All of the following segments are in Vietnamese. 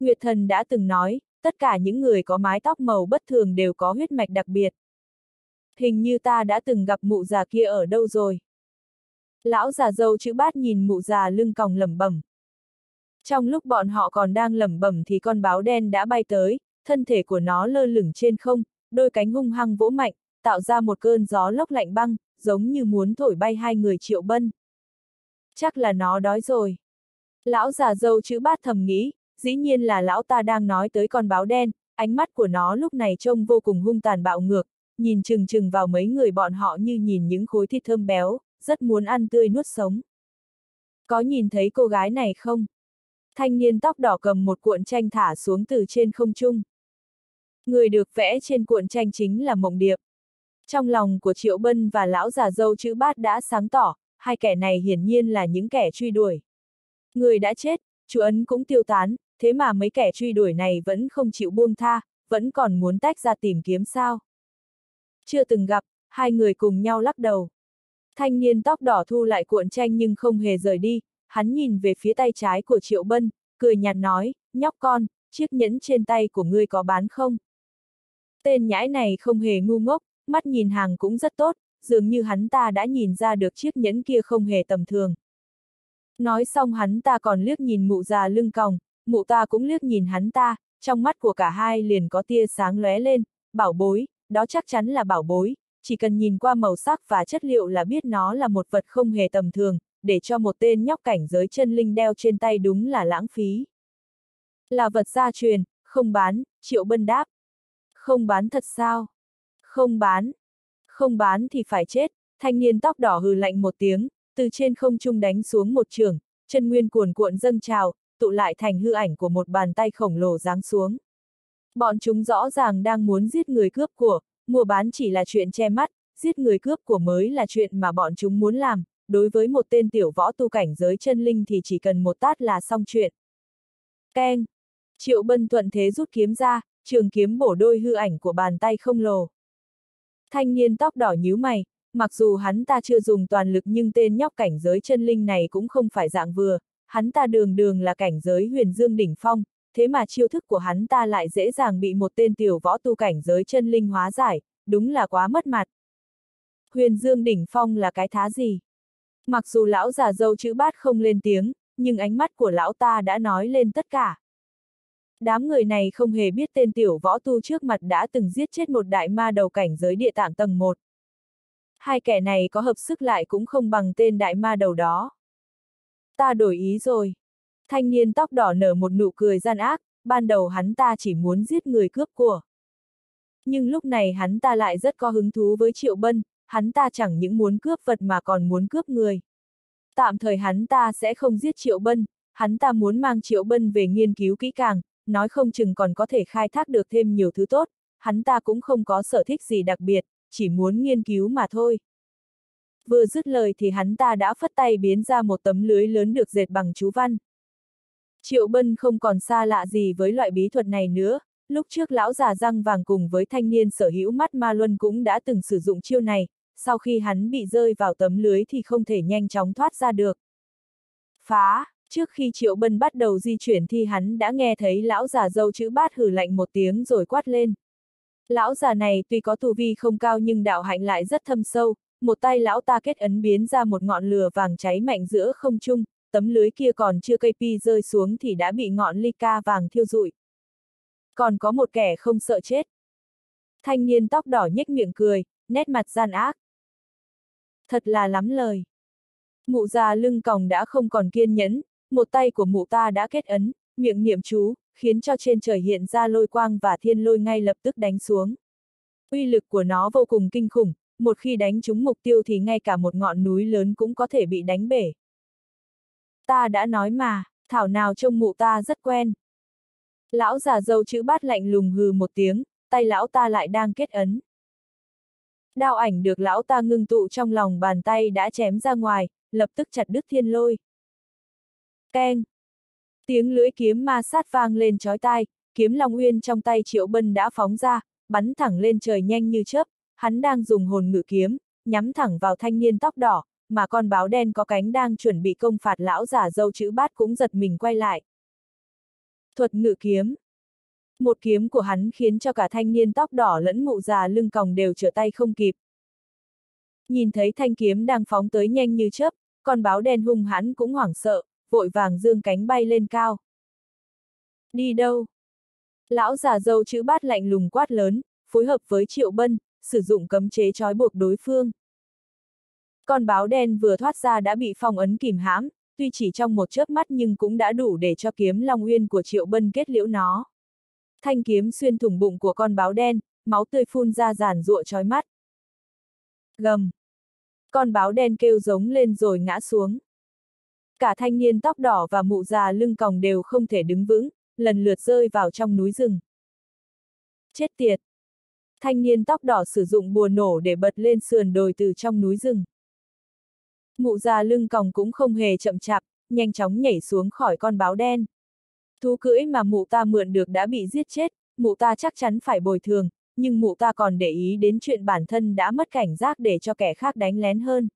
Nguyệt thần đã từng nói, tất cả những người có mái tóc màu bất thường đều có huyết mạch đặc biệt. Hình như ta đã từng gặp mụ già kia ở đâu rồi. Lão già dâu chữ bát nhìn mụ già lưng còng lẩm bẩm. Trong lúc bọn họ còn đang lẩm bẩm thì con báo đen đã bay tới, thân thể của nó lơ lửng trên không, đôi cánh hung hăng vỗ mạnh, tạo ra một cơn gió lốc lạnh băng, giống như muốn thổi bay hai người triệu bân. Chắc là nó đói rồi. Lão già dâu chữ bát thầm nghĩ, dĩ nhiên là lão ta đang nói tới con báo đen, ánh mắt của nó lúc này trông vô cùng hung tàn bạo ngược, nhìn chừng chừng vào mấy người bọn họ như nhìn những khối thịt thơm béo, rất muốn ăn tươi nuốt sống. Có nhìn thấy cô gái này không? Thanh niên tóc đỏ cầm một cuộn tranh thả xuống từ trên không trung. Người được vẽ trên cuộn tranh chính là Mộng Điệp. Trong lòng của Triệu Bân và lão già dâu chữ bát đã sáng tỏ, hai kẻ này hiển nhiên là những kẻ truy đuổi. Người đã chết, chú ấn cũng tiêu tán, thế mà mấy kẻ truy đuổi này vẫn không chịu buông tha, vẫn còn muốn tách ra tìm kiếm sao. Chưa từng gặp, hai người cùng nhau lắc đầu. Thanh niên tóc đỏ thu lại cuộn tranh nhưng không hề rời đi, hắn nhìn về phía tay trái của Triệu Bân, cười nhạt nói, nhóc con, chiếc nhẫn trên tay của ngươi có bán không? Tên nhãi này không hề ngu ngốc, mắt nhìn hàng cũng rất tốt, dường như hắn ta đã nhìn ra được chiếc nhẫn kia không hề tầm thường. Nói xong hắn ta còn liếc nhìn mụ già lưng còng, mụ ta cũng liếc nhìn hắn ta, trong mắt của cả hai liền có tia sáng lóe lên, bảo bối, đó chắc chắn là bảo bối, chỉ cần nhìn qua màu sắc và chất liệu là biết nó là một vật không hề tầm thường, để cho một tên nhóc cảnh giới chân linh đeo trên tay đúng là lãng phí. Là vật gia truyền, không bán, triệu bân đáp. Không bán thật sao? Không bán. Không bán thì phải chết, thanh niên tóc đỏ hừ lạnh một tiếng, từ trên không trung đánh xuống một trường, chân nguyên cuồn cuộn dâng trào, tụ lại thành hư ảnh của một bàn tay khổng lồ giáng xuống. Bọn chúng rõ ràng đang muốn giết người cướp của, mua bán chỉ là chuyện che mắt, giết người cướp của mới là chuyện mà bọn chúng muốn làm, đối với một tên tiểu võ tu cảnh giới chân linh thì chỉ cần một tát là xong chuyện. Keng! Triệu bân thuận thế rút kiếm ra, trường kiếm bổ đôi hư ảnh của bàn tay không lồ. Thanh niên tóc đỏ nhíu mày, mặc dù hắn ta chưa dùng toàn lực nhưng tên nhóc cảnh giới chân linh này cũng không phải dạng vừa, hắn ta đường đường là cảnh giới huyền dương đỉnh phong, thế mà chiêu thức của hắn ta lại dễ dàng bị một tên tiểu võ tu cảnh giới chân linh hóa giải, đúng là quá mất mặt. Huyền dương đỉnh phong là cái thá gì? Mặc dù lão già dâu chữ bát không lên tiếng, nhưng ánh mắt của lão ta đã nói lên tất cả. Đám người này không hề biết tên tiểu võ tu trước mặt đã từng giết chết một đại ma đầu cảnh giới địa tạng tầng 1. Hai kẻ này có hợp sức lại cũng không bằng tên đại ma đầu đó. Ta đổi ý rồi. Thanh niên tóc đỏ nở một nụ cười gian ác, ban đầu hắn ta chỉ muốn giết người cướp của. Nhưng lúc này hắn ta lại rất có hứng thú với Triệu Bân, hắn ta chẳng những muốn cướp vật mà còn muốn cướp người. Tạm thời hắn ta sẽ không giết Triệu Bân, hắn ta muốn mang Triệu Bân về nghiên cứu kỹ càng, nói không chừng còn có thể khai thác được thêm nhiều thứ tốt, hắn ta cũng không có sở thích gì đặc biệt, chỉ muốn nghiên cứu mà thôi. Vừa dứt lời thì hắn ta đã phất tay biến ra một tấm lưới lớn được dệt bằng chú văn. Triệu Bân không còn xa lạ gì với loại bí thuật này nữa, lúc trước lão già răng vàng cùng với thanh niên sở hữu mắt ma luân cũng đã từng sử dụng chiêu này, sau khi hắn bị rơi vào tấm lưới thì không thể nhanh chóng thoát ra được. Phá! Trước khi Triệu Bân bắt đầu di chuyển thì hắn đã nghe thấy lão già dâu chữ bát hử lạnh một tiếng rồi quát lên. Lão già này tuy có tu vi không cao nhưng đạo hạnh lại rất thâm sâu, một tay lão ta kết ấn biến ra một ngọn lửa vàng cháy mạnh giữa không trung, tấm lưới kia còn chưa cây pi rơi xuống thì đã bị ngọn ly ca vàng thiêu rụi. Còn có một kẻ không sợ chết. Thanh niên tóc đỏ nhếch miệng cười, nét mặt gian ác. Thật là lắm lời. Mụ già lưng còng đã không còn kiên nhẫn, một tay của mụ ta đã kết ấn, miệng niệm chú, khiến cho trên trời hiện ra lôi quang và thiên lôi ngay lập tức đánh xuống. Uy lực của nó vô cùng kinh khủng, một khi đánh trúng mục tiêu thì ngay cả một ngọn núi lớn cũng có thể bị đánh bể. Ta đã nói mà, thảo nào trông mụ ta rất quen. Lão già dâu chữ bát lạnh lùng hừ một tiếng, tay lão ta lại đang kết ấn. Đao ảnh được lão ta ngưng tụ trong lòng bàn tay đã chém ra ngoài, lập tức chặt đứt thiên lôi. Keng! Tiếng lưỡi kiếm ma sát vang lên chói tai, kiếm Long Uyên trong tay Triệu Bân đã phóng ra, bắn thẳng lên trời nhanh như chớp, hắn đang dùng hồn ngự kiếm, nhắm thẳng vào thanh niên tóc đỏ, mà con báo đen có cánh đang chuẩn bị công phạt lão giả dâu chữ bát cũng giật mình quay lại. Thuật ngự kiếm. Một kiếm của hắn khiến cho cả thanh niên tóc đỏ lẫn mụ già lưng còng đều trở tay không kịp. Nhìn thấy thanh kiếm đang phóng tới nhanh như chớp, con báo đen hung hãn cũng hoảng sợ, vội vàng dương cánh bay lên cao. Đi đâu? Lão già dâu chữ bát lạnh lùng quát lớn, phối hợp với Triệu Bân, sử dụng cấm chế trói buộc đối phương. Con báo đen vừa thoát ra đã bị phong ấn kìm hãm, tuy chỉ trong một chớp mắt nhưng cũng đã đủ để cho kiếm Long Uyên của Triệu Bân kết liễu nó. Thanh kiếm xuyên thủng bụng của con báo đen, máu tươi phun ra giàn rụa trói mắt. Gầm. Con báo đen kêu giống lên rồi ngã xuống. Cả thanh niên tóc đỏ và mụ già lưng còng đều không thể đứng vững, lần lượt rơi vào trong núi rừng. Chết tiệt! Thanh niên tóc đỏ sử dụng bùa nổ để bật lên sườn đồi từ trong núi rừng. Mụ già lưng còng cũng không hề chậm chạp, nhanh chóng nhảy xuống khỏi con báo đen. Thú cưỡi mà mụ ta mượn được đã bị giết chết, mụ ta chắc chắn phải bồi thường, nhưng mụ ta còn để ý đến chuyện bản thân đã mất cảnh giác để cho kẻ khác đánh lén hơn.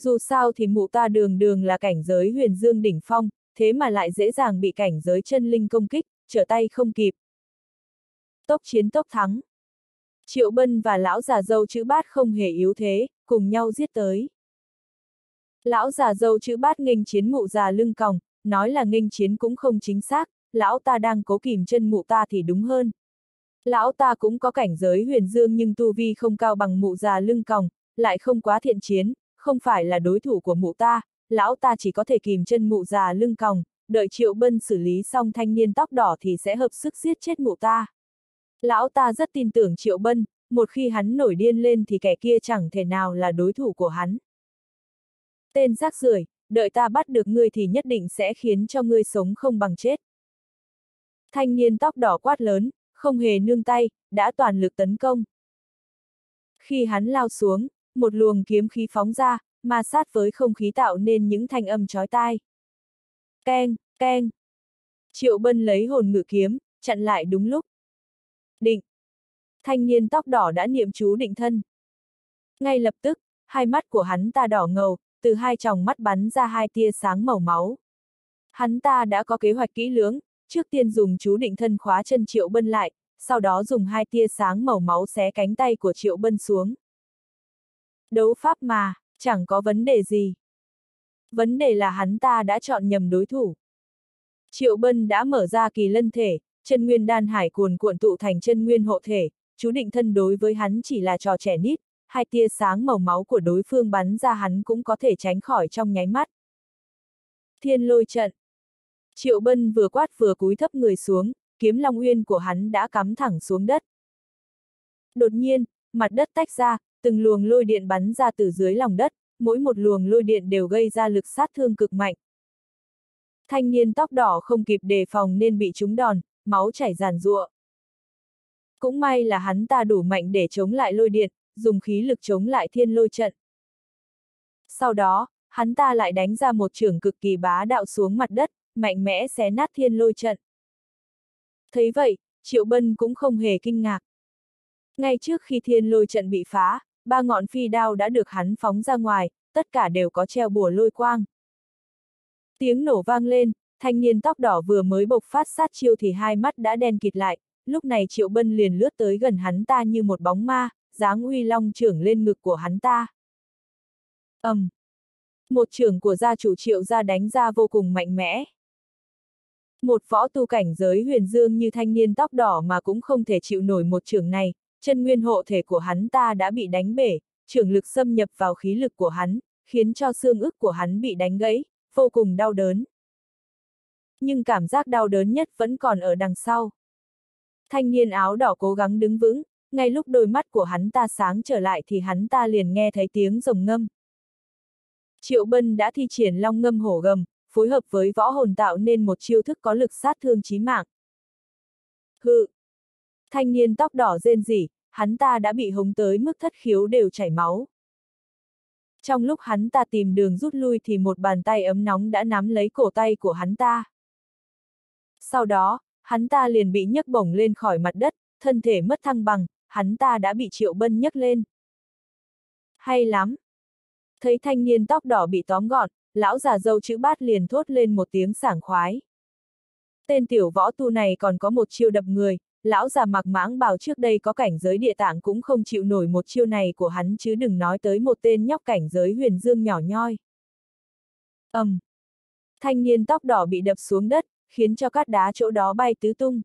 Dù sao thì mụ ta đường đường là cảnh giới huyền dương đỉnh phong, thế mà lại dễ dàng bị cảnh giới chân linh công kích, trở tay không kịp. Tốc chiến tốc thắng. Triệu Bân và lão già dâu chữ bát không hề yếu thế, cùng nhau giết tới. Lão già dâu chữ bát nghênh chiến mụ già lưng còng, nói là nghênh chiến cũng không chính xác, lão ta đang cố kìm chân mụ ta thì đúng hơn. Lão ta cũng có cảnh giới huyền dương nhưng tu vi không cao bằng mụ già lưng còng, lại không quá thiện chiến, không phải là đối thủ của mụ ta, lão ta chỉ có thể kìm chân mụ già lưng còng, đợi Triệu Bân xử lý xong thanh niên tóc đỏ thì sẽ hợp sức giết chết mụ ta. Lão ta rất tin tưởng Triệu Bân, một khi hắn nổi điên lên thì kẻ kia chẳng thể nào là đối thủ của hắn. Tên rác rưởi, đợi ta bắt được ngươi thì nhất định sẽ khiến cho ngươi sống không bằng chết. Thanh niên tóc đỏ quát lớn, không hề nương tay, đã toàn lực tấn công. Khi hắn lao xuống, một luồng kiếm khí phóng ra, ma sát với không khí tạo nên những thanh âm chói tai. Keng, keng. Triệu Bân lấy hồn ngự kiếm, chặn lại đúng lúc. Định. Thanh niên tóc đỏ đã niệm chú định thân. Ngay lập tức, hai mắt của hắn ta đỏ ngầu, từ hai tròng mắt bắn ra hai tia sáng màu máu. Hắn ta đã có kế hoạch kỹ lưỡng, trước tiên dùng chú định thân khóa chân Triệu Bân lại, sau đó dùng hai tia sáng màu máu xé cánh tay của Triệu Bân xuống. Đấu pháp mà, chẳng có vấn đề gì. Vấn đề là hắn ta đã chọn nhầm đối thủ. Triệu Bân đã mở ra kỳ lân thể, chân nguyên đan hải cuồn cuộn tụ thành chân nguyên hộ thể, chú định thân đối với hắn chỉ là trò trẻ nít, hai tia sáng màu máu của đối phương bắn ra hắn cũng có thể tránh khỏi trong nháy mắt. Thiên lôi trận. Triệu Bân vừa quát vừa cúi thấp người xuống, kiếm long uyên của hắn đã cắm thẳng xuống đất. Đột nhiên, mặt đất tách ra, từng luồng lôi điện bắn ra từ dưới lòng đất, mỗi một luồng lôi điện đều gây ra lực sát thương cực mạnh. Thanh niên tóc đỏ không kịp đề phòng nên bị trúng đòn, máu chảy giàn rụa. Cũng may là hắn ta đủ mạnh để chống lại lôi điện, dùng khí lực chống lại thiên lôi trận. Sau đó, hắn ta lại đánh ra một trường cực kỳ bá đạo xuống mặt đất, mạnh mẽ xé nát thiên lôi trận. Thấy vậy, Triệu Bân cũng không hề kinh ngạc. Ngay trước khi thiên lôi trận bị phá, ba ngọn phi đao đã được hắn phóng ra ngoài, tất cả đều có treo bùa lôi quang. Tiếng nổ vang lên, thanh niên tóc đỏ vừa mới bộc phát sát chiêu thì hai mắt đã đen kịt lại, lúc này Triệu Bân liền lướt tới gần hắn ta như một bóng ma, dáng uy long trưởng lên ngực của hắn ta. ầm, um. Một trưởng của gia chủ Triệu gia đánh ra vô cùng mạnh mẽ. Một võ tu cảnh giới huyền dương như thanh niên tóc đỏ mà cũng không thể chịu nổi một trưởng này, chân nguyên hộ thể của hắn ta đã bị đánh bể, trưởng lực xâm nhập vào khí lực của hắn, khiến cho xương ức của hắn bị đánh gãy, vô cùng đau đớn. Nhưng cảm giác đau đớn nhất vẫn còn ở đằng sau. Thanh niên áo đỏ cố gắng đứng vững, ngay lúc đôi mắt của hắn ta sáng trở lại thì hắn ta liền nghe thấy tiếng rồng ngâm. Triệu Bân đã thi triển long ngâm hổ gầm, phối hợp với võ hồn tạo nên một chiêu thức có lực sát thương chí mạng. Hự! Thanh niên tóc đỏ rên rỉ, hắn ta đã bị hống tới mức thất khiếu đều chảy máu. Trong lúc hắn ta tìm đường rút lui thì một bàn tay ấm nóng đã nắm lấy cổ tay của hắn ta. Sau đó, hắn ta liền bị nhấc bổng lên khỏi mặt đất, thân thể mất thăng bằng, hắn ta đã bị Triệu Bân nhấc lên. Hay lắm! Thấy thanh niên tóc đỏ bị tóm gọn, lão già dâu chữ bát liền thốt lên một tiếng sảng khoái. Tên tiểu võ tu này còn có một chiêu đập người, lão già mặc mãng bảo trước đây có cảnh giới địa tạng cũng không chịu nổi một chiêu này của hắn chứ đừng nói tới một tên nhóc cảnh giới huyền dương nhỏ nhoi. ầm, um. Thanh niên tóc đỏ bị đập xuống đất, khiến cho cát đá chỗ đó bay tứ tung.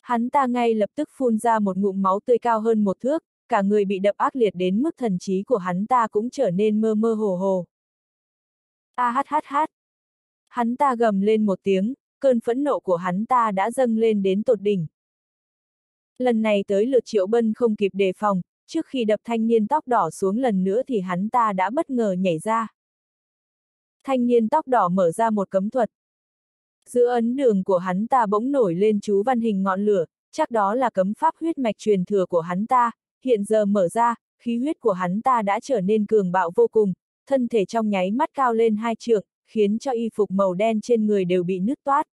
Hắn ta ngay lập tức phun ra một ngụm máu tươi cao hơn một thước, cả người bị đập ác liệt đến mức thần trí của hắn ta cũng trở nên mơ mơ hồ hồ. A hát hát hát. Hắn ta gầm lên một tiếng, cơn phẫn nộ của hắn ta đã dâng lên đến tột đỉnh. Lần này tới lượt Triệu Bân không kịp đề phòng, trước khi đập thanh niên tóc đỏ xuống lần nữa thì hắn ta đã bất ngờ nhảy ra. Thanh niên tóc đỏ mở ra một cấm thuật. Giữa ấn đường của hắn ta bỗng nổi lên chú văn hình ngọn lửa, chắc đó là cấm pháp huyết mạch truyền thừa của hắn ta, hiện giờ mở ra, khí huyết của hắn ta đã trở nên cường bạo vô cùng, thân thể trong nháy mắt cao lên hai trượng, khiến cho y phục màu đen trên người đều bị nứt toát.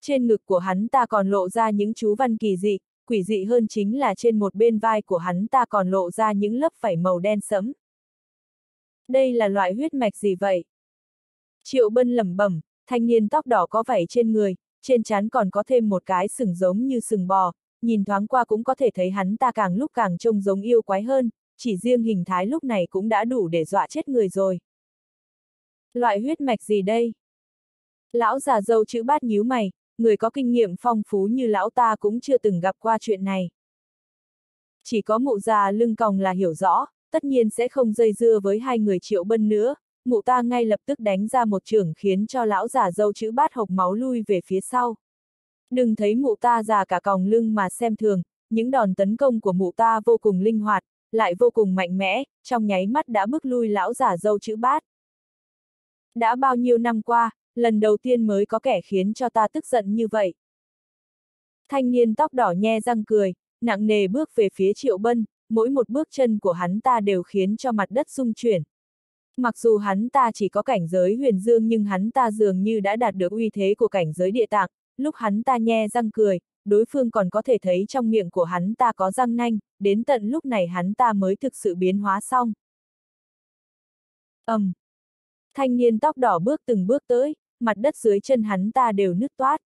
Trên ngực của hắn ta còn lộ ra những chú văn kỳ dị, quỷ dị hơn chính là trên một bên vai của hắn ta còn lộ ra những lớp vảy màu đen sẫm. Đây là loại huyết mạch gì vậy? Triệu Bân lẩm bẩm, thanh niên tóc đỏ có vảy trên người, trên trán còn có thêm một cái sừng giống như sừng bò, nhìn thoáng qua cũng có thể thấy hắn ta càng lúc càng trông giống yêu quái hơn, chỉ riêng hình thái lúc này cũng đã đủ để dọa chết người rồi. Loại huyết mạch gì đây? Lão già dâu chữ bát nhíu mày, người có kinh nghiệm phong phú như lão ta cũng chưa từng gặp qua chuyện này. Chỉ có mụ già lưng còng là hiểu rõ, tất nhiên sẽ không dây dưa với hai người triệu bân nữa, mụ ta ngay lập tức đánh ra một trường khiến cho lão già dâu chữ bát hộc máu lui về phía sau. Đừng thấy mụ ta già cả còng lưng mà xem thường, những đòn tấn công của mụ ta vô cùng linh hoạt, lại vô cùng mạnh mẽ, trong nháy mắt đã bước lui lão già dâu chữ bát. Đã bao nhiêu năm qua, lần đầu tiên mới có kẻ khiến cho ta tức giận như vậy. Thanh niên tóc đỏ nhe răng cười, nặng nề bước về phía triệu bân, mỗi một bước chân của hắn ta đều khiến cho mặt đất rung chuyển. Mặc dù hắn ta chỉ có cảnh giới huyền dương nhưng hắn ta dường như đã đạt được uy thế của cảnh giới địa tạng, lúc hắn ta nhe răng cười, đối phương còn có thể thấy trong miệng của hắn ta có răng nanh, đến tận lúc này hắn ta mới thực sự biến hóa xong. ầm, um. Thanh niên tóc đỏ bước từng bước tới, mặt đất dưới chân hắn ta đều nứt toát.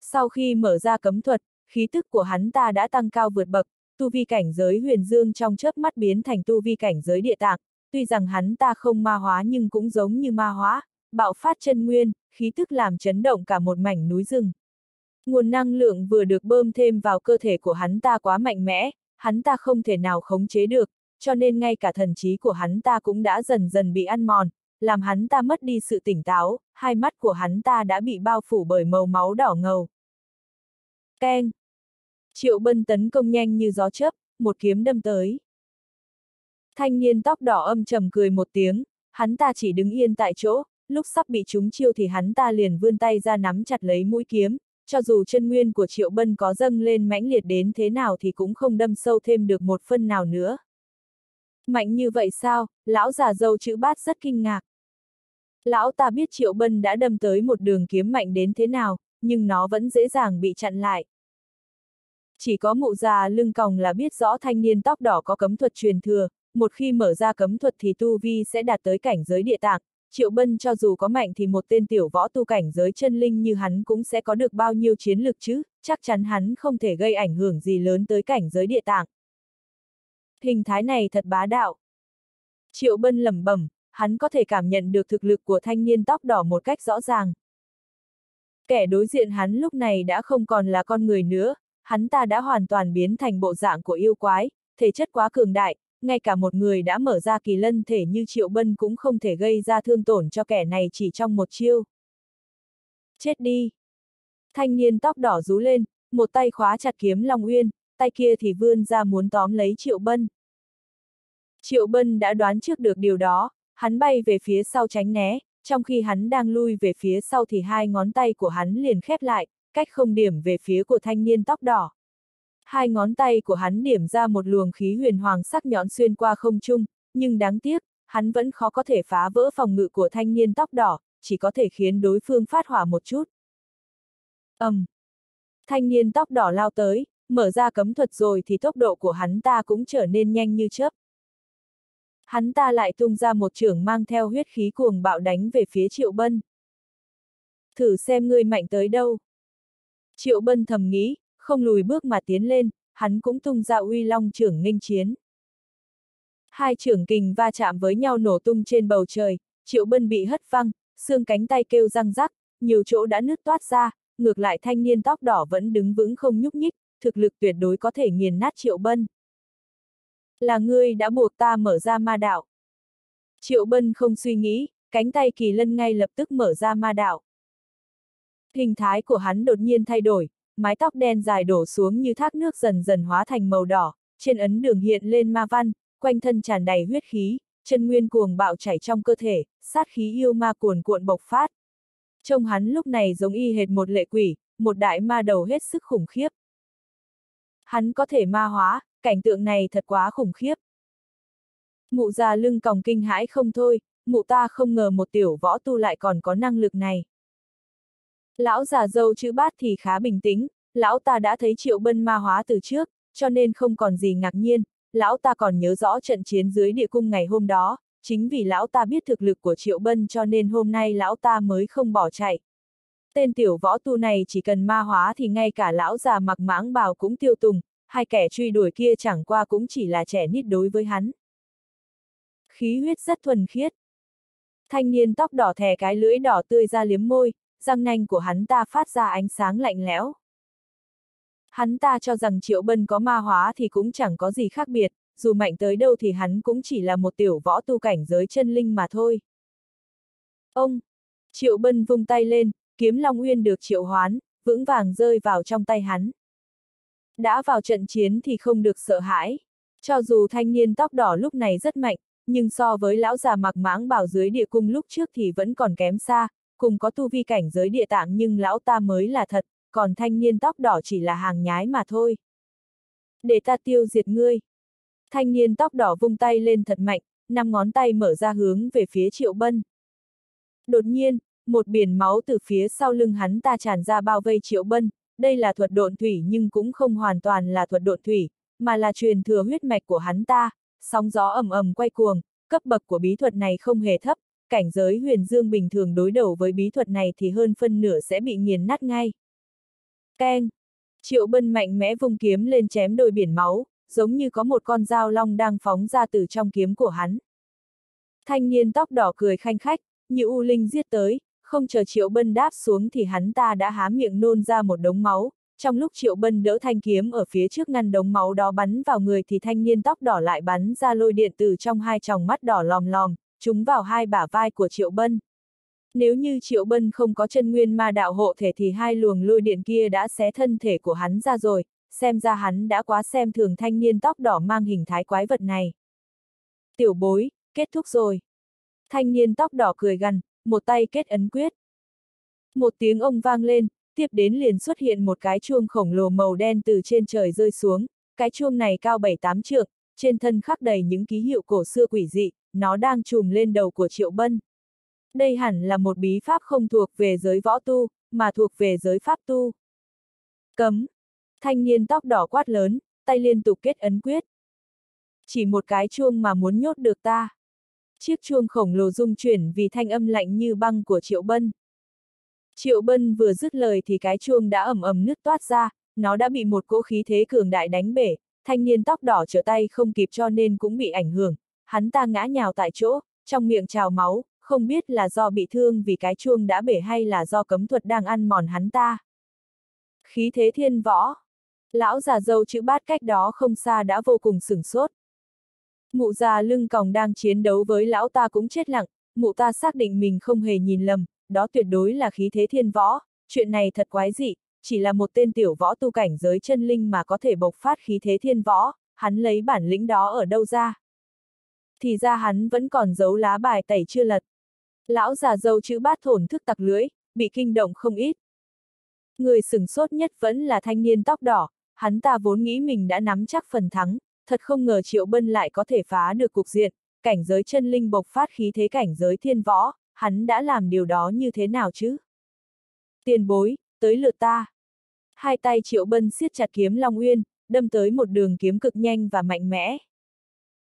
Sau khi mở ra cấm thuật, khí tức của hắn ta đã tăng cao vượt bậc, tu vi cảnh giới huyền dương trong chớp mắt biến thành tu vi cảnh giới địa tạng, tuy rằng hắn ta không ma hóa nhưng cũng giống như ma hóa, bạo phát chân nguyên, khí tức làm chấn động cả một mảnh núi rừng. Nguồn năng lượng vừa được bơm thêm vào cơ thể của hắn ta quá mạnh mẽ, hắn ta không thể nào khống chế được, cho nên ngay cả thần trí của hắn ta cũng đã dần dần bị ăn mòn, làm hắn ta mất đi sự tỉnh táo, hai mắt của hắn ta đã bị bao phủ bởi màu máu đỏ ngầu. Keng! Triệu bân tấn công nhanh như gió chớp, một kiếm đâm tới. Thanh niên tóc đỏ âm trầm cười một tiếng, hắn ta chỉ đứng yên tại chỗ, lúc sắp bị trúng chiêu thì hắn ta liền vươn tay ra nắm chặt lấy mũi kiếm, cho dù chân nguyên của Triệu Bân có dâng lên mãnh liệt đến thế nào thì cũng không đâm sâu thêm được một phân nào nữa. Mạnh như vậy sao, lão già dâu chữ bát rất kinh ngạc. Lão ta biết Triệu Bân đã đâm tới một đường kiếm mạnh đến thế nào, nhưng nó vẫn dễ dàng bị chặn lại. Chỉ có mụ già lưng còng là biết rõ thanh niên tóc đỏ có cấm thuật truyền thừa, một khi mở ra cấm thuật thì tu vi sẽ đạt tới cảnh giới địa tạng. Triệu Bân cho dù có mạnh thì một tên tiểu võ tu cảnh giới chân linh như hắn cũng sẽ có được bao nhiêu chiến lực chứ, chắc chắn hắn không thể gây ảnh hưởng gì lớn tới cảnh giới địa tạng. Hình thái này thật bá đạo. Triệu Bân lẩm bẩm, hắn có thể cảm nhận được thực lực của thanh niên tóc đỏ một cách rõ ràng. Kẻ đối diện hắn lúc này đã không còn là con người nữa, hắn ta đã hoàn toàn biến thành bộ dạng của yêu quái, thể chất quá cường đại, ngay cả một người đã mở ra kỳ lân thể như Triệu Bân cũng không thể gây ra thương tổn cho kẻ này chỉ trong một chiêu. Chết đi! Thanh niên tóc đỏ rú lên, một tay khóa chặt kiếm Long Uyên, tay kia thì vươn ra muốn tóm lấy Triệu Bân. Triệu Bân đã đoán trước được điều đó, hắn bay về phía sau tránh né, trong khi hắn đang lui về phía sau thì hai ngón tay của hắn liền khép lại, cách không điểm về phía của thanh niên tóc đỏ. Hai ngón tay của hắn điểm ra một luồng khí huyền hoàng sắc nhọn xuyên qua không trung, nhưng đáng tiếc, hắn vẫn khó có thể phá vỡ phòng ngự của thanh niên tóc đỏ, chỉ có thể khiến đối phương phát hỏa một chút. ầm, um. Thanh niên tóc đỏ lao tới, mở ra cấm thuật rồi thì tốc độ của hắn ta cũng trở nên nhanh như chớp. Hắn ta lại tung ra một trưởng mang theo huyết khí cuồng bạo đánh về phía Triệu Bân. Thử xem ngươi mạnh tới đâu. Triệu Bân thầm nghĩ, không lùi bước mà tiến lên, hắn cũng tung ra uy long trưởng nghênh chiến. Hai trưởng kình va chạm với nhau nổ tung trên bầu trời, Triệu Bân bị hất văng, xương cánh tay kêu răng rắc, nhiều chỗ đã nứt toát ra, ngược lại thanh niên tóc đỏ vẫn đứng vững không nhúc nhích, thực lực tuyệt đối có thể nghiền nát Triệu Bân. Là ngươi đã buộc ta mở ra ma đạo. Triệu Bân không suy nghĩ, cánh tay kỳ lân ngay lập tức mở ra ma đạo. Hình thái của hắn đột nhiên thay đổi, mái tóc đen dài đổ xuống như thác nước dần dần hóa thành màu đỏ, trên ấn đường hiện lên ma văn, quanh thân tràn đầy huyết khí, chân nguyên cuồng bạo chảy trong cơ thể, sát khí yêu ma cuồn cuộn bộc phát. Trông hắn lúc này giống y hệt một lệ quỷ, một đại ma đầu hết sức khủng khiếp. Hắn có thể ma hóa, cảnh tượng này thật quá khủng khiếp. Mụ già lưng còng kinh hãi không thôi, mụ ta không ngờ một tiểu võ tu lại còn có năng lực này. Lão già dâu chữ bát thì khá bình tĩnh, lão ta đã thấy triệu bân ma hóa từ trước, cho nên không còn gì ngạc nhiên, lão ta còn nhớ rõ trận chiến dưới địa cung ngày hôm đó, chính vì lão ta biết thực lực của triệu bân cho nên hôm nay lão ta mới không bỏ chạy. Tên tiểu võ tu này chỉ cần ma hóa thì ngay cả lão già mặc mãng bào cũng tiêu tùng, hai kẻ truy đuổi kia chẳng qua cũng chỉ là trẻ nít đối với hắn. Khí huyết rất thuần khiết. Thanh niên tóc đỏ thè cái lưỡi đỏ tươi ra liếm môi, răng nanh của hắn ta phát ra ánh sáng lạnh lẽo. Hắn ta cho rằng Triệu Bân có ma hóa thì cũng chẳng có gì khác biệt, dù mạnh tới đâu thì hắn cũng chỉ là một tiểu võ tu cảnh giới chân linh mà thôi. Ông! Triệu Bân vung tay lên, kiếm Long Uyên được triệu hoán, vững vàng rơi vào trong tay hắn. Đã vào trận chiến thì không được sợ hãi. Cho dù thanh niên tóc đỏ lúc này rất mạnh, nhưng so với lão già mặc mãng bảo dưới địa cung lúc trước thì vẫn còn kém xa, cùng có tu vi cảnh giới địa tạng nhưng lão ta mới là thật, còn thanh niên tóc đỏ chỉ là hàng nhái mà thôi. Để ta tiêu diệt ngươi. Thanh niên tóc đỏ vung tay lên thật mạnh, năm ngón tay mở ra hướng về phía Triệu Bân. Đột nhiên, một biển máu từ phía sau lưng hắn ta tràn ra bao vây Triệu Bân, đây là thuật độn thủy nhưng cũng không hoàn toàn là thuật độn thủy, mà là truyền thừa huyết mạch của hắn ta, sóng gió ầm ầm quay cuồng, cấp bậc của bí thuật này không hề thấp, cảnh giới huyền dương bình thường đối đầu với bí thuật này thì hơn phân nửa sẽ bị nghiền nát ngay. Keng! Triệu bân mạnh mẽ vung kiếm lên chém đôi biển máu, giống như có một con dao long đang phóng ra từ trong kiếm của hắn. Thanh niên tóc đỏ cười khanh khách, như U Linh giết tới, không chờ Triệu Bân đáp xuống thì hắn ta đã há miệng nôn ra một đống máu, trong lúc Triệu Bân đỡ thanh kiếm ở phía trước ngăn đống máu đó bắn vào người thì thanh niên tóc đỏ lại bắn ra lôi điện từ trong hai tròng mắt đỏ lòm lòm, chúng vào hai bả vai của Triệu Bân. Nếu như Triệu Bân không có chân nguyên ma đạo hộ thể thì hai luồng lôi điện kia đã xé thân thể của hắn ra rồi, xem ra hắn đã quá xem thường thanh niên tóc đỏ mang hình thái quái vật này. Tiểu bối, kết thúc rồi. Thanh niên tóc đỏ cười gằn, một tay kết ấn quyết. Một tiếng ông vang lên, tiếp đến liền xuất hiện một cái chuông khổng lồ màu đen từ trên trời rơi xuống, cái chuông này cao 7-8 trượng, trên thân khắc đầy những ký hiệu cổ xưa quỷ dị, nó đang trùm lên đầu của Triệu Bân. Đây hẳn là một bí pháp không thuộc về giới võ tu, mà thuộc về giới pháp tu. Cấm! Thanh niên tóc đỏ quát lớn, tay liên tục kết ấn quyết. Chỉ một cái chuông mà muốn nhốt được ta. Chiếc chuông khổng lồ rung chuyển vì thanh âm lạnh như băng của Triệu Bân. Triệu Bân vừa dứt lời thì cái chuông đã ẩm ẩm nứt toát ra, nó đã bị một cỗ khí thế cường đại đánh bể, thanh niên tóc đỏ trở tay không kịp cho nên cũng bị ảnh hưởng, hắn ta ngã nhào tại chỗ, trong miệng trào máu, không biết là do bị thương vì cái chuông đã bể hay là do cấm thuật đang ăn mòn hắn ta. Khí thế thiên võ. Lão già dâu chữ bát cách đó không xa đã vô cùng sửng sốt. Mụ già lưng còng đang chiến đấu với lão ta cũng chết lặng, mụ ta xác định mình không hề nhìn lầm, đó tuyệt đối là khí thế thiên võ, chuyện này thật quái dị, chỉ là một tên tiểu võ tu cảnh giới chân linh mà có thể bộc phát khí thế thiên võ, hắn lấy bản lĩnh đó ở đâu ra? Thì ra hắn vẫn còn giấu lá bài tẩy chưa lật. Lão già dâu chữ bát thổn thức tặc lưới, bị kinh động không ít. Người sừng sốt nhất vẫn là thanh niên tóc đỏ, hắn ta vốn nghĩ mình đã nắm chắc phần thắng, thật không ngờ Triệu Bân lại có thể phá được cục diện, cảnh giới chân linh bộc phát khí thế cảnh giới thiên võ, hắn đã làm điều đó như thế nào chứ? Tiền bối, tới lượt ta. Hai tay Triệu Bân siết chặt kiếm Long Uyên, đâm tới một đường kiếm cực nhanh và mạnh mẽ.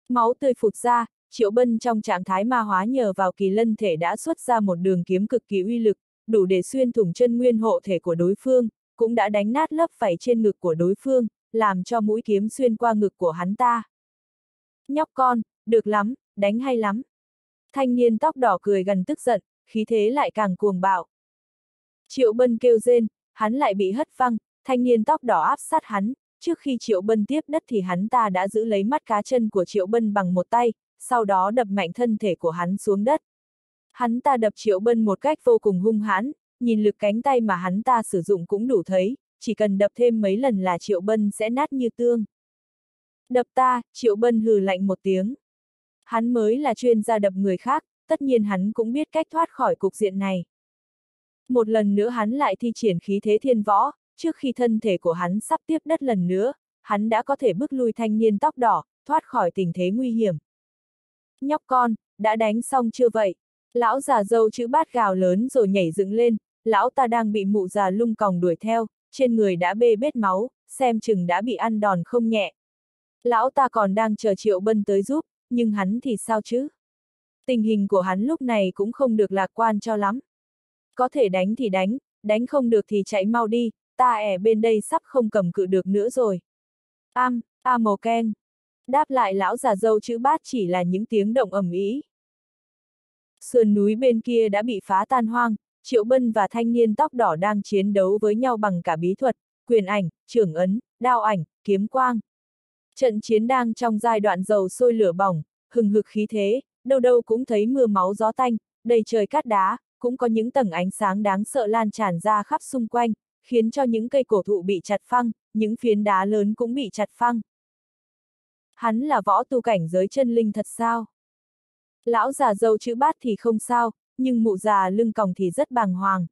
Máu tươi phụt ra, Triệu Bân trong trạng thái ma hóa nhờ vào kỳ lân thể đã xuất ra một đường kiếm cực kỳ uy lực, đủ để xuyên thủng chân nguyên hộ thể của đối phương, cũng đã đánh nát lớp vảy trên ngực của đối phương, làm cho mũi kiếm xuyên qua ngực của hắn ta. Nhóc con, được lắm, đánh hay lắm. Thanh niên tóc đỏ cười gần tức giận, khí thế lại càng cuồng bạo. Triệu Bân kêu rên, hắn lại bị hất văng, thanh niên tóc đỏ áp sát hắn, trước khi Triệu Bân tiếp đất thì hắn ta đã giữ lấy mắt cá chân của Triệu Bân bằng một tay, sau đó đập mạnh thân thể của hắn xuống đất. Hắn ta đập Triệu Bân một cách vô cùng hung hãn, nhìn lực cánh tay mà hắn ta sử dụng cũng đủ thấy, chỉ cần đập thêm mấy lần là Triệu Bân sẽ nát như tương. Đập ta, Triệu Bân hừ lạnh một tiếng. Hắn mới là chuyên gia đập người khác, tất nhiên hắn cũng biết cách thoát khỏi cục diện này. Một lần nữa hắn lại thi triển khí thế thiên võ, trước khi thân thể của hắn sắp tiếp đất lần nữa, hắn đã có thể bước lui thanh niên tóc đỏ, thoát khỏi tình thế nguy hiểm. Nhóc con, đã đánh xong chưa vậy? Lão già dâu chữ bát gào lớn rồi nhảy dựng lên, lão ta đang bị mụ già lung còng đuổi theo, trên người đã bê bết máu, xem chừng đã bị ăn đòn không nhẹ. Lão ta còn đang chờ Triệu Bân tới giúp, nhưng hắn thì sao chứ? Tình hình của hắn lúc này cũng không được lạc quan cho lắm. Có thể đánh thì đánh, đánh không được thì chạy mau đi, ta ẻ bên đây sắp không cầm cự được nữa rồi. Am, a mồ keng. Đáp lại lão già dâu chữ bát chỉ là những tiếng động ầm ý. Sườn núi bên kia đã bị phá tan hoang, Triệu Bân và thanh niên tóc đỏ đang chiến đấu với nhau bằng cả bí thuật, quyền ảnh, trưởng ấn, đao ảnh, kiếm quang. Trận chiến đang trong giai đoạn dầu sôi lửa bỏng, hừng hực khí thế, đâu đâu cũng thấy mưa máu gió tanh, đầy trời cát đá, cũng có những tầng ánh sáng đáng sợ lan tràn ra khắp xung quanh, khiến cho những cây cổ thụ bị chặt phăng, những phiến đá lớn cũng bị chặt phăng. Hắn là võ tu cảnh giới chân linh thật sao? Lão già dâu chữ bát thì không sao, nhưng mụ già lưng còng thì rất bàng hoàng.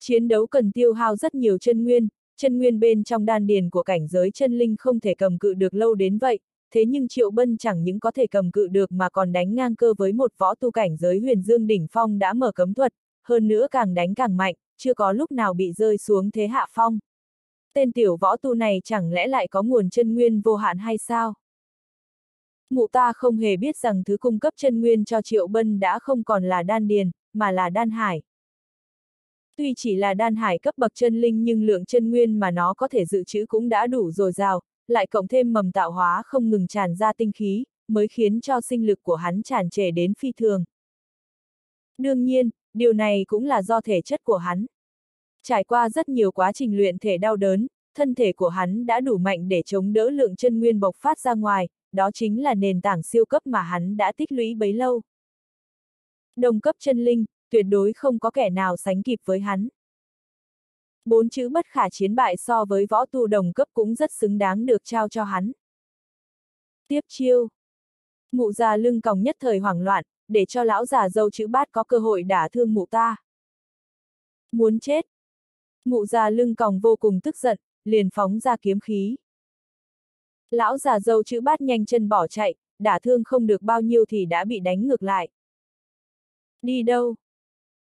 Chiến đấu cần tiêu hao rất nhiều chân nguyên, chân nguyên bên trong đan điền của cảnh giới chân linh không thể cầm cự được lâu đến vậy, thế nhưng Triệu Bân chẳng những có thể cầm cự được mà còn đánh ngang cơ với một võ tu cảnh giới huyền dương đỉnh phong đã mở cấm thuật, hơn nữa càng đánh càng mạnh, chưa có lúc nào bị rơi xuống thế hạ phong. Tên tiểu võ tu này chẳng lẽ lại có nguồn chân nguyên vô hạn hay sao? Mụ ta không hề biết rằng thứ cung cấp chân nguyên cho Triệu Bân đã không còn là đan điền, mà là đan hải. Tuy chỉ là đan hải cấp bậc chân linh nhưng lượng chân nguyên mà nó có thể dự trữ cũng đã đủ dồi dào, lại cộng thêm mầm tạo hóa không ngừng tràn ra tinh khí, mới khiến cho sinh lực của hắn tràn trề đến phi thường. Đương nhiên, điều này cũng là do thể chất của hắn. Trải qua rất nhiều quá trình luyện thể đau đớn, thân thể của hắn đã đủ mạnh để chống đỡ lượng chân nguyên bộc phát ra ngoài, đó chính là nền tảng siêu cấp mà hắn đã tích lũy bấy lâu. Đồng cấp chân linh, tuyệt đối không có kẻ nào sánh kịp với hắn. Bốn chữ bất khả chiến bại so với võ tu đồng cấp cũng rất xứng đáng được trao cho hắn. Tiếp chiêu. Mụ già lưng còng nhất thời hoảng loạn, để cho lão già dâu chữ bát có cơ hội đả thương mụ ta. Muốn chết. Mụ già lưng còng vô cùng tức giận, liền phóng ra kiếm khí. Lão già dâu chữ bát nhanh chân bỏ chạy, đả thương không được bao nhiêu thì đã bị đánh ngược lại. Đi đâu?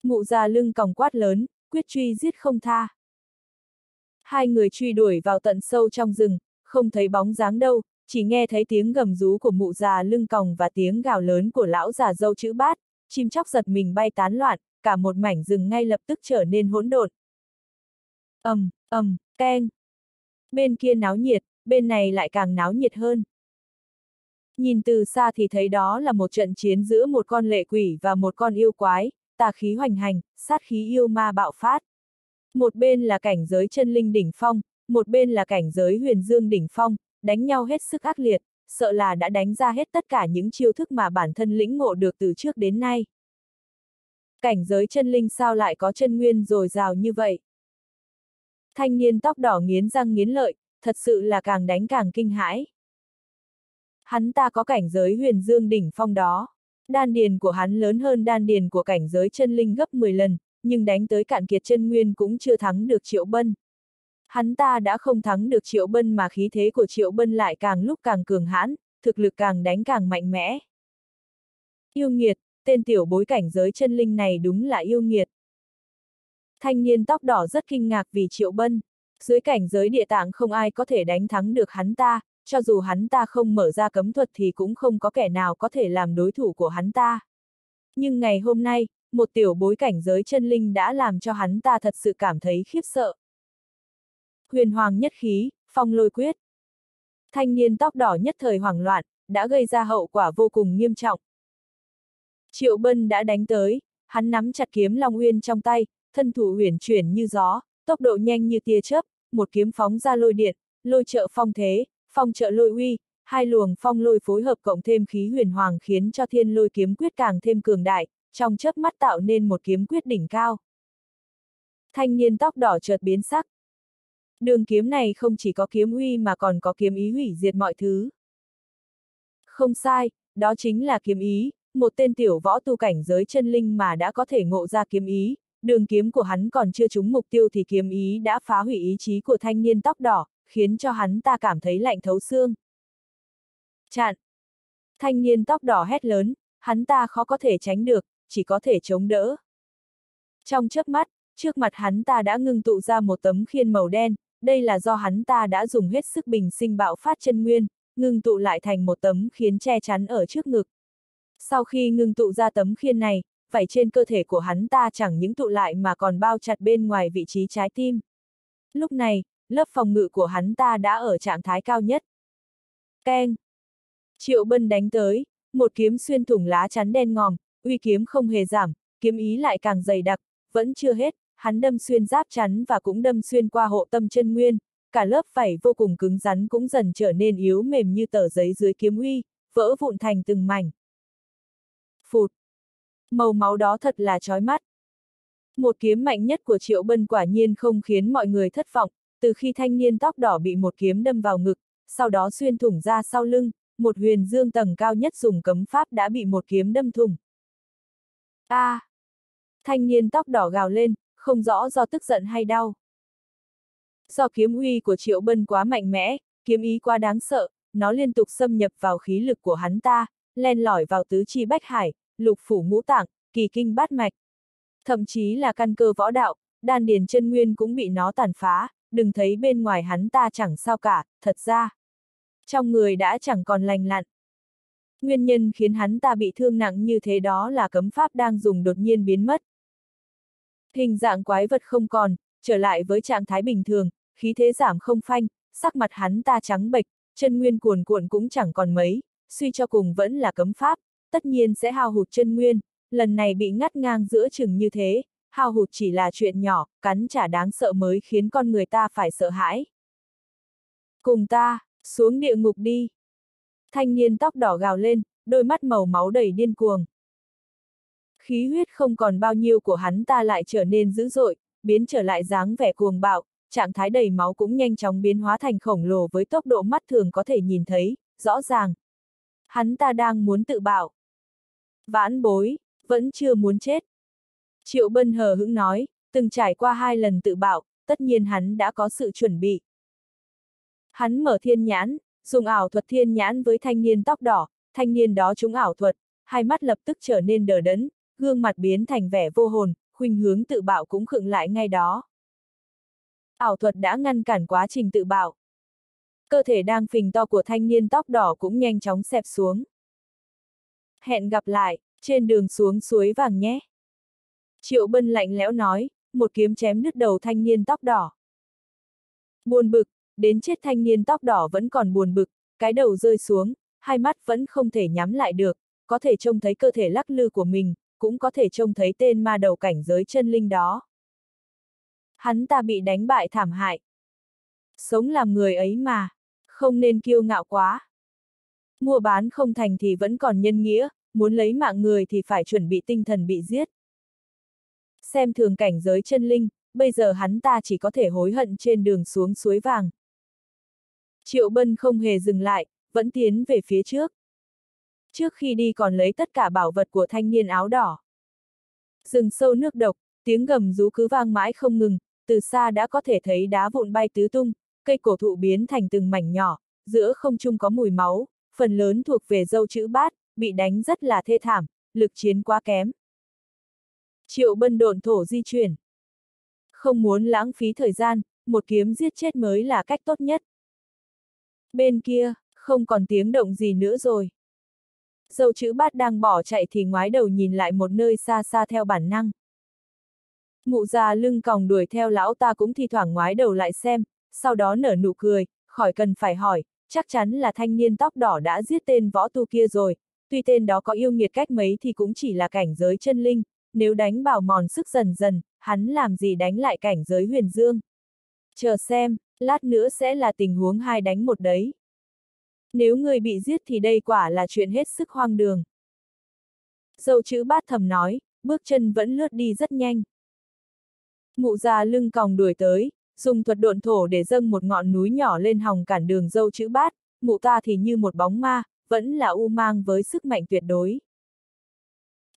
Mụ già lưng còng quát lớn, quyết truy giết không tha. Hai người truy đuổi vào tận sâu trong rừng, không thấy bóng dáng đâu, chỉ nghe thấy tiếng gầm rú của mụ già lưng còng và tiếng gào lớn của lão già dâu chữ bát, chim chóc giật mình bay tán loạn, cả một mảnh rừng ngay lập tức trở nên hỗn độn. ầm, ầm, keng. Bên kia náo nhiệt, bên này lại càng náo nhiệt hơn. Nhìn từ xa thì thấy đó là một trận chiến giữa một con lệ quỷ và một con yêu quái, tà khí hoành hành, sát khí yêu ma bạo phát. Một bên là cảnh giới chân linh đỉnh phong, một bên là cảnh giới huyền dương đỉnh phong, đánh nhau hết sức ác liệt, sợ là đã đánh ra hết tất cả những chiêu thức mà bản thân lĩnh ngộ được từ trước đến nay. Cảnh giới chân linh sao lại có chân nguyên dồi dào như vậy? Thanh niên tóc đỏ nghiến răng nghiến lợi, thật sự là càng đánh càng kinh hãi. Hắn ta có cảnh giới huyền dương đỉnh phong đó. Đan điền của hắn lớn hơn đan điền của cảnh giới chân linh gấp 10 lần, nhưng đánh tới cạn kiệt chân nguyên cũng chưa thắng được Triệu Bân. Hắn ta đã không thắng được Triệu Bân mà khí thế của Triệu Bân lại càng lúc càng cường hãn, thực lực càng đánh càng mạnh mẽ. Yêu nghiệt, tên tiểu bối cảnh giới chân linh này đúng là yêu nghiệt. Thanh niên tóc đỏ rất kinh ngạc vì Triệu Bân. Dưới cảnh giới địa tạng không ai có thể đánh thắng được hắn ta, cho dù hắn ta không mở ra cấm thuật thì cũng không có kẻ nào có thể làm đối thủ của hắn ta. Nhưng ngày hôm nay, một tiểu bối cảnh giới chân linh đã làm cho hắn ta thật sự cảm thấy khiếp sợ. Huyền hoàng nhất khí, phong lôi quyết. Thanh niên tóc đỏ nhất thời hoảng loạn, đã gây ra hậu quả vô cùng nghiêm trọng. Triệu Bân đã đánh tới, hắn nắm chặt kiếm Long Uyên trong tay, thân thủ huyền chuyển như gió, tốc độ nhanh như tia chớp, một kiếm phóng ra lôi điện, lôi trợ phong thế, phong trợ lôi uy, hai luồng phong lôi phối hợp cộng thêm khí huyền hoàng khiến cho thiên lôi kiếm quyết càng thêm cường đại, trong chớp mắt tạo nên một kiếm quyết đỉnh cao. Thanh niên tóc đỏ chợt biến sắc. Đường kiếm này không chỉ có kiếm uy mà còn có kiếm ý hủy diệt mọi thứ. Không sai, đó chính là kiếm ý, một tên tiểu võ tu cảnh giới chân linh mà đã có thể ngộ ra kiếm ý, đường kiếm của hắn còn chưa trúng mục tiêu thì kiếm ý đã phá hủy ý chí của thanh niên tóc đỏ, khiến cho hắn ta cảm thấy lạnh thấu xương. Chặn! Thanh niên tóc đỏ hét lớn, hắn ta khó có thể tránh được, chỉ có thể chống đỡ. Trong chớp mắt, trước mặt hắn ta đã ngưng tụ ra một tấm khiên màu đen, đây là do hắn ta đã dùng hết sức bình sinh bạo phát chân nguyên, ngưng tụ lại thành một tấm khiến che chắn ở trước ngực. Sau khi ngưng tụ ra tấm khiên này, vảy trên cơ thể của hắn ta chẳng những tụ lại mà còn bao chặt bên ngoài vị trí trái tim. Lúc này, lớp phòng ngự của hắn ta đã ở trạng thái cao nhất. Keng! Triệu Bân đánh tới, một kiếm xuyên thủng lá chắn đen ngòm, uy kiếm không hề giảm, kiếm ý lại càng dày đặc, vẫn chưa hết, hắn đâm xuyên giáp chắn và cũng đâm xuyên qua hộ tâm chân nguyên, cả lớp vảy vô cùng cứng rắn cũng dần trở nên yếu mềm như tờ giấy dưới kiếm uy, vỡ vụn thành từng mảnh. Phụt! Màu máu đó thật là chói mắt. Một kiếm mạnh nhất của Triệu Bân quả nhiên không khiến mọi người thất vọng, từ khi thanh niên tóc đỏ bị một kiếm đâm vào ngực, sau đó xuyên thủng ra sau lưng, một huyền dương tầng cao nhất dùng cấm pháp đã bị một kiếm đâm thủng. A! À, thanh niên tóc đỏ gào lên, không rõ do tức giận hay đau. Do kiếm uy của Triệu Bân quá mạnh mẽ, kiếm ý quá đáng sợ, nó liên tục xâm nhập vào khí lực của hắn ta, len lỏi vào tứ chi bách hải, lục phủ ngũ tạng, kỳ kinh bát mạch. Thậm chí là căn cơ võ đạo, đan điền chân nguyên cũng bị nó tàn phá, đừng thấy bên ngoài hắn ta chẳng sao cả, thật ra. Trong người đã chẳng còn lành lặn. Nguyên nhân khiến hắn ta bị thương nặng như thế đó là cấm pháp đang dùng đột nhiên biến mất. Hình dạng quái vật không còn, trở lại với trạng thái bình thường, khí thế giảm không phanh, sắc mặt hắn ta trắng bệch, chân nguyên cuồn cuộn cũng chẳng còn mấy, suy cho cùng vẫn là cấm pháp, tất nhiên sẽ hao hụt chân nguyên, lần này bị ngắt ngang giữa chừng như thế, hao hụt chỉ là chuyện nhỏ, cắn trả đáng sợ mới khiến con người ta phải sợ hãi. Cùng ta, xuống địa ngục đi. Thanh niên tóc đỏ gào lên, đôi mắt màu máu đầy điên cuồng. Khí huyết không còn bao nhiêu của hắn ta lại trở nên dữ dội, biến trở lại dáng vẻ cuồng bạo, trạng thái đầy máu cũng nhanh chóng biến hóa thành khổng lồ với tốc độ mắt thường có thể nhìn thấy, rõ ràng. Hắn ta đang muốn tự bạo. Vãn bối, vẫn chưa muốn chết. Triệu Bân hờ hững nói, từng trải qua hai lần tự bạo, tất nhiên hắn đã có sự chuẩn bị. Hắn mở thiên nhãn, dùng ảo thuật thiên nhãn với thanh niên tóc đỏ, thanh niên đó trúng ảo thuật, hai mắt lập tức trở nên đờ đẫn, gương mặt biến thành vẻ vô hồn, khuynh hướng tự bạo cũng khựng lại ngay đó. Ảo thuật đã ngăn cản quá trình tự bạo. Cơ thể đang phình to của thanh niên tóc đỏ cũng nhanh chóng xẹp xuống. Hẹn gặp lại, trên đường xuống suối vàng nhé. Triệu Bân lạnh lẽo nói, một kiếm chém nứt đầu thanh niên tóc đỏ. Buồn bực, đến chết thanh niên tóc đỏ vẫn còn buồn bực, cái đầu rơi xuống, hai mắt vẫn không thể nhắm lại được, có thể trông thấy cơ thể lắc lư của mình, cũng có thể trông thấy tên ma đầu cảnh giới chân linh đó. Hắn ta bị đánh bại thảm hại. Sống làm người ấy mà, không nên kiêu ngạo quá. Mua bán không thành thì vẫn còn nhân nghĩa, muốn lấy mạng người thì phải chuẩn bị tinh thần bị giết. Xem thường cảnh giới chân linh, bây giờ hắn ta chỉ có thể hối hận trên đường xuống suối vàng. Triệu Bân không hề dừng lại, vẫn tiến về phía trước. Trước khi đi còn lấy tất cả bảo vật của thanh niên áo đỏ. Rừng sâu nước độc, tiếng gầm rú cứ vang mãi không ngừng, từ xa đã có thể thấy đá vụn bay tứ tung, cây cổ thụ biến thành từng mảnh nhỏ, giữa không trung có mùi máu, phần lớn thuộc về dâu chữ bát, bị đánh rất là thê thảm, lực chiến quá kém. Triệu bân độn thổ di chuyển. Không muốn lãng phí thời gian, một kiếm giết chết mới là cách tốt nhất. Bên kia, không còn tiếng động gì nữa rồi. Dâu chữ bát đang bỏ chạy thì ngoái đầu nhìn lại một nơi xa xa theo bản năng. Mụ già lưng còng đuổi theo lão ta cũng thi thoảng ngoái đầu lại xem, sau đó nở nụ cười, khỏi cần phải hỏi, chắc chắn là thanh niên tóc đỏ đã giết tên võ tu kia rồi, tuy tên đó có yêu nghiệt cách mấy thì cũng chỉ là cảnh giới chân linh, nếu đánh bảo mòn sức dần dần, hắn làm gì đánh lại cảnh giới huyền dương. Chờ xem, lát nữa sẽ là tình huống hai đánh một đấy. Nếu người bị giết thì đây quả là chuyện hết sức hoang đường. Dâu chữ bát thầm nói, bước chân vẫn lướt đi rất nhanh. Mụ già lưng còng đuổi tới, dùng thuật độn thổ để dâng một ngọn núi nhỏ lên hòng cản đường dâu chữ bát, mụ ta thì như một bóng ma, vẫn là u mang với sức mạnh tuyệt đối.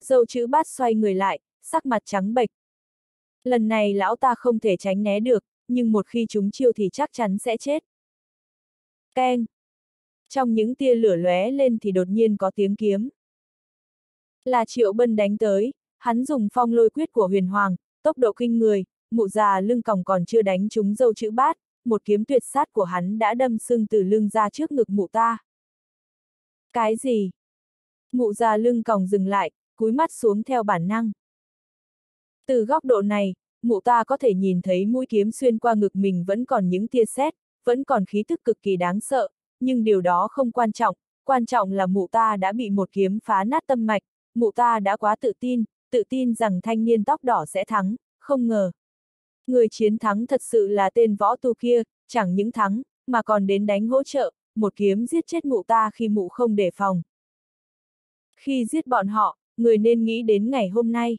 Dâu chữ bát xoay người lại, sắc mặt trắng bệch. Lần này lão ta không thể tránh né được, nhưng một khi chúng chiêu thì chắc chắn sẽ chết. Keng! Trong những tia lửa lóe lên thì đột nhiên có tiếng kiếm. Là triệu bân đánh tới, hắn dùng phong lôi quyết của huyền hoàng, tốc độ kinh người, mụ già lưng còng còn chưa đánh trúng dâu chữ bát, một kiếm tuyệt sát của hắn đã đâm xương từ lưng ra trước ngực mụ ta. Cái gì? Mụ già lưng còng dừng lại, cúi mắt xuống theo bản năng. Từ góc độ này, mụ ta có thể nhìn thấy mũi kiếm xuyên qua ngực mình vẫn còn những tia sét, vẫn còn khí tức cực kỳ đáng sợ, nhưng điều đó không quan trọng, quan trọng là mụ ta đã bị một kiếm phá nát tâm mạch, mụ ta đã quá tự tin, tự tin rằng thanh niên tóc đỏ sẽ thắng, không ngờ. Người chiến thắng thật sự là tên võ tu kia, chẳng những thắng, mà còn đến đánh hỗ trợ, một kiếm giết chết mụ ta khi mụ không đề phòng. Khi giết bọn họ, người nên nghĩ đến ngày hôm nay.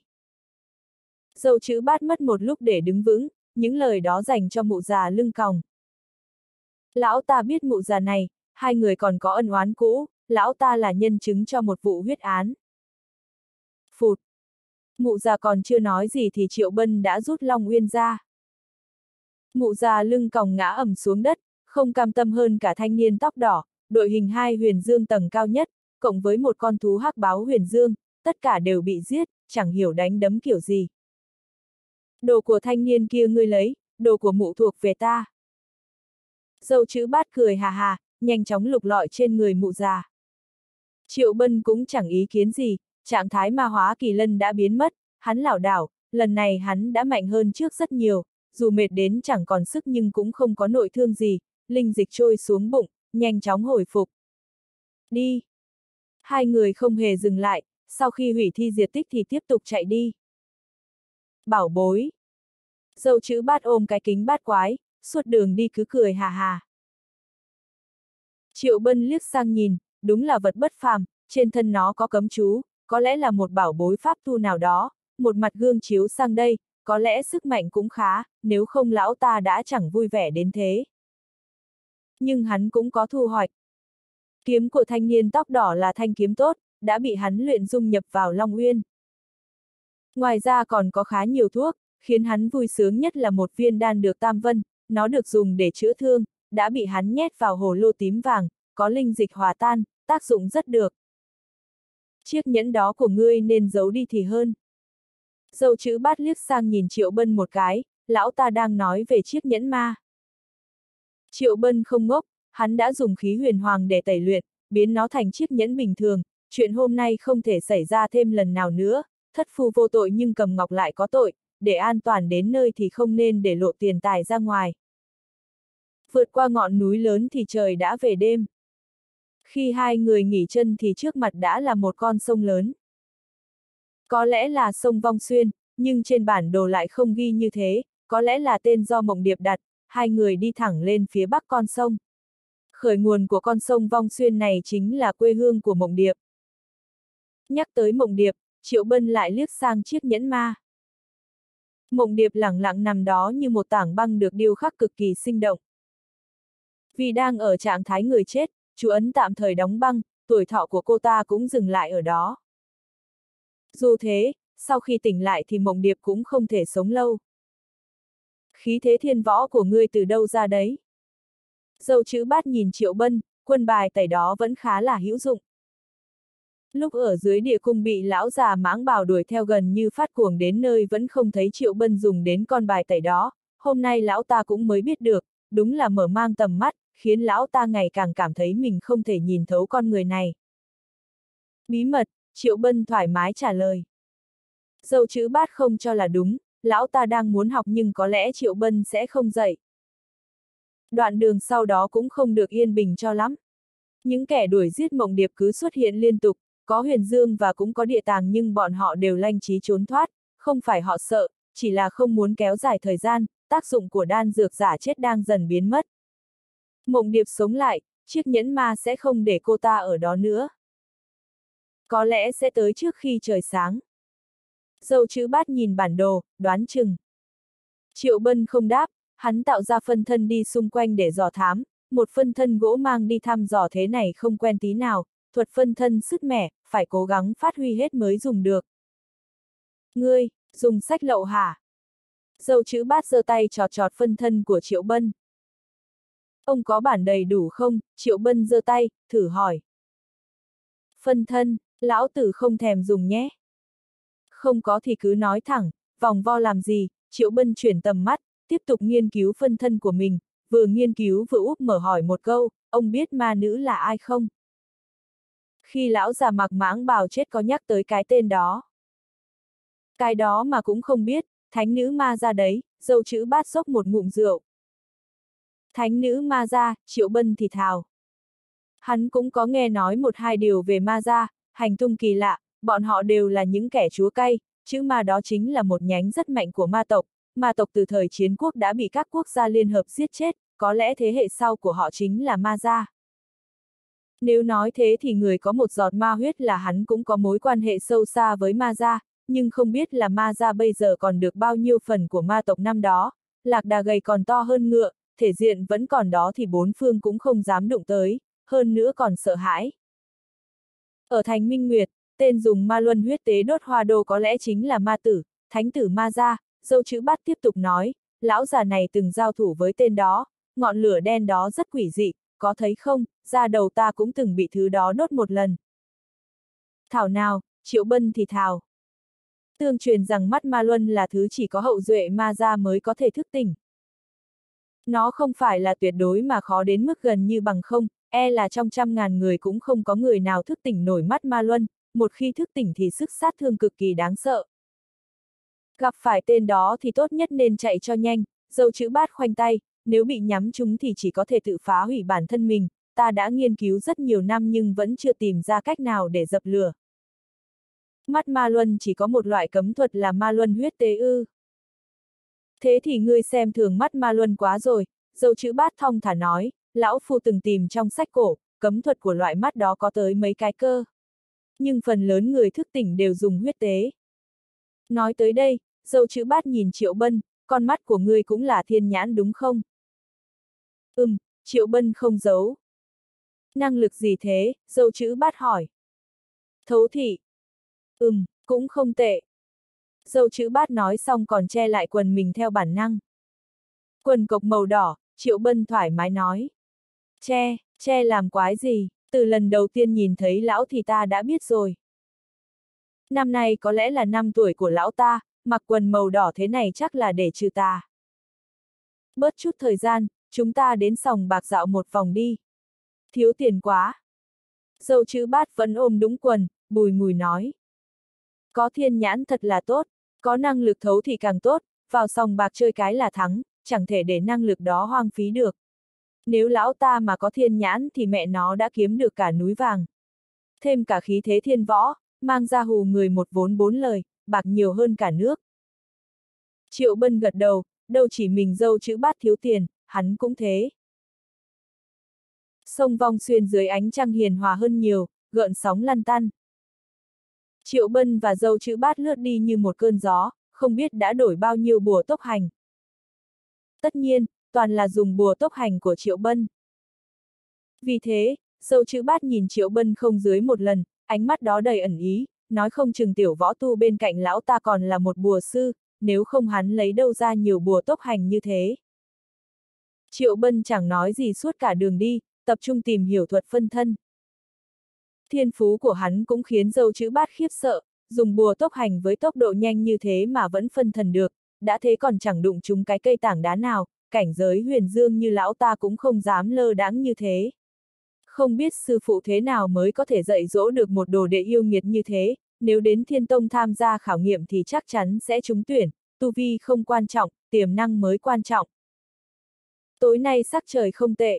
Dâu chữ bát mất một lúc để đứng vững, những lời đó dành cho mụ già lưng còng. Lão ta biết mụ già này, hai người còn có ân oán cũ, lão ta là nhân chứng cho một vụ huyết án. Phụt! Mụ già còn chưa nói gì thì Triệu Bân đã rút Long Uyên ra. Mụ già lưng còng ngã ẩm xuống đất, không cam tâm hơn cả thanh niên tóc đỏ, đội hình hai huyền dương tầng cao nhất, cộng với một con thú hắc báo huyền dương, tất cả đều bị giết, chẳng hiểu đánh đấm kiểu gì. Đồ của thanh niên kia ngươi lấy, đồ của mụ thuộc về ta. Dâu chữ bát cười hà hà, nhanh chóng lục lọi trên người mụ già. Triệu Bân cũng chẳng ý kiến gì, trạng thái ma hóa kỳ lân đã biến mất, hắn lảo đảo, lần này hắn đã mạnh hơn trước rất nhiều, dù mệt đến chẳng còn sức nhưng cũng không có nội thương gì, linh dịch trôi xuống bụng, nhanh chóng hồi phục. Đi! Hai người không hề dừng lại, sau khi hủy thi diệt tích thì tiếp tục chạy đi. Bảo bối! Dâu chữ bát ôm cái kính bát quái, suốt đường đi cứ cười hà hà. Triệu Bân liếc sang nhìn, đúng là vật bất phàm, trên thân nó có cấm chú, có lẽ là một bảo bối pháp tu nào đó, một mặt gương chiếu sang đây, có lẽ sức mạnh cũng khá, nếu không lão ta đã chẳng vui vẻ đến thế. Nhưng hắn cũng có thu hoạch. Kiếm của thanh niên tóc đỏ là thanh kiếm tốt, đã bị hắn luyện dung nhập vào Long Uyên. Ngoài ra còn có khá nhiều thuốc, khiến hắn vui sướng nhất là một viên đan được tam vân, nó được dùng để chữa thương, đã bị hắn nhét vào hồ lô tím vàng, có linh dịch hòa tan, tác dụng rất được. Chiếc nhẫn đó của ngươi nên giấu đi thì hơn. Dâu chữ bát liếc sang nhìn Triệu Bân một cái, lão ta đang nói về chiếc nhẫn ma. Triệu Bân không ngốc, hắn đã dùng khí huyền hoàng để tẩy luyện, biến nó thành chiếc nhẫn bình thường, chuyện hôm nay không thể xảy ra thêm lần nào nữa, thất phu vô tội nhưng cầm ngọc lại có tội, để an toàn đến nơi thì không nên để lộ tiền tài ra ngoài. Vượt qua ngọn núi lớn thì trời đã về đêm. Khi hai người nghỉ chân thì trước mặt đã là một con sông lớn. Có lẽ là sông Vong Xuyên, nhưng trên bản đồ lại không ghi như thế, có lẽ là tên do Mộng Điệp đặt, hai người đi thẳng lên phía bắc con sông. Khởi nguồn của con sông Vong Xuyên này chính là quê hương của Mộng Điệp. Nhắc tới Mộng Điệp, Triệu Bân lại liếc sang chiếc nhẫn ma. Mộng Điệp lẳng lặng nằm đó như một tảng băng được điêu khắc cực kỳ sinh động. Vì đang ở trạng thái người chết, chú ấn tạm thời đóng băng, tuổi thọ của cô ta cũng dừng lại ở đó. Dù thế, sau khi tỉnh lại thì mộng điệp cũng không thể sống lâu. Khí thế thiên võ của ngươi từ đâu ra đấy? Dâu chữ bát nhìn triệu bân, quân bài tẩy đó vẫn khá là hữu dụng. Lúc ở dưới địa cung bị lão già mãng bào đuổi theo gần như phát cuồng đến nơi vẫn không thấy triệu bân dùng đến con bài tẩy đó, hôm nay lão ta cũng mới biết được, đúng là mở mang tầm mắt, khiến lão ta ngày càng cảm thấy mình không thể nhìn thấu con người này. Bí mật, Triệu Bân thoải mái trả lời. Dâu chữ bát không cho là đúng, lão ta đang muốn học nhưng có lẽ Triệu Bân sẽ không dạy. Đoạn đường sau đó cũng không được yên bình cho lắm. Những kẻ đuổi giết mộng điệp cứ xuất hiện liên tục, có huyền dương và cũng có địa tàng nhưng bọn họ đều lanh trí trốn thoát, không phải họ sợ, chỉ là không muốn kéo dài thời gian, tác dụng của đan dược giả chết đang dần biến mất. Mộng điệp sống lại, chiếc nhẫn ma sẽ không để cô ta ở đó nữa. Có lẽ sẽ tới trước khi trời sáng. Dâu chữ bát nhìn bản đồ, đoán chừng. Triệu Bân không đáp, hắn tạo ra phân thân đi xung quanh để dò thám, một phân thân gỗ mang đi thăm dò thế này không quen tí nào, thuật phân thân sức mẻ, phải cố gắng phát huy hết mới dùng được. Ngươi, dùng sách lậu hả? Dâu chữ bát giơ tay trọt trọt phân thân của Triệu Bân. Ông có bản đầy đủ không? Triệu Bân giơ tay, thử hỏi. Phân thân, lão tử không thèm dùng nhé. Không có thì cứ nói thẳng, vòng vo làm gì, Triệu Bân chuyển tầm mắt, tiếp tục nghiên cứu phân thân của mình, vừa nghiên cứu vừa úp mở hỏi một câu, ông biết ma nữ là ai không? Khi lão già mặc mãng bào chết có nhắc tới cái tên đó. Cái đó mà cũng không biết, thánh nữ ma ra đấy, dâu chữ bát sốc một ngụm rượu. Thánh nữ ma ra, triệu bân thì thào. Hắn cũng có nghe nói một hai điều về ma ra, hành tung kỳ lạ, bọn họ đều là những kẻ chúa cay, chữ ma đó chính là một nhánh rất mạnh của ma tộc, ma tộc từ thời chiến quốc đã bị các quốc gia liên hợp giết chết, có lẽ thế hệ sau của họ chính là ma gia. Nếu nói thế thì người có một giọt ma huyết là hắn cũng có mối quan hệ sâu xa với ma gia, nhưng không biết là ma gia bây giờ còn được bao nhiêu phần của ma tộc năm đó, lạc đà gầy còn to hơn ngựa, thể diện vẫn còn đó thì bốn phương cũng không dám đụng tới, hơn nữa còn sợ hãi. Ở thành Minh Nguyệt, tên dùng ma luân huyết tế đốt hoa đô có lẽ chính là ma tử, thánh tử ma gia, dâu chữ bát tiếp tục nói, lão già này từng giao thủ với tên đó, ngọn lửa đen đó rất quỷ dị, có thấy không, da đầu ta cũng từng bị thứ đó nốt một lần. Thảo nào, triệu bân thì thảo. Tương truyền rằng mắt ma luân là thứ chỉ có hậu duệ ma gia mới có thể thức tỉnh. Nó không phải là tuyệt đối mà khó đến mức gần như bằng không, e là trong trăm ngàn người cũng không có người nào thức tỉnh nổi mắt ma luân, một khi thức tỉnh thì sức sát thương cực kỳ đáng sợ. Gặp phải tên đó thì tốt nhất nên chạy cho nhanh, dâu chữ bát khoanh tay, nếu bị nhắm chúng thì chỉ có thể tự phá hủy bản thân mình, ta đã nghiên cứu rất nhiều năm nhưng vẫn chưa tìm ra cách nào để dập lửa. Mắt ma luân chỉ có một loại cấm thuật là ma luân huyết tế ư. Thế thì ngươi xem thường mắt ma luân quá rồi, dâu chữ bát thong thả nói, lão phu từng tìm trong sách cổ, cấm thuật của loại mắt đó có tới mấy cái cơ. Nhưng phần lớn người thức tỉnh đều dùng huyết tế. Nói tới đây, dâu chữ bát nhìn Triệu Bân, con mắt của ngươi cũng là thiên nhãn đúng không? Ừm, Triệu Bân không giấu. Năng lực gì thế, dâu chữ bát hỏi. Thấu thị. Ừm, cũng không tệ. Dâu chữ bát nói xong còn che lại quần mình theo bản năng. Quần cộc màu đỏ, Triệu Bân thoải mái nói. Che, che làm quái gì, từ lần đầu tiên nhìn thấy lão thì ta đã biết rồi. Năm nay có lẽ là năm tuổi của lão ta, mặc quần màu đỏ thế này chắc là để trừ ta. Bớt chút thời gian, chúng ta đến sòng bạc dạo một vòng đi. Thiếu tiền quá. Dâu chữ bát vẫn ôm đúng quần, bùi mùi nói. Có thiên nhãn thật là tốt, có năng lực thấu thì càng tốt, vào sòng bạc chơi cái là thắng, chẳng thể để năng lực đó hoang phí được. Nếu lão ta mà có thiên nhãn thì mẹ nó đã kiếm được cả núi vàng. Thêm cả khí thế thiên võ, mang ra hù người một vốn bốn lời, bạc nhiều hơn cả nước. Triệu Bân gật đầu, đâu chỉ mình dâu chữ bát thiếu tiền, hắn cũng thế. Sông vong xuyên dưới ánh trăng hiền hòa hơn nhiều, gợn sóng lăn tăn. Triệu Bân và dâu chữ bát lướt đi như một cơn gió, không biết đã đổi bao nhiêu bùa tốc hành. Tất nhiên, toàn là dùng bùa tốc hành của Triệu Bân. Vì thế, dâu chữ bát nhìn Triệu Bân không dưới một lần, ánh mắt đó đầy ẩn ý, nói không chừng tiểu võ tu bên cạnh lão ta còn là một bùa sư, nếu không hắn lấy đâu ra nhiều bùa tốc hành như thế. Triệu Bân chẳng nói gì suốt cả đường đi, tập trung tìm hiểu thuật phân thân. Thiên phú của hắn cũng khiến dâu chữ bát khiếp sợ, dùng bùa tốc hành với tốc độ nhanh như thế mà vẫn phân thần được, đã thế còn chẳng đụng chúng cái cây tảng đá nào, cảnh giới huyền dương như lão ta cũng không dám lơ đãng như thế. Không biết sư phụ thế nào mới có thể dạy dỗ được một đồ đệ yêu nghiệt như thế, nếu đến thiên tông tham gia khảo nghiệm thì chắc chắn sẽ trúng tuyển, tu vi không quan trọng, tiềm năng mới quan trọng. Tối nay sắc trời không tệ.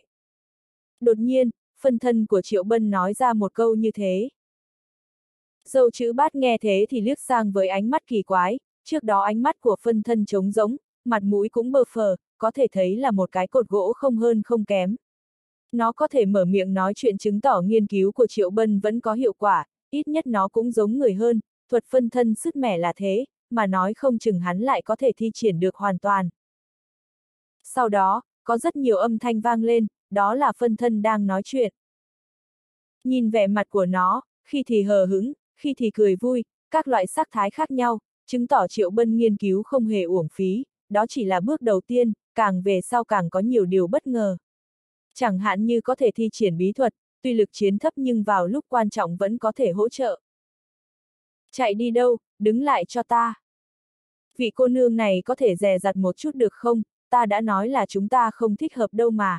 Đột nhiên, phân thân của Triệu Bân nói ra một câu như thế. Dâu chữ bát nghe thế thì liếc sang với ánh mắt kỳ quái, trước đó ánh mắt của phân thân trống rỗng, mặt mũi cũng bơ phờ, có thể thấy là một cái cột gỗ không hơn không kém. Nó có thể mở miệng nói chuyện chứng tỏ nghiên cứu của Triệu Bân vẫn có hiệu quả, ít nhất nó cũng giống người hơn, thuật phân thân sức mẻ là thế, mà nói không chừng hắn lại có thể thi triển được hoàn toàn. Sau đó, có rất nhiều âm thanh vang lên, đó là phân thân đang nói chuyện. Nhìn vẻ mặt của nó, khi thì hờ hững, khi thì cười vui, các loại sắc thái khác nhau, chứng tỏ Triệu Bân nghiên cứu không hề uổng phí, đó chỉ là bước đầu tiên, càng về sau càng có nhiều điều bất ngờ. Chẳng hạn như có thể thi triển bí thuật, tuy lực chiến thấp nhưng vào lúc quan trọng vẫn có thể hỗ trợ. Chạy đi đâu, đứng lại cho ta. Vị cô nương này có thể dè dặt một chút được không, ta đã nói là chúng ta không thích hợp đâu mà.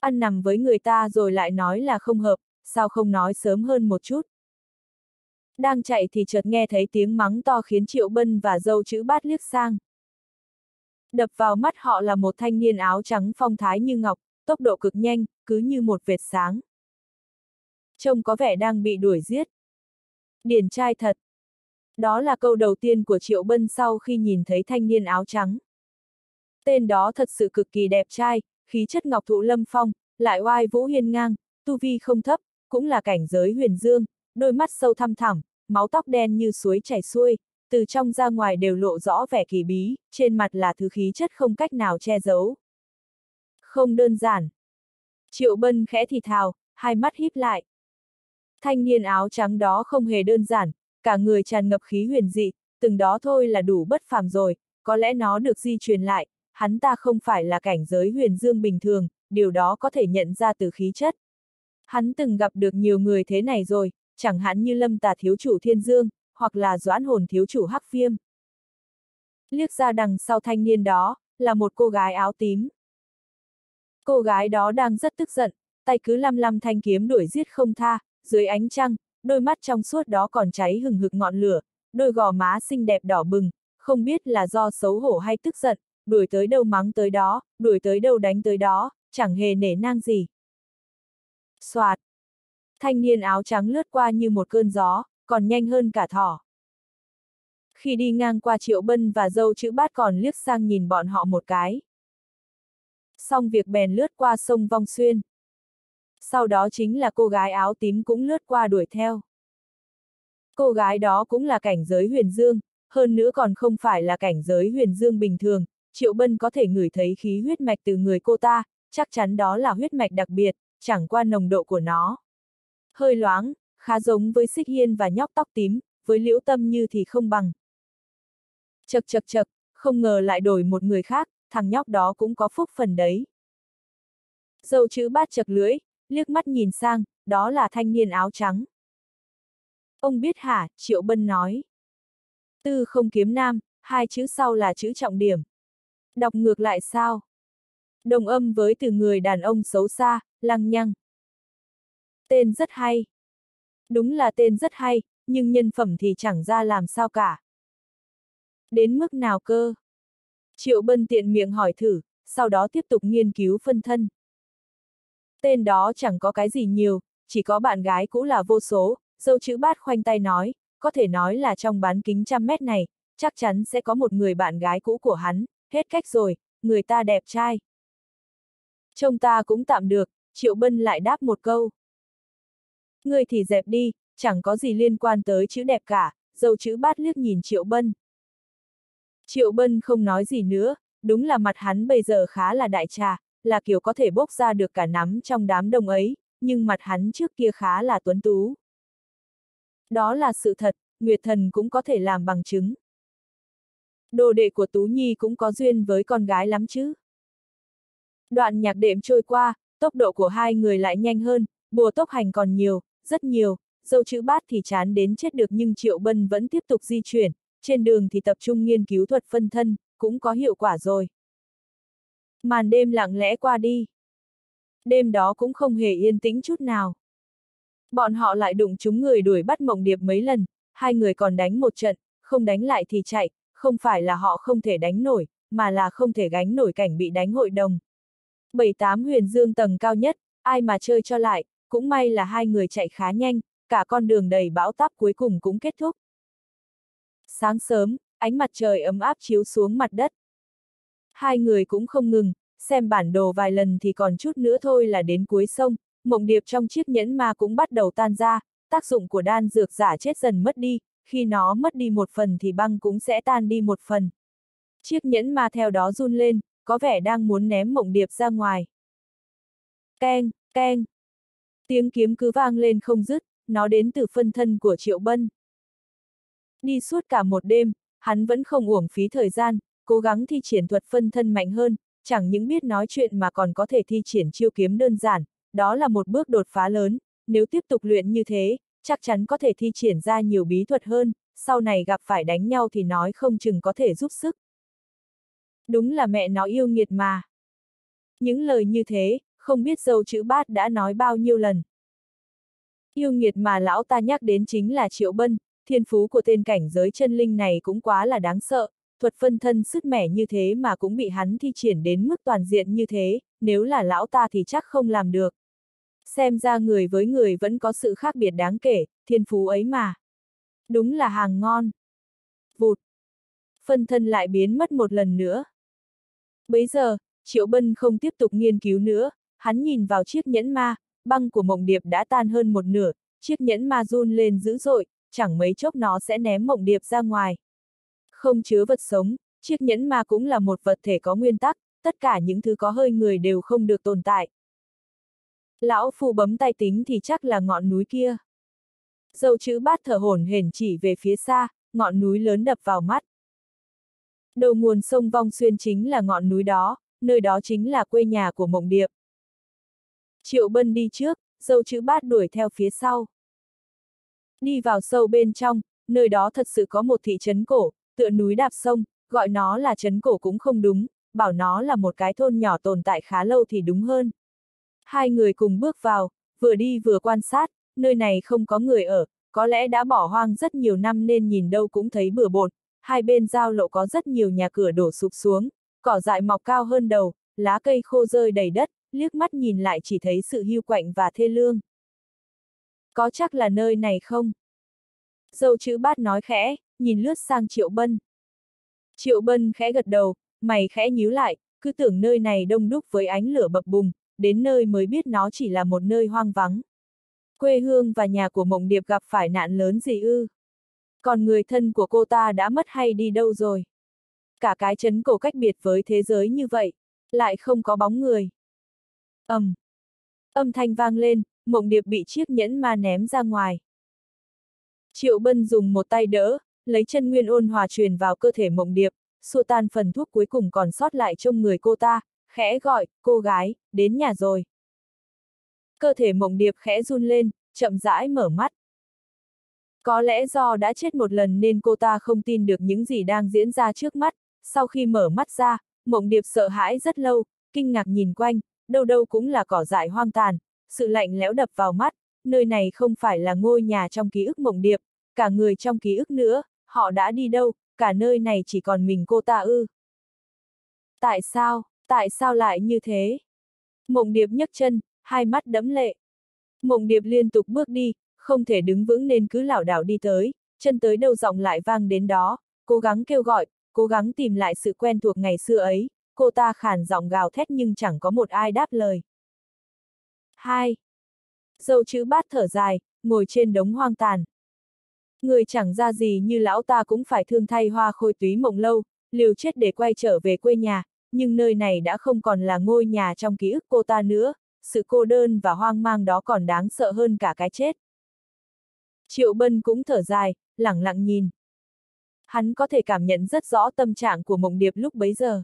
Ăn nằm với người ta rồi lại nói là không hợp, sao không nói sớm hơn một chút. Đang chạy thì chợt nghe thấy tiếng mắng to khiến Triệu Bân và dâu chữ bát liếc sang. Đập vào mắt họ là một thanh niên áo trắng phong thái như ngọc, tốc độ cực nhanh, cứ như một vệt sáng. Trông có vẻ đang bị đuổi giết. Điển trai thật. Đó là câu đầu tiên của Triệu Bân sau khi nhìn thấy thanh niên áo trắng. Tên đó thật sự cực kỳ đẹp trai, khí chất ngọc thụ lâm phong, lại oai vũ hiên ngang, tu vi không thấp, cũng là cảnh giới huyền dương, đôi mắt sâu thăm thẳm, máu tóc đen như suối chảy xuôi, từ trong ra ngoài đều lộ rõ vẻ kỳ bí, trên mặt là thứ khí chất không cách nào che giấu. Không đơn giản. Triệu Bân khẽ thì thào, hai mắt híp lại. Thanh niên áo trắng đó không hề đơn giản, cả người tràn ngập khí huyền dị, từng đó thôi là đủ bất phàm rồi, có lẽ nó được di truyền lại, hắn ta không phải là cảnh giới huyền dương bình thường, điều đó có thể nhận ra từ khí chất. Hắn từng gặp được nhiều người thế này rồi, chẳng hạn như lâm tà thiếu chủ thiên dương, hoặc là doãn hồn thiếu chủ hắc viêm. Liếc ra đằng sau thanh niên đó, là một cô gái áo tím. Cô gái đó đang rất tức giận, tay cứ lăm lăm thanh kiếm đuổi giết không tha, dưới ánh trăng, đôi mắt trong suốt đó còn cháy hừng hực ngọn lửa, đôi gò má xinh đẹp đỏ bừng, không biết là do xấu hổ hay tức giận, đuổi tới đâu mắng tới đó, đuổi tới đâu đánh tới đó, chẳng hề nể nang gì. Soạt! Thanh niên áo trắng lướt qua như một cơn gió, còn nhanh hơn cả thỏ. Khi đi ngang qua Triệu Bân và dâu chữ bát còn liếc sang nhìn bọn họ một cái. Xong việc bèn lướt qua sông Vong Xuyên. Sau đó chính là cô gái áo tím cũng lướt qua đuổi theo. Cô gái đó cũng là cảnh giới huyền dương, hơn nữa còn không phải là cảnh giới huyền dương bình thường, Triệu Bân có thể ngửi thấy khí huyết mạch từ người cô ta, chắc chắn đó là huyết mạch đặc biệt, chẳng qua nồng độ của nó. Hơi loáng, khá giống với xích hiên và nhóc tóc tím, với liễu tâm như thì không bằng. Chật chật chật, không ngờ lại đổi một người khác, thằng nhóc đó cũng có phúc phần đấy. Dâu chữ bát chật lưỡi, liếc mắt nhìn sang, đó là thanh niên áo trắng. Ông biết hả, Triệu Bân nói. Tư không kiếm nam, hai chữ sau là chữ trọng điểm. Đọc ngược lại sao? Đồng âm với từ người đàn ông xấu xa, lăng nhăng. Tên rất hay. Đúng là tên rất hay, nhưng nhân phẩm thì chẳng ra làm sao cả. Đến mức nào cơ? Triệu Bân tiện miệng hỏi thử, sau đó tiếp tục nghiên cứu phân thân. Tên đó chẳng có cái gì nhiều, chỉ có bạn gái cũ là vô số, dâu chữ bát khoanh tay nói, có thể nói là trong bán kính trăm mét này, chắc chắn sẽ có một người bạn gái cũ của hắn, hết cách rồi, người ta đẹp trai. Trông ta cũng tạm được, Triệu Bân lại đáp một câu. Người thì dẹp đi, chẳng có gì liên quan tới chữ đẹp cả, dâu chữ bát liếc nhìn Triệu Bân. Triệu Bân không nói gì nữa, đúng là mặt hắn bây giờ khá là đại trà, là kiểu có thể bốc ra được cả nắm trong đám đông ấy, nhưng mặt hắn trước kia khá là tuấn tú. Đó là sự thật, Nguyệt Thần cũng có thể làm bằng chứng. Đồ đệ của Tú Nhi cũng có duyên với con gái lắm chứ. Đoạn nhạc đệm trôi qua, tốc độ của hai người lại nhanh hơn, bùa tốc hành còn nhiều, rất nhiều, dâu chữ bát thì chán đến chết được nhưng Triệu Bân vẫn tiếp tục di chuyển, trên đường thì tập trung nghiên cứu thuật phân thân, cũng có hiệu quả rồi. Màn đêm lặng lẽ qua đi. Đêm đó cũng không hề yên tĩnh chút nào. Bọn họ lại đụng chúng người đuổi bắt Mộng Điệp mấy lần, hai người còn đánh một trận, không đánh lại thì chạy, không phải là họ không thể đánh nổi, mà là không thể gánh nổi cảnh bị đánh hội đồng. Bảy tám huyền dương tầng cao nhất, ai mà chơi cho lại, cũng may là hai người chạy khá nhanh, cả con đường đầy bão táp cuối cùng cũng kết thúc. Sáng sớm, ánh mặt trời ấm áp chiếu xuống mặt đất. Hai người cũng không ngừng, xem bản đồ vài lần thì còn chút nữa thôi là đến cuối sông, mộng điệp trong chiếc nhẫn ma cũng bắt đầu tan ra, tác dụng của đan dược giả chết dần mất đi, khi nó mất đi một phần thì băng cũng sẽ tan đi một phần. Chiếc nhẫn ma theo đó run lên, có vẻ đang muốn ném mộng điệp ra ngoài. Keng, keng. Tiếng kiếm cứ vang lên không dứt, nó đến từ phân thân của Triệu Bân. Đi suốt cả một đêm, hắn vẫn không uổng phí thời gian, cố gắng thi triển thuật phân thân mạnh hơn, chẳng những biết nói chuyện mà còn có thể thi triển chiêu kiếm đơn giản, đó là một bước đột phá lớn, nếu tiếp tục luyện như thế, chắc chắn có thể thi triển ra nhiều bí thuật hơn, sau này gặp phải đánh nhau thì nói không chừng có thể giúp sức. Đúng là mẹ nó yêu nghiệt mà. Những lời như thế, không biết dâu chữ bát đã nói bao nhiêu lần. Yêu nghiệt mà lão ta nhắc đến chính là Triệu Bân, thiên phú của tên cảnh giới chân linh này cũng quá là đáng sợ, thuật phân thân sứt mẻ như thế mà cũng bị hắn thi triển đến mức toàn diện như thế, nếu là lão ta thì chắc không làm được. Xem ra người với người vẫn có sự khác biệt đáng kể, thiên phú ấy mà. Đúng là hàng ngon. Vụt. Phân thân lại biến mất một lần nữa. Bấy giờ, Triệu Bân không tiếp tục nghiên cứu nữa, hắn nhìn vào chiếc nhẫn ma, băng của mộng điệp đã tan hơn một nửa, chiếc nhẫn ma run lên dữ dội, chẳng mấy chốc nó sẽ ném mộng điệp ra ngoài. Không chứa vật sống, chiếc nhẫn ma cũng là một vật thể có nguyên tắc, tất cả những thứ có hơi người đều không được tồn tại. Lão phu bấm tay tính thì chắc là ngọn núi kia. Dâu chữ bát thở hổn hển chỉ về phía xa, ngọn núi lớn đập vào mắt. Đầu nguồn sông Vong Xuyên chính là ngọn núi đó, nơi đó chính là quê nhà của Mộng Điệp. Triệu Bân đi trước, dâu chữ bát đuổi theo phía sau. Đi vào sâu bên trong, nơi đó thật sự có một thị trấn cổ, tựa núi đạp sông, gọi nó là trấn cổ cũng không đúng, bảo nó là một cái thôn nhỏ tồn tại khá lâu thì đúng hơn. Hai người cùng bước vào, vừa đi vừa quan sát, nơi này không có người ở, có lẽ đã bỏ hoang rất nhiều năm nên nhìn đâu cũng thấy bừa bộn, hai bên giao lộ có rất nhiều nhà cửa đổ sụp xuống, cỏ dại mọc cao hơn đầu, lá cây khô rơi đầy đất, liếc mắt nhìn lại chỉ thấy sự hưu quạnh và thê lương. Có chắc là nơi này không? Dâu chữ bát nói khẽ, nhìn lướt sang Triệu Bân. Triệu Bân khẽ gật đầu, mày khẽ nhíu lại, cứ tưởng nơi này đông đúc với ánh lửa bập bùng, đến nơi mới biết nó chỉ là một nơi hoang vắng. Quê hương và nhà của Mộng Điệp gặp phải nạn lớn gì ư? Còn người thân của cô ta đã mất hay đi đâu rồi? Cả cái chấn cổ cách biệt với thế giới như vậy, lại không có bóng người. ầm, um. Âm thanh vang lên, Mộng Điệp bị chiếc nhẫn ma ném ra ngoài. Triệu Bân dùng một tay đỡ, lấy chân nguyên ôn hòa truyền vào cơ thể Mộng Điệp, xua tan phần thuốc cuối cùng còn sót lại trong người cô ta, khẽ gọi, cô gái, đến nhà rồi. Cơ thể Mộng Điệp khẽ run lên, chậm rãi mở mắt. Có lẽ do đã chết một lần nên cô ta không tin được những gì đang diễn ra trước mắt, sau khi mở mắt ra, Mộng Điệp sợ hãi rất lâu, kinh ngạc nhìn quanh, đâu đâu cũng là cỏ dại hoang tàn, sự lạnh lẽo đập vào mắt, nơi này không phải là ngôi nhà trong ký ức Mộng Điệp, cả người trong ký ức nữa, họ đã đi đâu, cả nơi này chỉ còn mình cô ta ư. Tại sao, tại sao lại như thế? Mộng Điệp nhấc chân, hai mắt đẫm lệ. Mộng Điệp liên tục bước đi, không thể đứng vững nên cứ lảo đảo đi tới, chân tới đâu giọng lại vang đến đó, cố gắng kêu gọi, cố gắng tìm lại sự quen thuộc ngày xưa ấy, cô ta khàn giọng gào thét nhưng chẳng có một ai đáp lời. 2. Dâu chữ bát thở dài, ngồi trên đống hoang tàn. Người chẳng ra gì như lão ta cũng phải thương thay hoa khôi túy mộng lâu, liều chết để quay trở về quê nhà, nhưng nơi này đã không còn là ngôi nhà trong ký ức cô ta nữa, sự cô đơn và hoang mang đó còn đáng sợ hơn cả cái chết. Triệu Bân cũng thở dài, lẳng lặng nhìn. Hắn có thể cảm nhận rất rõ tâm trạng của Mộng Điệp lúc bấy giờ.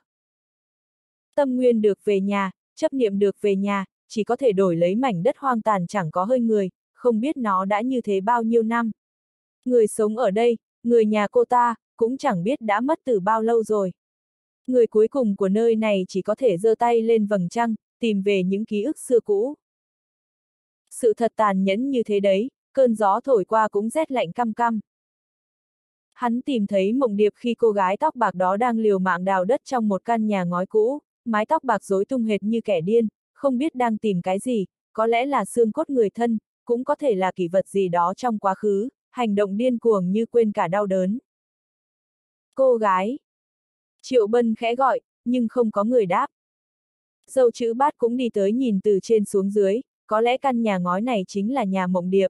Tâm nguyên được về nhà, chấp niệm được về nhà, chỉ có thể đổi lấy mảnh đất hoang tàn chẳng có hơi người, không biết nó đã như thế bao nhiêu năm. Người sống ở đây, người nhà cô ta, cũng chẳng biết đã mất từ bao lâu rồi. Người cuối cùng của nơi này chỉ có thể giơ tay lên vầng trăng, tìm về những ký ức xưa cũ. Sự thật tàn nhẫn như thế đấy, cơn gió thổi qua cũng rét lạnh căm căm. Hắn tìm thấy mộng điệp khi cô gái tóc bạc đó đang liều mạng đào đất trong một căn nhà ngói cũ, mái tóc bạc rối tung hệt như kẻ điên, không biết đang tìm cái gì, có lẽ là xương cốt người thân, cũng có thể là kỷ vật gì đó trong quá khứ, hành động điên cuồng như quên cả đau đớn. Cô gái. Triệu Bân khẽ gọi, nhưng không có người đáp. Dâu chữ bát cũng đi tới nhìn từ trên xuống dưới, có lẽ căn nhà ngói này chính là nhà mộng điệp.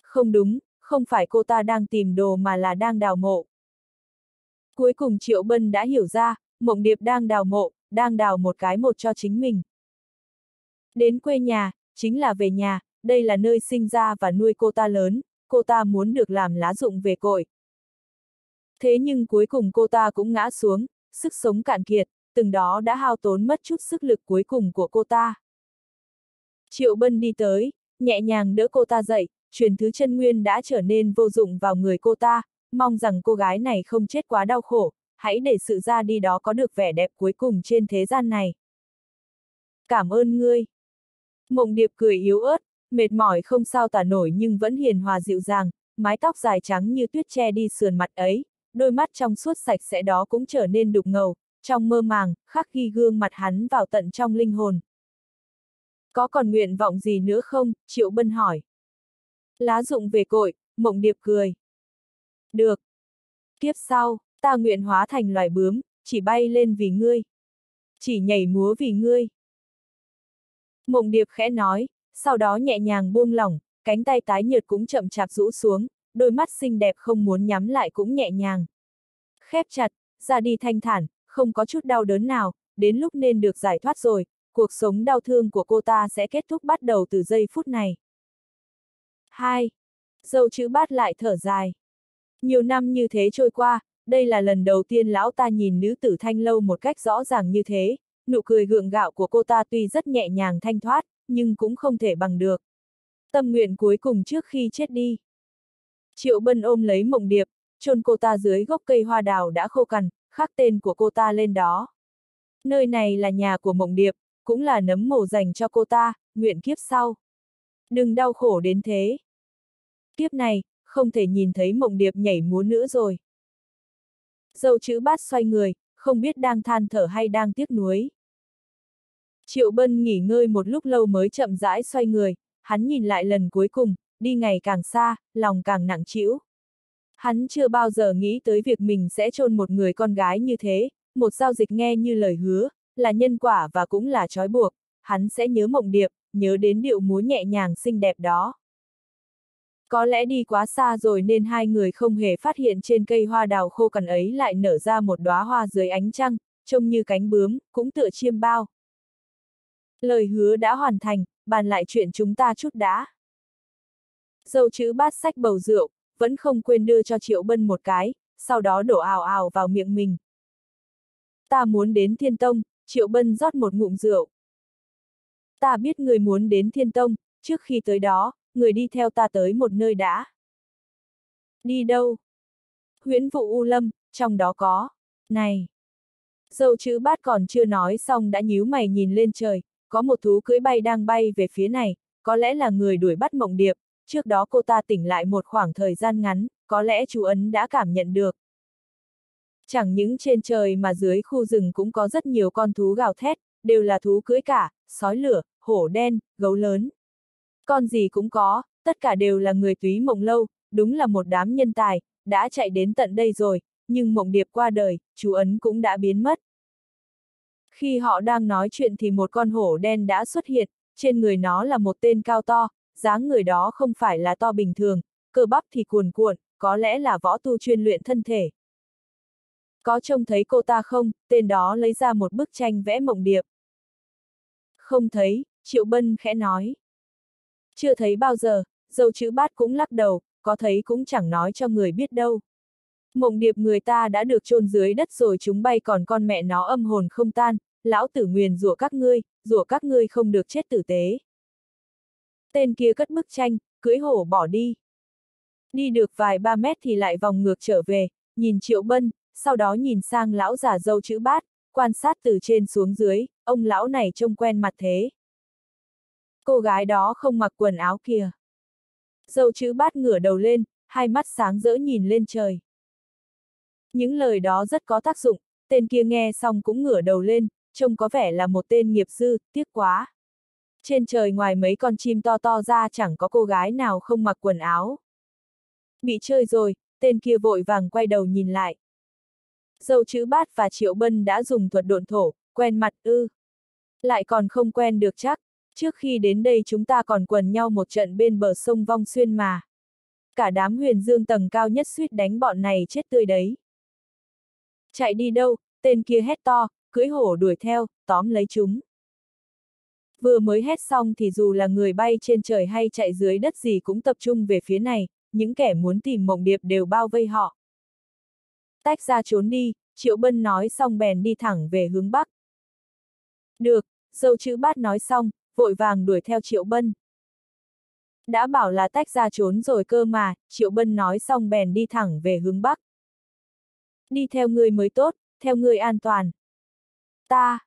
Không đúng, không phải cô ta đang tìm đồ mà là đang đào mộ. Cuối cùng Triệu Bân đã hiểu ra, mộng điệp đang đào mộ, đang đào một cái một cho chính mình. Đến quê nhà, chính là về nhà, đây là nơi sinh ra và nuôi cô ta lớn, cô ta muốn được làm lá dụng về cội. Thế nhưng cuối cùng cô ta cũng ngã xuống, sức sống cạn kiệt, từng đó đã hao tốn mất chút sức lực cuối cùng của cô ta. Triệu Bân đi tới, nhẹ nhàng đỡ cô ta dậy, truyền thứ chân nguyên đã trở nên vô dụng vào người cô ta, mong rằng cô gái này không chết quá đau khổ, hãy để sự ra đi đó có được vẻ đẹp cuối cùng trên thế gian này. Cảm ơn ngươi. Mộng điệp cười yếu ớt, mệt mỏi không sao tả nổi nhưng vẫn hiền hòa dịu dàng, mái tóc dài trắng như tuyết che đi sườn mặt ấy, đôi mắt trong suốt sạch sẽ đó cũng trở nên đục ngầu, trong mơ màng, khắc ghi gương mặt hắn vào tận trong linh hồn. Có còn nguyện vọng gì nữa không? Triệu Bân hỏi. Lá dụng về cội, mộng điệp cười. Được. Kiếp sau, ta nguyện hóa thành loài bướm, chỉ bay lên vì ngươi. Chỉ nhảy múa vì ngươi. Mộng điệp khẽ nói, sau đó nhẹ nhàng buông lỏng, cánh tay tái nhợt cũng chậm chạp rũ xuống, đôi mắt xinh đẹp không muốn nhắm lại cũng nhẹ nhàng. Khép chặt, ra đi thanh thản, không có chút đau đớn nào, đến lúc nên được giải thoát rồi, cuộc sống đau thương của cô ta sẽ kết thúc bắt đầu từ giây phút này. 2. Dâu chữ bát lại thở dài. Nhiều năm như thế trôi qua, đây là lần đầu tiên lão ta nhìn nữ tử thanh lâu một cách rõ ràng như thế, nụ cười gượng gạo của cô ta tuy rất nhẹ nhàng thanh thoát, nhưng cũng không thể bằng được. Tâm nguyện cuối cùng trước khi chết đi. Triệu Bân ôm lấy mộng điệp, chôn cô ta dưới gốc cây hoa đào đã khô cằn, khắc tên của cô ta lên đó. Nơi này là nhà của mộng điệp, cũng là nấm mồ dành cho cô ta, nguyện kiếp sau. Đừng đau khổ đến thế. Kiếp này, không thể nhìn thấy mộng điệp nhảy múa nữa rồi. Dâu chữ bát xoay người, không biết đang than thở hay đang tiếc nuối. Triệu Bân nghỉ ngơi một lúc lâu mới chậm rãi xoay người, hắn nhìn lại lần cuối cùng, đi ngày càng xa, lòng càng nặng trĩu. Hắn chưa bao giờ nghĩ tới việc mình sẽ chôn một người con gái như thế, một giao dịch nghe như lời hứa, là nhân quả và cũng là trói buộc, hắn sẽ nhớ mộng điệp, nhớ đến điệu múa nhẹ nhàng xinh đẹp đó. Có lẽ đi quá xa rồi nên hai người không hề phát hiện trên cây hoa đào khô cằn ấy lại nở ra một đóa hoa dưới ánh trăng, trông như cánh bướm, cũng tựa chiêm bao. Lời hứa đã hoàn thành, bàn lại chuyện chúng ta chút đã. Dâu chữ bát sách bầu rượu, vẫn không quên đưa cho Triệu Bân một cái, sau đó đổ ào ào vào miệng mình. Ta muốn đến Thiên Tông, Triệu Bân rót một ngụm rượu. Ta biết người muốn đến Thiên Tông, trước khi tới đó, người đi theo ta tới một nơi đã. Đi đâu? Huyễn vụ U Lâm, trong đó có. Này! Dâu chữ bát còn chưa nói xong đã nhíu mày nhìn lên trời, có một thú cưỡi bay đang bay về phía này, có lẽ là người đuổi bắt mộng điệp, trước đó cô ta tỉnh lại một khoảng thời gian ngắn, có lẽ chú Ấn đã cảm nhận được. Chẳng những trên trời mà dưới khu rừng cũng có rất nhiều con thú gào thét, đều là thú cưỡi cả, sói lửa, hổ đen, gấu lớn. Con gì cũng có, tất cả đều là người túy mộng lâu, đúng là một đám nhân tài, đã chạy đến tận đây rồi, nhưng mộng điệp qua đời, chú Ấn cũng đã biến mất. Khi họ đang nói chuyện thì một con hổ đen đã xuất hiện, trên người nó là một tên cao to, dáng người đó không phải là to bình thường, cơ bắp thì cuồn cuộn, có lẽ là võ tu chuyên luyện thân thể. Có trông thấy cô ta không, tên đó lấy ra một bức tranh vẽ mộng điệp. Không thấy, Triệu Bân khẽ nói. Chưa thấy bao giờ, dâu chữ bát cũng lắc đầu, có thấy cũng chẳng nói cho người biết đâu. Mộng điệp người ta đã được chôn dưới đất rồi chúng bay còn con mẹ nó âm hồn không tan, lão tử nguyền rủa các ngươi, rủa các ngươi không được chết tử tế. Tên kia cất bức tranh, cưỡi hổ bỏ đi. Đi được vài ba mét thì lại vòng ngược trở về, nhìn Triệu Bân, sau đó nhìn sang lão già dâu chữ bát, quan sát từ trên xuống dưới, ông lão này trông quen mặt thế. Cô gái đó không mặc quần áo kìa. Dâu chữ bát ngửa đầu lên, hai mắt sáng rỡ nhìn lên trời. Những lời đó rất có tác dụng, tên kia nghe xong cũng ngửa đầu lên, trông có vẻ là một tên nghiệp dư, tiếc quá. Trên trời ngoài mấy con chim to to ra chẳng có cô gái nào không mặc quần áo. Bị chơi rồi, tên kia vội vàng quay đầu nhìn lại. Dâu chữ bát và triệu bân đã dùng thuật độn thổ, quen mặt ư. Lại còn không quen được chắc, trước khi đến đây chúng ta còn quần nhau một trận bên bờ sông Vong Xuyên mà. Cả đám huyền dương tầng cao nhất suýt đánh bọn này chết tươi đấy. Chạy đi đâu, tên kia hét to, cưỡi hổ đuổi theo, tóm lấy chúng. Vừa mới hét xong thì dù là người bay trên trời hay chạy dưới đất gì cũng tập trung về phía này, những kẻ muốn tìm mộng điệp đều bao vây họ. Tách ra trốn đi, Triệu Bân nói xong bèn đi thẳng về hướng Bắc. Được, dâu chữ bát nói xong, vội vàng đuổi theo Triệu Bân. Đã bảo là tách ra trốn rồi cơ mà, Triệu Bân nói xong bèn đi thẳng về hướng Bắc. Đi theo người mới tốt, theo người an toàn. Ta.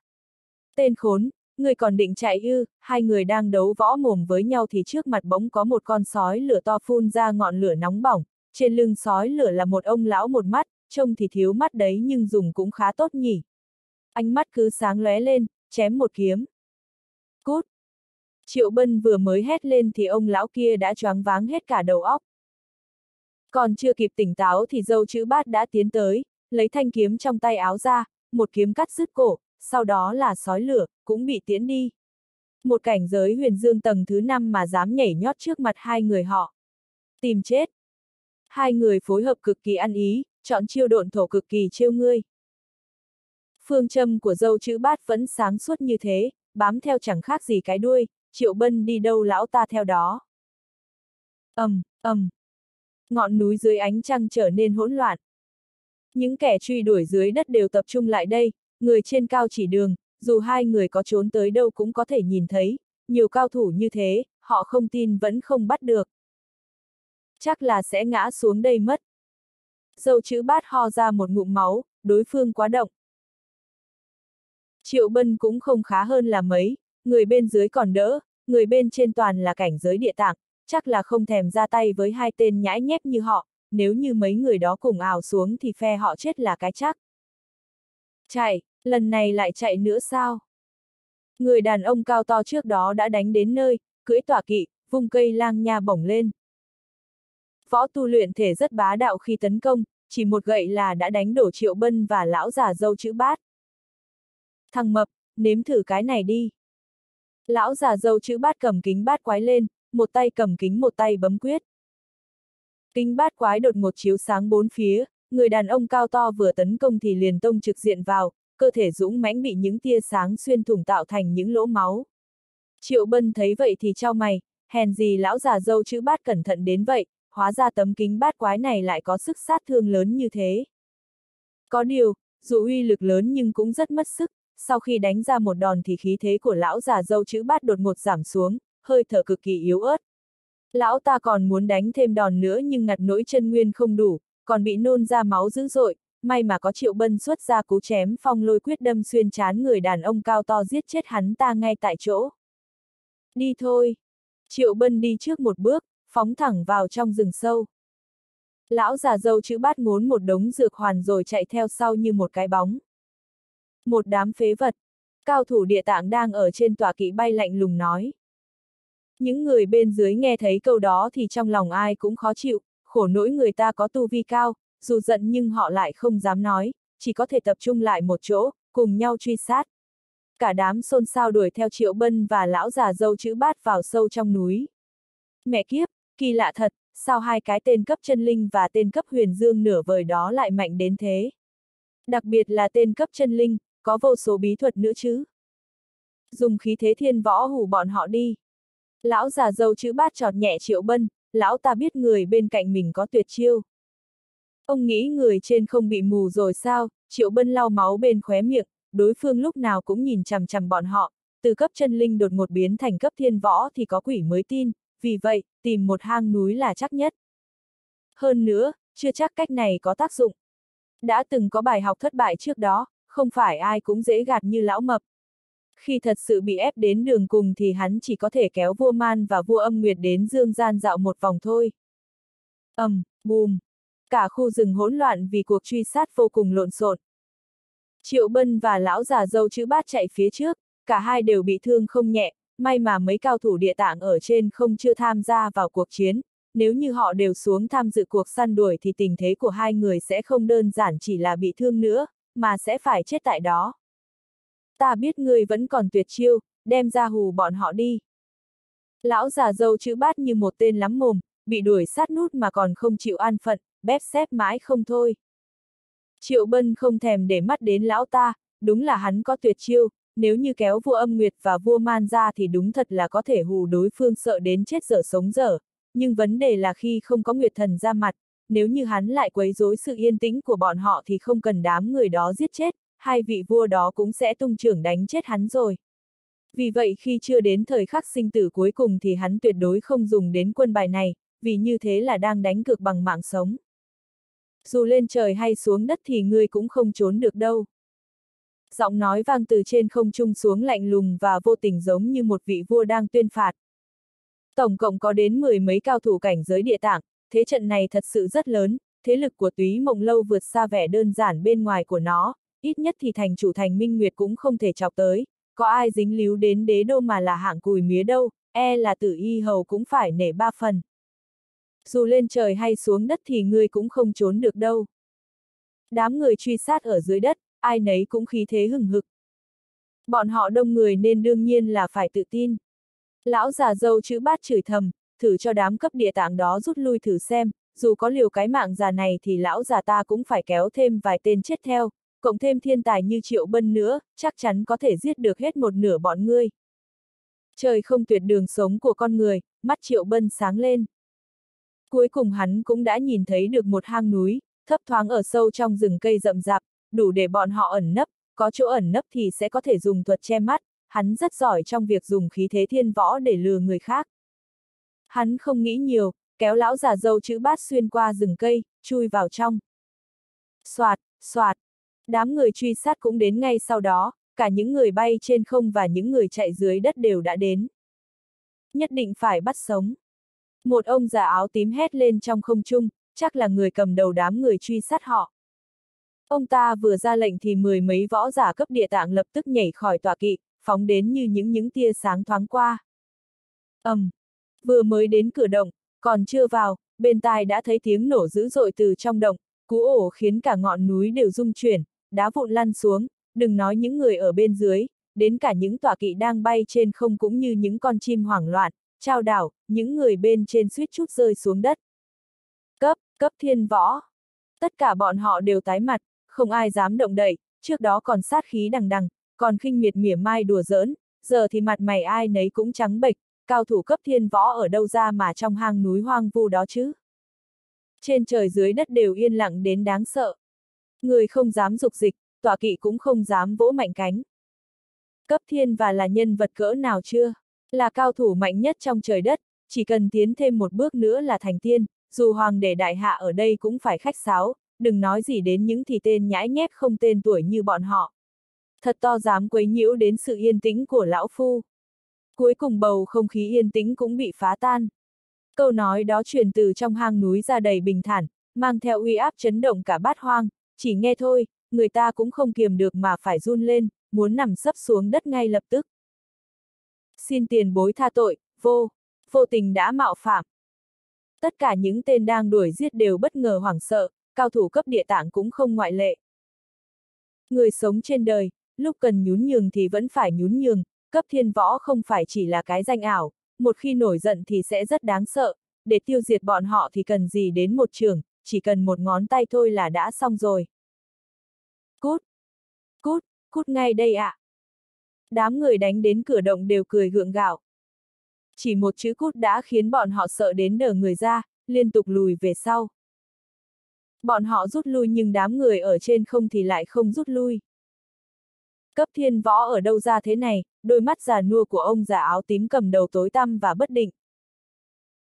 Tên khốn, người còn định chạy ư, hai người đang đấu võ mồm với nhau thì trước mặt bỗng có một con sói lửa to phun ra ngọn lửa nóng bỏng, trên lưng sói lửa là một ông lão một mắt, trông thì thiếu mắt đấy nhưng dùng cũng khá tốt nhỉ. Ánh mắt cứ sáng lóe lên, chém một kiếm. Cút! Triệu Bân vừa mới hét lên thì ông lão kia đã choáng váng hết cả đầu óc. Còn chưa kịp tỉnh táo thì dâu chữ bát đã tiến tới, lấy thanh kiếm trong tay áo ra, một kiếm cắt đứt cổ, sau đó là sói lửa, cũng bị tiễn đi. Một cảnh giới huyền dương tầng thứ năm mà dám nhảy nhót trước mặt hai người họ. Tìm chết. Hai người phối hợp cực kỳ ăn ý, chọn chiêu độn thổ cực kỳ chiêu ngươi. Phương châm của dâu chữ bát vẫn sáng suốt như thế, bám theo chẳng khác gì cái đuôi, triệu bân đi đâu lão ta theo đó. ầm, um, ầm. Um. Ngọn núi dưới ánh trăng trở nên hỗn loạn. Những kẻ truy đuổi dưới đất đều tập trung lại đây, người trên cao chỉ đường, dù hai người có trốn tới đâu cũng có thể nhìn thấy, nhiều cao thủ như thế, họ không tin vẫn không bắt được. Chắc là sẽ ngã xuống đây mất. Dâu chữ bát ho ra một ngụm máu, đối phương quá động. Triệu Bân cũng không khá hơn là mấy, người bên dưới còn đỡ, người bên trên toàn là cảnh giới địa tạng, chắc là không thèm ra tay với hai tên nhãi nhép như họ, nếu như mấy người đó cùng ảo xuống thì phe họ chết là cái chắc. Chạy, lần này lại chạy nữa sao? Người đàn ông cao to trước đó đã đánh đến nơi, cưỡi tỏa kỵ, vung cây lang nha bổng lên. Võ tu luyện thể rất bá đạo khi tấn công, chỉ một gậy là đã đánh đổ triệu bân và lão già dâu chữ bát. Thằng mập, nếm thử cái này đi. Lão già dâu chữ bát cầm kính bát quái lên, một tay cầm kính một tay bấm quyết. Kính bát quái đột ngột chiếu sáng bốn phía, người đàn ông cao to vừa tấn công thì liền tông trực diện vào, cơ thể dũng mãnh bị những tia sáng xuyên thủng tạo thành những lỗ máu. Triệu Bân thấy vậy thì trao mày, hèn gì lão già dâu chữ bát cẩn thận đến vậy, hóa ra tấm kính bát quái này lại có sức sát thương lớn như thế. Có điều, dù uy lực lớn nhưng cũng rất mất sức, sau khi đánh ra một đòn thì khí thế của lão già dâu chữ bát đột ngột giảm xuống, hơi thở cực kỳ yếu ớt. Lão ta còn muốn đánh thêm đòn nữa nhưng ngặt nỗi chân nguyên không đủ, còn bị nôn ra máu dữ dội, may mà có triệu bân xuất ra cú chém phong lôi quyết đâm xuyên chán người đàn ông cao to giết chết hắn ta ngay tại chỗ. Đi thôi. Triệu bân đi trước một bước, phóng thẳng vào trong rừng sâu. Lão già dâu chữ bát ngốn một đống dược hoàn rồi chạy theo sau như một cái bóng. Một đám phế vật. Cao thủ địa tạng đang ở trên tòa kỵ bay lạnh lùng nói. Những người bên dưới nghe thấy câu đó thì trong lòng ai cũng khó chịu, khổ nỗi người ta có tu vi cao, dù giận nhưng họ lại không dám nói, chỉ có thể tập trung lại một chỗ, cùng nhau truy sát. Cả đám xôn xao đuổi theo Triệu Bân và lão già dâu chữ bát vào sâu trong núi. Mẹ kiếp, kỳ lạ thật, sao hai cái tên cấp chân linh và tên cấp huyền dương nửa vời đó lại mạnh đến thế? Đặc biệt là tên cấp chân linh, có vô số bí thuật nữa chứ? Dùng khí thế thiên võ hù bọn họ đi. Lão già dâu chữ bát trọt nhẹ Triệu Bân, lão ta biết người bên cạnh mình có tuyệt chiêu. Ông nghĩ người trên không bị mù rồi sao, Triệu Bân lau máu bên khóe miệng, đối phương lúc nào cũng nhìn chằm chằm bọn họ, từ cấp chân linh đột ngột biến thành cấp thiên võ thì có quỷ mới tin, vì vậy, tìm một hang núi là chắc nhất. Hơn nữa, chưa chắc cách này có tác dụng. Đã từng có bài học thất bại trước đó, không phải ai cũng dễ gạt như lão mập. Khi thật sự bị ép đến đường cùng thì hắn chỉ có thể kéo vua man và vua âm nguyệt đến dương gian dạo một vòng thôi. ầm, um, bùm. Cả khu rừng hỗn loạn vì cuộc truy sát vô cùng lộn xộn. Triệu Bân và lão già dâu chữ bát chạy phía trước, cả hai đều bị thương không nhẹ, may mà mấy cao thủ địa tạng ở trên không chưa tham gia vào cuộc chiến, nếu như họ đều xuống tham dự cuộc săn đuổi thì tình thế của hai người sẽ không đơn giản chỉ là bị thương nữa, mà sẽ phải chết tại đó. Ta biết ngươi vẫn còn tuyệt chiêu, đem ra hù bọn họ đi. Lão già dâu chữ bát như một tên lắm mồm, bị đuổi sát nút mà còn không chịu an phận, bép xếp mãi không thôi. Triệu Bân không thèm để mắt đến lão ta, đúng là hắn có tuyệt chiêu, nếu như kéo vua âm nguyệt và vua man ra thì đúng thật là có thể hù đối phương sợ đến chết dở sống dở, nhưng vấn đề là khi không có nguyệt thần ra mặt, nếu như hắn lại quấy rối sự yên tĩnh của bọn họ thì không cần đám người đó giết chết, hai vị vua đó cũng sẽ tung trưởng đánh chết hắn rồi. Vì vậy khi chưa đến thời khắc sinh tử cuối cùng thì hắn tuyệt đối không dùng đến quân bài này, vì như thế là đang đánh cược bằng mạng sống. Dù lên trời hay xuống đất thì ngươi cũng không trốn được đâu. Giọng nói vang từ trên không trung xuống lạnh lùng và vô tình giống như một vị vua đang tuyên phạt. Tổng cộng có đến mười mấy cao thủ cảnh giới địa tạng, thế trận này thật sự rất lớn, thế lực của túy mộng lâu vượt xa vẻ đơn giản bên ngoài của nó, ít nhất thì thành chủ thành minh nguyệt cũng không thể chọc tới, có ai dính líu đến đế đô mà là hạng cùi mía đâu, e là tử y hầu cũng phải nể ba phần. Dù lên trời hay xuống đất thì ngươi cũng không trốn được đâu. Đám người truy sát ở dưới đất, ai nấy cũng khí thế hừng hực. Bọn họ đông người nên đương nhiên là phải tự tin. Lão già dâu chữ bát chửi thầm, thử cho đám cấp địa tạng đó rút lui thử xem, dù có liều cái mạng già này thì lão già ta cũng phải kéo thêm vài tên chết theo, cộng thêm thiên tài như Triệu Bân nữa, chắc chắn có thể giết được hết một nửa bọn ngươi. Trời không tuyệt đường sống của con người, mắt Triệu Bân sáng lên. Cuối cùng hắn cũng đã nhìn thấy được một hang núi, thấp thoáng ở sâu trong rừng cây rậm rạp, đủ để bọn họ ẩn nấp, có chỗ ẩn nấp thì sẽ có thể dùng thuật che mắt, hắn rất giỏi trong việc dùng khí thế thiên võ để lừa người khác. Hắn không nghĩ nhiều, kéo lão già dâu chữ bát xuyên qua rừng cây, chui vào trong. Soạt, soạt, đám người truy sát cũng đến ngay sau đó, cả những người bay trên không và những người chạy dưới đất đều đã đến. Nhất định phải bắt sống. Một ông già áo tím hét lên trong không trung, chắc là người cầm đầu đám người truy sát họ. Ông ta vừa ra lệnh thì mười mấy võ giả cấp địa tạng lập tức nhảy khỏi tòa kỵ, phóng đến như những những tia sáng thoáng qua. ầm, um, vừa mới đến cửa động, còn chưa vào, bên tai đã thấy tiếng nổ dữ dội từ trong động, cú ổ khiến cả ngọn núi đều rung chuyển, đá vụn lăn xuống, đừng nói những người ở bên dưới, đến cả những tòa kỵ đang bay trên không cũng như những con chim hoảng loạn, trao đảo, những người bên trên suýt chút rơi xuống đất. Cấp, cấp thiên võ. Tất cả bọn họ đều tái mặt, không ai dám động đậy, trước đó còn sát khí đằng đằng, còn khinh miệt mỉa mai đùa giỡn, giờ thì mặt mày ai nấy cũng trắng bệch, cao thủ cấp thiên võ ở đâu ra mà trong hang núi hoang vu đó chứ. Trên trời dưới đất đều yên lặng đến đáng sợ. Người không dám dục dịch, tọa kỵ cũng không dám vỗ mạnh cánh. Cấp thiên và là nhân vật cỡ nào chưa? Là cao thủ mạnh nhất trong trời đất, chỉ cần tiến thêm một bước nữa là thành tiên, dù hoàng đệ đại hạ ở đây cũng phải khách sáo, đừng nói gì đến những thì tên nhãi nhép không tên tuổi như bọn họ. Thật to dám quấy nhiễu đến sự yên tĩnh của lão phu. Cuối cùng bầu không khí yên tĩnh cũng bị phá tan. Câu nói đó truyền từ trong hang núi ra đầy bình thản, mang theo uy áp chấn động cả bát hoang, chỉ nghe thôi, người ta cũng không kiềm được mà phải run lên, muốn nằm sấp xuống đất ngay lập tức. Xin tiền bối tha tội, vô, vô tình đã mạo phạm. Tất cả những tên đang đuổi giết đều bất ngờ hoảng sợ, cao thủ cấp địa tạng cũng không ngoại lệ. Người sống trên đời, lúc cần nhún nhường thì vẫn phải nhún nhường, cấp thiên võ không phải chỉ là cái danh ảo, một khi nổi giận thì sẽ rất đáng sợ, để tiêu diệt bọn họ thì cần gì đến một trường, chỉ cần một ngón tay thôi là đã xong rồi. Cút! Cút! Cút ngay đây ạ! À. Đám người đánh đến cửa động đều cười gượng gạo. Chỉ một chữ cút đã khiến bọn họ sợ đến nở người ra, liên tục lùi về sau. Bọn họ rút lui nhưng đám người ở trên không thì lại không rút lui. Cấp thiên võ ở đâu ra thế này, đôi mắt già nua của ông già áo tím cầm đầu tối tăm và bất định.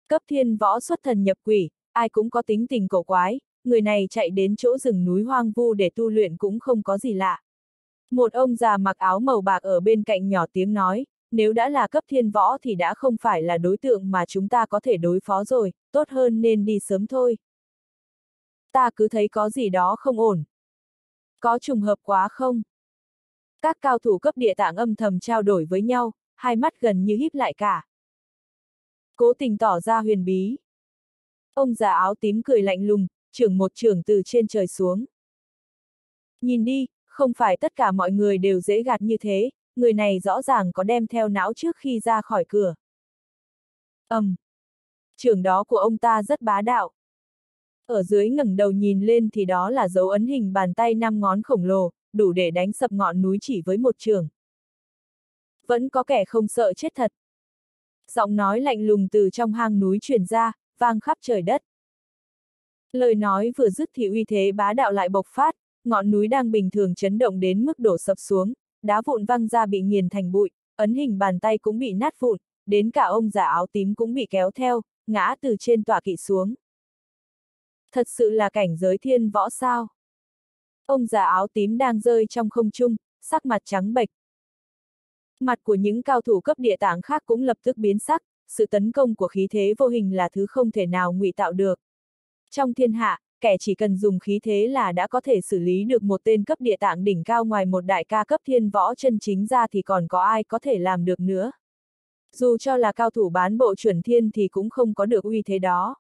Cấp thiên võ xuất thần nhập quỷ, ai cũng có tính tình cổ quái, người này chạy đến chỗ rừng núi hoang vu để tu luyện cũng không có gì lạ. Một ông già mặc áo màu bạc ở bên cạnh nhỏ tiếng nói, nếu đã là cấp thiên võ thì đã không phải là đối tượng mà chúng ta có thể đối phó rồi, tốt hơn nên đi sớm thôi. Ta cứ thấy có gì đó không ổn. Có trùng hợp quá không? Các cao thủ cấp địa tạng âm thầm trao đổi với nhau, hai mắt gần như híp lại cả. Cố tình tỏ ra huyền bí. Ông già áo tím cười lạnh lùng, trưởng một trưởng từ trên trời xuống. Nhìn đi, không phải tất cả mọi người đều dễ gạt như thế, người này rõ ràng có đem theo não trước khi ra khỏi cửa. ầm, um, trưởng đó của ông ta rất bá đạo. Ở dưới ngẩng đầu nhìn lên thì đó là dấu ấn hình bàn tay năm ngón khổng lồ, đủ để đánh sập ngọn núi chỉ với một trường. Vẫn có kẻ không sợ chết thật. Giọng nói lạnh lùng từ trong hang núi truyền ra, vang khắp trời đất. Lời nói vừa dứt thì uy thế bá đạo lại bộc phát, ngọn núi đang bình thường chấn động đến mức đổ sập xuống, đá vụn văng ra bị nghiền thành bụi, ấn hình bàn tay cũng bị nát vụn, đến cả ông già áo tím cũng bị kéo theo, ngã từ trên tòa kỵ xuống. Thật sự là cảnh giới thiên võ sao? Ông già áo tím đang rơi trong không trung, sắc mặt trắng bệch. Mặt của những cao thủ cấp địa tạng khác cũng lập tức biến sắc, sự tấn công của khí thế vô hình là thứ không thể nào ngụy tạo được. Trong thiên hạ, kẻ chỉ cần dùng khí thế là đã có thể xử lý được một tên cấp địa tạng đỉnh cao ngoài một đại ca cấp thiên võ chân chính ra thì còn có ai có thể làm được nữa. Dù cho là cao thủ bán bộ chuẩn thiên thì cũng không có được uy thế đó.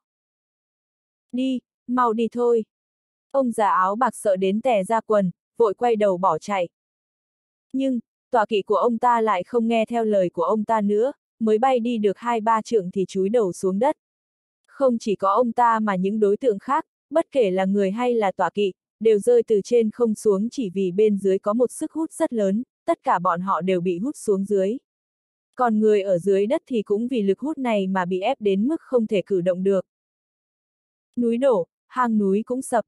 Đi, mau đi thôi. Ông già áo bạc sợ đến tè ra quần, vội quay đầu bỏ chạy. Nhưng, tòa kỵ của ông ta lại không nghe theo lời của ông ta nữa, mới bay đi được hai ba trượng thì chúi đầu xuống đất. Không chỉ có ông ta mà những đối tượng khác, bất kể là người hay là tòa kỵ, đều rơi từ trên không xuống chỉ vì bên dưới có một sức hút rất lớn, tất cả bọn họ đều bị hút xuống dưới. Còn người ở dưới đất thì cũng vì lực hút này mà bị ép đến mức không thể cử động được. Núi đổ, hang núi cũng sập.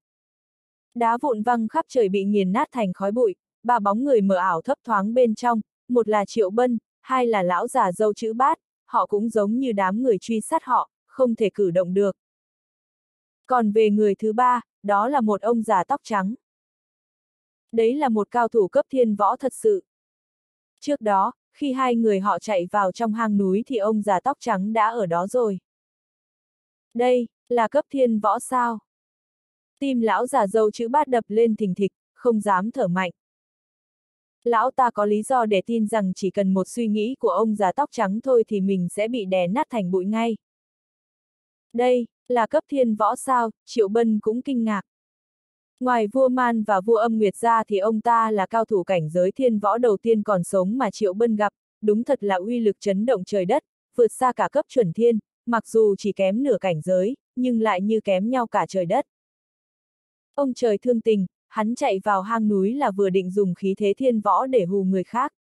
Đá vụn văng khắp trời bị nghiền nát thành khói bụi, ba bóng người mờ ảo thấp thoáng bên trong, một là Triệu Bân, hai là lão già dâu chữ bát, họ cũng giống như đám người truy sát họ, không thể cử động được. Còn về người thứ ba, đó là một ông già tóc trắng. Đấy là một cao thủ cấp thiên võ thật sự. Trước đó, khi hai người họ chạy vào trong hang núi thì ông già tóc trắng đã ở đó rồi. Đây, là cấp thiên võ sao? Tim lão già dâu chữ bát đập lên thình thịch, không dám thở mạnh. Lão ta có lý do để tin rằng chỉ cần một suy nghĩ của ông già tóc trắng thôi thì mình sẽ bị đè nát thành bụi ngay. Đây, là cấp thiên võ sao, Triệu Bân cũng kinh ngạc. Ngoài vua Man và vua âm nguyệt ra thì ông ta là cao thủ cảnh giới thiên võ đầu tiên còn sống mà Triệu Bân gặp, đúng thật là uy lực chấn động trời đất, vượt xa cả cấp chuẩn thiên, mặc dù chỉ kém nửa cảnh giới, nhưng lại như kém nhau cả trời đất. Ông trời thương tình, hắn chạy vào hang núi là vừa định dùng khí thế thiên võ để hù người khác.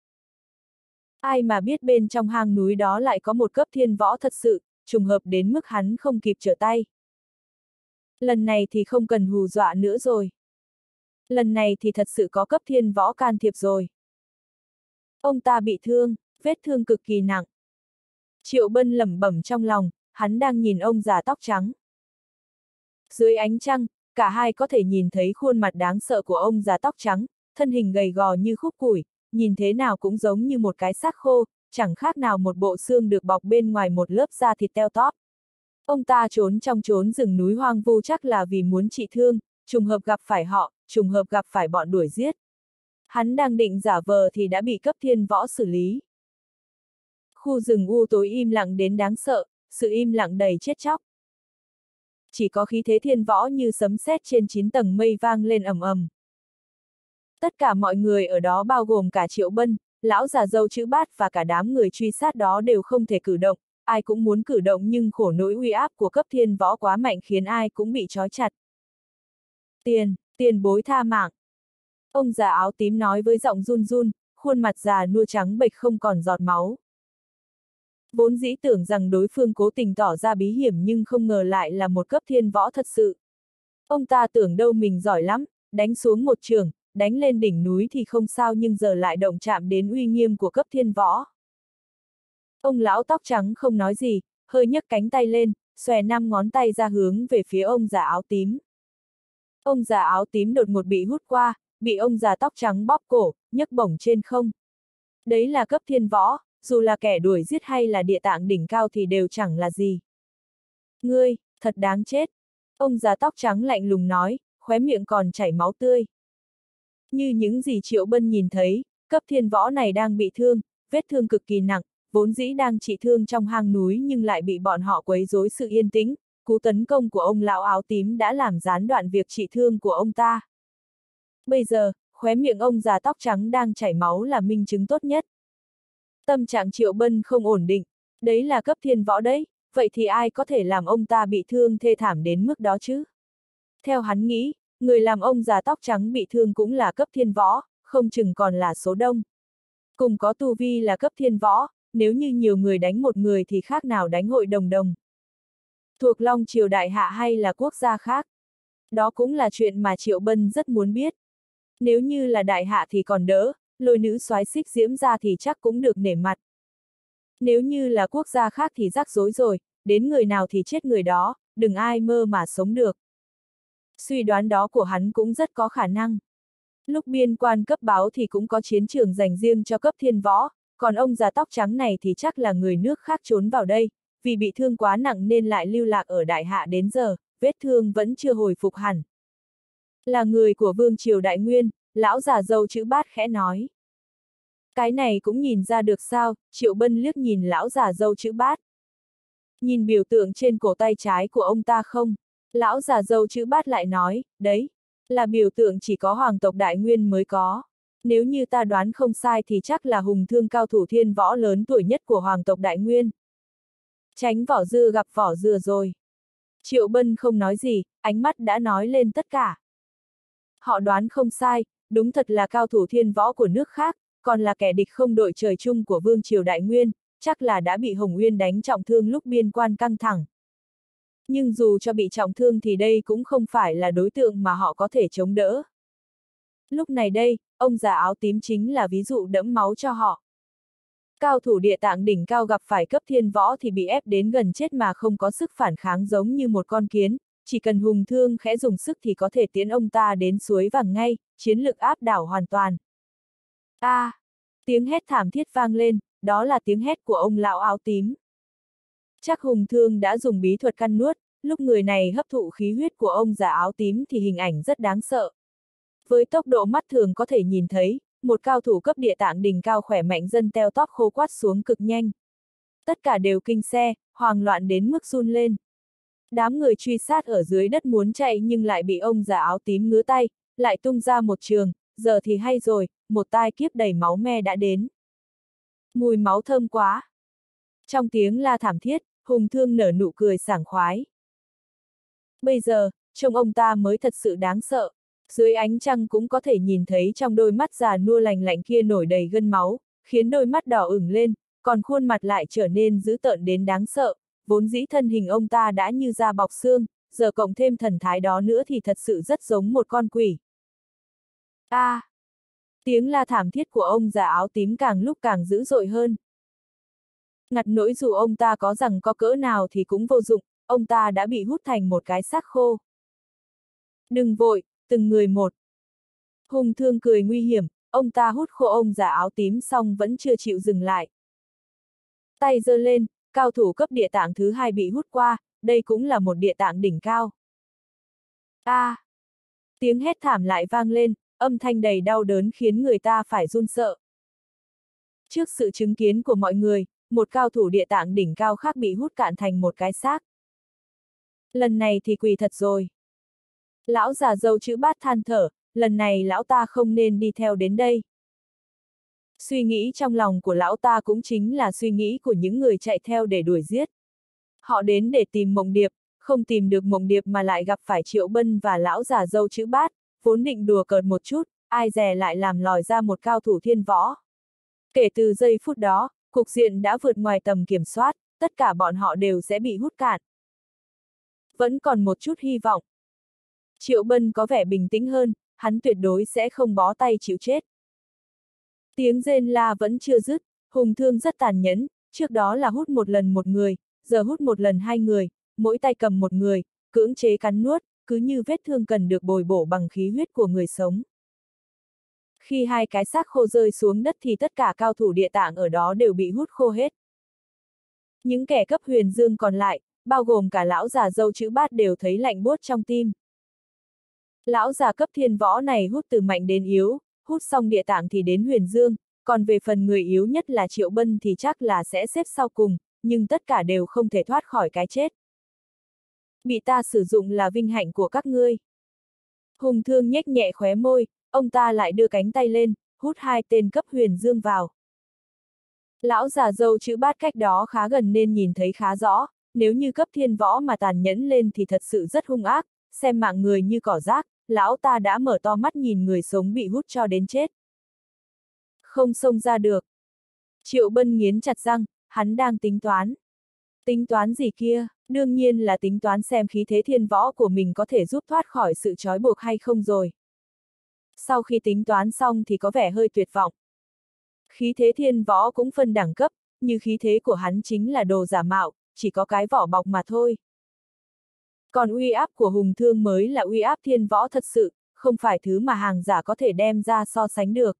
Ai mà biết bên trong hang núi đó lại có một cấp thiên võ thật sự, trùng hợp đến mức hắn không kịp trở tay. Lần này thì không cần hù dọa nữa rồi. Lần này thì thật sự có cấp thiên võ can thiệp rồi. Ông ta bị thương, vết thương cực kỳ nặng. Triệu Bân lẩm bẩm trong lòng, hắn đang nhìn ông già tóc trắng. Dưới ánh trăng, cả hai có thể nhìn thấy khuôn mặt đáng sợ của ông già tóc trắng, thân hình gầy gò như khúc củi, nhìn thế nào cũng giống như một cái xác khô, chẳng khác nào một bộ xương được bọc bên ngoài một lớp da thịt teo tóp. Ông ta trốn trong trốn rừng núi hoang vu chắc là vì muốn trị thương, trùng hợp gặp phải họ, trùng hợp gặp phải bọn đuổi giết. Hắn đang định giả vờ thì đã bị cấp thiên võ xử lý. Khu rừng u tối im lặng đến đáng sợ, sự im lặng đầy chết chóc. Chỉ có khí thế thiên võ như sấm sét trên chín tầng mây vang lên ầm ầm. Tất cả mọi người ở đó bao gồm cả Triệu Bân, lão già dâu chữ bát và cả đám người truy sát đó đều không thể cử động, ai cũng muốn cử động nhưng khổ nỗi uy áp của cấp thiên võ quá mạnh khiến ai cũng bị trói chặt. Tiền, tiền bối tha mạng. Ông già áo tím nói với giọng run run, khuôn mặt già nua trắng bệch không còn giọt máu. Vốn dĩ tưởng rằng đối phương cố tình tỏ ra bí hiểm nhưng không ngờ lại là một cấp thiên võ thật sự. Ông ta tưởng đâu mình giỏi lắm, đánh xuống một trường, đánh lên đỉnh núi thì không sao nhưng giờ lại động chạm đến uy nghiêm của cấp thiên võ. Ông lão tóc trắng không nói gì, hơi nhấc cánh tay lên, xòe năm ngón tay ra hướng về phía ông già áo tím. Ông già áo tím đột ngột bị hút qua, bị ông già tóc trắng bóp cổ, nhấc bổng trên không. Đấy là cấp thiên võ, dù là kẻ đuổi giết hay là địa tạng đỉnh cao thì đều chẳng là gì. Ngươi, thật đáng chết. Ông già tóc trắng lạnh lùng nói, khóe miệng còn chảy máu tươi. Như những gì Triệu Bân nhìn thấy, cấp thiên võ này đang bị thương, vết thương cực kỳ nặng, vốn dĩ đang trị thương trong hang núi nhưng lại bị bọn họ quấy rối sự yên tĩnh, cú tấn công của ông lão áo tím đã làm gián đoạn việc trị thương của ông ta. Bây giờ, khóe miệng ông già tóc trắng đang chảy máu là minh chứng tốt nhất. Tâm trạng Triệu Bân không ổn định, đấy là cấp thiên võ đấy, vậy thì ai có thể làm ông ta bị thương thê thảm đến mức đó chứ? Theo hắn nghĩ, người làm ông già tóc trắng bị thương cũng là cấp thiên võ, không chừng còn là số đông. Cùng có tu vi là cấp thiên võ, nếu như nhiều người đánh một người thì khác nào đánh hội đồng đồng. Thuộc Long Triều Đại Hạ hay là quốc gia khác? Đó cũng là chuyện mà Triệu Bân rất muốn biết. Nếu như là Đại Hạ thì còn đỡ, lôi nữ soái xích diễm ra thì chắc cũng được nể mặt. Nếu như là quốc gia khác thì rắc rối rồi, đến người nào thì chết người đó, đừng ai mơ mà sống được. Suy đoán đó của hắn cũng rất có khả năng. Lúc biên quan cấp báo thì cũng có chiến trường dành riêng cho cấp thiên võ, còn ông già tóc trắng này thì chắc là người nước khác trốn vào đây, vì bị thương quá nặng nên lại lưu lạc ở đại hạ đến giờ, vết thương vẫn chưa hồi phục hẳn. Là người của vương triều đại nguyên, lão già dâu chữ bát khẽ nói. Cái này cũng nhìn ra được sao, triệu bân liếc nhìn lão già dâu chữ bát. Nhìn biểu tượng trên cổ tay trái của ông ta không? Lão già dâu chữ bát lại nói, đấy, là biểu tượng chỉ có hoàng tộc đại nguyên mới có. Nếu như ta đoán không sai thì chắc là hùng thương cao thủ thiên võ lớn tuổi nhất của hoàng tộc đại nguyên. Tránh vỏ dưa gặp vỏ dừa rồi. Triệu Bân không nói gì, ánh mắt đã nói lên tất cả. Họ đoán không sai, đúng thật là cao thủ thiên võ của nước khác, còn là kẻ địch không đội trời chung của Vương Triều Đại Nguyên, chắc là đã bị Hồng Nguyên đánh trọng thương lúc biên quan căng thẳng. Nhưng dù cho bị trọng thương thì đây cũng không phải là đối tượng mà họ có thể chống đỡ. Lúc này đây, ông già áo tím chính là ví dụ đẫm máu cho họ. Cao thủ địa tạng đỉnh cao gặp phải cấp thiên võ thì bị ép đến gần chết mà không có sức phản kháng giống như một con kiến, chỉ cần hùng thương khẽ dùng sức thì có thể tiến ông ta đến suối vàng ngay, chiến lực áp đảo hoàn toàn. A! À, tiếng hét thảm thiết vang lên, đó là tiếng hét của ông lão áo tím. Chắc hùng thương đã dùng bí thuật căn nuốt, lúc người này hấp thụ khí huyết của ông già áo tím thì hình ảnh rất đáng sợ. Với tốc độ mắt thường có thể nhìn thấy, một cao thủ cấp địa tạng đỉnh cao khỏe mạnh dân teo tóp khô quát xuống cực nhanh. Tất cả đều kinh xe, hoàng loạn đến mức run lên. Đám người truy sát ở dưới đất muốn chạy nhưng lại bị ông già áo tím ngứa tay, lại tung ra một trường, giờ thì hay rồi, một tai kiếp đầy máu me đã đến. Mùi máu thơm quá. Trong tiếng la thảm thiết, hùng thương nở nụ cười sảng khoái. Bây giờ, trông ông ta mới thật sự đáng sợ. Dưới ánh trăng cũng có thể nhìn thấy trong đôi mắt già nua lành lạnh kia nổi đầy gân máu, khiến đôi mắt đỏ ửng lên, còn khuôn mặt lại trở nên dữ tợn đến đáng sợ, vốn dĩ thân hình ông ta đã như da bọc xương, giờ cộng thêm thần thái đó nữa thì thật sự rất giống một con quỷ. A! À, tiếng la thảm thiết của ông già áo tím càng lúc càng dữ dội hơn. Ngặt nỗi dù ông ta có rằng có cỡ nào thì cũng vô dụng, ông ta đã bị hút thành một cái xác khô. Đừng vội, từng người một. Hùng thương cười nguy hiểm, ông ta hút khô ông già áo tím xong vẫn chưa chịu dừng lại. Tay giơ lên, cao thủ cấp địa tạng thứ hai bị hút qua, đây cũng là một địa tạng đỉnh cao. A! À, tiếng hét thảm lại vang lên, âm thanh đầy đau đớn khiến người ta phải run sợ. Trước sự chứng kiến của mọi người, một cao thủ địa tạng đỉnh cao khác bị hút cạn thành một cái xác. Lần này thì quỳ thật rồi. Lão già dâu chữ bát than thở, lần này lão ta không nên đi theo đến đây. Suy nghĩ trong lòng của lão ta cũng chính là suy nghĩ của những người chạy theo để đuổi giết. Họ đến để tìm mộng điệp, không tìm được mộng điệp mà lại gặp phải triệu bân và lão già dâu chữ bát, vốn định đùa cợt một chút, ai dè lại làm lòi ra một cao thủ thiên võ. Kể từ giây phút đó, cục diện đã vượt ngoài tầm kiểm soát, tất cả bọn họ đều sẽ bị hút cạn. Vẫn còn một chút hy vọng. Triệu Bân có vẻ bình tĩnh hơn, hắn tuyệt đối sẽ không bó tay chịu chết. Tiếng rên la vẫn chưa dứt, hùng thương rất tàn nhẫn, trước đó là hút một lần một người, giờ hút một lần hai người, mỗi tay cầm một người, cưỡng chế cắn nuốt, cứ như vết thương cần được bồi bổ bằng khí huyết của người sống. Khi hai cái xác khô rơi xuống đất thì tất cả cao thủ địa tạng ở đó đều bị hút khô hết. Những kẻ cấp huyền dương còn lại, bao gồm cả lão già dâu chữ bát đều thấy lạnh buốt trong tim. Lão già cấp thiên võ này hút từ mạnh đến yếu, hút xong địa tạng thì đến huyền dương, còn về phần người yếu nhất là triệu bân thì chắc là sẽ xếp sau cùng, nhưng tất cả đều không thể thoát khỏi cái chết. Bị ta sử dụng là vinh hạnh của các ngươi. Hùng thương nhếch nhẹ khóe môi, ông ta lại đưa cánh tay lên, hút hai tên cấp huyền dương vào. Lão già dâu chữ bát cách đó khá gần nên nhìn thấy khá rõ, nếu như cấp thiên võ mà tàn nhẫn lên thì thật sự rất hung ác, xem mạng người như cỏ rác, lão ta đã mở to mắt nhìn người sống bị hút cho đến chết. Không xông ra được. Triệu bân nghiến chặt răng, hắn đang tính toán. Tính toán gì kia, đương nhiên là tính toán xem khí thế thiên võ của mình có thể giúp thoát khỏi sự trói buộc hay không rồi. Sau khi tính toán xong thì có vẻ hơi tuyệt vọng. Khí thế thiên võ cũng phân đẳng cấp, như khí thế của hắn chính là đồ giả mạo, chỉ có cái vỏ bọc mà thôi. Còn uy áp của hùng thương mới là uy áp thiên võ thật sự, không phải thứ mà hàng giả có thể đem ra so sánh được.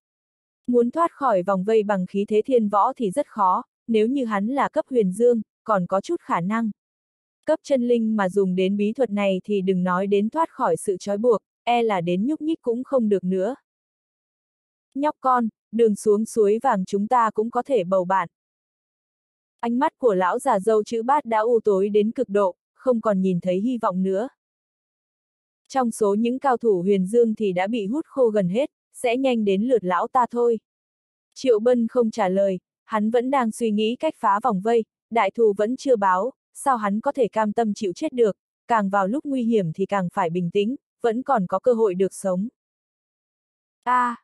Muốn thoát khỏi vòng vây bằng khí thế thiên võ thì rất khó, nếu như hắn là cấp huyền dương, còn có chút khả năng. Cấp chân linh mà dùng đến bí thuật này thì đừng nói đến thoát khỏi sự trói buộc, e là đến nhúc nhích cũng không được nữa. Nhóc con, đường xuống suối vàng chúng ta cũng có thể bầu bạn. Ánh mắt của lão già dâu chữ bát đã u tối đến cực độ, không còn nhìn thấy hy vọng nữa. Trong số những cao thủ huyền dương thì đã bị hút khô gần hết, sẽ nhanh đến lượt lão ta thôi. Triệu Bân không trả lời, hắn vẫn đang suy nghĩ cách phá vòng vây, đại thù vẫn chưa báo, sao hắn có thể cam tâm chịu chết được, càng vào lúc nguy hiểm thì càng phải bình tĩnh, vẫn còn có cơ hội được sống. A! À,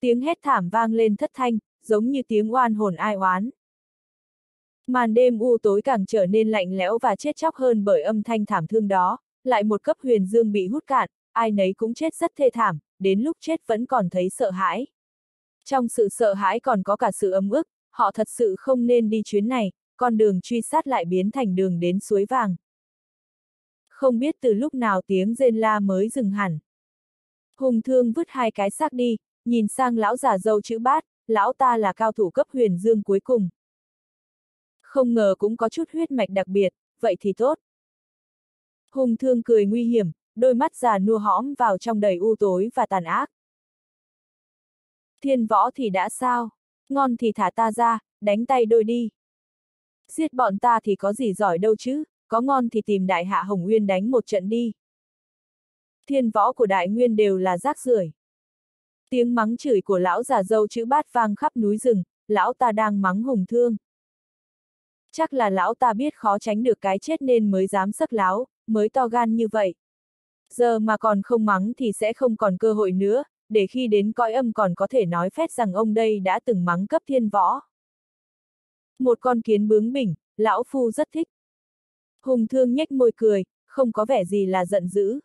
tiếng hét thảm vang lên thất thanh, giống như tiếng oan hồn ai oán. Màn đêm u tối càng trở nên lạnh lẽo và chết chóc hơn bởi âm thanh thảm thương đó, lại một cấp huyền dương bị hút cạn, ai nấy cũng chết rất thê thảm, đến lúc chết vẫn còn thấy sợ hãi. Trong sự sợ hãi còn có cả sự ấm ức, họ thật sự không nên đi chuyến này, con đường truy sát lại biến thành đường đến suối vàng. Không biết từ lúc nào tiếng rên la mới dừng hẳn. Hùng thương vứt hai cái xác đi, nhìn sang lão già dâu chữ bát, lão ta là cao thủ cấp huyền dương cuối cùng. Không ngờ cũng có chút huyết mạch đặc biệt, vậy thì tốt. Hùng thương cười nguy hiểm, đôi mắt già nua hõm vào trong đầy u tối và tàn ác. Thiên võ thì đã sao? Ngon thì thả ta ra, đánh tay đôi đi. Giết bọn ta thì có gì giỏi đâu chứ, có ngon thì tìm đại hạ Hồng Nguyên đánh một trận đi. Thiên võ của đại nguyên đều là rác rưởi. Tiếng mắng chửi của lão già dâu chữ bát vang khắp núi rừng, lão ta đang mắng hùng thương. Chắc là lão ta biết khó tránh được cái chết nên mới dám sắc láo, mới to gan như vậy. Giờ mà còn không mắng thì sẽ không còn cơ hội nữa, để khi đến cõi âm còn có thể nói phét rằng ông đây đã từng mắng cấp thiên võ. Một con kiến bướng bỉnh, lão phu rất thích. Hùng thương nhếch môi cười, không có vẻ gì là giận dữ.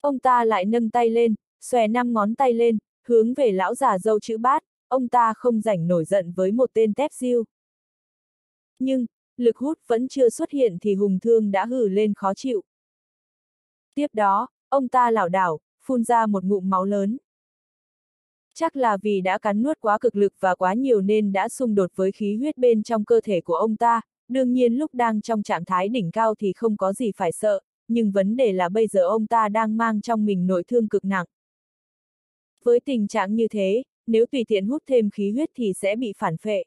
Ông ta lại nâng tay lên, xòe năm ngón tay lên, hướng về lão già dâu chữ bát, ông ta không rảnh nổi giận với một tên tép diêu. Nhưng, lực hút vẫn chưa xuất hiện thì hùng thương đã hử lên khó chịu. Tiếp đó, ông ta lảo đảo, phun ra một ngụm máu lớn. Chắc là vì đã cắn nuốt quá cực lực và quá nhiều nên đã xung đột với khí huyết bên trong cơ thể của ông ta, đương nhiên lúc đang trong trạng thái đỉnh cao thì không có gì phải sợ, nhưng vấn đề là bây giờ ông ta đang mang trong mình nội thương cực nặng. Với tình trạng như thế, nếu tùy tiện hút thêm khí huyết thì sẽ bị phản phệ.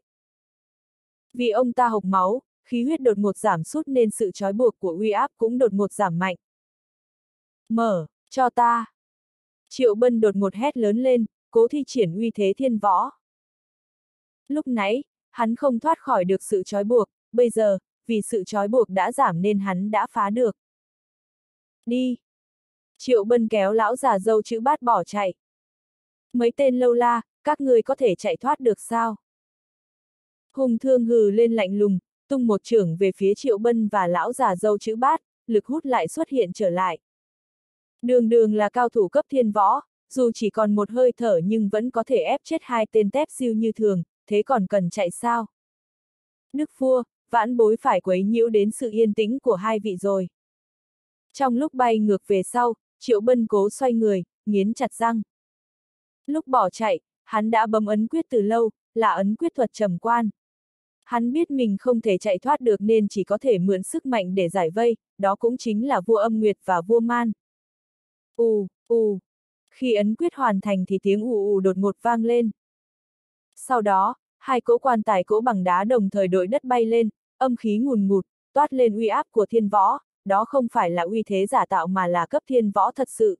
Vì ông ta hộc máu, khí huyết đột ngột giảm sút nên sự trói buộc của uy áp cũng đột ngột giảm mạnh. Mở, cho ta. Triệu Bân đột ngột hét lớn lên, cố thi triển uy thế thiên võ. Lúc nãy, hắn không thoát khỏi được sự trói buộc, bây giờ, vì sự trói buộc đã giảm nên hắn đã phá được. Đi! Triệu Bân kéo lão già dâu chữ bát bỏ chạy. Mấy tên lâu la, các người có thể chạy thoát được sao? Hùng thương hừ lên lạnh lùng, tung một trưởng về phía Triệu Bân và lão già dâu chữ bát, lực hút lại xuất hiện trở lại. Đường đường là cao thủ cấp thiên võ, dù chỉ còn một hơi thở nhưng vẫn có thể ép chết hai tên tép siêu như thường, thế còn cần chạy sao? Đức vua, vãn bối phải quấy nhiễu đến sự yên tĩnh của hai vị rồi. Trong lúc bay ngược về sau, Triệu Bân cố xoay người, nghiến chặt răng. Lúc bỏ chạy, hắn đã bấm ấn quyết từ lâu, là ấn quyết thuật trầm quan. Hắn biết mình không thể chạy thoát được nên chỉ có thể mượn sức mạnh để giải vây, đó cũng chính là vua âm nguyệt và vua man. Ù, ù. Khi ấn quyết hoàn thành thì tiếng ù ù đột ngột vang lên. Sau đó, hai cỗ quan tài cỗ bằng đá đồng thời đội đất bay lên, âm khí ngùn ngụt, toát lên uy áp của thiên võ, đó không phải là uy thế giả tạo mà là cấp thiên võ thật sự.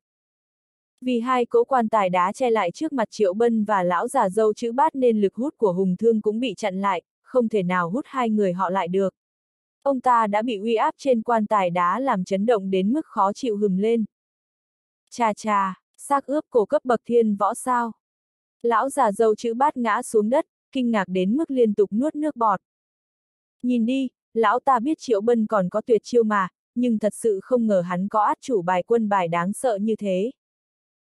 Vì hai cỗ quan tài đá che lại trước mặt Triệu Bân và lão già dâu chữ bát nên lực hút của Hùng Thương cũng bị chặn lại, không thể nào hút hai người họ lại được. Ông ta đã bị uy áp trên quan tài đá làm chấn động đến mức khó chịu hừng lên. Cha cha xác ướp cổ cấp bậc thiên võ sao. Lão già dâu chữ bát ngã xuống đất, kinh ngạc đến mức liên tục nuốt nước bọt. Nhìn đi, lão ta biết Triệu Bân còn có tuyệt chiêu mà, nhưng thật sự không ngờ hắn có át chủ bài quân bài đáng sợ như thế.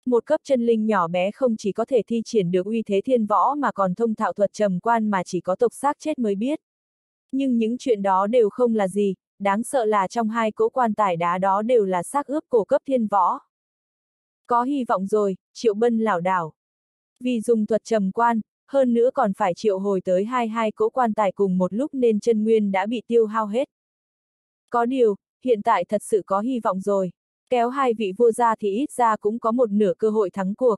Một cấp chân linh nhỏ bé không chỉ có thể thi triển được uy thế thiên võ mà còn thông thạo thuật trầm quan mà chỉ có tộc xác chết mới biết. Nhưng những chuyện đó đều không là gì, đáng sợ là trong hai cỗ quan tài đá đó đều là xác ướp cổ cấp thiên võ. Có hy vọng rồi, triệu bân lảo đảo. Vì dùng thuật trầm quan, hơn nữa còn phải triệu hồi tới hai hai cỗ quan tài cùng một lúc nên chân nguyên đã bị tiêu hao hết. Có điều, hiện tại thật sự có hy vọng rồi. Kéo hai vị vua ra thì ít ra cũng có một nửa cơ hội thắng cuộc.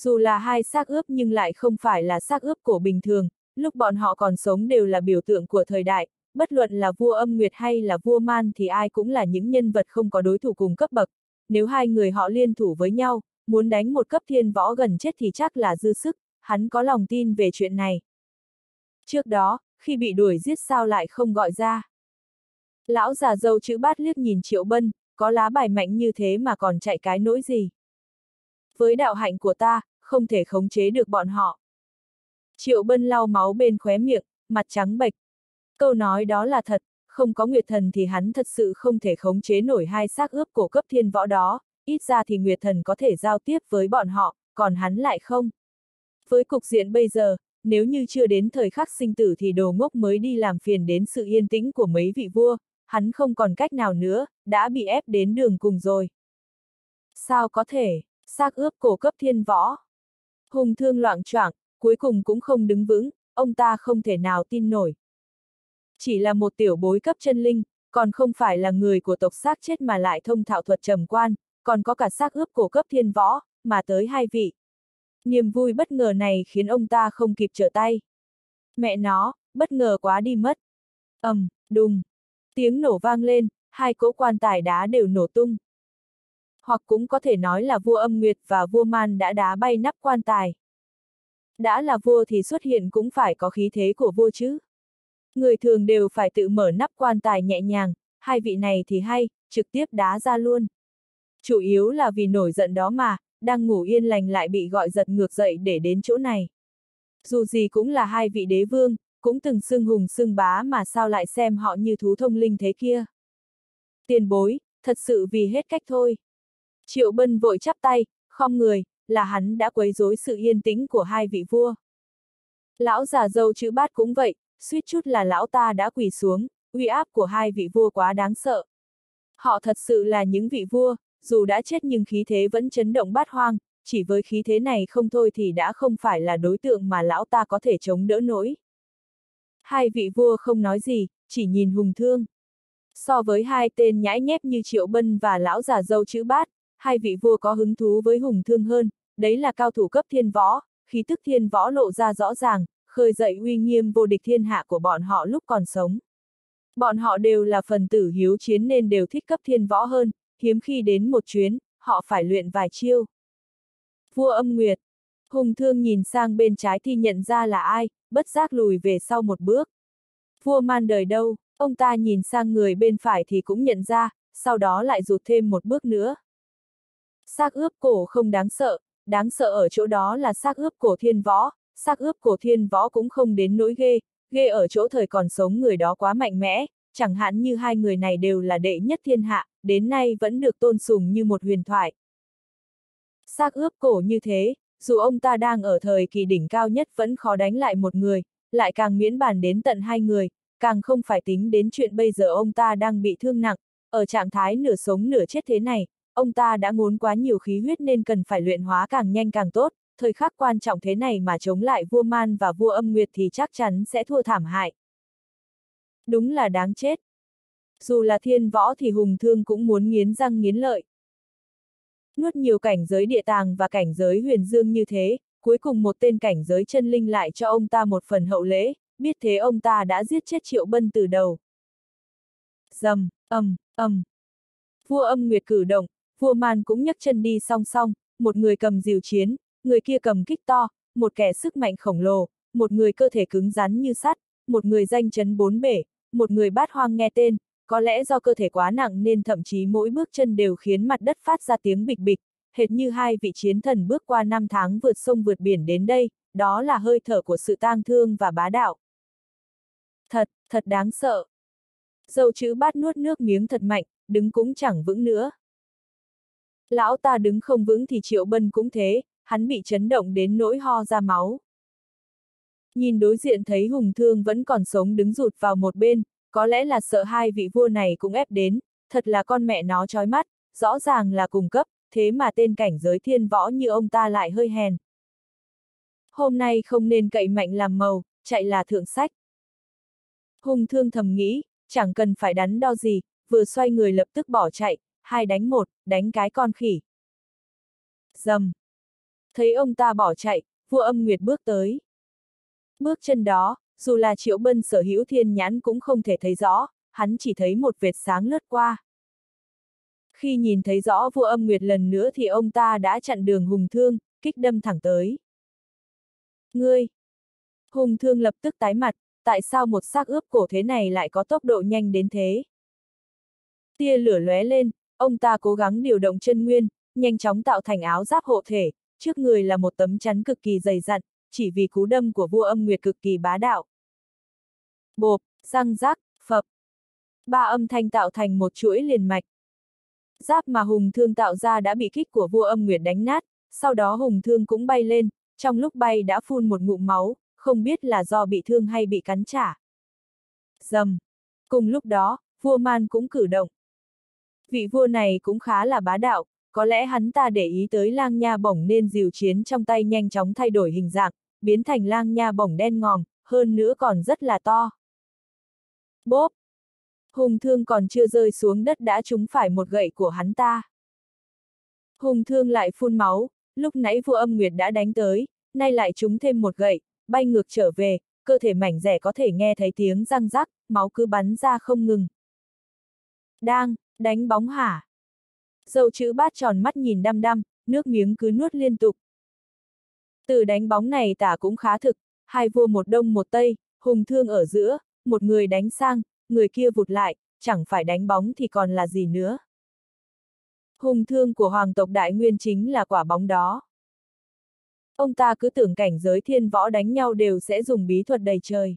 Dù là hai xác ướp nhưng lại không phải là xác ướp cổ bình thường, lúc bọn họ còn sống đều là biểu tượng của thời đại, bất luận là vua âm nguyệt hay là vua man thì ai cũng là những nhân vật không có đối thủ cùng cấp bậc. Nếu hai người họ liên thủ với nhau, muốn đánh một cấp thiên võ gần chết thì chắc là dư sức, hắn có lòng tin về chuyện này. Trước đó, khi bị đuổi giết sao lại không gọi ra. Lão già dâu chữ bát liếc nhìn Triệu Bân, có lá bài mạnh như thế mà còn chạy cái nỗi gì. Với đạo hạnh của ta, không thể khống chế được bọn họ. Triệu Bân lau máu bên khóe miệng, mặt trắng bệch. Câu nói đó là thật, không có Nguyệt Thần thì hắn thật sự không thể khống chế nổi hai xác ướp cổ cấp thiên võ đó, ít ra thì Nguyệt Thần có thể giao tiếp với bọn họ, còn hắn lại không. Với cục diện bây giờ, nếu như chưa đến thời khắc sinh tử thì đồ ngốc mới đi làm phiền đến sự yên tĩnh của mấy vị vua, hắn không còn cách nào nữa, đã bị ép đến đường cùng rồi. Sao có thể, xác ướp cổ cấp thiên võ. Hùng thương loạn choạng, cuối cùng cũng không đứng vững, ông ta không thể nào tin nổi. Chỉ là một tiểu bối cấp chân linh, còn không phải là người của tộc xác chết mà lại thông thạo thuật trầm quan, còn có cả xác ướp cổ cấp thiên võ, mà tới hai vị. Niềm vui bất ngờ này khiến ông ta không kịp trở tay. Mẹ nó, bất ngờ quá đi mất. ầm, um, đùng. Tiếng nổ vang lên, hai cỗ quan tài đá đều nổ tung. Hoặc cũng có thể nói là vua âm nguyệt và vua man đã đá bay nắp quan tài. Đã là vua thì xuất hiện cũng phải có khí thế của vua chứ. Người thường đều phải tự mở nắp quan tài nhẹ nhàng, hai vị này thì hay, trực tiếp đá ra luôn. Chủ yếu là vì nổi giận đó mà, đang ngủ yên lành lại bị gọi giật ngược dậy để đến chỗ này. Dù gì cũng là hai vị đế vương, cũng từng xưng hùng xưng bá mà sao lại xem họ như thú thông linh thế kia. Tiền bối, thật sự vì hết cách thôi. Triệu Bân vội chắp tay, không người, là hắn đã quấy rối sự yên tĩnh của hai vị vua. Lão già dâu chữ bát cũng vậy, suýt chút là lão ta đã quỳ xuống, uy áp của hai vị vua quá đáng sợ. Họ thật sự là những vị vua, dù đã chết nhưng khí thế vẫn chấn động bát hoang, chỉ với khí thế này không thôi thì đã không phải là đối tượng mà lão ta có thể chống đỡ nổi. Hai vị vua không nói gì, chỉ nhìn hùng thương. So với hai tên nhãi nhép như Triệu Bân và lão già dâu chữ bát, hai vị vua có hứng thú với hùng thương hơn, đấy là cao thủ cấp thiên võ, khí tức thiên võ lộ ra rõ ràng, khơi dậy uy nghiêm vô địch thiên hạ của bọn họ lúc còn sống. Bọn họ đều là phần tử hiếu chiến nên đều thích cấp thiên võ hơn, hiếm khi đến một chuyến, họ phải luyện vài chiêu. Vua âm nguyệt, hùng thương nhìn sang bên trái thì nhận ra là ai, bất giác lùi về sau một bước. Vua man đời đâu, ông ta nhìn sang người bên phải thì cũng nhận ra, sau đó lại rụt thêm một bước nữa. Xác ướp cổ không đáng sợ, đáng sợ ở chỗ đó là xác ướp cổ thiên võ, xác ướp cổ thiên võ cũng không đến nỗi ghê, ghê ở chỗ thời còn sống người đó quá mạnh mẽ, chẳng hạn như hai người này đều là đệ nhất thiên hạ, đến nay vẫn được tôn sùng như một huyền thoại. Xác ướp cổ như thế, dù ông ta đang ở thời kỳ đỉnh cao nhất vẫn khó đánh lại một người, lại càng miễn bàn đến tận hai người, càng không phải tính đến chuyện bây giờ ông ta đang bị thương nặng, ở trạng thái nửa sống nửa chết thế này, ông ta đã ngốn quá nhiều khí huyết nên cần phải luyện hóa càng nhanh càng tốt, thời khắc quan trọng thế này mà chống lại vua man và vua âm nguyệt thì chắc chắn sẽ thua thảm hại. Đúng là đáng chết. Dù là thiên võ thì hùng thương cũng muốn nghiến răng nghiến lợi. Nuốt nhiều cảnh giới địa tàng và cảnh giới huyền dương như thế, cuối cùng một tên cảnh giới chân linh lại cho ông ta một phần hậu lễ, biết thế ông ta đã giết chết triệu bân từ đầu. Dầm, ầm, ầm. Vua âm nguyệt cử động, vua man cũng nhấc chân đi song song, một người cầm diều chiến, người kia cầm kích to, một kẻ sức mạnh khổng lồ, một người cơ thể cứng rắn như sắt, một người danh chấn bốn bể, một người bát hoang nghe tên, có lẽ do cơ thể quá nặng nên thậm chí mỗi bước chân đều khiến mặt đất phát ra tiếng bịch bịch, hệt như hai vị chiến thần bước qua năm tháng vượt sông vượt biển đến đây, đó là hơi thở của sự tang thương và bá đạo. Thật, thật đáng sợ. Dâu chữ bát nuốt nước miếng thật mạnh, đứng cũng chẳng vững nữa. Lão ta đứng không vững thì triệu bân cũng thế, hắn bị chấn động đến nỗi ho ra máu. Nhìn đối diện thấy hùng thương vẫn còn sống đứng rụt vào một bên, có lẽ là sợ hai vị vua này cũng ép đến, thật là con mẹ nó chói mắt, rõ ràng là cùng cấp, thế mà tên cảnh giới thiên võ như ông ta lại hơi hèn. Hôm nay không nên cậy mạnh làm màu, chạy là thượng sách. Hùng thương thầm nghĩ, chẳng cần phải đắn đo gì, vừa xoay người lập tức bỏ chạy, hai đánh một, đánh cái con khỉ. Dầm. Thấy ông ta bỏ chạy, vua âm nguyệt bước tới. Bước chân đó, dù là triệu bân sở hữu thiên nhãn cũng không thể thấy rõ, hắn chỉ thấy một vệt sáng lướt qua. Khi nhìn thấy rõ vua âm nguyệt lần nữa thì ông ta đã chặn đường hùng thương, kích đâm thẳng tới. Ngươi! Hùng thương lập tức tái mặt, tại sao một xác ướp cổ thế này lại có tốc độ nhanh đến thế? Tia lửa lóe lên, ông ta cố gắng điều động chân nguyên, nhanh chóng tạo thành áo giáp hộ thể, trước người là một tấm chắn cực kỳ dày dặn, chỉ vì cú đâm của vua âm nguyệt cực kỳ bá đạo. Bộp, răng rác, phập. Ba âm thanh tạo thành một chuỗi liền mạch. Giáp mà hùng thương tạo ra đã bị kích của vua âm nguyệt đánh nát, sau đó hùng thương cũng bay lên, trong lúc bay đã phun một ngụm máu, không biết là do bị thương hay bị cắn trả. Dầm. Cùng lúc đó, vua man cũng cử động. Vị vua này cũng khá là bá đạo, có lẽ hắn ta để ý tới lang nha bổng nên diều chiến trong tay nhanh chóng thay đổi hình dạng, biến thành lang nha bổng đen ngòm, hơn nữa còn rất là to. Bốp! Hùng thương còn chưa rơi xuống đất đã trúng phải một gậy của hắn ta. Hùng thương lại phun máu, lúc nãy vua âm nguyệt đã đánh tới, nay lại trúng thêm một gậy, bay ngược trở về, cơ thể mảnh rẻ có thể nghe thấy tiếng răng rắc, máu cứ bắn ra không ngừng. Đang, đánh bóng hả? Dâu chữ bát tròn mắt nhìn đăm đăm, nước miếng cứ nuốt liên tục. Từ đánh bóng này tả cũng khá thực, hai vua một đông một tây, hùng thương ở giữa, một người đánh sang, người kia vụt lại, chẳng phải đánh bóng thì còn là gì nữa. Hùng thương của hoàng tộc đại nguyên chính là quả bóng đó. Ông ta cứ tưởng cảnh giới thiên võ đánh nhau đều sẽ dùng bí thuật đầy trời.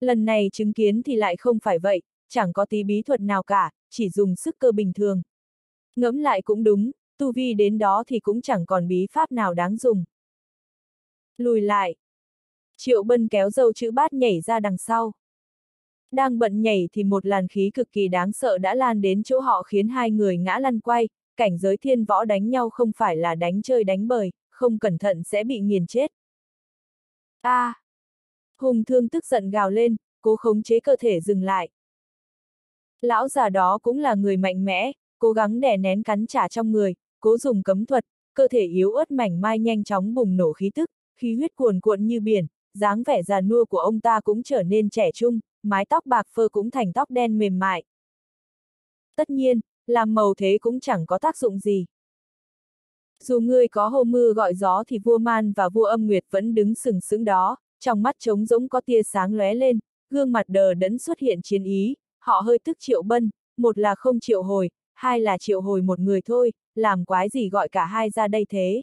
Lần này chứng kiến thì lại không phải vậy, chẳng có tí bí thuật nào cả, chỉ dùng sức cơ bình thường. Ngẫm lại cũng đúng, tu vi đến đó thì cũng chẳng còn bí pháp nào đáng dùng. Lùi lại. Triệu bân kéo dâu chữ bát nhảy ra đằng sau. Đang bận nhảy thì một làn khí cực kỳ đáng sợ đã lan đến chỗ họ khiến hai người ngã lăn quay, cảnh giới thiên võ đánh nhau không phải là đánh chơi đánh bời, không cẩn thận sẽ bị nghiền chết. A! À. Hùng thương tức giận gào lên, cố khống chế cơ thể dừng lại. Lão già đó cũng là người mạnh mẽ, cố gắng đè nén cắn trả trong người, cố dùng cấm thuật, cơ thể yếu ớt mảnh mai nhanh chóng bùng nổ khí tức, khí huyết cuồn cuộn như biển, dáng vẻ già nua của ông ta cũng trở nên trẻ trung, mái tóc bạc phơ cũng thành tóc đen mềm mại. Tất nhiên, làm màu thế cũng chẳng có tác dụng gì. Dù ngươi có hô mưa gọi gió thì vua man và vua âm nguyệt vẫn đứng sừng sững đó, trong mắt trống rỗng có tia sáng lóe lên, gương mặt đờ đẫn xuất hiện chiến ý, họ hơi tức triệu bân, một là không triệu hồi, hai là triệu hồi một người thôi, làm quái gì gọi cả hai ra đây thế.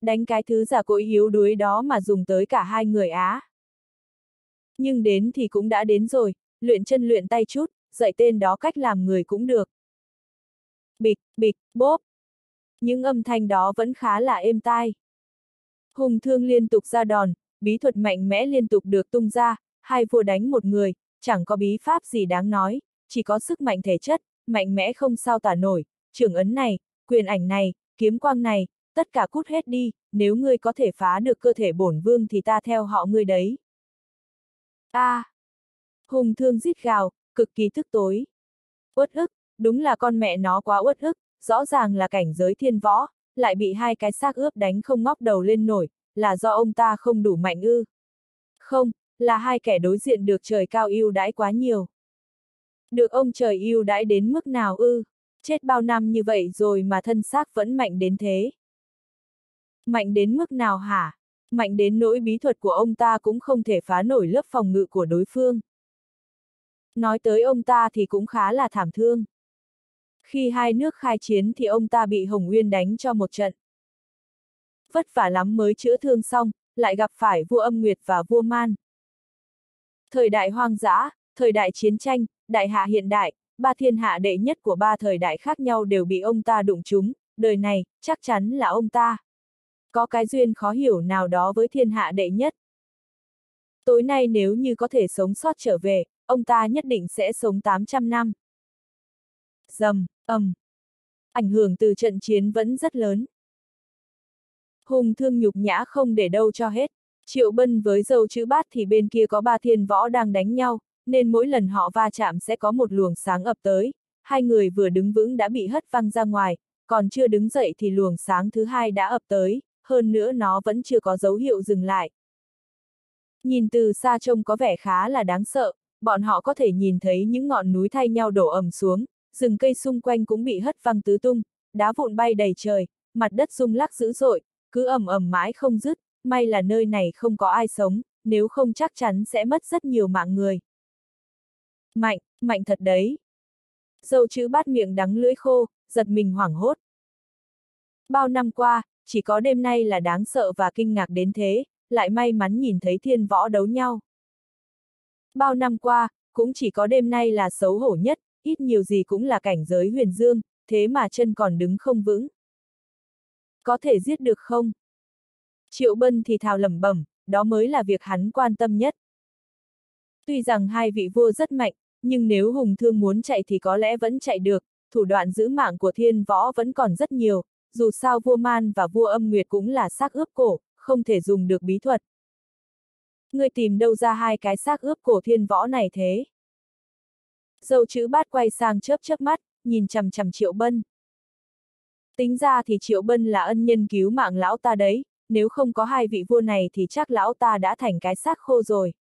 Đánh cái thứ giả cỗi yếu đuối đó mà dùng tới cả hai người Á. Nhưng đến thì cũng đã đến rồi, luyện chân luyện tay chút, dạy tên đó cách làm người cũng được. Bịch, bịch, bốp. Những âm thanh đó vẫn khá là êm tai. Hùng thương liên tục ra đòn, bí thuật mạnh mẽ liên tục được tung ra, hai vua đánh một người, chẳng có bí pháp gì đáng nói, chỉ có sức mạnh thể chất, mạnh mẽ không sao tả nổi, trưởng ấn này, quyền ảnh này, kiếm quang này, tất cả cút hết đi, nếu ngươi có thể phá được cơ thể bổn vương thì ta theo họ ngươi đấy. A! À, hùng thương rít gào, cực kỳ thức tối. Uất ức, đúng là con mẹ nó quá uất ức, rõ ràng là cảnh giới thiên võ, lại bị hai cái xác ướp đánh không ngóc đầu lên nổi, là do ông ta không đủ mạnh ư. Không, là hai kẻ đối diện được trời cao yêu đãi quá nhiều. Được ông trời yêu đãi đến mức nào ư, chết bao năm như vậy rồi mà thân xác vẫn mạnh đến thế. Mạnh đến mức nào hả? Mạnh đến nỗi bí thuật của ông ta cũng không thể phá nổi lớp phòng ngự của đối phương. Nói tới ông ta thì cũng khá là thảm thương. Khi hai nước khai chiến thì ông ta bị Hồng Nguyên đánh cho một trận. Vất vả lắm mới chữa thương xong, lại gặp phải vua âm nguyệt và vua man. Thời đại hoang dã, thời đại chiến tranh, đại hạ hiện đại, ba thiên hạ đệ nhất của ba thời đại khác nhau đều bị ông ta đụng trúng, đời này, chắc chắn là ông ta. Có cái duyên khó hiểu nào đó với thiên hạ đệ nhất. Tối nay nếu như có thể sống sót trở về, ông ta nhất định sẽ sống 800 năm. Dầm, ầm. Ảnh hưởng từ trận chiến vẫn rất lớn. Hùng thương nhục nhã không để đâu cho hết. Triệu Bân với dâu chữ bát thì bên kia có ba thiên võ đang đánh nhau, nên mỗi lần họ va chạm sẽ có một luồng sáng ập tới. Hai người vừa đứng vững đã bị hất văng ra ngoài, còn chưa đứng dậy thì luồng sáng thứ hai đã ập tới, hơn nữa nó vẫn chưa có dấu hiệu dừng lại. Nhìn từ xa trông có vẻ khá là đáng sợ, bọn họ có thể nhìn thấy những ngọn núi thay nhau đổ ầm xuống, rừng cây xung quanh cũng bị hất văng tứ tung, đá vụn bay đầy trời, mặt đất rung lắc dữ dội, cứ ầm ầm mãi không dứt, may là nơi này không có ai sống, nếu không chắc chắn sẽ mất rất nhiều mạng người. Mạnh, mạnh thật đấy. Dâu chữ bát miệng đắng lưỡi khô, giật mình hoảng hốt. Bao năm qua, chỉ có đêm nay là đáng sợ và kinh ngạc đến thế, lại may mắn nhìn thấy thiên võ đấu nhau. Bao năm qua, cũng chỉ có đêm nay là xấu hổ nhất, ít nhiều gì cũng là cảnh giới huyền dương, thế mà chân còn đứng không vững. Có thể giết được không? Triệu Bân thì thào lẩm bẩm, đó mới là việc hắn quan tâm nhất. Tuy rằng hai vị vua rất mạnh, nhưng nếu Hùng Thương muốn chạy thì có lẽ vẫn chạy được, thủ đoạn giữ mạng của thiên võ vẫn còn rất nhiều, dù sao vua Man và vua âm nguyệt cũng là xác ướp cổ, không thể dùng được bí thuật. Người tìm đâu ra hai cái xác ướp cổ thiên võ này thế? Dâu chữ bát quay sang chớp chớp mắt, nhìn chằm chằm Triệu Bân. Tính ra thì Triệu Bân là ân nhân cứu mạng lão ta đấy, nếu không có hai vị vua này thì chắc lão ta đã thành cái xác khô rồi.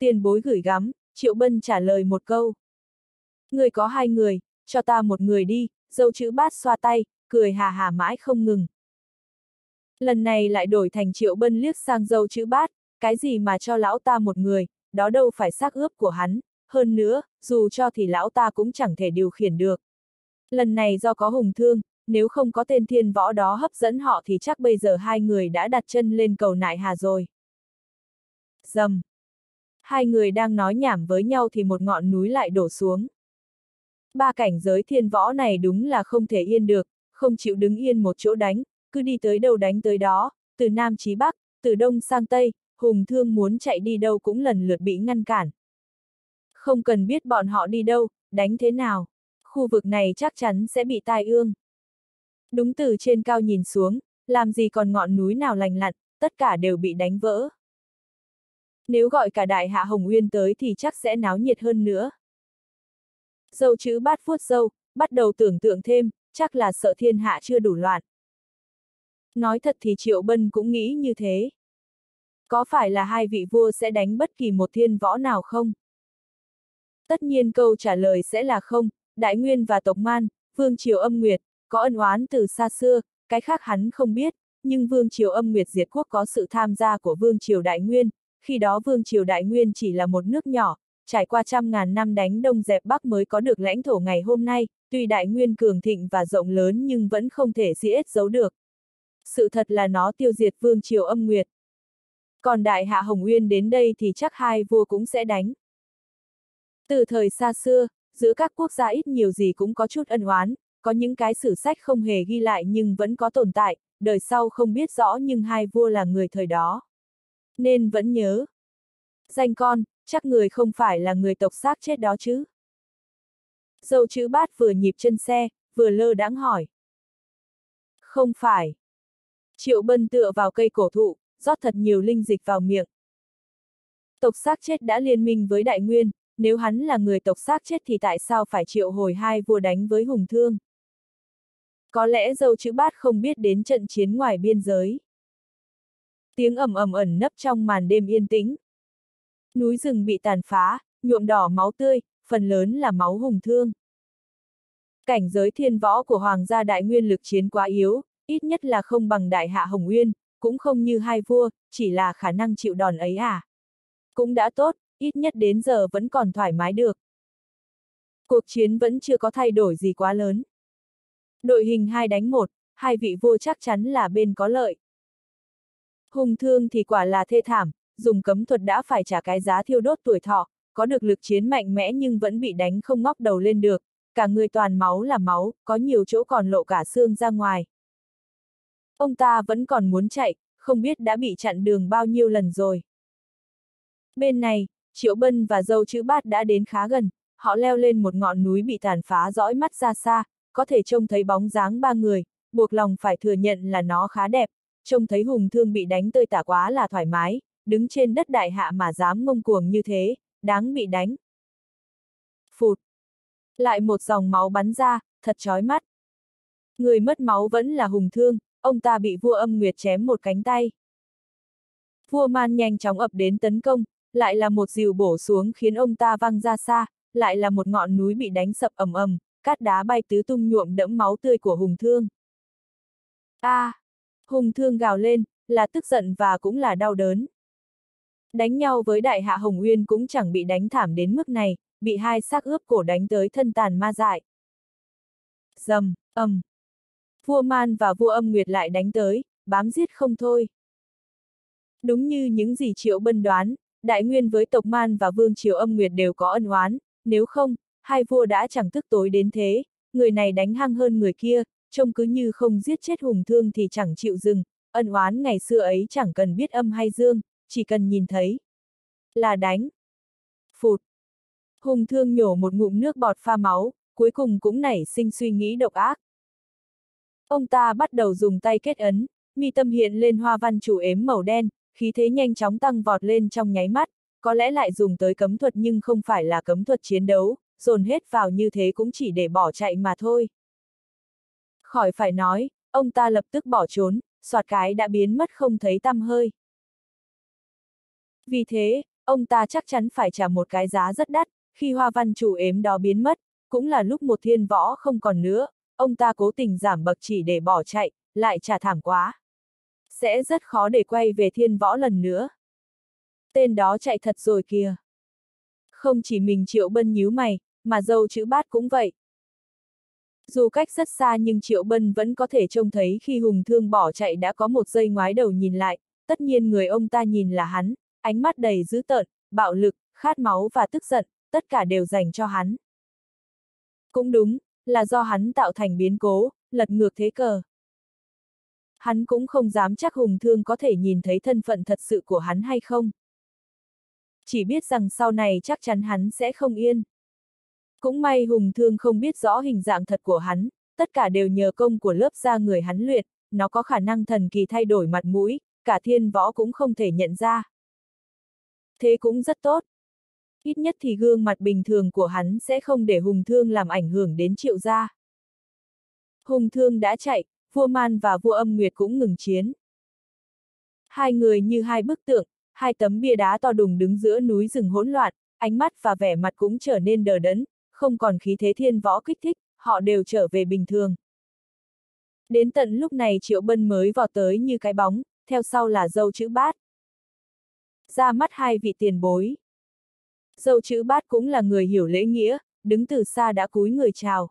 Tiền bối gửi gắm, Triệu Bân trả lời một câu. Người có hai người, cho ta một người đi, dâu chữ bát xoa tay, cười hà hà mãi không ngừng. Lần này lại đổi thành Triệu Bân liếc sang dâu chữ bát, cái gì mà cho lão ta một người, đó đâu phải xác ướp của hắn, hơn nữa, dù cho thì lão ta cũng chẳng thể điều khiển được. Lần này do có hùng thương, nếu không có tên thiên võ đó hấp dẫn họ thì chắc bây giờ hai người đã đặt chân lên cầu nại hà rồi. Dầm. Hai người đang nói nhảm với nhau thì một ngọn núi lại đổ xuống. Ba cảnh giới thiên võ này đúng là không thể yên được, không chịu đứng yên một chỗ đánh, cứ đi tới đâu đánh tới đó, từ Nam chí Bắc, từ Đông sang Tây, Hùng Thương muốn chạy đi đâu cũng lần lượt bị ngăn cản. Không cần biết bọn họ đi đâu, đánh thế nào, khu vực này chắc chắn sẽ bị tai ương. Đúng từ trên cao nhìn xuống, làm gì còn ngọn núi nào lành lặn, tất cả đều bị đánh vỡ. Nếu gọi cả đại hạ Hồng Nguyên tới thì chắc sẽ náo nhiệt hơn nữa. Dâu chữ bát vuốt dâu, bắt đầu tưởng tượng thêm, chắc là sợ thiên hạ chưa đủ loạn. Nói thật thì Triệu Bân cũng nghĩ như thế. Có phải là hai vị vua sẽ đánh bất kỳ một thiên võ nào không? Tất nhiên câu trả lời sẽ là không, Đại Nguyên và Tộc Man, Vương Triều Âm Nguyệt, có ân oán từ xa xưa, cái khác hắn không biết, nhưng Vương Triều Âm Nguyệt diệt quốc có sự tham gia của Vương Triều Đại Nguyên, khi đó Vương Triều Đại Nguyên chỉ là một nước nhỏ, trải qua trăm ngàn năm đánh đông dẹp bắc mới có được lãnh thổ ngày hôm nay, tuy Đại Nguyên cường thịnh và rộng lớn nhưng vẫn không thể giết giấu được. Sự thật là nó tiêu diệt Vương Triều Âm Nguyệt. Còn Đại Hạ Hồng Nguyên đến đây thì chắc hai vua cũng sẽ đánh. Từ thời xa xưa, giữa các quốc gia ít nhiều gì cũng có chút ân oán, có những cái sử sách không hề ghi lại nhưng vẫn có tồn tại, đời sau không biết rõ nhưng hai vua là người thời đó. Nên vẫn nhớ. Danh con, chắc người không phải là người tộc xác chết đó chứ. Dâu chữ bát vừa nhịp chân xe, vừa lơ đãng hỏi. Không phải. Triệu Bân tựa vào cây cổ thụ, rót thật nhiều linh dịch vào miệng. Tộc xác chết đã liên minh với Đại Nguyên, nếu hắn là người tộc xác chết thì tại sao phải triệu hồi hai vua đánh với Hùng Thương? Có lẽ dâu chữ bát không biết đến trận chiến ngoài biên giới. Tiếng ầm ầm ẩn nấp trong màn đêm yên tĩnh. Núi rừng bị tàn phá, nhuộm đỏ máu tươi, phần lớn là máu hùng thương. Cảnh giới thiên võ của Hoàng gia Đại Nguyên lực chiến quá yếu, ít nhất là không bằng Đại Hạ Hồng Nguyên, cũng không như hai vua, chỉ là khả năng chịu đòn ấy à. Cũng đã tốt, ít nhất đến giờ vẫn còn thoải mái được. Cuộc chiến vẫn chưa có thay đổi gì quá lớn. Đội hình hai đánh một, hai vị vua chắc chắn là bên có lợi. Hùng thương thì quả là thê thảm, dùng cấm thuật đã phải trả cái giá thiêu đốt tuổi thọ, có được lực chiến mạnh mẽ nhưng vẫn bị đánh không ngóc đầu lên được, cả người toàn máu là máu, có nhiều chỗ còn lộ cả xương ra ngoài. Ông ta vẫn còn muốn chạy, không biết đã bị chặn đường bao nhiêu lần rồi. Bên này, Triệu Bân và dâu chữ bát đã đến khá gần, họ leo lên một ngọn núi bị tàn phá dõi mắt ra xa, có thể trông thấy bóng dáng ba người, buộc lòng phải thừa nhận là nó khá đẹp, trông thấy hùng thương bị đánh tơi tả quá là thoải mái, đứng trên đất đại hạ mà dám ngông cuồng như thế, đáng bị đánh. Phụt! Lại một dòng máu bắn ra, thật chói mắt. Người mất máu vẫn là hùng thương, ông ta bị vua âm nguyệt chém một cánh tay. Vua man nhanh chóng ập đến tấn công, lại là một dìu bổ xuống khiến ông ta văng ra xa, lại là một ngọn núi bị đánh sập ầm ầm, cát đá bay tứ tung nhuộm đẫm máu tươi của hùng thương. A! À, hùng thương gào lên, là tức giận và cũng là đau đớn. Đánh nhau với đại hạ Hồng Uyên cũng chẳng bị đánh thảm đến mức này, bị hai xác ướp cổ đánh tới thân tàn ma dại. Dầm, âm, Vua Man và vua âm nguyệt lại đánh tới, bám giết không thôi. Đúng như những gì Triệu Bân đoán, Đại Nguyên với tộc Man và Vương Triều âm nguyệt đều có ân oán, nếu không, hai vua đã chẳng tức tối đến thế, người này đánh hăng hơn người kia, trông cứ như không giết chết hùng thương thì chẳng chịu dừng, ân oán ngày xưa ấy chẳng cần biết âm hay dương, chỉ cần nhìn thấy. Là đánh. Phụt. Hùng thương nhổ một ngụm nước bọt pha máu, cuối cùng cũng nảy sinh suy nghĩ độc ác. Ông ta bắt đầu dùng tay kết ấn, mi tâm hiện lên hoa văn chủ ếm màu đen, khí thế nhanh chóng tăng vọt lên trong nháy mắt, có lẽ lại dùng tới cấm thuật nhưng không phải là cấm thuật chiến đấu, dồn hết vào như thế cũng chỉ để bỏ chạy mà thôi. Khỏi phải nói, ông ta lập tức bỏ trốn, soạt cái đã biến mất không thấy tăm hơi. Vì thế, ông ta chắc chắn phải trả một cái giá rất đắt, khi hoa văn chủ ếm đó biến mất, cũng là lúc một thiên võ không còn nữa, ông ta cố tình giảm bậc chỉ để bỏ chạy, lại trả thảm quá. Sẽ rất khó để quay về thiên võ lần nữa. Tên đó chạy thật rồi kìa. Không chỉ mình Triệu Bân nhíu mày, mà dâu chữ bát cũng vậy. Dù cách rất xa nhưng Triệu Bân vẫn có thể trông thấy khi Hùng Thương bỏ chạy đã có một giây ngoái đầu nhìn lại, tất nhiên người ông ta nhìn là hắn, ánh mắt đầy dữ tợn, bạo lực, khát máu và tức giận, tất cả đều dành cho hắn. Cũng đúng, là do hắn tạo thành biến cố, lật ngược thế cờ. Hắn cũng không dám chắc Hùng Thương có thể nhìn thấy thân phận thật sự của hắn hay không. Chỉ biết rằng sau này chắc chắn hắn sẽ không yên. Cũng may Hùng Thương không biết rõ hình dạng thật của hắn, tất cả đều nhờ công của lớp da người hắn luyện, nó có khả năng thần kỳ thay đổi mặt mũi, cả thiên võ cũng không thể nhận ra. Thế cũng rất tốt. Ít nhất thì gương mặt bình thường của hắn sẽ không để Hùng Thương làm ảnh hưởng đến triệu gia. Hùng Thương đã chạy, vua Man và vua âm nguyệt cũng ngừng chiến. Hai người như hai bức tượng, hai tấm bia đá to đùng đứng giữa núi rừng hỗn loạn, ánh mắt và vẻ mặt cũng trở nên đờ đẫn, không còn khí thế thiên võ kích thích, họ đều trở về bình thường. Đến tận lúc này Triệu Bân mới vào tới như cái bóng, theo sau là dâu chữ bát. Ra mắt hai vị tiền bối. Dâu chữ bát cũng là người hiểu lễ nghĩa, đứng từ xa đã cúi người chào.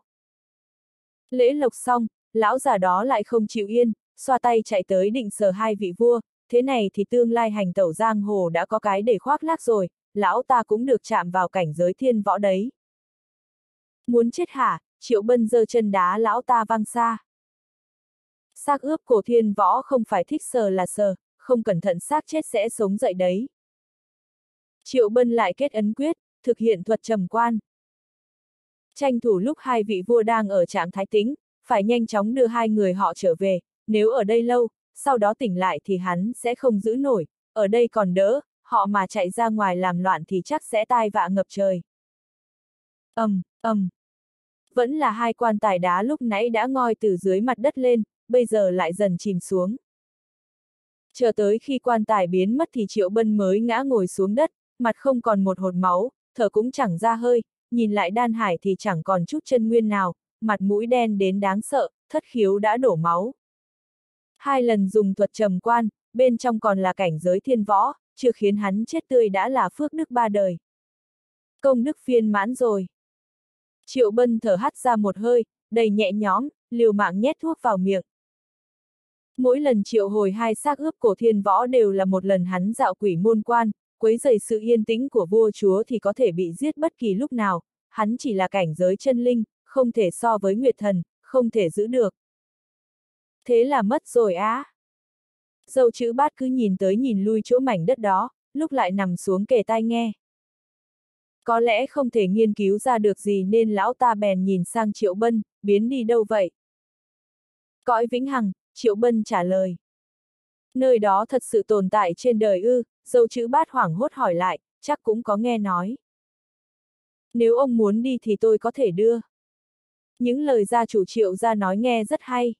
Lễ lộc xong, lão già đó lại không chịu yên, xoa tay chạy tới định sờ hai vị vua, thế này thì tương lai hành tẩu giang hồ đã có cái để khoác lác rồi, lão ta cũng được chạm vào cảnh giới thiên võ đấy. Muốn chết hả, triệu bân giơ chân đá lão ta văng xa. Xác ướp cổ thiên võ không phải thích sờ là sờ, không cẩn thận xác chết sẽ sống dậy đấy. Triệu bân lại kết ấn quyết, thực hiện thuật trầm quan. Tranh thủ lúc hai vị vua đang ở trạng thái tính, phải nhanh chóng đưa hai người họ trở về, nếu ở đây lâu, sau đó tỉnh lại thì hắn sẽ không giữ nổi, ở đây còn đỡ, họ mà chạy ra ngoài làm loạn thì chắc sẽ tai vạ ngập trời. ầm, um, ầm. Um. Vẫn là hai quan tài đá lúc nãy đã ngoi từ dưới mặt đất lên, bây giờ lại dần chìm xuống. Chờ tới khi quan tài biến mất thì Triệu Bân mới ngã ngồi xuống đất, mặt không còn một hột máu, thở cũng chẳng ra hơi, nhìn lại đan hải thì chẳng còn chút chân nguyên nào, mặt mũi đen đến đáng sợ, thất khiếu đã đổ máu. Hai lần dùng thuật trầm quan, bên trong còn là cảnh giới thiên võ, chưa khiến hắn chết tươi đã là phước đức ba đời. Công đức phiên mãn rồi. Triệu Bân thở hắt ra một hơi, đầy nhẹ nhõm, liều mạng nhét thuốc vào miệng. Mỗi lần triệu hồi hai xác ướp cổ thiên võ đều là một lần hắn dạo quỷ môn quan, quấy dày sự yên tĩnh của vua chúa thì có thể bị giết bất kỳ lúc nào, hắn chỉ là cảnh giới chân linh, không thể so với nguyệt thần, không thể giữ được. Thế là mất rồi á. Dâu chữ bát cứ nhìn tới nhìn lui chỗ mảnh đất đó, lúc lại nằm xuống kề tai nghe. Có lẽ không thể nghiên cứu ra được gì nên lão ta bèn nhìn sang Triệu Bân, biến đi đâu vậy? Cõi vĩnh hằng, Triệu Bân trả lời. Nơi đó thật sự tồn tại trên đời ư, dâu chữ bát hoảng hốt hỏi lại, chắc cũng có nghe nói. Nếu ông muốn đi thì tôi có thể đưa. Những lời gia chủ triệu ra nói nghe rất hay.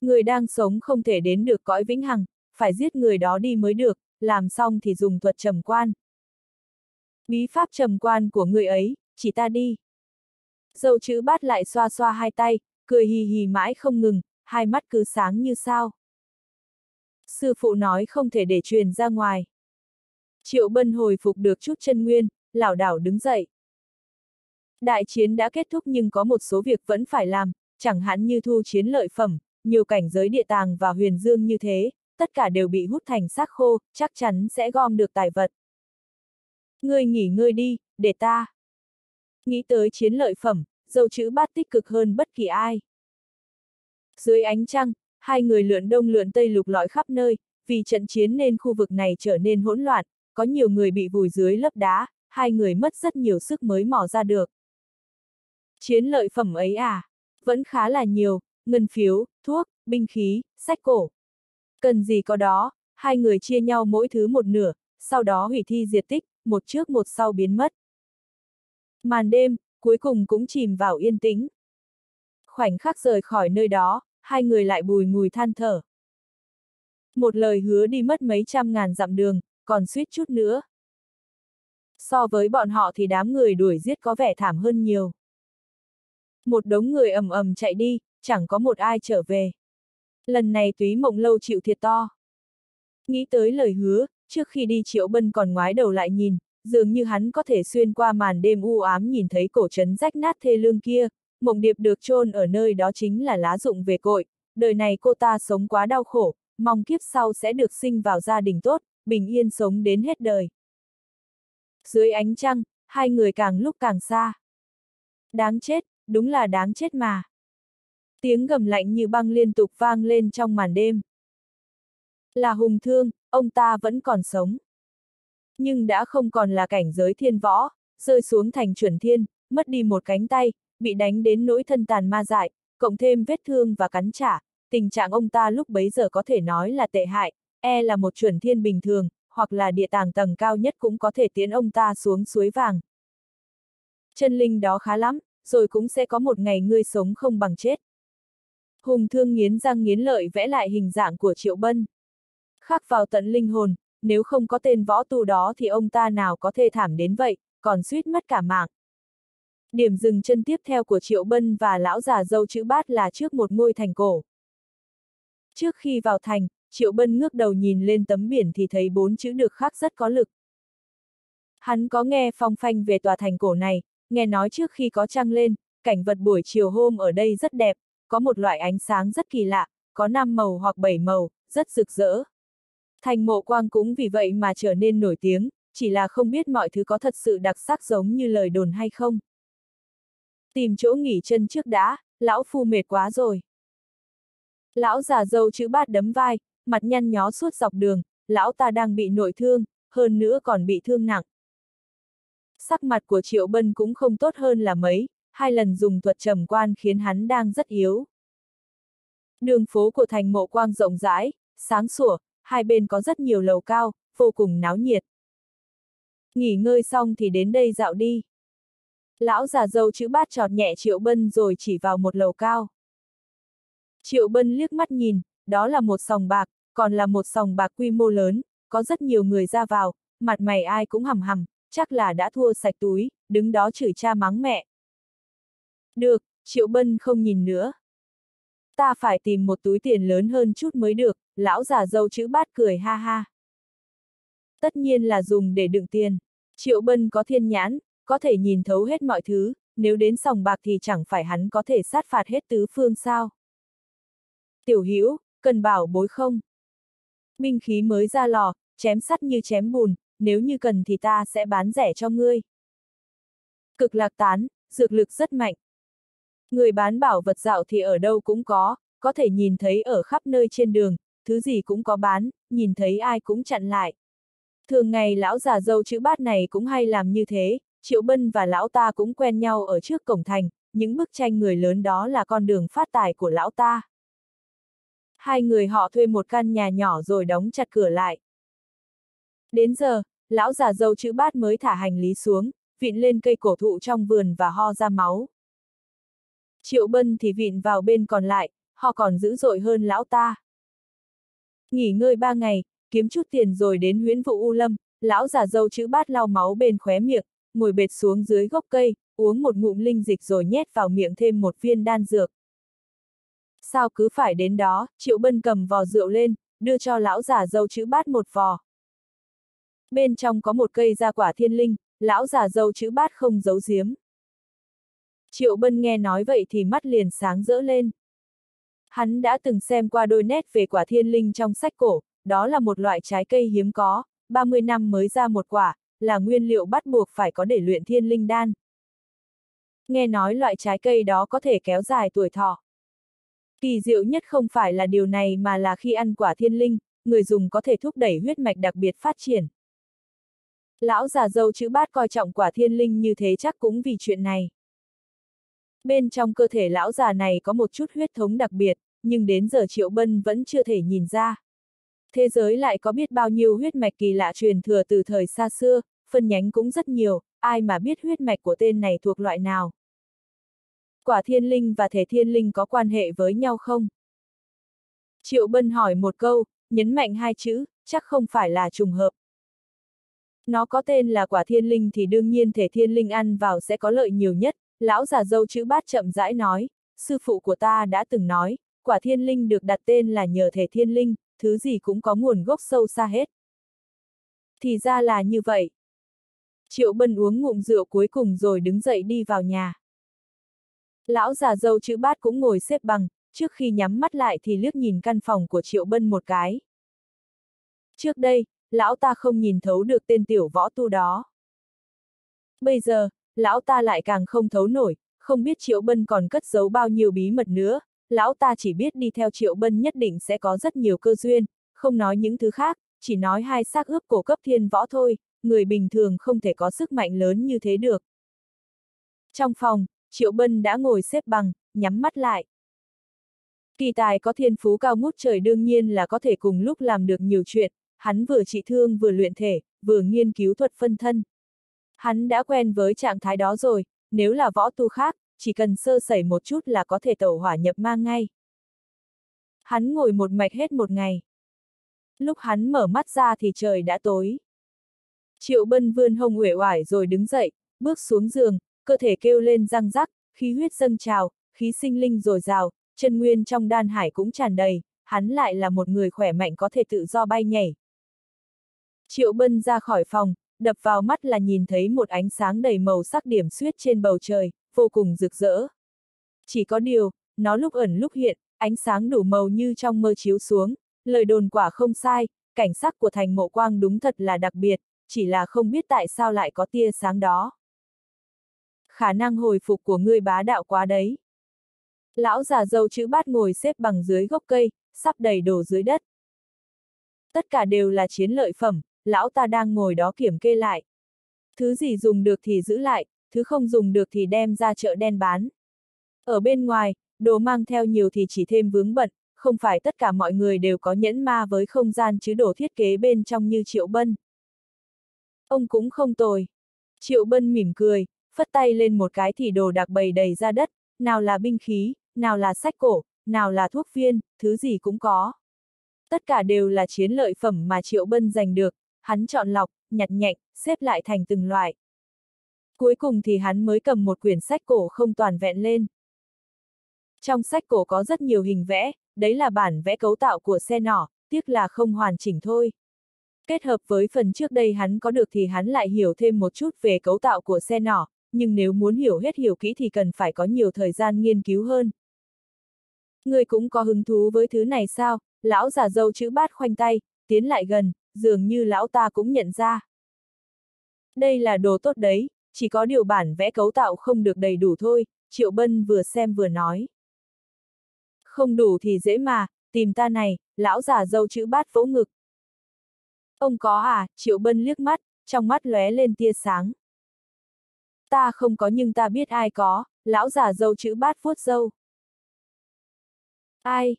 Người đang sống không thể đến được cõi vĩnh hằng, phải giết người đó đi mới được, làm xong thì dùng thuật trầm quan. Bí pháp trầm quan của người ấy, chỉ ta đi. Dâu chữ bát lại xoa xoa hai tay, cười hì hì mãi không ngừng, hai mắt cứ sáng như sao. Sư phụ nói không thể để truyền ra ngoài. Triệu Bân hồi phục được chút chân nguyên, lảo đảo đứng dậy. Đại chiến đã kết thúc nhưng có một số việc vẫn phải làm, chẳng hạn như thu chiến lợi phẩm, nhiều cảnh giới địa tàng và huyền dương như thế, tất cả đều bị hút thành xác khô, chắc chắn sẽ gom được tài vật. Ngươi nghỉ ngơi đi, để ta. Nghĩ tới chiến lợi phẩm, dâu chữ bát tích cực hơn bất kỳ ai. Dưới ánh trăng, hai người lượn đông lượn tây lục lọi khắp nơi, vì trận chiến nên khu vực này trở nên hỗn loạn, có nhiều người bị vùi dưới lớp đá, hai người mất rất nhiều sức mới mò ra được. Chiến lợi phẩm ấy à? Vẫn khá là nhiều, ngân phiếu, thuốc, binh khí, sách cổ. Cần gì có đó, hai người chia nhau mỗi thứ một nửa, sau đó hủy thi diệt tích, một trước một sau biến mất. Màn đêm, cuối cùng cũng chìm vào yên tĩnh. Khoảnh khắc rời khỏi nơi đó, hai người lại bùi ngùi than thở. Một lời hứa đi mất mấy trăm ngàn dặm đường, còn suýt chút nữa. So với bọn họ thì đám người đuổi giết có vẻ thảm hơn nhiều. Một đống người ầm ầm chạy đi, chẳng có một ai trở về. Lần này túy mộng lâu chịu thiệt to. Nghĩ tới lời hứa, trước khi đi Triệu Bân còn ngoái đầu lại nhìn, dường như hắn có thể xuyên qua màn đêm u ám nhìn thấy cổ trấn rách nát thê lương kia, mộng điệp được chôn ở nơi đó chính là lá dụng về cội, đời này cô ta sống quá đau khổ, mong kiếp sau sẽ được sinh vào gia đình tốt, bình yên sống đến hết đời. Dưới ánh trăng, hai người càng lúc càng xa. Đáng chết, đúng là đáng chết mà. Tiếng gầm lạnh như băng liên tục vang lên trong màn đêm. Là hùng thương, ông ta vẫn còn sống. Nhưng đã không còn là cảnh giới thiên võ, rơi xuống thành chuẩn thiên, mất đi một cánh tay, bị đánh đến nỗi thân tàn ma dại, cộng thêm vết thương và cắn trả, tình trạng ông ta lúc bấy giờ có thể nói là tệ hại, e là một chuẩn thiên bình thường, hoặc là địa tàng tầng cao nhất cũng có thể tiến ông ta xuống suối vàng. Chân linh đó khá lắm, rồi cũng sẽ có một ngày ngươi sống không bằng chết. Hùng thương nghiến răng nghiến lợi vẽ lại hình dạng của Triệu Bân. Khắc vào tận linh hồn, nếu không có tên võ tu đó thì ông ta nào có thê thảm đến vậy, còn suýt mất cả mạng. Điểm dừng chân tiếp theo của Triệu Bân và lão già dâu chữ bát là trước một ngôi thành cổ. Trước khi vào thành, Triệu Bân ngước đầu nhìn lên tấm biển thì thấy bốn chữ được khắc rất có lực. Hắn có nghe phong phanh về tòa thành cổ này, nghe nói trước khi có trăng lên, cảnh vật buổi chiều hôm ở đây rất đẹp, có một loại ánh sáng rất kỳ lạ, có 5 màu hoặc 7 màu, rất rực rỡ. Thành mộ quang cũng vì vậy mà trở nên nổi tiếng, chỉ là không biết mọi thứ có thật sự đặc sắc giống như lời đồn hay không. Tìm chỗ nghỉ chân trước đã, lão phu mệt quá rồi. Lão già dâu chữ bát đấm vai, mặt nhăn nhó suốt dọc đường, lão ta đang bị nội thương, hơn nữa còn bị thương nặng. Sắc mặt của Triệu Bân cũng không tốt hơn là mấy, hai lần dùng thuật trầm quan khiến hắn đang rất yếu. Đường phố của thành mộ quang rộng rãi, sáng sủa, hai bên có rất nhiều lầu cao, vô cùng náo nhiệt. Nghỉ ngơi xong thì đến đây dạo đi. Lão già dâu chữ bát trọt nhẹ Triệu Bân rồi chỉ vào một lầu cao. Triệu Bân liếc mắt nhìn, đó là một sòng bạc, còn là một sòng bạc quy mô lớn, có rất nhiều người ra vào, mặt mày ai cũng hầm hầm, chắc là đã thua sạch túi, đứng đó chửi cha mắng mẹ. Được, Triệu Bân không nhìn nữa. Ta phải tìm một túi tiền lớn hơn chút mới được, lão già dâu chữ bát cười ha ha. Tất nhiên là dùng để đựng tiền. Triệu Bân có thiên nhãn, có thể nhìn thấu hết mọi thứ, nếu đến sòng bạc thì chẳng phải hắn có thể sát phạt hết tứ phương sao. Tiểu Hữu cần bảo bối không? Minh khí mới ra lò, chém sắt như chém bùn, nếu như cần thì ta sẽ bán rẻ cho ngươi. Cực lạc tán, dược lực rất mạnh. Người bán bảo vật dạo thì ở đâu cũng có, có thể nhìn thấy ở khắp nơi trên đường, thứ gì cũng có bán, nhìn thấy ai cũng chặn lại. Thường ngày lão già dâu chữ bát này cũng hay làm như thế, Triệu Bân và lão ta cũng quen nhau ở trước cổng thành, những bức tranh người lớn đó là con đường phát tài của lão ta. Hai người họ thuê một căn nhà nhỏ rồi đóng chặt cửa lại. Đến giờ, lão già dâu chữ bát mới thả hành lý xuống, vịn lên cây cổ thụ trong vườn và ho ra máu. Triệu Bân thì vịn vào bên còn lại, họ còn dữ dội hơn lão ta. Nghỉ ngơi ba ngày, kiếm chút tiền rồi đến huyễn vụ U Lâm, lão già dâu chữ bát lau máu bên khóe miệng, ngồi bệt xuống dưới gốc cây, uống một ngụm linh dịch rồi nhét vào miệng thêm một viên đan dược. Sao cứ phải đến đó, Triệu Bân cầm vò rượu lên, đưa cho lão già dâu chữ bát một vò. Bên trong có một cây ra quả thiên linh, lão già dâu chữ bát không giấu giếm. Triệu Bân nghe nói vậy thì mắt liền sáng rỡ lên. Hắn đã từng xem qua đôi nét về quả thiên linh trong sách cổ, đó là một loại trái cây hiếm có, 30 năm mới ra một quả, là nguyên liệu bắt buộc phải có để luyện thiên linh đan. Nghe nói loại trái cây đó có thể kéo dài tuổi thọ. Kỳ diệu nhất không phải là điều này mà là khi ăn quả thiên linh, người dùng có thể thúc đẩy huyết mạch đặc biệt phát triển. Lão già dâu chữ bát coi trọng quả thiên linh như thế chắc cũng vì chuyện này. Bên trong cơ thể lão già này có một chút huyết thống đặc biệt, nhưng đến giờ Triệu Bân vẫn chưa thể nhìn ra. Thế giới lại có biết bao nhiêu huyết mạch kỳ lạ truyền thừa từ thời xa xưa, phân nhánh cũng rất nhiều, ai mà biết huyết mạch của tên này thuộc loại nào. Quả thiên linh và thể thiên linh có quan hệ với nhau không? Triệu Bân hỏi một câu, nhấn mạnh hai chữ, chắc không phải là trùng hợp. Nó có tên là quả thiên linh thì đương nhiên thể thiên linh ăn vào sẽ có lợi nhiều nhất, lão già dâu chữ bát chậm rãi nói, sư phụ của ta đã từng nói, quả thiên linh được đặt tên là nhờ thể thiên linh, thứ gì cũng có nguồn gốc sâu xa hết. Thì ra là như vậy. Triệu Bân uống ngụm rượu cuối cùng rồi đứng dậy đi vào nhà. Lão già dâu chữ bát cũng ngồi xếp bằng, trước khi nhắm mắt lại thì liếc nhìn căn phòng của Triệu Bân một cái. Trước đây, lão ta không nhìn thấu được tên tiểu võ tu đó. Bây giờ, lão ta lại càng không thấu nổi, không biết Triệu Bân còn cất giấu bao nhiêu bí mật nữa, lão ta chỉ biết đi theo Triệu Bân nhất định sẽ có rất nhiều cơ duyên, không nói những thứ khác, chỉ nói hai xác ướp cổ cấp thiên võ thôi, người bình thường không thể có sức mạnh lớn như thế được. Trong phòng, Triệu Bân đã ngồi xếp bằng, nhắm mắt lại. Kỳ tài có thiên phú cao ngút trời đương nhiên là có thể cùng lúc làm được nhiều chuyện, hắn vừa trị thương vừa luyện thể, vừa nghiên cứu thuật phân thân. Hắn đã quen với trạng thái đó rồi, nếu là võ tu khác, chỉ cần sơ sẩy một chút là có thể tẩu hỏa nhập ma ngay. Hắn ngồi một mạch hết một ngày. Lúc hắn mở mắt ra thì trời đã tối. Triệu bân vươn hông uể oải rồi đứng dậy, bước xuống giường, cơ thể kêu lên răng rắc, khí huyết dâng trào, khí sinh linh dồi dào, chân nguyên trong đan hải cũng tràn đầy, hắn lại là một người khỏe mạnh có thể tự do bay nhảy. Triệu bân ra khỏi phòng, đập vào mắt là nhìn thấy một ánh sáng đầy màu sắc điểm xuyết trên bầu trời, vô cùng rực rỡ. Chỉ có điều, nó lúc ẩn lúc hiện, ánh sáng đủ màu như trong mơ chiếu xuống, lời đồn quả không sai, cảnh sắc của thành mộ quang đúng thật là đặc biệt, chỉ là không biết tại sao lại có tia sáng đó. Khả năng hồi phục của ngươi bá đạo quá đấy. Lão già dâu chữ bát ngồi xếp bằng dưới gốc cây, sắp đầy đổ dưới đất. Tất cả đều là chiến lợi phẩm, lão ta đang ngồi đó kiểm kê lại. Thứ gì dùng được thì giữ lại, thứ không dùng được thì đem ra chợ đen bán. Ở bên ngoài, đồ mang theo nhiều thì chỉ thêm vướng bận, không phải tất cả mọi người đều có nhẫn ma với không gian chứ đồ thiết kế bên trong như Triệu Bân. Ông cũng không tồi. Triệu Bân mỉm cười, phất tay lên một cái thì đồ đặc bày đầy ra đất, nào là binh khí, nào là sách cổ, nào là thuốc viên, thứ gì cũng có. Tất cả đều là chiến lợi phẩm mà Triệu Bân giành được, hắn chọn lọc, nhặt nhạnh, xếp lại thành từng loại. Cuối cùng thì hắn mới cầm một quyển sách cổ không toàn vẹn lên. Trong sách cổ có rất nhiều hình vẽ, đấy là bản vẽ cấu tạo của xe nỏ, tiếc là không hoàn chỉnh thôi. Kết hợp với phần trước đây hắn có được thì hắn lại hiểu thêm một chút về cấu tạo của xe nỏ, nhưng nếu muốn hiểu hết hiểu kỹ thì cần phải có nhiều thời gian nghiên cứu hơn. Người cũng có hứng thú với thứ này sao? Lão già dâu chữ bát khoanh tay, tiến lại gần, dường như lão ta cũng nhận ra. Đây là đồ tốt đấy, chỉ có điều bản vẽ cấu tạo không được đầy đủ thôi, Triệu Bân vừa xem vừa nói. Không đủ thì dễ mà, tìm ta này, lão già dâu chữ bát vỗ ngực. Ông có à, Triệu Bân liếc mắt, trong mắt lóe lên tia sáng. Ta không có nhưng ta biết ai có, lão già dâu chữ bát vuốt dâu. Ai?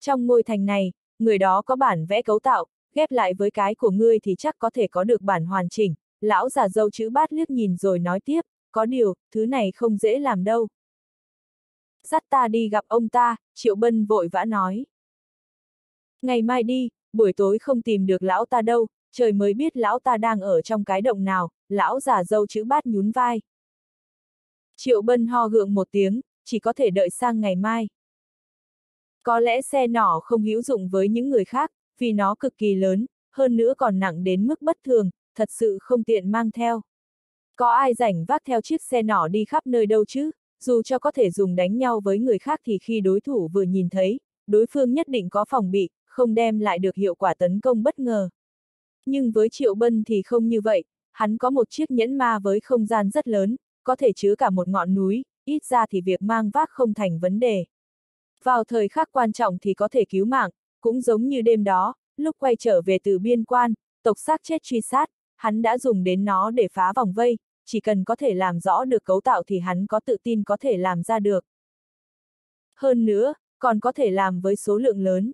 Trong ngôi thành này, người đó có bản vẽ cấu tạo, ghép lại với cái của ngươi thì chắc có thể có được bản hoàn chỉnh. Lão già dâu chữ bát liếc nhìn rồi nói tiếp, có điều, thứ này không dễ làm đâu. Dắt ta đi gặp ông ta, Triệu Bân vội vã nói. Ngày mai đi, buổi tối không tìm được lão ta đâu, trời mới biết lão ta đang ở trong cái động nào, lão già dâu chữ bát nhún vai. Triệu Bân ho gượng một tiếng, chỉ có thể đợi sang ngày mai. Có lẽ xe nỏ không hữu dụng với những người khác, vì nó cực kỳ lớn, hơn nữa còn nặng đến mức bất thường, thật sự không tiện mang theo. Có ai rảnh vác theo chiếc xe nỏ đi khắp nơi đâu chứ, dù cho có thể dùng đánh nhau với người khác thì khi đối thủ vừa nhìn thấy, đối phương nhất định có phòng bị, không đem lại được hiệu quả tấn công bất ngờ. Nhưng với Triệu Bân thì không như vậy, hắn có một chiếc nhẫn ma với không gian rất lớn, có thể chứa cả một ngọn núi, ít ra thì việc mang vác không thành vấn đề. Vào thời khắc quan trọng thì có thể cứu mạng, cũng giống như đêm đó, lúc quay trở về từ biên quan, tộc xác chết truy sát, hắn đã dùng đến nó để phá vòng vây, chỉ cần có thể làm rõ được cấu tạo thì hắn có tự tin có thể làm ra được. Hơn nữa, còn có thể làm với số lượng lớn.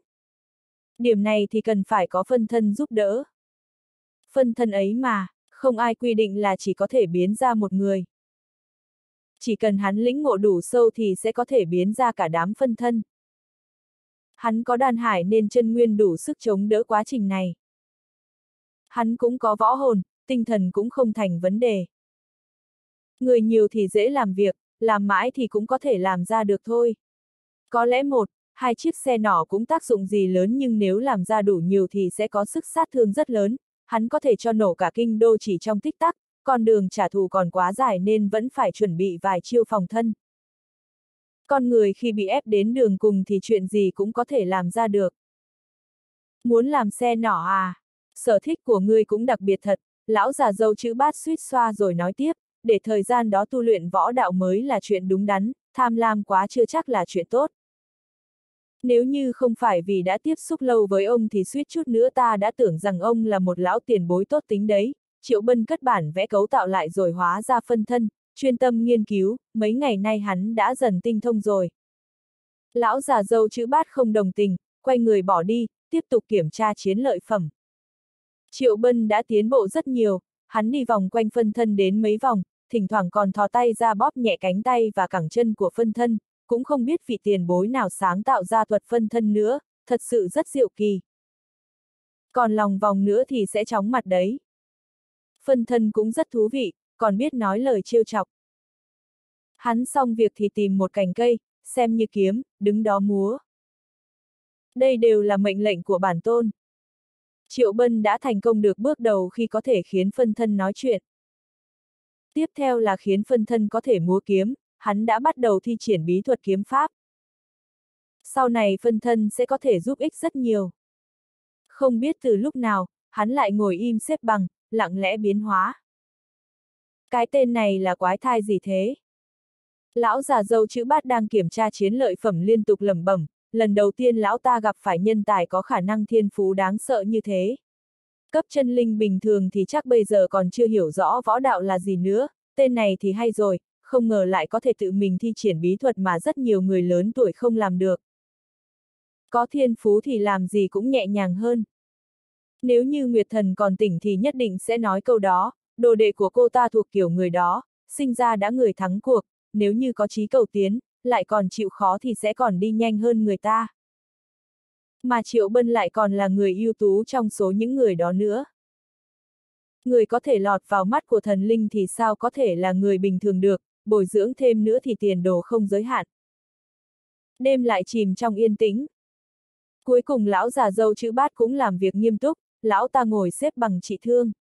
Điểm này thì cần phải có phân thân giúp đỡ. Phân thân ấy mà, không ai quy định là chỉ có thể biến ra một người. Chỉ cần hắn lĩnh ngộ đủ sâu thì sẽ có thể biến ra cả đám phân thân. Hắn có đan hải nên chân nguyên đủ sức chống đỡ quá trình này. Hắn cũng có võ hồn, tinh thần cũng không thành vấn đề. Người nhiều thì dễ làm việc, làm mãi thì cũng có thể làm ra được thôi. Có lẽ một, hai chiếc xe nỏ cũng tác dụng gì lớn nhưng nếu làm ra đủ nhiều thì sẽ có sức sát thương rất lớn, hắn có thể cho nổ cả kinh đô chỉ trong tích tắc, con đường trả thù còn quá dài nên vẫn phải chuẩn bị vài chiêu phòng thân. Con người khi bị ép đến đường cùng thì chuyện gì cũng có thể làm ra được. Muốn làm xe nỏ à? Sở thích của ngươi cũng đặc biệt thật, lão già dâu chữ bát suýt xoa rồi nói tiếp, để thời gian đó tu luyện võ đạo mới là chuyện đúng đắn, tham lam quá chưa chắc là chuyện tốt. Nếu như không phải vì đã tiếp xúc lâu với ông thì suýt chút nữa ta đã tưởng rằng ông là một lão tiền bối tốt tính đấy, Triệu Bân cất bản vẽ cấu tạo lại rồi hóa ra phân thân, chuyên tâm nghiên cứu, mấy ngày nay hắn đã dần tinh thông rồi. Lão già dâu chữ bát không đồng tình, quay người bỏ đi, tiếp tục kiểm tra chiến lợi phẩm. Triệu Bân đã tiến bộ rất nhiều, hắn đi vòng quanh phân thân đến mấy vòng, thỉnh thoảng còn thò tay ra bóp nhẹ cánh tay và cẳng chân của phân thân, cũng không biết vị tiền bối nào sáng tạo ra thuật phân thân nữa, thật sự rất diệu kỳ. Còn lòng vòng nữa thì sẽ chóng mặt đấy. Phân thân cũng rất thú vị, còn biết nói lời trêu chọc. Hắn xong việc thì tìm một cành cây, xem như kiếm, đứng đó múa. Đây đều là mệnh lệnh của bản tôn. Triệu Bân đã thành công được bước đầu khi có thể khiến phân thân nói chuyện. Tiếp theo là khiến phân thân có thể múa kiếm, hắn đã bắt đầu thi triển bí thuật kiếm pháp. Sau này phân thân sẽ có thể giúp ích rất nhiều. Không biết từ lúc nào, hắn lại ngồi im xếp bằng, lặng lẽ biến hóa. Cái tên này là quái thai gì thế? Lão già dâu chữ bát đang kiểm tra chiến lợi phẩm liên tục lẩm bẩm, lần đầu tiên lão ta gặp phải nhân tài có khả năng thiên phú đáng sợ như thế. Cấp chân linh bình thường thì chắc bây giờ còn chưa hiểu rõ võ đạo là gì nữa, tên này thì hay rồi, không ngờ lại có thể tự mình thi triển bí thuật mà rất nhiều người lớn tuổi không làm được. Có thiên phú thì làm gì cũng nhẹ nhàng hơn. Nếu như Nguyệt Thần còn tỉnh thì nhất định sẽ nói câu đó, đồ đệ của cô ta thuộc kiểu người đó, sinh ra đã người thắng cuộc, nếu như có chí cầu tiến, lại còn chịu khó thì sẽ còn đi nhanh hơn người ta. Mà Triệu Bân lại còn là người ưu tú trong số những người đó nữa. Người có thể lọt vào mắt của thần linh thì sao có thể là người bình thường được, bồi dưỡng thêm nữa thì tiền đồ không giới hạn. Đêm lại chìm trong yên tĩnh. Cuối cùng lão già dâu chữ bát cũng làm việc nghiêm túc, lão ta ngồi xếp bằng trị thương.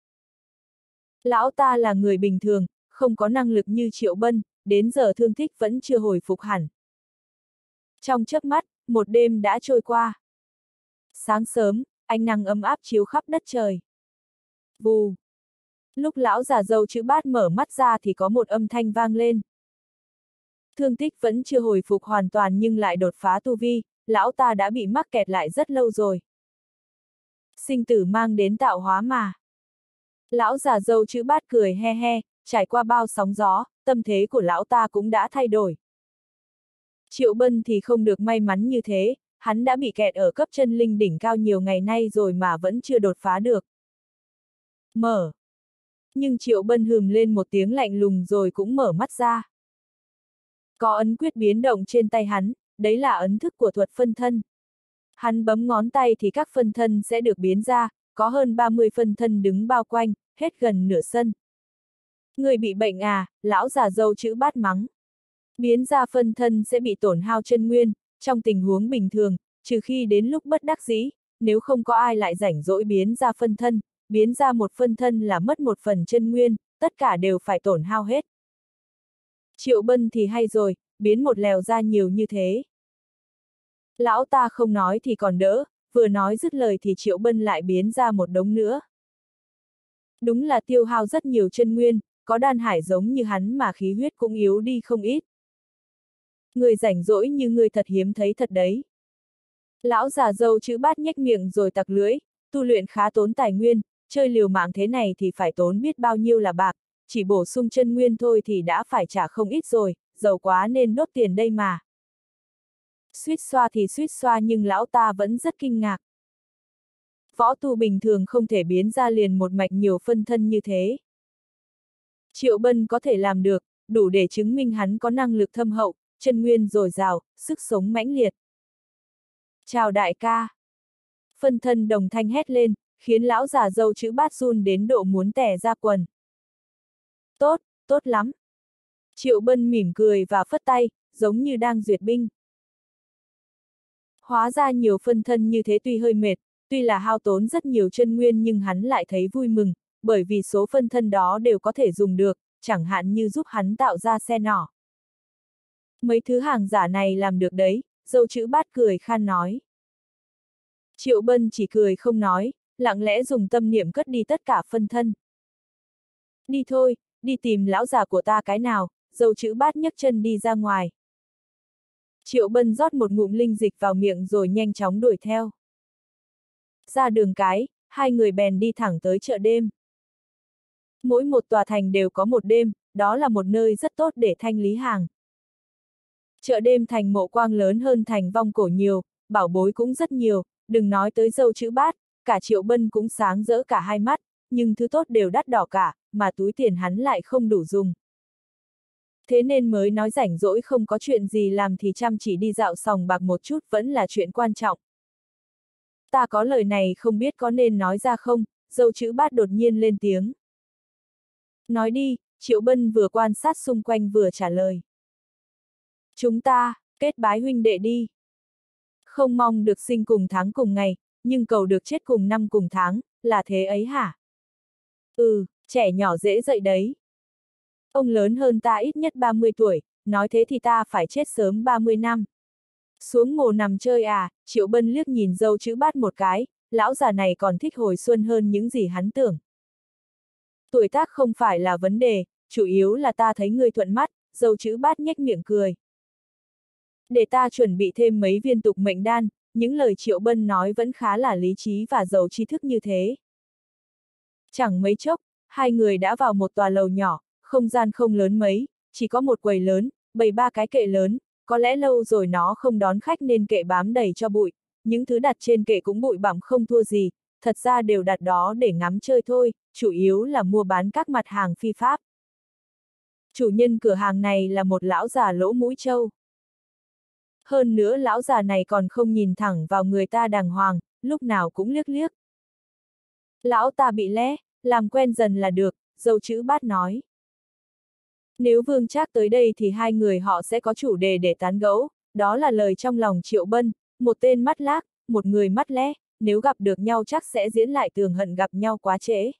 Lão ta là người bình thường, không có năng lực như Triệu Bân, đến giờ thương tích vẫn chưa hồi phục hẳn. Trong chớp mắt, một đêm đã trôi qua. Sáng sớm, ánh nắng ấm áp chiếu khắp đất trời. Bù! Lúc lão già dâu chữ bát mở mắt ra thì có một âm thanh vang lên. Thương tích vẫn chưa hồi phục hoàn toàn nhưng lại đột phá tu vi, lão ta đã bị mắc kẹt lại rất lâu rồi. Sinh tử mang đến tạo hóa mà. Lão già dâu chữ bát cười he he, trải qua bao sóng gió, tâm thế của lão ta cũng đã thay đổi. Triệu Bân thì không được may mắn như thế, hắn đã bị kẹt ở cấp chân linh đỉnh cao nhiều ngày nay rồi mà vẫn chưa đột phá được. Mở. Nhưng Triệu Bân hừm lên một tiếng lạnh lùng rồi cũng mở mắt ra. Có ấn quyết biến động trên tay hắn, đấy là ấn thức của thuật phân thân. Hắn bấm ngón tay thì các phân thân sẽ được biến ra, có hơn 30 phân thân đứng bao quanh, hết gần nửa sân. Người bị bệnh à, lão già dâu chữ bát mắng. Biến ra phân thân sẽ bị tổn hao chân nguyên, trong tình huống bình thường, trừ khi đến lúc bất đắc dĩ, nếu không có ai lại rảnh rỗi biến ra phân thân, biến ra một phân thân là mất một phần chân nguyên, tất cả đều phải tổn hao hết. Triệu bân thì hay rồi, biến một lèo ra nhiều như thế. Lão ta không nói thì còn đỡ, vừa nói dứt lời thì Triệu Bân lại biến ra một đống nữa. Đúng là tiêu hao rất nhiều chân nguyên, có đan hải giống như hắn mà khí huyết cũng yếu đi không ít. Người rảnh rỗi như người thật hiếm thấy thật đấy. Lão già dâu chữ bát nhếch miệng rồi tặc lưỡi, tu luyện khá tốn tài nguyên, chơi liều mạng thế này thì phải tốn biết bao nhiêu là bạc, chỉ bổ sung chân nguyên thôi thì đã phải trả không ít rồi, giàu quá nên nốt tiền đây mà. Suýt xoa thì suýt xoa nhưng lão ta vẫn rất kinh ngạc. Võ tu bình thường không thể biến ra liền một mạch nhiều phân thân như thế. Triệu Bân có thể làm được, đủ để chứng minh hắn có năng lực thâm hậu, chân nguyên dồi dào, sức sống mãnh liệt. Chào đại ca! Phân thân đồng thanh hét lên, khiến lão già dâu chữ bát run đến độ muốn tẻ ra quần. Tốt, tốt lắm. Triệu Bân mỉm cười và phất tay, giống như đang duyệt binh. Hóa ra nhiều phân thân như thế tuy hơi mệt, tuy là hao tốn rất nhiều chân nguyên nhưng hắn lại thấy vui mừng, bởi vì số phân thân đó đều có thể dùng được, chẳng hạn như giúp hắn tạo ra xe nỏ. Mấy thứ hàng giả này làm được đấy, dâu chữ bát cười khan nói. Triệu Bân chỉ cười không nói, lặng lẽ dùng tâm niệm cất đi tất cả phân thân. Đi thôi, đi tìm lão già của ta cái nào, dâu chữ bát nhấc chân đi ra ngoài. Triệu Bân rót một ngụm linh dịch vào miệng rồi nhanh chóng đuổi theo. Ra đường cái, hai người bèn đi thẳng tới chợ đêm. Mỗi một tòa thành đều có một đêm, đó là một nơi rất tốt để thanh lý hàng. Chợ đêm thành mộ quang lớn hơn thành vong cổ nhiều, bảo bối cũng rất nhiều, đừng nói tới dâu chữ bát, cả triệu bân cũng sáng rỡ cả hai mắt, nhưng thứ tốt đều đắt đỏ cả, mà túi tiền hắn lại không đủ dùng. Thế nên mới nói rảnh rỗi không có chuyện gì làm thì chăm chỉ đi dạo sòng bạc một chút vẫn là chuyện quan trọng. Ta có lời này không biết có nên nói ra không, dâu chữ bát đột nhiên lên tiếng. Nói đi, Triệu Bân vừa quan sát xung quanh vừa trả lời. Chúng ta, kết bái huynh đệ đi. Không mong được sinh cùng tháng cùng ngày, nhưng cầu được chết cùng năm cùng tháng, là thế ấy hả? Ừ, trẻ nhỏ dễ dậy đấy. Ông lớn hơn ta ít nhất 30 tuổi, nói thế thì ta phải chết sớm 30 năm. Xuống ngồi nằm chơi à, Triệu Bân liếc nhìn dâu chữ bát một cái, lão già này còn thích hồi xuân hơn những gì hắn tưởng. Tuổi tác không phải là vấn đề, chủ yếu là ta thấy ngươi thuận mắt, dâu chữ bát nhếch miệng cười. Để ta chuẩn bị thêm mấy viên tục mệnh đan, những lời Triệu Bân nói vẫn khá là lý trí và giàu tri thức như thế. Chẳng mấy chốc, hai người đã vào một tòa lầu nhỏ, không gian không lớn mấy, chỉ có một quầy lớn, bày ba cái kệ lớn, có lẽ lâu rồi nó không đón khách nên kệ bám đầy cho bụi, những thứ đặt trên kệ cũng bụi bặm không thua gì, thật ra đều đặt đó để ngắm chơi thôi, chủ yếu là mua bán các mặt hàng phi pháp. Chủ nhân cửa hàng này là một lão già lỗ mũi trâu. Hơn nữa lão già này còn không nhìn thẳng vào người ta đàng hoàng, lúc nào cũng liếc liếc. Lão ta bị lé, làm quen dần là được, dâu chữ bát nói. Nếu Vương Trác tới đây thì hai người họ sẽ có chủ đề để tán gẫu, đó là lời trong lòng Triệu Bân, một tên mắt lác, một người mắt lé, nếu gặp được nhau chắc sẽ diễn lại tường hận gặp nhau quá trễ.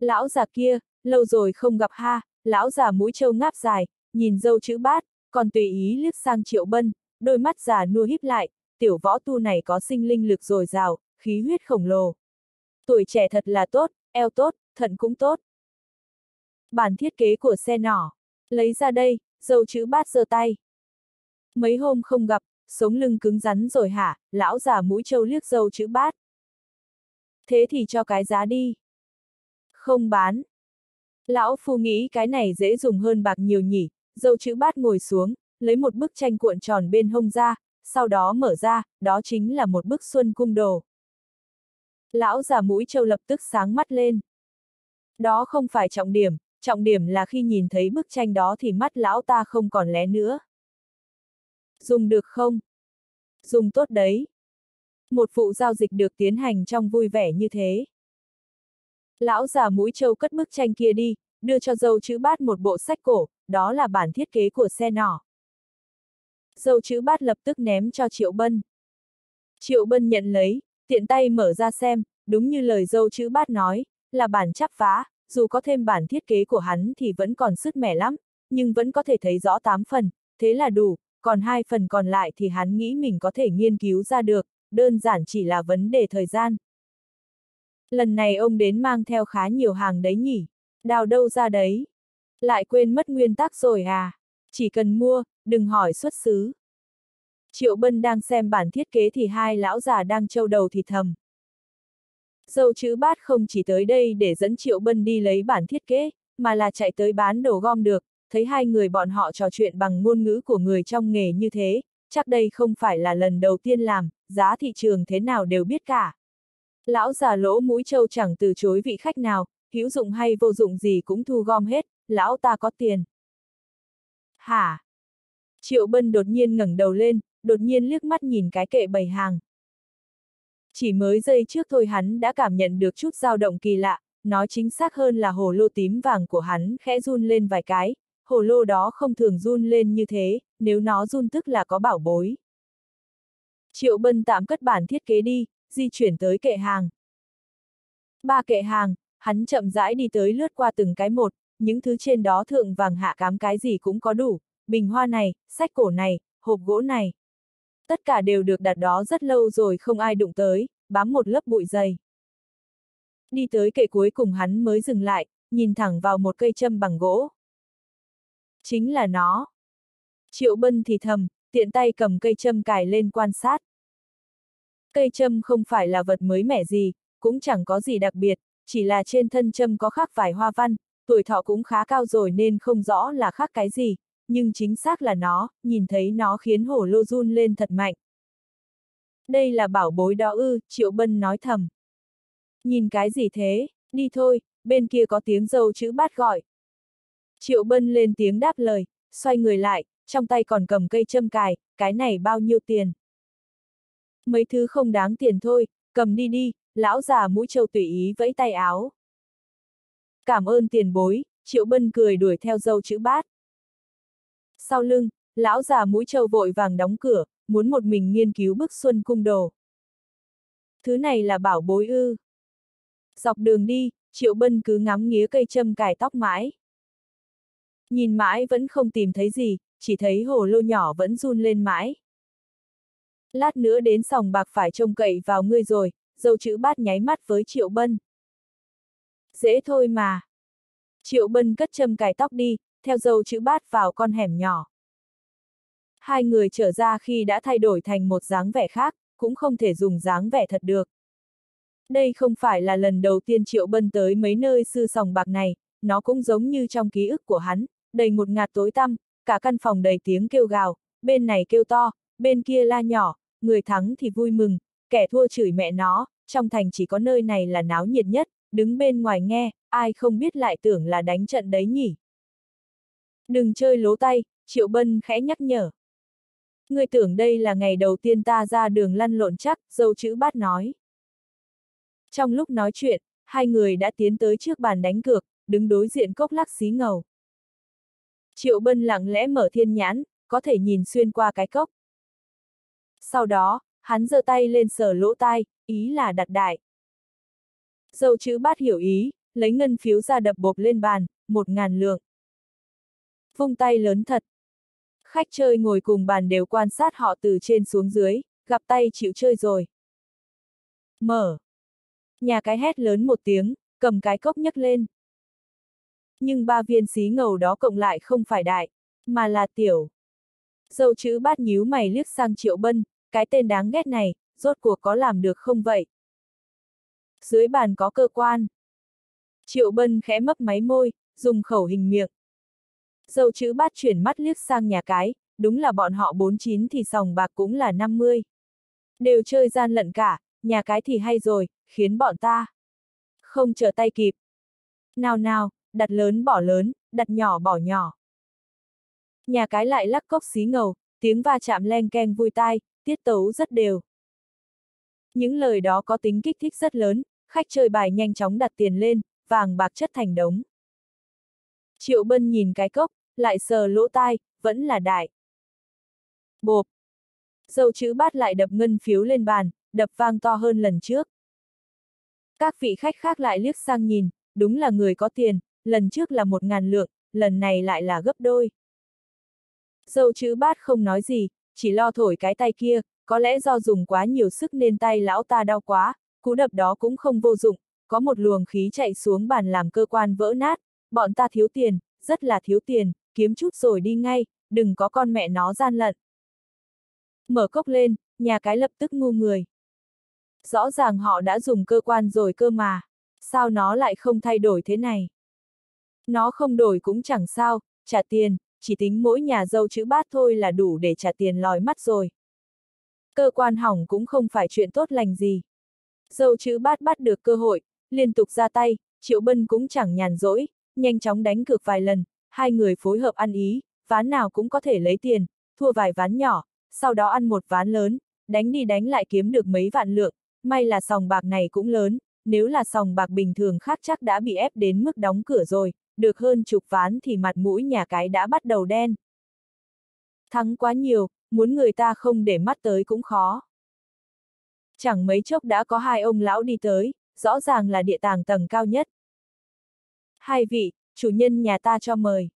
Lão già kia, lâu rồi không gặp ha, lão già mũi trâu ngáp dài, nhìn dâu chữ bát, còn tùy ý liếc sang Triệu Bân, đôi mắt già nua híp lại, tiểu võ tu này có sinh linh lực dồi dào, khí huyết khổng lồ. Tuổi trẻ thật là tốt, eo tốt, thận cũng tốt. Bản thiết kế của xe nỏ. Lấy ra đây, dâu chữ bát giơ tay. Mấy hôm không gặp, sống lưng cứng rắn rồi hả, lão già mũi trâu liếc dâu chữ bát. Thế thì cho cái giá đi. Không bán. Lão phu nghĩ cái này dễ dùng hơn bạc nhiều nhỉ, dâu chữ bát ngồi xuống, lấy một bức tranh cuộn tròn bên hông ra, sau đó mở ra, đó chính là một bức xuân cung đồ. Lão già mũi trâu lập tức sáng mắt lên. Đó không phải trọng điểm, trọng điểm là khi nhìn thấy bức tranh đó thì mắt lão ta không còn lé nữa. Dùng được không? Dùng tốt đấy. Một vụ giao dịch được tiến hành trong vui vẻ như thế. Lão già mũi trâu cất bức tranh kia đi, đưa cho dâu chữ bát một bộ sách cổ, đó là bản thiết kế của xe nỏ. Dâu chữ bát lập tức ném cho Triệu Bân. Triệu Bân nhận lấy, tiện tay mở ra xem, đúng như lời dâu chữ bát nói, là bản chắp phá, dù có thêm bản thiết kế của hắn thì vẫn còn sứt mẻ lắm, nhưng vẫn có thể thấy rõ 8 phần, thế là đủ, còn hai phần còn lại thì hắn nghĩ mình có thể nghiên cứu ra được, đơn giản chỉ là vấn đề thời gian. Lần này ông đến mang theo khá nhiều hàng đấy nhỉ, đào đâu ra đấy? Lại quên mất nguyên tắc rồi à? Chỉ cần mua, đừng hỏi xuất xứ. Triệu Bân đang xem bản thiết kế thì hai lão già đang trâu đầu thì thầm. Dâu chữ bát không chỉ tới đây để dẫn Triệu Bân đi lấy bản thiết kế, mà là chạy tới bán đồ gom được, thấy hai người bọn họ trò chuyện bằng ngôn ngữ của người trong nghề như thế, chắc đây không phải là lần đầu tiên làm, giá thị trường thế nào đều biết cả. Lão già lỗ mũi trâu chẳng từ chối vị khách nào, hữu dụng hay vô dụng gì cũng thu gom hết, lão ta có tiền. Hả? Triệu Bân đột nhiên ngẩng đầu lên, đột nhiên liếc mắt nhìn cái kệ bày hàng. Chỉ mới giây trước thôi hắn đã cảm nhận được chút dao động kỳ lạ, nói chính xác hơn là hồ lô tím vàng của hắn khẽ run lên vài cái, hồ lô đó không thường run lên như thế, nếu nó run tức là có bảo bối. Triệu Bân tạm cất bản thiết kế đi, di chuyển tới kệ hàng. Ba kệ hàng, hắn chậm rãi đi tới lướt qua từng cái một, những thứ trên đó thượng vàng hạ cám cái gì cũng có đủ, bình hoa này, sách cổ này, hộp gỗ này. Tất cả đều được đặt đó rất lâu rồi không ai đụng tới, bám một lớp bụi dày. Đi tới kệ cuối cùng hắn mới dừng lại, nhìn thẳng vào một cây châm bằng gỗ. Chính là nó. Triệu Bân thì thầm, tiện tay cầm cây châm cài lên quan sát. Cây châm không phải là vật mới mẻ gì, cũng chẳng có gì đặc biệt, chỉ là trên thân châm có khắc vài hoa văn, tuổi thọ cũng khá cao rồi nên không rõ là khắc cái gì, nhưng chính xác là nó, nhìn thấy nó khiến hổ lô run lên thật mạnh. Đây là bảo bối đó ư, Triệu Bân nói thầm. Nhìn cái gì thế, đi thôi, bên kia có tiếng dâu chữ bát gọi. Triệu Bân lên tiếng đáp lời, xoay người lại, trong tay còn cầm cây châm cài, cái này bao nhiêu tiền? Mấy thứ không đáng tiền thôi, cầm đi đi, lão già mũi trâu tùy ý vẫy tay áo. Cảm ơn tiền bối, Triệu Bân cười đuổi theo dâu chữ bát. Sau lưng, lão già mũi trâu vội vàng đóng cửa, muốn một mình nghiên cứu bức xuân cung đồ. Thứ này là bảo bối ư. Dọc đường đi, Triệu Bân cứ ngắm nghía cây châm cài tóc mãi. Nhìn mãi vẫn không tìm thấy gì, chỉ thấy hồ lô nhỏ vẫn run lên mãi. Lát nữa đến sòng bạc phải trông cậy vào ngươi rồi, dâu chữ bát nháy mắt với Triệu Bân. Dễ thôi mà. Triệu Bân cất châm cài tóc đi, theo dâu chữ bát vào con hẻm nhỏ. Hai người trở ra khi đã thay đổi thành một dáng vẻ khác, cũng không thể dùng dáng vẻ thật được. Đây không phải là lần đầu tiên Triệu Bân tới mấy nơi sư sòng bạc này, nó cũng giống như trong ký ức của hắn, đầy một ngạt tối tăm, cả căn phòng đầy tiếng kêu gào, bên này kêu to, bên kia la nhỏ, người thắng thì vui mừng, kẻ thua chửi mẹ nó, trong thành chỉ có nơi này là náo nhiệt nhất, đứng bên ngoài nghe, ai không biết lại tưởng là đánh trận đấy nhỉ. Đừng chơi lố tay, Triệu Bân khẽ nhắc nhở. Người tưởng đây là ngày đầu tiên ta ra đường lăn lộn chắc, dâu chữ bát nói. Trong lúc nói chuyện, hai người đã tiến tới trước bàn đánh cược, đứng đối diện cốc lắc xí ngầu. Triệu Bân lặng lẽ mở thiên nhãn, có thể nhìn xuyên qua cái cốc. Sau đó, hắn giơ tay lên sờ lỗ tai, ý là đặt đại. Dâu chữ bát hiểu ý, lấy ngân phiếu ra đập bộp lên bàn, một ngàn lượng. Vung tay lớn thật. Khách chơi ngồi cùng bàn đều quan sát họ từ trên xuống dưới, gặp tay chịu chơi rồi. Mở. Nhà cái hét lớn một tiếng, cầm cái cốc nhấc lên. Nhưng ba viên xí ngầu đó cộng lại không phải đại, mà là tiểu. Dâu chữ bát nhíu mày liếc sang triệu bân, cái tên đáng ghét này, rốt cuộc có làm được không vậy? Dưới bàn có cơ quan. Triệu bân khẽ mấp máy môi, dùng khẩu hình miệng. Dâu chữ bát chuyển mắt liếc sang nhà cái, đúng là bọn họ 49 thì sòng bạc cũng là 50. Đều chơi gian lận cả, nhà cái thì hay rồi, khiến bọn ta không trở tay kịp. Nào nào, đặt lớn bỏ lớn, đặt nhỏ bỏ nhỏ. Nhà cái lại lắc cốc xí ngầu, tiếng va chạm len keng vui tai, tiết tấu rất đều. Những lời đó có tính kích thích rất lớn, khách chơi bài nhanh chóng đặt tiền lên, vàng bạc chất thành đống. Triệu Bân nhìn cái cốc, lại sờ lỗ tai, vẫn là đại. Bộp. Dâu chữ bát lại đập ngân phiếu lên bàn, đập vang to hơn lần trước. Các vị khách khác lại liếc sang nhìn, đúng là người có tiền, lần trước là một ngàn lượng, lần này lại là gấp đôi. Dâu chữ bát không nói gì, chỉ lo thổi cái tay kia, có lẽ do dùng quá nhiều sức nên tay lão ta đau quá, cú đập đó cũng không vô dụng, có một luồng khí chạy xuống bàn làm cơ quan vỡ nát, bọn ta thiếu tiền, rất là thiếu tiền, kiếm chút rồi đi ngay, đừng có con mẹ nó gian lận. Mở cốc lên, nhà cái lập tức ngu người. Rõ ràng họ đã dùng cơ quan rồi cơ mà, sao nó lại không thay đổi thế này? Nó không đổi cũng chẳng sao, trả tiền, chỉ tính mỗi nhà dâu chữ bát thôi là đủ để trả tiền lòi mắt rồi. Cơ quan hỏng cũng không phải chuyện tốt lành gì. Dâu chữ bát bắt được cơ hội, liên tục ra tay, Triệu Bân cũng chẳng nhàn rỗi, nhanh chóng đánh cược vài lần, hai người phối hợp ăn ý, ván nào cũng có thể lấy tiền, thua vài ván nhỏ, sau đó ăn một ván lớn, đánh đi đánh lại kiếm được mấy vạn lượng, may là sòng bạc này cũng lớn, nếu là sòng bạc bình thường khác chắc đã bị ép đến mức đóng cửa rồi, được hơn chục ván thì mặt mũi nhà cái đã bắt đầu đen. Thắng quá nhiều, muốn người ta không để mắt tới cũng khó. Chẳng mấy chốc đã có hai ông lão đi tới, rõ ràng là địa tàng tầng cao nhất. Hai vị, chủ nhân nhà ta cho mời.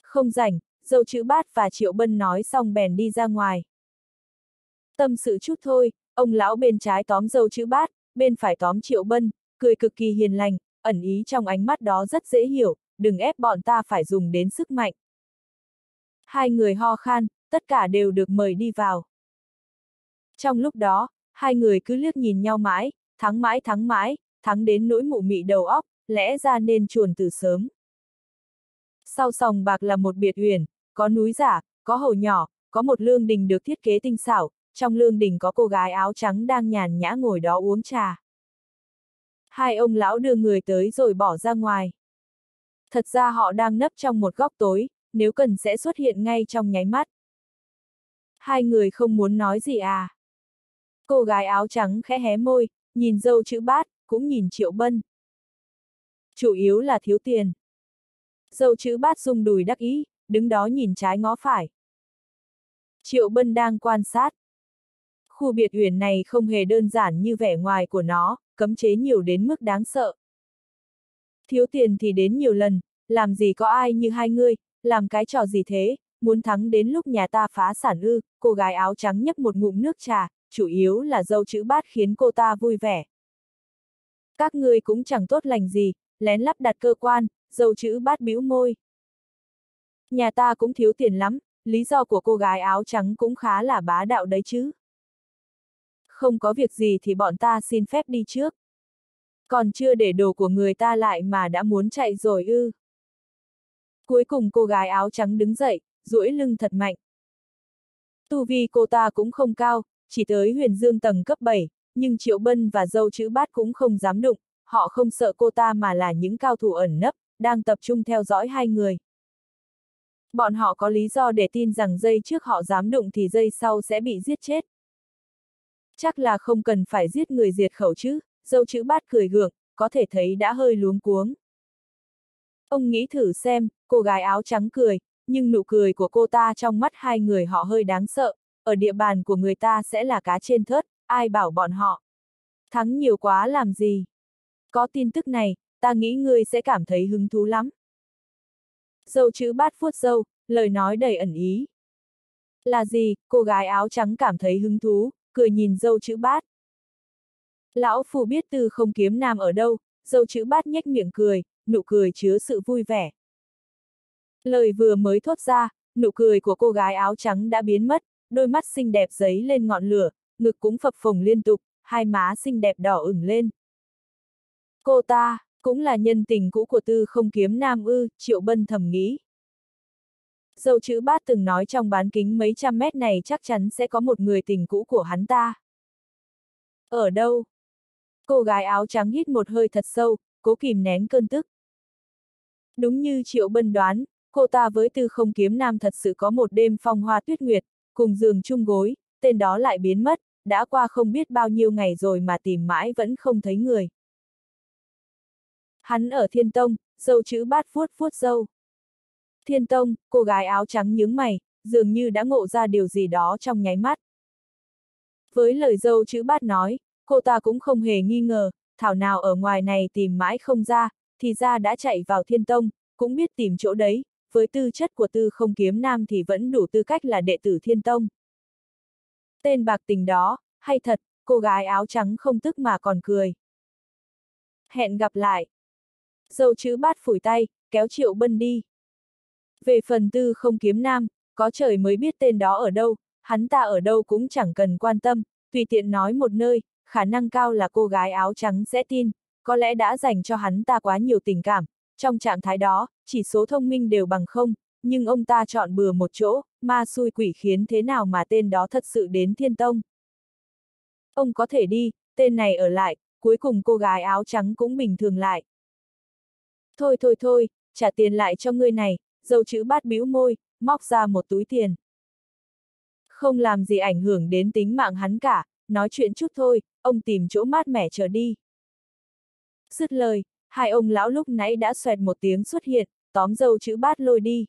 Không rảnh, dâu chữ bát và triệu bân nói xong bèn đi ra ngoài. Tâm sự chút thôi, ông lão bên trái tóm dâu chữ bát, bên phải tóm triệu bân, cười cực kỳ hiền lành, ẩn ý trong ánh mắt đó rất dễ hiểu, đừng ép bọn ta phải dùng đến sức mạnh. Hai người ho khan, tất cả đều được mời đi vào. Trong lúc đó, hai người cứ liếc nhìn nhau mãi, thắng mãi thắng mãi, thắng đến nỗi mụ mị đầu óc, lẽ ra nên chuồn từ sớm. Sau sòng bạc là một biệt huyền, có núi giả, có hồ nhỏ, có một lương đình được thiết kế tinh xảo, trong lương đình có cô gái áo trắng đang nhàn nhã ngồi đó uống trà. Hai ông lão đưa người tới rồi bỏ ra ngoài. Thật ra họ đang nấp trong một góc tối, nếu cần sẽ xuất hiện ngay trong nháy mắt. Hai người không muốn nói gì à? Cô gái áo trắng khẽ hé môi, nhìn dâu chữ bát, cũng nhìn triệu bân. Chủ yếu là thiếu tiền. Dâu chữ bát dung đùi đắc ý, đứng đó nhìn trái ngó phải. Triệu bân đang quan sát. Khu biệt huyền này không hề đơn giản như vẻ ngoài của nó, cấm chế nhiều đến mức đáng sợ. Thiếu tiền thì đến nhiều lần, làm gì có ai như hai ngươi, làm cái trò gì thế, muốn thắng đến lúc nhà ta phá sản ư, cô gái áo trắng nhấp một ngụm nước trà, chủ yếu là dâu chữ bát khiến cô ta vui vẻ. Các ngươi cũng chẳng tốt lành gì, lén lắp đặt cơ quan, dâu chữ bát bĩu môi. Nhà ta cũng thiếu tiền lắm, lý do của cô gái áo trắng cũng khá là bá đạo đấy chứ. Không có việc gì thì bọn ta xin phép đi trước. Còn chưa để đồ của người ta lại mà đã muốn chạy rồi ư. Cuối cùng cô gái áo trắng đứng dậy, duỗi lưng thật mạnh. Tu vi cô ta cũng không cao, chỉ tới huyền dương tầng cấp 7, nhưng Triệu Bân và dâu chữ bát cũng không dám đụng, họ không sợ cô ta mà là những cao thủ ẩn nấp, đang tập trung theo dõi hai người. Bọn họ có lý do để tin rằng dây trước họ dám đụng thì dây sau sẽ bị giết chết. Chắc là không cần phải giết người diệt khẩu chứ, dâu chữ bát cười gượng, có thể thấy đã hơi luống cuống. Ông nghĩ thử xem, cô gái áo trắng cười, nhưng nụ cười của cô ta trong mắt hai người họ hơi đáng sợ, ở địa bàn của người ta sẽ là cá trên thớt, ai bảo bọn họ. Thắng nhiều quá làm gì? Có tin tức này, ta nghĩ ngươi sẽ cảm thấy hứng thú lắm. Dâu chữ bát vuốt dâu, lời nói đầy ẩn ý. Là gì, cô gái áo trắng cảm thấy hứng thú, cười nhìn dâu chữ bát. Lão phù biết từ không kiếm nam ở đâu, dâu chữ bát nhếch miệng cười, nụ cười chứa sự vui vẻ. Lời vừa mới thốt ra, nụ cười của cô gái áo trắng đã biến mất, đôi mắt xinh đẹp giấy lên ngọn lửa, ngực cũng phập phồng liên tục, hai má xinh đẹp đỏ ửng lên. Cô ta, cũng là nhân tình cũ của tư không kiếm nam ư, triệu bân thầm nghĩ. Dâu chữ bát từng nói trong bán kính mấy trăm mét này chắc chắn sẽ có một người tình cũ của hắn ta. Ở đâu? Cô gái áo trắng hít một hơi thật sâu, cố kìm nén cơn tức. Đúng như Triệu Bân đoán, cô ta với tư không kiếm nam thật sự có một đêm phong hoa tuyết nguyệt, cùng giường chung gối, tên đó lại biến mất, đã qua không biết bao nhiêu ngày rồi mà tìm mãi vẫn không thấy người. Hắn ở Thiên Tông, dâu chữ bát vuốt vuốt dâu. Thiên Tông, cô gái áo trắng nhướng mày, dường như đã ngộ ra điều gì đó trong nháy mắt. Với lời dâu chữ bát nói, cô ta cũng không hề nghi ngờ, thảo nào ở ngoài này tìm mãi không ra, thì ra đã chạy vào Thiên Tông, cũng biết tìm chỗ đấy, với tư chất của tư không kiếm nam thì vẫn đủ tư cách là đệ tử Thiên Tông. Tên bạc tình đó, hay thật, cô gái áo trắng không tức mà còn cười. Hẹn gặp lại. Dâu chữ bát phủi tay, kéo Triệu Bân đi. Về phần tư không kiếm nam, có trời mới biết tên đó ở đâu, hắn ta ở đâu cũng chẳng cần quan tâm, tùy tiện nói một nơi, khả năng cao là cô gái áo trắng sẽ tin, có lẽ đã dành cho hắn ta quá nhiều tình cảm. Trong trạng thái đó, chỉ số thông minh đều bằng không, nhưng ông ta chọn bừa một chỗ, ma xui quỷ khiến thế nào mà tên đó thật sự đến thiên tông. Ông có thể đi, tên này ở lại, cuối cùng cô gái áo trắng cũng bình thường lại. Thôi thôi thôi, trả tiền lại cho ngươi này, dâu chữ bát bĩu môi, móc ra một túi tiền. Không làm gì ảnh hưởng đến tính mạng hắn cả, nói chuyện chút thôi, ông tìm chỗ mát mẻ chờ đi. Dứt lời, hai ông lão lúc nãy đã xoẹt một tiếng xuất hiện, tóm dâu chữ bát lôi đi.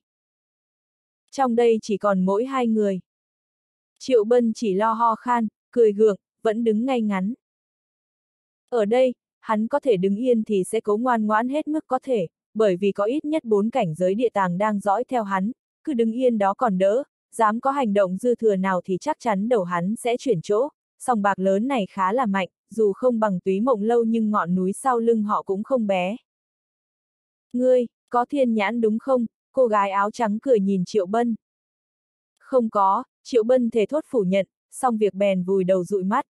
Trong đây chỉ còn mỗi hai người. Triệu Bân chỉ lo ho khan, cười gượng, vẫn đứng ngay ngắn. Ở đây, hắn có thể đứng yên thì sẽ cố ngoan ngoãn hết mức có thể, bởi vì có ít nhất bốn cảnh giới địa tàng đang dõi theo hắn, cứ đứng yên đó còn đỡ, dám có hành động dư thừa nào thì chắc chắn đầu hắn sẽ chuyển chỗ, sòng bạc lớn này khá là mạnh, dù không bằng túy mộng lâu nhưng ngọn núi sau lưng họ cũng không bé. Ngươi, có thiên nhãn đúng không? Cô gái áo trắng cười nhìn Triệu Bân. Không có, Triệu Bân thể thốt phủ nhận, xong việc bèn vùi đầu dụi mắt.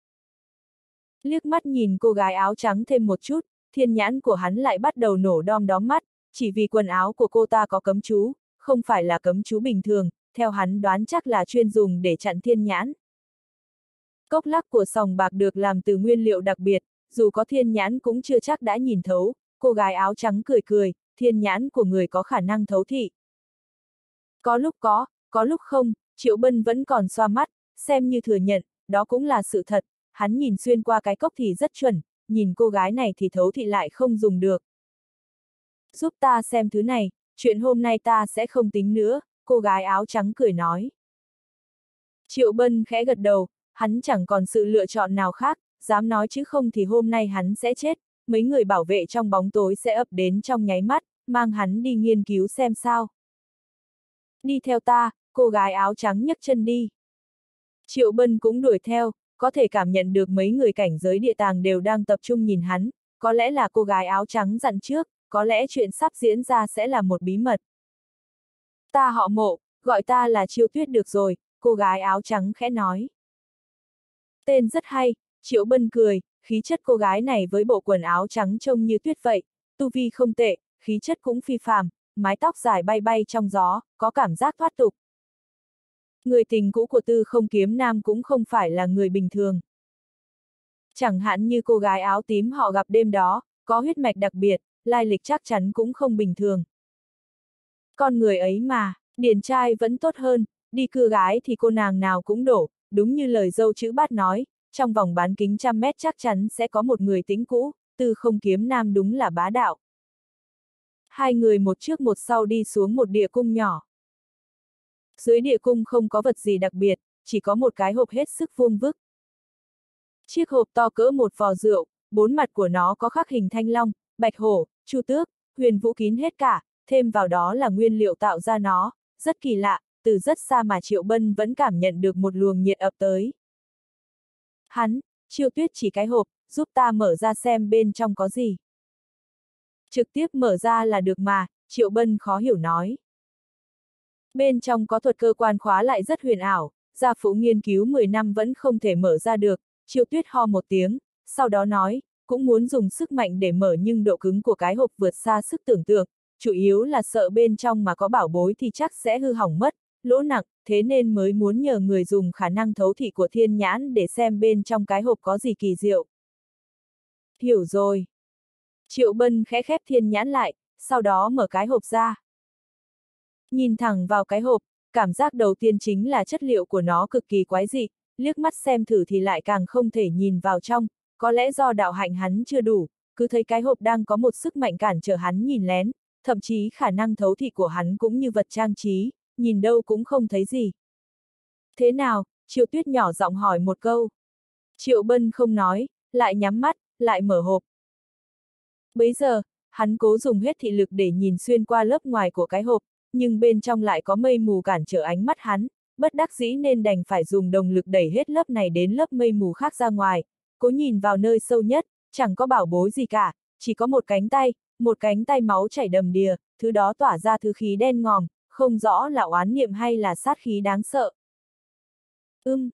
Liếc mắt nhìn cô gái áo trắng thêm một chút, thiên nhãn của hắn lại bắt đầu nổ đom đóm mắt, chỉ vì quần áo của cô ta có cấm chú, không phải là cấm chú bình thường, theo hắn đoán chắc là chuyên dùng để chặn thiên nhãn. Cốc lắc của sòng bạc được làm từ nguyên liệu đặc biệt, dù có thiên nhãn cũng chưa chắc đã nhìn thấu, cô gái áo trắng cười cười, thiên nhãn của người có khả năng thấu thị. Có lúc có, có lúc không, Triệu Bân vẫn còn xoa mắt, xem như thừa nhận, đó cũng là sự thật, hắn nhìn xuyên qua cái cốc thì rất chuẩn, nhìn cô gái này thì thấu thị lại không dùng được. Giúp ta xem thứ này, chuyện hôm nay ta sẽ không tính nữa, cô gái áo trắng cười nói. Triệu Bân khẽ gật đầu, hắn chẳng còn sự lựa chọn nào khác, dám nói chứ không thì hôm nay hắn sẽ chết, mấy người bảo vệ trong bóng tối sẽ ập đến trong nháy mắt, mang hắn đi nghiên cứu xem sao. Đi theo ta, cô gái áo trắng nhấc chân đi. Triệu Bân cũng đuổi theo, có thể cảm nhận được mấy người cảnh giới địa tàng đều đang tập trung nhìn hắn, có lẽ là cô gái áo trắng dặn trước, có lẽ chuyện sắp diễn ra sẽ là một bí mật. Ta họ mộ, gọi ta là triệu Tuyết được rồi, cô gái áo trắng khẽ nói. Tên rất hay, Triệu Bân cười, khí chất cô gái này với bộ quần áo trắng trông như tuyết vậy, tu vi không tệ, khí chất cũng phi phàm, mái tóc dài bay bay trong gió, có cảm giác thoát tục. Người tình cũ của tư không kiếm nam cũng không phải là người bình thường. Chẳng hạn như cô gái áo tím họ gặp đêm đó, có huyết mạch đặc biệt, lai lịch chắc chắn cũng không bình thường. Con người ấy mà, điển trai vẫn tốt hơn, đi cưa gái thì cô nàng nào cũng đổ, đúng như lời dâu chữ bát nói, trong vòng bán kính trăm mét chắc chắn sẽ có một người tính cũ, tư không kiếm nam đúng là bá đạo. Hai người một trước một sau đi xuống một địa cung nhỏ. Dưới địa cung không có vật gì đặc biệt, chỉ có một cái hộp hết sức vuông vức. Chiếc hộp to cỡ một vò rượu, bốn mặt của nó có khắc hình thanh long, bạch hổ, chu tước, huyền vũ kín hết cả, thêm vào đó là nguyên liệu tạo ra nó, rất kỳ lạ, từ rất xa mà Triệu Bân vẫn cảm nhận được một luồng nhiệt ập tới. Hắn, Triệu Tuyết chỉ cái hộp, giúp ta mở ra xem bên trong có gì. Trực tiếp mở ra là được mà, Triệu Bân khó hiểu nói. Bên trong có thuật cơ quan khóa lại rất huyền ảo, gia phụ nghiên cứu 10 năm vẫn không thể mở ra được, Triệu Tuyết ho một tiếng, sau đó nói, cũng muốn dùng sức mạnh để mở nhưng độ cứng của cái hộp vượt xa sức tưởng tượng, chủ yếu là sợ bên trong mà có bảo bối thì chắc sẽ hư hỏng mất, lỗ nặng, thế nên mới muốn nhờ người dùng khả năng thấu thị của thiên nhãn để xem bên trong cái hộp có gì kỳ diệu. Hiểu rồi. Triệu Bân khẽ khép thiên nhãn lại, sau đó mở cái hộp ra. Nhìn thẳng vào cái hộp, cảm giác đầu tiên chính là chất liệu của nó cực kỳ quái dị, liếc mắt xem thử thì lại càng không thể nhìn vào trong, có lẽ do đạo hạnh hắn chưa đủ, cứ thấy cái hộp đang có một sức mạnh cản trở hắn nhìn lén, thậm chí khả năng thấu thị của hắn cũng như vật trang trí, nhìn đâu cũng không thấy gì. Thế nào, Triệu Tuyết nhỏ giọng hỏi một câu. Triệu Bân không nói, lại nhắm mắt, lại mở hộp. Bấy giờ, hắn cố dùng hết thị lực để nhìn xuyên qua lớp ngoài của cái hộp, nhưng bên trong lại có mây mù cản trở ánh mắt hắn, bất đắc dĩ nên đành phải dùng đồng lực đẩy hết lớp này đến lớp mây mù khác ra ngoài, cố nhìn vào nơi sâu nhất, chẳng có bảo bối gì cả, chỉ có một cánh tay, một cánh tay máu chảy đầm đìa, thứ đó tỏa ra thứ khí đen ngòm, không rõ là oán niệm hay là sát khí đáng sợ. Ưm.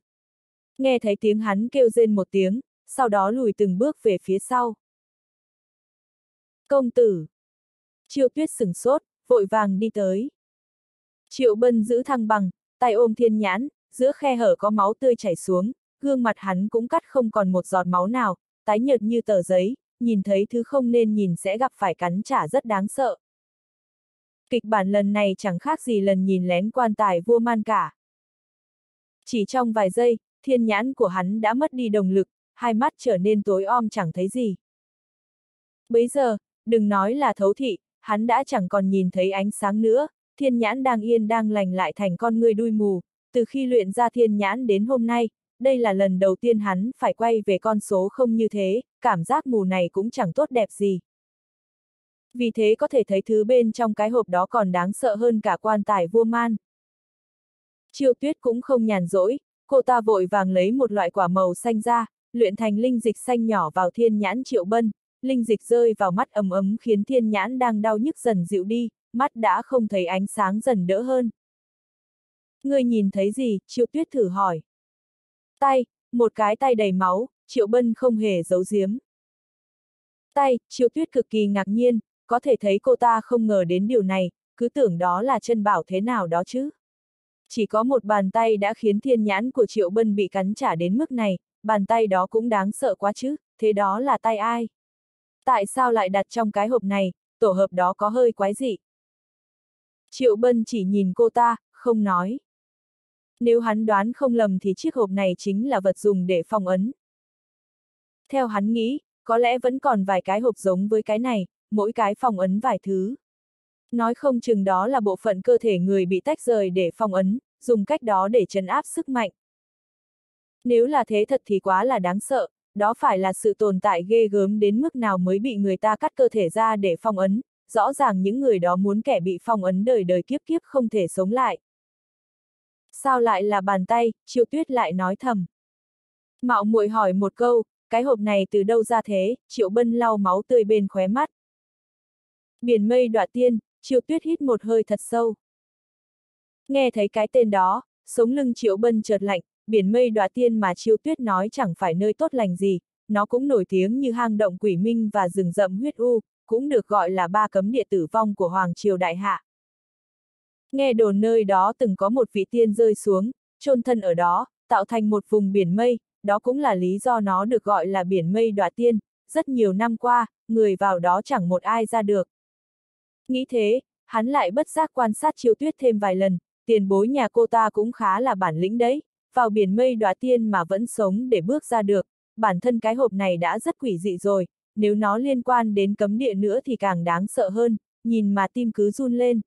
Nghe thấy tiếng hắn kêu rên một tiếng, sau đó lùi từng bước về phía sau. Công tử. Triệu tuyết sửng sốt, vội vàng đi tới. Triệu bân giữ thăng bằng, tay ôm thiên nhãn, giữa khe hở có máu tươi chảy xuống, gương mặt hắn cũng cắt không còn một giọt máu nào, tái nhợt như tờ giấy, nhìn thấy thứ không nên nhìn sẽ gặp phải cắn trả rất đáng sợ. Kịch bản lần này chẳng khác gì lần nhìn lén quan tài vua man cả. Chỉ trong vài giây, thiên nhãn của hắn đã mất đi đồng lực, hai mắt trở nên tối om chẳng thấy gì. Bấy giờ, đừng nói là thấu thị, hắn đã chẳng còn nhìn thấy ánh sáng nữa, thiên nhãn đang yên đang lành lại thành con người đuôi mù, từ khi luyện ra thiên nhãn đến hôm nay, đây là lần đầu tiên hắn phải quay về con số không như thế, cảm giác mù này cũng chẳng tốt đẹp gì. Vì thế có thể thấy thứ bên trong cái hộp đó còn đáng sợ hơn cả quan tài vua man. Chiêu tuyết cũng không nhàn rỗi, cô ta vội vàng lấy một loại quả màu xanh ra, luyện thành linh dịch xanh nhỏ vào thiên nhãn triệu bân, linh dịch rơi vào mắt ấm ấm khiến thiên nhãn đang đau nhức dần dịu đi, mắt đã không thấy ánh sáng dần đỡ hơn. Người nhìn thấy gì, triệu tuyết thử hỏi. Tay, một cái tay đầy máu, triệu bân không hề giấu giếm. Tay, triệu tuyết cực kỳ ngạc nhiên, có thể thấy cô ta không ngờ đến điều này, cứ tưởng đó là chân bảo thế nào đó chứ. Chỉ có một bàn tay đã khiến thiên nhãn của Triệu Bân bị cắn trả đến mức này, bàn tay đó cũng đáng sợ quá chứ, thế đó là tay ai? Tại sao lại đặt trong cái hộp này, tổ hợp đó có hơi quái dị. Triệu Bân chỉ nhìn cô ta, không nói. Nếu hắn đoán không lầm thì chiếc hộp này chính là vật dùng để phong ấn. Theo hắn nghĩ, có lẽ vẫn còn vài cái hộp giống với cái này, mỗi cái phong ấn vài thứ. Nói không chừng đó là bộ phận cơ thể người bị tách rời để phong ấn, dùng cách đó để trấn áp sức mạnh. Nếu là thế thật thì quá là đáng sợ, đó phải là sự tồn tại ghê gớm đến mức nào mới bị người ta cắt cơ thể ra để phong ấn, rõ ràng những người đó muốn kẻ bị phong ấn đời đời kiếp kiếp không thể sống lại. Sao lại là bàn tay, Triệu Tuyết lại nói thầm. Mạo muội hỏi một câu, cái hộp này từ đâu ra thế, Triệu Bân lau máu tươi bên khóe mắt. Biển mây đoạ tiên, Triệu Tuyết hít một hơi thật sâu. Nghe thấy cái tên đó, sống lưng Triệu Bân chợt lạnh, biển mây đoạ tiên mà chiêu Tuyết nói chẳng phải nơi tốt lành gì, nó cũng nổi tiếng như hang động quỷ minh và rừng rậm huyết u, cũng được gọi là ba cấm địa tử vong của Hoàng Triều Đại Hạ. Nghe đồn nơi đó từng có một vị tiên rơi xuống, chôn thân ở đó, tạo thành một vùng biển mây, đó cũng là lý do nó được gọi là biển mây đoạ tiên, rất nhiều năm qua, người vào đó chẳng một ai ra được. Nghĩ thế, hắn lại bất giác quan sát chiêu tuyết thêm vài lần, tiền bối nhà cô ta cũng khá là bản lĩnh đấy, vào biển mây đọa tiên mà vẫn sống để bước ra được, bản thân cái hộp này đã rất quỷ dị rồi, nếu nó liên quan đến cấm địa nữa thì càng đáng sợ hơn, nhìn mà tim cứ run lên.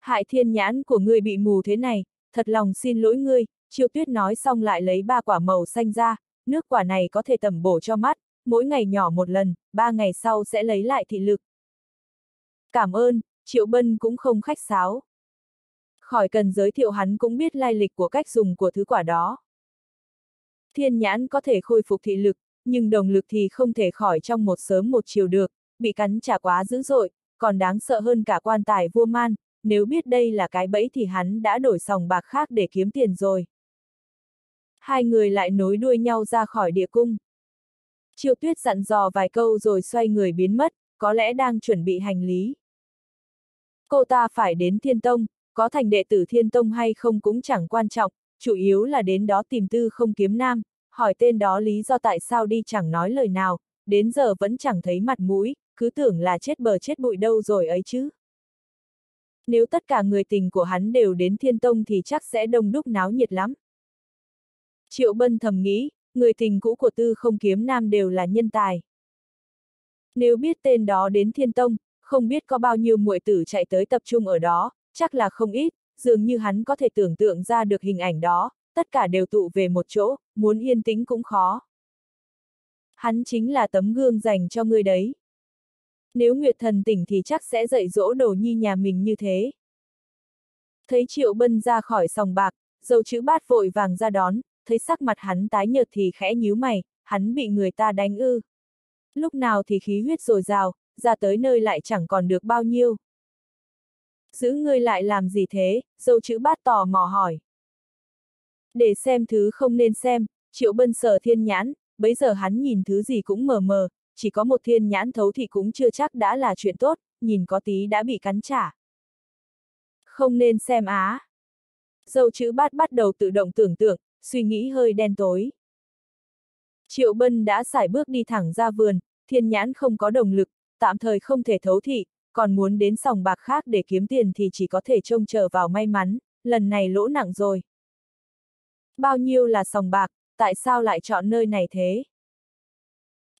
Hại thiên nhãn của người bị mù thế này, thật lòng xin lỗi ngươi, triệu tuyết nói xong lại lấy ba quả màu xanh ra, nước quả này có thể tẩm bổ cho mắt, mỗi ngày nhỏ một lần, ba ngày sau sẽ lấy lại thị lực. Cảm ơn, Triệu Bân cũng không khách sáo. Khỏi cần giới thiệu hắn cũng biết lai lịch của cách dùng của thứ quả đó. Thiên nhãn có thể khôi phục thị lực, nhưng đồng lực thì không thể khỏi trong một sớm một chiều được, bị cắn trả quá dữ dội, còn đáng sợ hơn cả quan tài vua man, nếu biết đây là cái bẫy thì hắn đã đổi sòng bạc khác để kiếm tiền rồi. Hai người lại nối đuôi nhau ra khỏi địa cung. Triệu tuyết dặn dò vài câu rồi xoay người biến mất, có lẽ đang chuẩn bị hành lý. Cô ta phải đến Thiên Tông, có thành đệ tử Thiên Tông hay không cũng chẳng quan trọng, chủ yếu là đến đó tìm tư không kiếm nam, hỏi tên đó lý do tại sao đi chẳng nói lời nào, đến giờ vẫn chẳng thấy mặt mũi, cứ tưởng là chết bờ chết bụi đâu rồi ấy chứ. Nếu tất cả người tình của hắn đều đến Thiên Tông thì chắc sẽ đông đúc náo nhiệt lắm. Triệu Bân thầm nghĩ, người tình cũ của tư không kiếm nam đều là nhân tài. Nếu biết tên đó đến Thiên Tông, không biết có bao nhiêu muội tử chạy tới tập trung ở đó, chắc là không ít, dường như hắn có thể tưởng tượng ra được hình ảnh đó, tất cả đều tụ về một chỗ, muốn yên tĩnh cũng khó. Hắn chính là tấm gương dành cho người đấy. Nếu Nguyệt Thần tỉnh thì chắc sẽ dạy dỗ đồ nhi nhà mình như thế. Thấy Triệu Bân ra khỏi sòng bạc, dầu chữ bát vội vàng ra đón, thấy sắc mặt hắn tái nhợt thì khẽ nhíu mày, hắn bị người ta đánh ư. Lúc nào thì khí huyết dồi dào, ra tới nơi lại chẳng còn được bao nhiêu. Giữ ngươi lại làm gì thế, dâu chữ bát tò mò hỏi. Để xem thứ không nên xem, triệu bân sở thiên nhãn, bấy giờ hắn nhìn thứ gì cũng mờ mờ, chỉ có một thiên nhãn thấu thì cũng chưa chắc đã là chuyện tốt, nhìn có tí đã bị cắn trả. Không nên xem á. Dâu chữ bát bắt đầu tự động tưởng tượng, suy nghĩ hơi đen tối. Triệu Bân đã xài bước đi thẳng ra vườn, thiên nhãn không có đồng lực, tạm thời không thể thấu thị, còn muốn đến sòng bạc khác để kiếm tiền thì chỉ có thể trông chờ vào may mắn, lần này lỗ nặng rồi. Bao nhiêu là sòng bạc, tại sao lại chọn nơi này thế?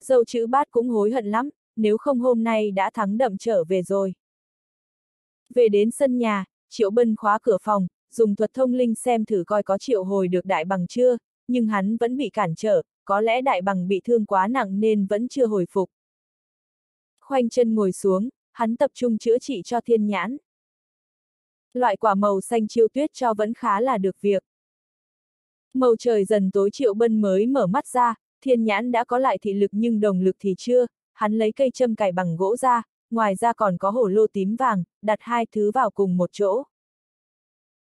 Dâu chữ bát cũng hối hận lắm, nếu không hôm nay đã thắng đậm trở về rồi. Về đến sân nhà, Triệu Bân khóa cửa phòng, dùng thuật thông linh xem thử coi có triệu hồi được đại bằng chưa, nhưng hắn vẫn bị cản trở, có lẽ đại bằng bị thương quá nặng nên vẫn chưa hồi phục. Khoanh chân ngồi xuống, hắn tập trung chữa trị cho thiên nhãn. Loại quả màu xanh chiêu tuyết cho vẫn khá là được việc. Màu trời dần tối triệu bân mới mở mắt ra, thiên nhãn đã có lại thị lực nhưng đồng lực thì chưa, hắn lấy cây châm cài bằng gỗ ra, ngoài ra còn có hổ lô tím vàng, đặt hai thứ vào cùng một chỗ.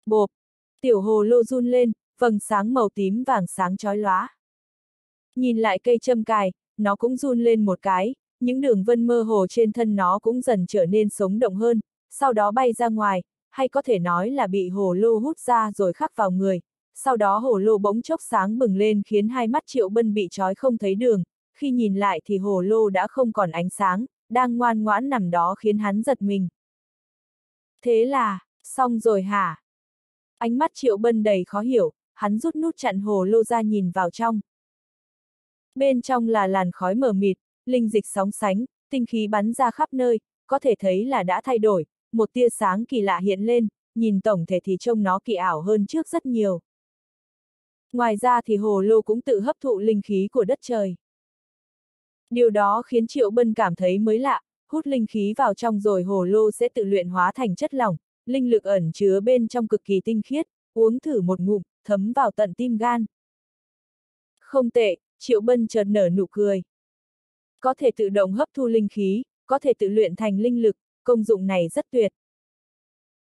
Bộp! Tiểu hồ lô run lên, vầng sáng màu tím vàng sáng chói lóa. Nhìn lại cây châm cài, nó cũng run lên một cái, những đường vân mơ hồ trên thân nó cũng dần trở nên sống động hơn, sau đó bay ra ngoài, hay có thể nói là bị hồ lô hút ra rồi khắc vào người. Sau đó hồ lô bỗng chốc sáng bừng lên khiến hai mắt triệu bân bị trói không thấy đường, khi nhìn lại thì hồ lô đã không còn ánh sáng, đang ngoan ngoãn nằm đó khiến hắn giật mình. Thế là, xong rồi hả? Ánh mắt triệu bân đầy khó hiểu, hắn rút nút chặn hồ lô ra nhìn vào trong. Bên trong là làn khói mờ mịt, linh dịch sóng sánh, tinh khí bắn ra khắp nơi, có thể thấy là đã thay đổi, một tia sáng kỳ lạ hiện lên, nhìn tổng thể thì trông nó kỳ ảo hơn trước rất nhiều. Ngoài ra thì hồ lô cũng tự hấp thụ linh khí của đất trời. Điều đó khiến Triệu Bân cảm thấy mới lạ, hút linh khí vào trong rồi hồ lô sẽ tự luyện hóa thành chất lỏng, linh lực ẩn chứa bên trong cực kỳ tinh khiết, uống thử một ngụm, thấm vào tận tim gan. Không tệ, Triệu Bân chợt nở nụ cười. Có thể tự động hấp thu linh khí, có thể tự luyện thành linh lực, công dụng này rất tuyệt.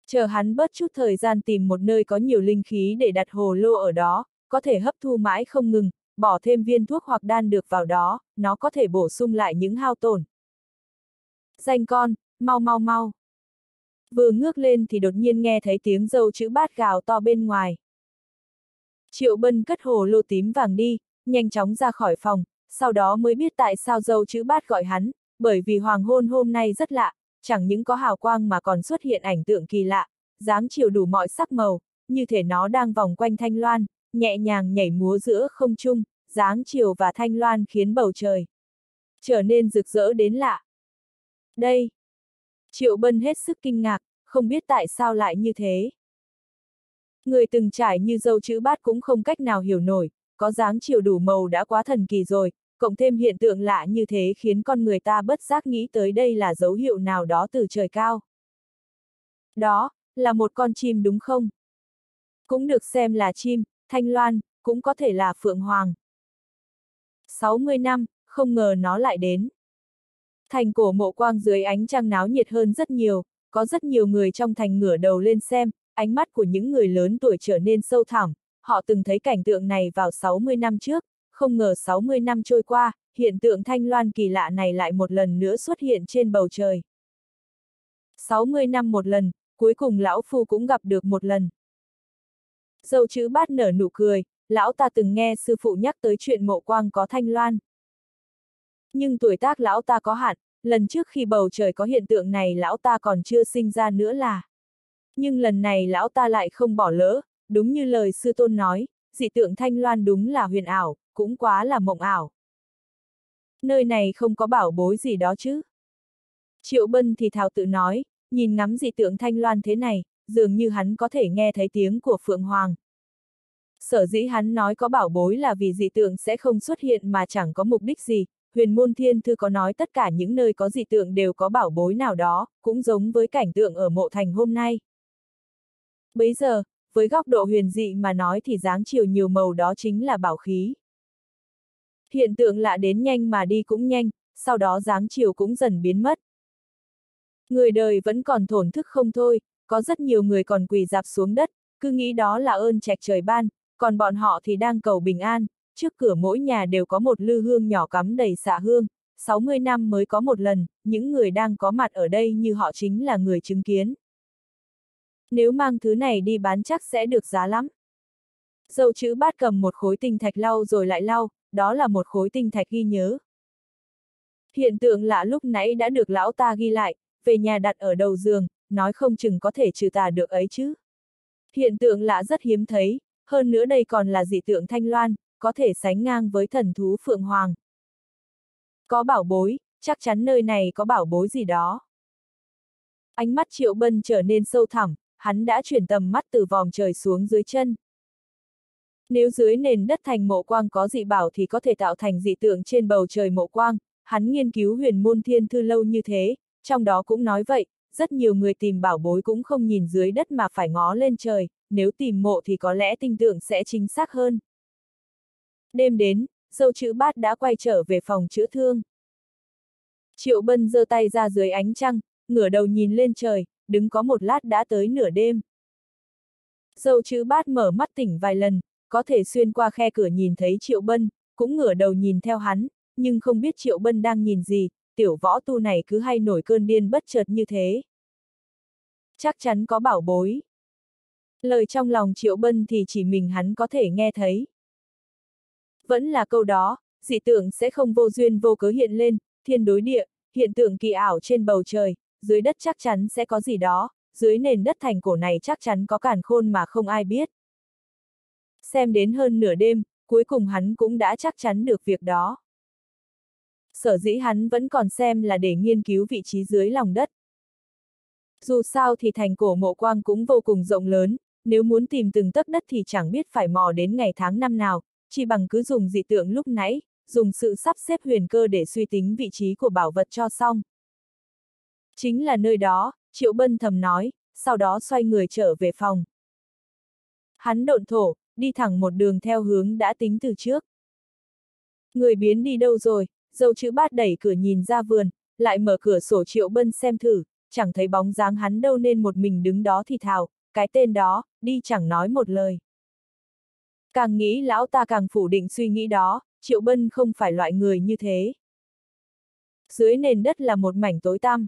Chờ hắn bớt chút thời gian tìm một nơi có nhiều linh khí để đặt hồ lô ở đó, có thể hấp thu mãi không ngừng, bỏ thêm viên thuốc hoặc đan được vào đó, nó có thể bổ sung lại những hao tổn. Danh con, mau mau mau. Vừa ngước lên thì đột nhiên nghe thấy tiếng dâu chữ bát gào to bên ngoài. Triệu Bân cất hồ lô tím vàng đi, nhanh chóng ra khỏi phòng, sau đó mới biết tại sao dâu chữ bát gọi hắn, bởi vì hoàng hôn hôm nay rất lạ, chẳng những có hào quang mà còn xuất hiện ảnh tượng kỳ lạ, dáng chiều đủ mọi sắc màu, như thể nó đang vòng quanh thanh loan, nhẹ nhàng nhảy múa giữa không trung, dáng chiều và thanh loan khiến bầu trời trở nên rực rỡ đến lạ. Đây! Triệu Bân hết sức kinh ngạc, không biết tại sao lại như thế. Người từng trải như dâu chữ bát cũng không cách nào hiểu nổi, có dáng chiều đủ màu đã quá thần kỳ rồi, cộng thêm hiện tượng lạ như thế khiến con người ta bất giác nghĩ tới đây là dấu hiệu nào đó từ trời cao. Đó, là một con chim đúng không? Cũng được xem là chim, thanh loan, cũng có thể là phượng hoàng. 60 năm, không ngờ nó lại đến. Thành cổ mộ quang dưới ánh trăng náo nhiệt hơn rất nhiều, có rất nhiều người trong thành ngửa đầu lên xem, ánh mắt của những người lớn tuổi trở nên sâu thẳm, họ từng thấy cảnh tượng này vào 60 năm trước, không ngờ 60 năm trôi qua, hiện tượng thanh loan kỳ lạ này lại một lần nữa xuất hiện trên bầu trời. 60 năm một lần, cuối cùng lão phu cũng gặp được một lần. Dâu chữ bát nở nụ cười, lão ta từng nghe sư phụ nhắc tới chuyện mộ quang có thanh loan. Nhưng tuổi tác lão ta có hạn, lần trước khi bầu trời có hiện tượng này lão ta còn chưa sinh ra nữa là. Nhưng lần này lão ta lại không bỏ lỡ, đúng như lời sư tôn nói, dị tượng thanh loan đúng là huyền ảo, cũng quá là mộng ảo. Nơi này không có bảo bối gì đó chứ. Triệu Bân thì thào tự nói, nhìn ngắm dị tượng thanh loan thế này, dường như hắn có thể nghe thấy tiếng của Phượng Hoàng. Sở dĩ hắn nói có bảo bối là vì dị tượng sẽ không xuất hiện mà chẳng có mục đích gì, huyền môn thiên thư có nói tất cả những nơi có dị tượng đều có bảo bối nào đó, cũng giống với cảnh tượng ở mộ thành hôm nay. Bấy giờ, với góc độ huyền dị mà nói thì dáng chiều nhiều màu đó chính là bảo khí. Hiện tượng lạ đến nhanh mà đi cũng nhanh, sau đó dáng chiều cũng dần biến mất. Người đời vẫn còn thổn thức không thôi, có rất nhiều người còn quỳ dạp xuống đất, cứ nghĩ đó là ơn trạch trời ban, còn bọn họ thì đang cầu bình an, trước cửa mỗi nhà đều có một lư hương nhỏ cắm đầy xạ hương, 60 năm mới có một lần, những người đang có mặt ở đây như họ chính là người chứng kiến. Nếu mang thứ này đi bán chắc sẽ được giá lắm. Dâu chữ bát cầm một khối tinh thạch lau rồi lại lau, đó là một khối tinh thạch ghi nhớ. Hiện tượng lạ lúc nãy đã được lão ta ghi lại, về nhà đặt ở đầu giường, nói không chừng có thể trừ tà được ấy chứ. Hiện tượng lạ rất hiếm thấy, hơn nữa đây còn là dị tượng thanh loan, có thể sánh ngang với thần thú Phượng Hoàng. Có bảo bối, chắc chắn nơi này có bảo bối gì đó. Ánh mắt Triệu Bân trở nên sâu thẳm, hắn đã chuyển tầm mắt từ vòng trời xuống dưới chân. Nếu dưới nền đất thành mộ quang có dị bảo thì có thể tạo thành dị tượng trên bầu trời mộ quang, hắn nghiên cứu huyền môn thiên thư lâu như thế, trong đó cũng nói vậy, rất nhiều người tìm bảo bối cũng không nhìn dưới đất mà phải ngó lên trời, nếu tìm mộ thì có lẽ tinh tượng sẽ chính xác hơn. Đêm đến, dâu chữ bát đã quay trở về phòng chữa thương. Triệu Bân giơ tay ra dưới ánh trăng, ngửa đầu nhìn lên trời, đứng có một lát đã tới nửa đêm. Dâu chữ bát mở mắt tỉnh vài lần, có thể xuyên qua khe cửa nhìn thấy Triệu Bân, cũng ngửa đầu nhìn theo hắn, nhưng không biết Triệu Bân đang nhìn gì, tiểu võ tu này cứ hay nổi cơn điên bất chợt như thế. Chắc chắn có bảo bối. Lời trong lòng Triệu Bân thì chỉ mình hắn có thể nghe thấy. Vẫn là câu đó, dị tượng sẽ không vô duyên vô cớ hiện lên, thiên đối địa, hiện tượng kỳ ảo trên bầu trời, dưới đất chắc chắn sẽ có gì đó, dưới nền đất thành cổ này chắc chắn có càn khôn mà không ai biết. Xem đến hơn nửa đêm, cuối cùng hắn cũng đã chắc chắn được việc đó. Sở dĩ hắn vẫn còn xem là để nghiên cứu vị trí dưới lòng đất. Dù sao thì thành cổ mộ quang cũng vô cùng rộng lớn, nếu muốn tìm từng tấc đất thì chẳng biết phải mò đến ngày tháng năm nào, chỉ bằng cứ dùng dị tượng lúc nãy, dùng sự sắp xếp huyền cơ để suy tính vị trí của bảo vật cho xong. Chính là nơi đó, Triệu Bân thầm nói, sau đó xoay người trở về phòng. Hắn độn thổ, đi thẳng một đường theo hướng đã tính từ trước. Người biến đi đâu rồi, dâu chữ bát đẩy cửa nhìn ra vườn, lại mở cửa sổ Triệu Bân xem thử, chẳng thấy bóng dáng hắn đâu nên một mình đứng đó thì thào, cái tên đó, đi chẳng nói một lời. Càng nghĩ lão ta càng phủ định suy nghĩ đó, Triệu Bân không phải loại người như thế. Dưới nền đất là một mảnh tối tăm.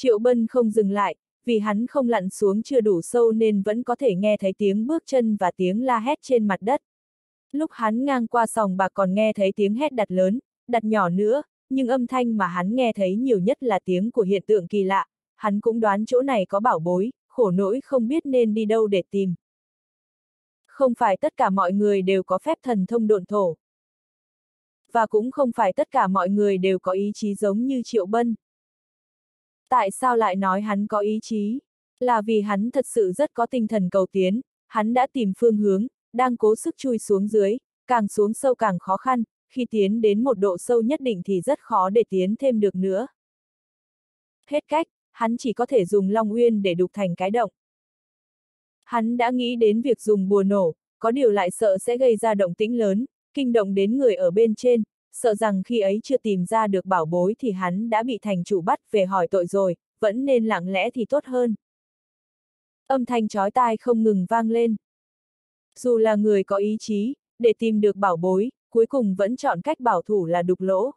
Triệu Bân không dừng lại, vì hắn không lặn xuống chưa đủ sâu nên vẫn có thể nghe thấy tiếng bước chân và tiếng la hét trên mặt đất. Lúc hắn ngang qua sòng bạc còn nghe thấy tiếng hét đặt lớn, đặt nhỏ nữa, nhưng âm thanh mà hắn nghe thấy nhiều nhất là tiếng của hiện tượng kỳ lạ, hắn cũng đoán chỗ này có bảo bối, khổ nỗi không biết nên đi đâu để tìm. Không phải tất cả mọi người đều có phép thần thông độn thổ. Và cũng không phải tất cả mọi người đều có ý chí giống như Triệu Bân. Tại sao lại nói hắn có ý chí? Là vì hắn thật sự rất có tinh thần cầu tiến, hắn đã tìm phương hướng, đang cố sức chui xuống dưới, càng xuống sâu càng khó khăn, khi tiến đến một độ sâu nhất định thì rất khó để tiến thêm được nữa. Hết cách, hắn chỉ có thể dùng Long Uyên để đục thành cái động. Hắn đã nghĩ đến việc dùng bùa nổ, có điều lại sợ sẽ gây ra động tĩnh lớn, kinh động đến người ở bên trên, sợ rằng khi ấy chưa tìm ra được bảo bối thì hắn đã bị thành chủ bắt về hỏi tội rồi, vẫn nên lặng lẽ thì tốt hơn. Âm thanh chói tai không ngừng vang lên. Dù là người có ý chí, để tìm được bảo bối, cuối cùng vẫn chọn cách bảo thủ là đục lỗ.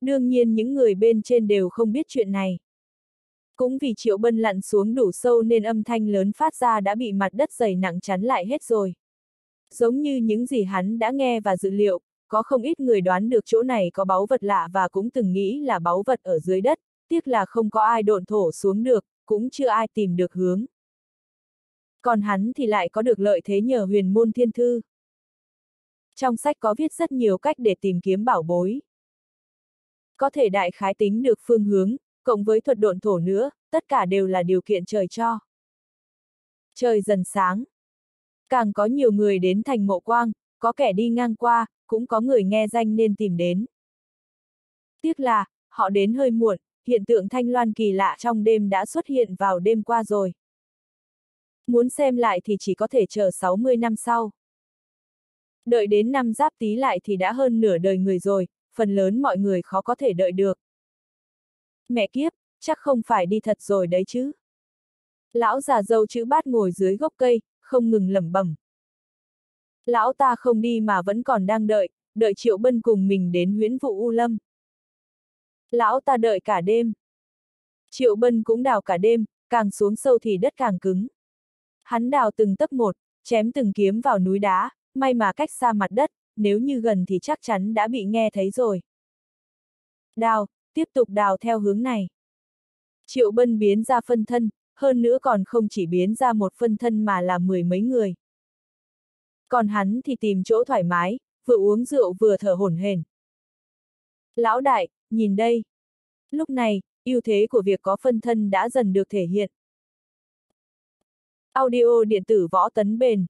Đương nhiên những người bên trên đều không biết chuyện này. Cũng vì Triệu Bân lặn xuống đủ sâu nên âm thanh lớn phát ra đã bị mặt đất dày nặng chắn lại hết rồi. Giống như những gì hắn đã nghe và dự liệu, có không ít người đoán được chỗ này có báu vật lạ và cũng từng nghĩ là báu vật ở dưới đất, tiếc là không có ai độn thổ xuống được, cũng chưa ai tìm được hướng. Còn hắn thì lại có được lợi thế nhờ huyền môn thiên thư. Trong sách có viết rất nhiều cách để tìm kiếm bảo bối. Có thể đại khái tính được phương hướng, cộng với thuật độn thổ nữa, tất cả đều là điều kiện trời cho. Trời dần sáng. Càng có nhiều người đến thành mộ quang, có kẻ đi ngang qua, cũng có người nghe danh nên tìm đến. Tiếc là, họ đến hơi muộn, hiện tượng thanh loan kỳ lạ trong đêm đã xuất hiện vào đêm qua rồi. Muốn xem lại thì chỉ có thể chờ 60 năm sau. Đợi đến năm giáp tí lại thì đã hơn nửa đời người rồi, phần lớn mọi người khó có thể đợi được. Mẹ kiếp, chắc không phải đi thật rồi đấy chứ. Lão già dâu chữ bát ngồi dưới gốc cây, không ngừng lẩm bẩm. Lão ta không đi mà vẫn còn đang đợi, đợi Triệu Bân cùng mình đến huyễn vụ U Lâm. Lão ta đợi cả đêm. Triệu Bân cũng đào cả đêm, càng xuống sâu thì đất càng cứng. Hắn đào từng tấc một, chém từng kiếm vào núi đá, may mà cách xa mặt đất, nếu như gần thì chắc chắn đã bị nghe thấy rồi. Đào, tiếp tục đào theo hướng này. Triệu Bân biến ra phân thân, hơn nữa còn không chỉ biến ra một phân thân mà là mười mấy người. Còn hắn thì tìm chỗ thoải mái, vừa uống rượu vừa thở hổn hển. Lão đại, nhìn đây. Lúc này, ưu thế của việc có phân thân đã dần được thể hiện. Audio điện tử võ tấn bền.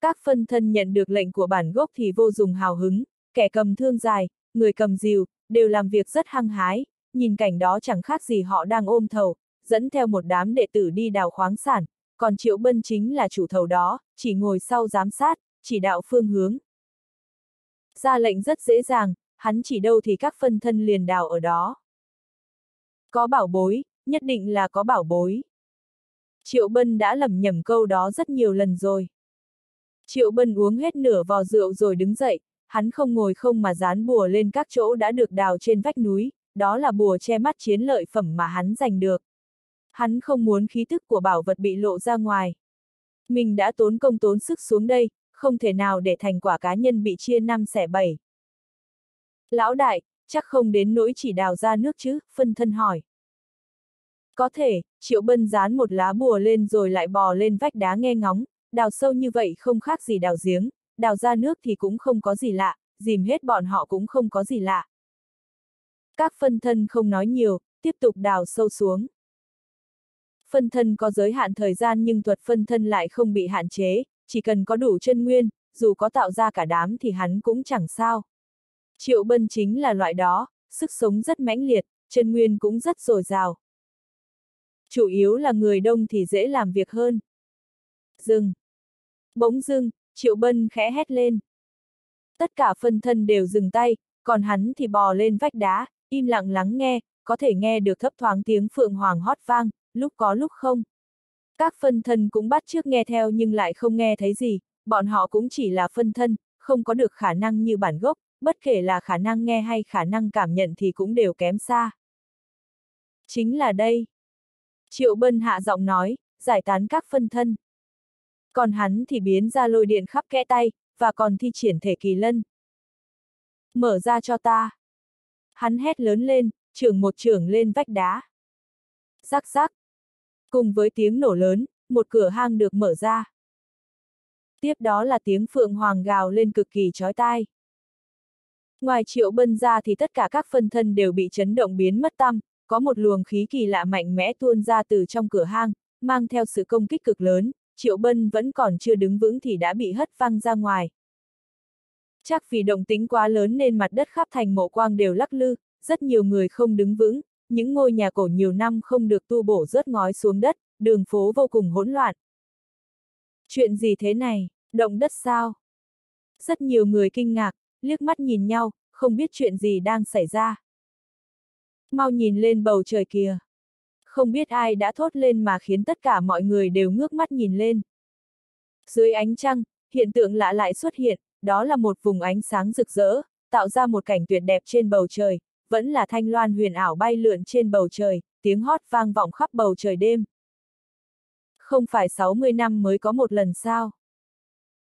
Các phân thân nhận được lệnh của bản gốc thì vô dùng hào hứng, kẻ cầm thương dài, người cầm rìu, đều làm việc rất hăng hái, nhìn cảnh đó chẳng khác gì họ đang ôm thầu, dẫn theo một đám đệ tử đi đào khoáng sản, còn Triệu Bân chính là chủ thầu đó, chỉ ngồi sau giám sát, chỉ đạo phương hướng. Ra lệnh rất dễ dàng, hắn chỉ đâu thì các phân thân liền đào ở đó. Có bảo bối, nhất định là có bảo bối. Triệu Bân đã lầm nhầm câu đó rất nhiều lần rồi. Triệu Bân uống hết nửa vò rượu rồi đứng dậy, hắn không ngồi không mà dán bùa lên các chỗ đã được đào trên vách núi, đó là bùa che mắt chiến lợi phẩm mà hắn giành được. Hắn không muốn khí thức của bảo vật bị lộ ra ngoài. Mình đã tốn công tốn sức xuống đây, không thể nào để thành quả cá nhân bị chia năm xẻ bảy. Lão đại, chắc không đến nỗi chỉ đào ra nước chứ, phân thân hỏi. Có thể, Triệu Bân dán một lá bùa lên rồi lại bò lên vách đá nghe ngóng, đào sâu như vậy không khác gì đào giếng, đào ra nước thì cũng không có gì lạ, dìm hết bọn họ cũng không có gì lạ. Các phân thân không nói nhiều, tiếp tục đào sâu xuống. Phân thân có giới hạn thời gian nhưng thuật phân thân lại không bị hạn chế, chỉ cần có đủ chân nguyên, dù có tạo ra cả đám thì hắn cũng chẳng sao. Triệu Bân chính là loại đó, sức sống rất mãnh liệt, chân nguyên cũng rất dồi dào. Chủ yếu là người đông thì dễ làm việc hơn. Dừng. Bỗng dưng, Triệu Bân khẽ hét lên. Tất cả phân thân đều dừng tay, còn hắn thì bò lên vách đá, im lặng lắng nghe, có thể nghe được thấp thoáng tiếng phượng hoàng hót vang, lúc có lúc không. Các phân thân cũng bắt trước nghe theo nhưng lại không nghe thấy gì, bọn họ cũng chỉ là phân thân, không có được khả năng như bản gốc, bất kể là khả năng nghe hay khả năng cảm nhận thì cũng đều kém xa. Chính là đây, Triệu Bân hạ giọng nói, giải tán các phân thân. Còn hắn thì biến ra lôi điện khắp kẽ tay, và còn thi triển thể kỳ lân. Mở ra cho ta. Hắn hét lớn lên, trưởng một trưởng lên vách đá. Rắc rắc. Cùng với tiếng nổ lớn, một cửa hang được mở ra. Tiếp đó là tiếng phượng hoàng gào lên cực kỳ chói tai. Ngoài triệu bân ra thì tất cả các phân thân đều bị chấn động biến mất tâm, có một luồng khí kỳ lạ mạnh mẽ tuôn ra từ trong cửa hang, mang theo sự công kích cực lớn, triệu bân vẫn còn chưa đứng vững thì đã bị hất văng ra ngoài. Chắc vì động tính quá lớn nên mặt đất khắp thành mộ quang đều lắc lư, rất nhiều người không đứng vững, những ngôi nhà cổ nhiều năm không được tu bổ rớt ngói xuống đất, đường phố vô cùng hỗn loạn. Chuyện gì thế này, động đất sao? Rất nhiều người kinh ngạc, liếc mắt nhìn nhau, không biết chuyện gì đang xảy ra. Mau nhìn lên bầu trời kìa. Không biết ai đã thốt lên mà khiến tất cả mọi người đều ngước mắt nhìn lên. Dưới ánh trăng, hiện tượng lạ lại xuất hiện, đó là một vùng ánh sáng rực rỡ, tạo ra một cảnh tuyệt đẹp trên bầu trời, vẫn là thanh loan huyền ảo bay lượn trên bầu trời, tiếng hót vang vọng khắp bầu trời đêm. Không phải 60 năm mới có một lần sao?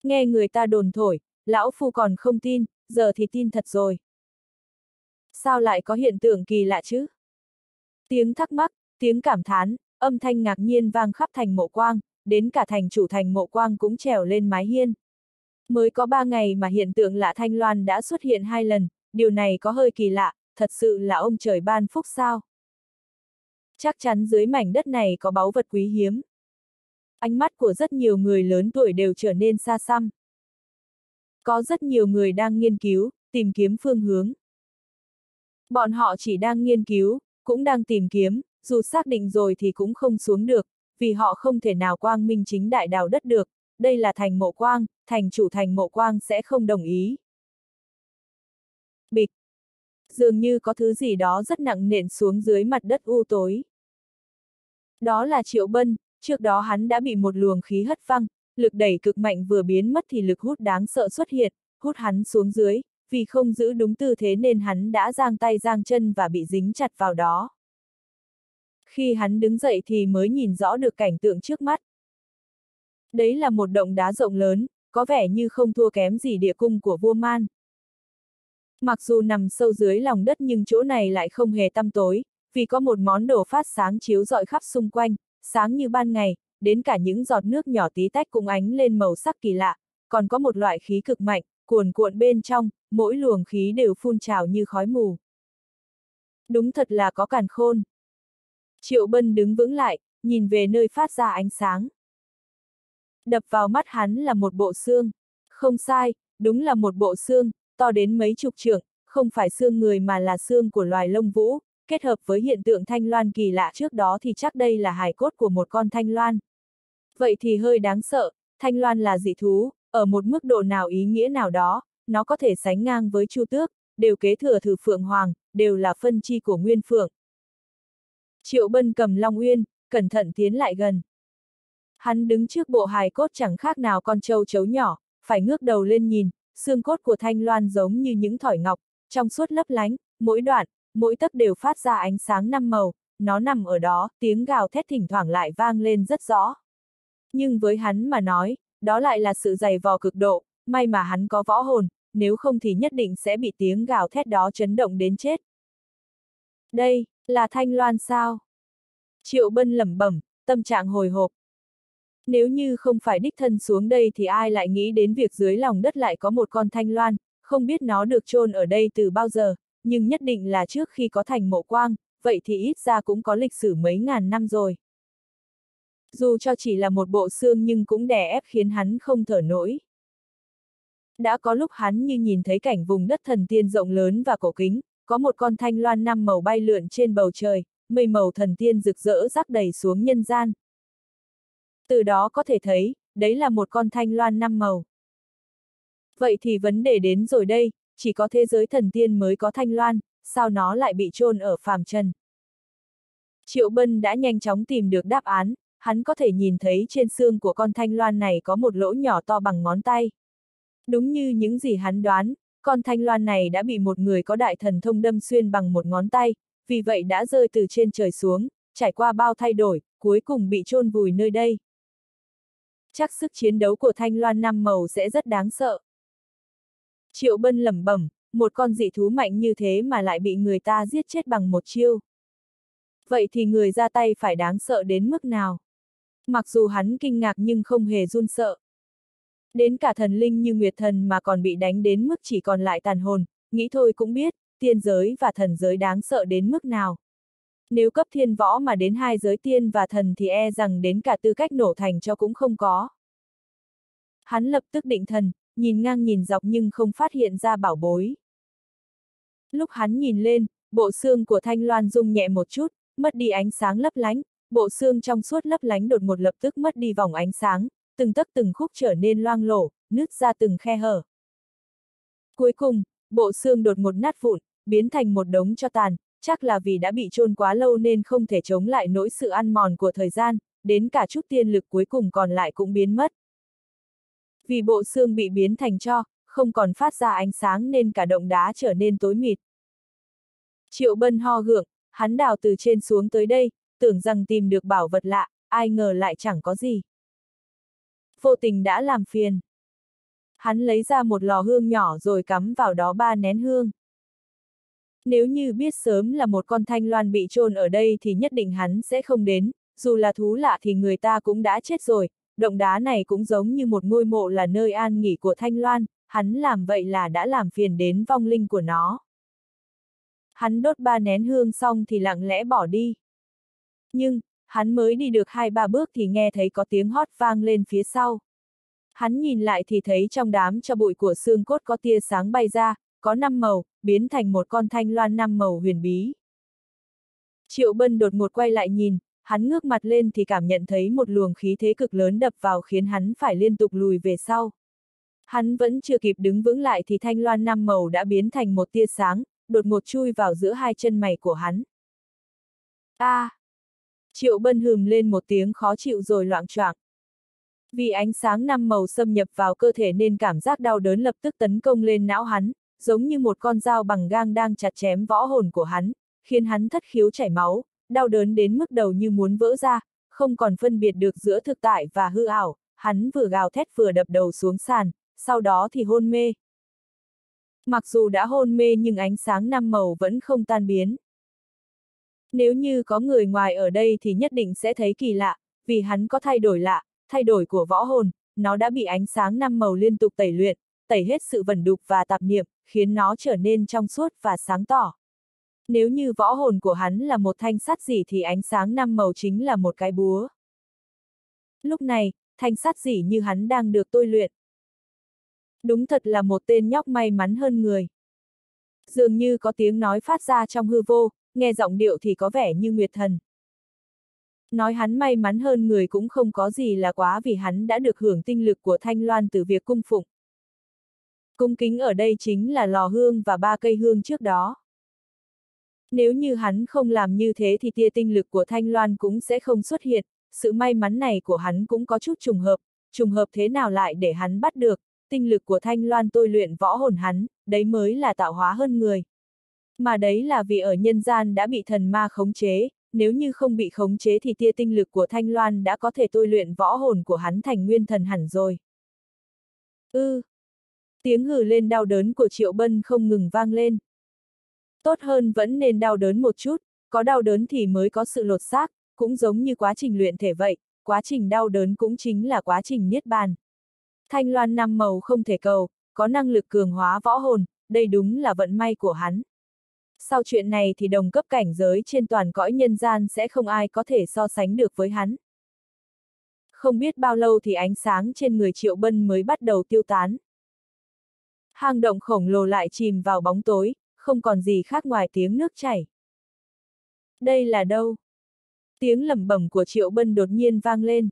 Nghe người ta đồn thổi, lão phu còn không tin, giờ thì tin thật rồi. Sao lại có hiện tượng kỳ lạ chứ? Tiếng thắc mắc, tiếng cảm thán, âm thanh ngạc nhiên vang khắp thành mộ quang, đến cả thành chủ thành mộ quang cũng trèo lên mái hiên. Mới có ba ngày mà hiện tượng lạ thanh loan đã xuất hiện hai lần, điều này có hơi kỳ lạ, thật sự là ông trời ban phúc sao? Chắc chắn dưới mảnh đất này có báu vật quý hiếm. Ánh mắt của rất nhiều người lớn tuổi đều trở nên xa xăm. Có rất nhiều người đang nghiên cứu, tìm kiếm phương hướng. Bọn họ chỉ đang nghiên cứu, cũng đang tìm kiếm, dù xác định rồi thì cũng không xuống được, vì họ không thể nào quang minh chính đại đào đất được, đây là thành mộ quang, thành chủ thành mộ quang sẽ không đồng ý. Bịch. Dường như có thứ gì đó rất nặng nện xuống dưới mặt đất u tối. Đó là Triệu Bân, trước đó hắn đã bị một luồng khí hất văng, lực đẩy cực mạnh vừa biến mất thì lực hút đáng sợ xuất hiện, hút hắn xuống dưới, vì không giữ đúng tư thế nên hắn đã giang tay giang chân và bị dính chặt vào đó. Khi hắn đứng dậy thì mới nhìn rõ được cảnh tượng trước mắt. Đấy là một động đá rộng lớn, có vẻ như không thua kém gì địa cung của vua Man. Mặc dù nằm sâu dưới lòng đất nhưng chỗ này lại không hề tăm tối, vì có một món đồ phát sáng chiếu rọi khắp xung quanh, sáng như ban ngày, đến cả những giọt nước nhỏ tí tách cũng ánh lên màu sắc kỳ lạ, còn có một loại khí cực mạnh, cuồn cuộn bên trong, mỗi luồng khí đều phun trào như khói mù. Đúng thật là có càn khôn. Triệu Bân đứng vững lại, nhìn về nơi phát ra ánh sáng. Đập vào mắt hắn là một bộ xương. Không sai, đúng là một bộ xương, to đến mấy chục trượng, không phải xương người mà là xương của loài lông vũ, kết hợp với hiện tượng thanh loan kỳ lạ trước đó thì chắc đây là hài cốt của một con thanh loan. Vậy thì hơi đáng sợ, thanh loan là dị thú, ở một mức độ nào ý nghĩa nào đó, nó có thể sánh ngang với chu tước, đều kế thừa thử phượng hoàng, đều là phân chi của nguyên phượng. Triệu bân cầm long uyên, cẩn thận tiến lại gần. Hắn đứng trước bộ hài cốt chẳng khác nào con trâu chấu nhỏ, phải ngước đầu lên nhìn, xương cốt của thanh loan giống như những thỏi ngọc, trong suốt lấp lánh, mỗi đoạn, mỗi tấc đều phát ra ánh sáng năm màu, nó nằm ở đó, tiếng gào thét thỉnh thoảng lại vang lên rất rõ. Nhưng với hắn mà nói, đó lại là sự dày vò cực độ, may mà hắn có võ hồn, nếu không thì nhất định sẽ bị tiếng gào thét đó chấn động đến chết. Đây, là Thanh Loan sao? Triệu Bân lẩm bẩm, tâm trạng hồi hộp. Nếu như không phải đích thân xuống đây thì ai lại nghĩ đến việc dưới lòng đất lại có một con Thanh Loan, không biết nó được chôn ở đây từ bao giờ, nhưng nhất định là trước khi có thành mộ quang, vậy thì ít ra cũng có lịch sử mấy ngàn năm rồi. Dù cho chỉ là một bộ xương nhưng cũng đè ép khiến hắn không thở nổi. Đã có lúc hắn như nhìn thấy cảnh vùng đất thần tiên rộng lớn và cổ kính, có một con thanh loan năm màu bay lượn trên bầu trời, mây màu thần tiên rực rỡ rắc đầy xuống nhân gian. Từ đó có thể thấy, đấy là một con thanh loan năm màu. Vậy thì vấn đề đến rồi đây, chỉ có thế giới thần tiên mới có thanh loan, sao nó lại bị chôn ở phàm trần? Triệu Bân đã nhanh chóng tìm được đáp án, hắn có thể nhìn thấy trên xương của con thanh loan này có một lỗ nhỏ to bằng ngón tay. Đúng như những gì hắn đoán, con thanh loan này đã bị một người có đại thần thông đâm xuyên bằng một ngón tay, vì vậy đã rơi từ trên trời xuống, trải qua bao thay đổi, cuối cùng bị chôn vùi nơi đây. Chắc sức chiến đấu của thanh loan năm màu sẽ rất đáng sợ. Triệu Bân lẩm bẩm, một con dị thú mạnh như thế mà lại bị người ta giết chết bằng một chiêu. Vậy thì người ra tay phải đáng sợ đến mức nào? Mặc dù hắn kinh ngạc nhưng không hề run sợ. Đến cả thần linh như Nguyệt Thần mà còn bị đánh đến mức chỉ còn lại tàn hồn, nghĩ thôi cũng biết, tiên giới và thần giới đáng sợ đến mức nào. Nếu cấp thiên võ mà đến hai giới tiên và thần thì e rằng đến cả tư cách nổ thành cho cũng không có. Hắn lập tức định thần, nhìn ngang nhìn dọc nhưng không phát hiện ra bảo bối. Lúc hắn nhìn lên, bộ xương của thanh loan rung nhẹ một chút, mất đi ánh sáng lấp lánh, bộ xương trong suốt lấp lánh đột một lập tức mất đi vòng ánh sáng, từng tấc từng khúc trở nên loang lổ, nứt ra từng khe hở. Cuối cùng, bộ xương đột một nát vụn, biến thành một đống cho tàn, chắc là vì đã bị trôn quá lâu nên không thể chống lại nỗi sự ăn mòn của thời gian, đến cả chút tiên lực cuối cùng còn lại cũng biến mất. Vì bộ xương bị biến thành cho, không còn phát ra ánh sáng nên cả động đá trở nên tối mịt. Triệu Bân ho gượng, hắn đào từ trên xuống tới đây, tưởng rằng tìm được bảo vật lạ, ai ngờ lại chẳng có gì. Vô tình đã làm phiền. Hắn lấy ra một lò hương nhỏ rồi cắm vào đó ba nén hương. Nếu như biết sớm là một con thanh loan bị chôn ở đây thì nhất định hắn sẽ không đến, dù là thú lạ thì người ta cũng đã chết rồi, động đá này cũng giống như một ngôi mộ là nơi an nghỉ của thanh loan, hắn làm vậy là đã làm phiền đến vong linh của nó. Hắn đốt ba nén hương xong thì lặng lẽ bỏ đi. Nhưng, hắn mới đi được hai ba bước thì nghe thấy có tiếng hót vang lên phía sau. Hắn nhìn lại thì thấy trong đám cho bụi của xương cốt có tia sáng bay ra, có năm màu, biến thành một con thanh loan năm màu huyền bí. Triệu Bân đột ngột quay lại nhìn, hắn ngước mặt lên thì cảm nhận thấy một luồng khí thế cực lớn đập vào khiến hắn phải liên tục lùi về sau. Hắn vẫn chưa kịp đứng vững lại thì thanh loan năm màu đã biến thành một tia sáng, đột ngột chui vào giữa hai chân mày của hắn. A! À, Triệu Bân hừm lên một tiếng khó chịu rồi loạn choạng. Vì ánh sáng năm màu xâm nhập vào cơ thể nên cảm giác đau đớn lập tức tấn công lên não hắn, giống như một con dao bằng gang đang chặt chém võ hồn của hắn, khiến hắn thất khiếu chảy máu, đau đớn đến mức đầu như muốn vỡ ra, không còn phân biệt được giữa thực tại và hư ảo, hắn vừa gào thét vừa đập đầu xuống sàn, sau đó thì hôn mê. Mặc dù đã hôn mê nhưng ánh sáng năm màu vẫn không tan biến. Nếu như có người ngoài ở đây thì nhất định sẽ thấy kỳ lạ, vì hắn có thay đổi lạ, thay đổi của võ hồn, nó đã bị ánh sáng năm màu liên tục tẩy luyện, tẩy hết sự vẩn đục và tạp niệm, khiến nó trở nên trong suốt và sáng tỏ. Nếu như võ hồn của hắn là một thanh sắt dỉ thì ánh sáng năm màu chính là một cái búa. Lúc này, thanh sắt dỉ như hắn đang được tôi luyện. Đúng thật là một tên nhóc may mắn hơn người. Dường như có tiếng nói phát ra trong hư vô, nghe giọng điệu thì có vẻ như nguyệt thần. Nói hắn may mắn hơn người cũng không có gì là quá vì hắn đã được hưởng tinh lực của Thanh Loan từ việc cung phụng. Cung kính ở đây chính là lò hương và ba cây hương trước đó. Nếu như hắn không làm như thế thì tia tinh lực của Thanh Loan cũng sẽ không xuất hiện, sự may mắn này của hắn cũng có chút trùng hợp, trùng hợp thế nào lại để hắn bắt được, tinh lực của Thanh Loan tôi luyện võ hồn hắn, đấy mới là tạo hóa hơn người. Mà đấy là vì ở nhân gian đã bị thần ma khống chế, nếu như không bị khống chế thì tia tinh lực của Thanh Loan đã có thể tôi luyện võ hồn của hắn thành nguyên thần hẳn rồi. Ư! Ừ. Tiếng hừ lên đau đớn của Triệu Bân không ngừng vang lên. Tốt hơn vẫn nên đau đớn một chút, có đau đớn thì mới có sự lột xác, cũng giống như quá trình luyện thể vậy, quá trình đau đớn cũng chính là quá trình niết bàn. Thanh loan năm màu không thể cầu, có năng lực cường hóa võ hồn, đây đúng là vận may của hắn. Sau chuyện này thì đồng cấp cảnh giới trên toàn cõi nhân gian sẽ không ai có thể so sánh được với hắn. Không biết bao lâu thì ánh sáng trên người Triệu Bân mới bắt đầu tiêu tán. Hang động khổng lồ lại chìm vào bóng tối, không còn gì khác ngoài tiếng nước chảy. Đây là đâu? Tiếng lẩm bẩm của Triệu Bân đột nhiên vang lên.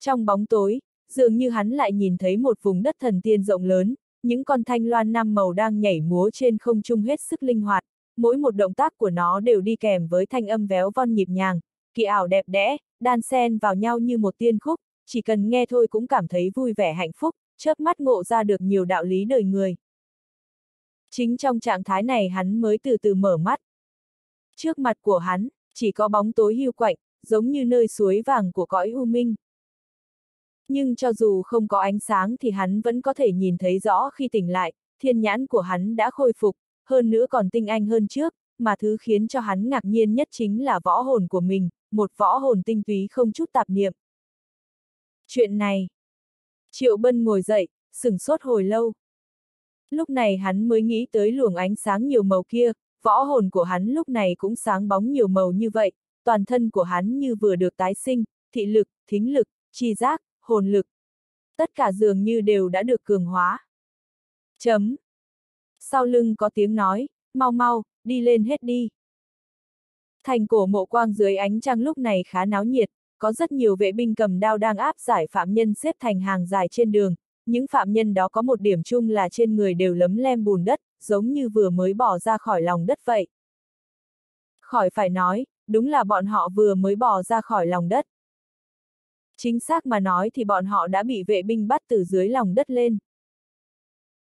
Trong bóng tối, dường như hắn lại nhìn thấy một vùng đất thần tiên rộng lớn, những con thanh loan năm màu đang nhảy múa trên không trung hết sức linh hoạt, mỗi một động tác của nó đều đi kèm với thanh âm véo von nhịp nhàng, kỳ ảo đẹp đẽ, đan xen vào nhau như một tiên khúc, chỉ cần nghe thôi cũng cảm thấy vui vẻ hạnh phúc, chớp mắt ngộ ra được nhiều đạo lý đời người. Chính trong trạng thái này hắn mới từ từ mở mắt. Trước mặt của hắn, chỉ có bóng tối hiu quạnh, giống như nơi suối vàng của cõi u minh. Nhưng cho dù không có ánh sáng thì hắn vẫn có thể nhìn thấy rõ khi tỉnh lại, thiên nhãn của hắn đã khôi phục, hơn nữa còn tinh anh hơn trước, mà thứ khiến cho hắn ngạc nhiên nhất chính là võ hồn của mình, một võ hồn tinh túy không chút tạp niệm. Chuyện này. Triệu Bân ngồi dậy, sừng sốt hồi lâu. Lúc này hắn mới nghĩ tới luồng ánh sáng nhiều màu kia, võ hồn của hắn lúc này cũng sáng bóng nhiều màu như vậy, toàn thân của hắn như vừa được tái sinh, thị lực, thính lực, chi giác, hồn lực. Tất cả dường như đều đã được cường hóa. Chấm. Sau lưng có tiếng nói, mau mau, đi lên hết đi. Thành cổ mộ quang dưới ánh trăng lúc này khá náo nhiệt, có rất nhiều vệ binh cầm đao đang áp giải phạm nhân xếp thành hàng dài trên đường, những phạm nhân đó có một điểm chung là trên người đều lấm lem bùn đất, giống như vừa mới bỏ ra khỏi lòng đất vậy. Khỏi phải nói, đúng là bọn họ vừa mới bỏ ra khỏi lòng đất. Chính xác mà nói thì bọn họ đã bị vệ binh bắt từ dưới lòng đất lên.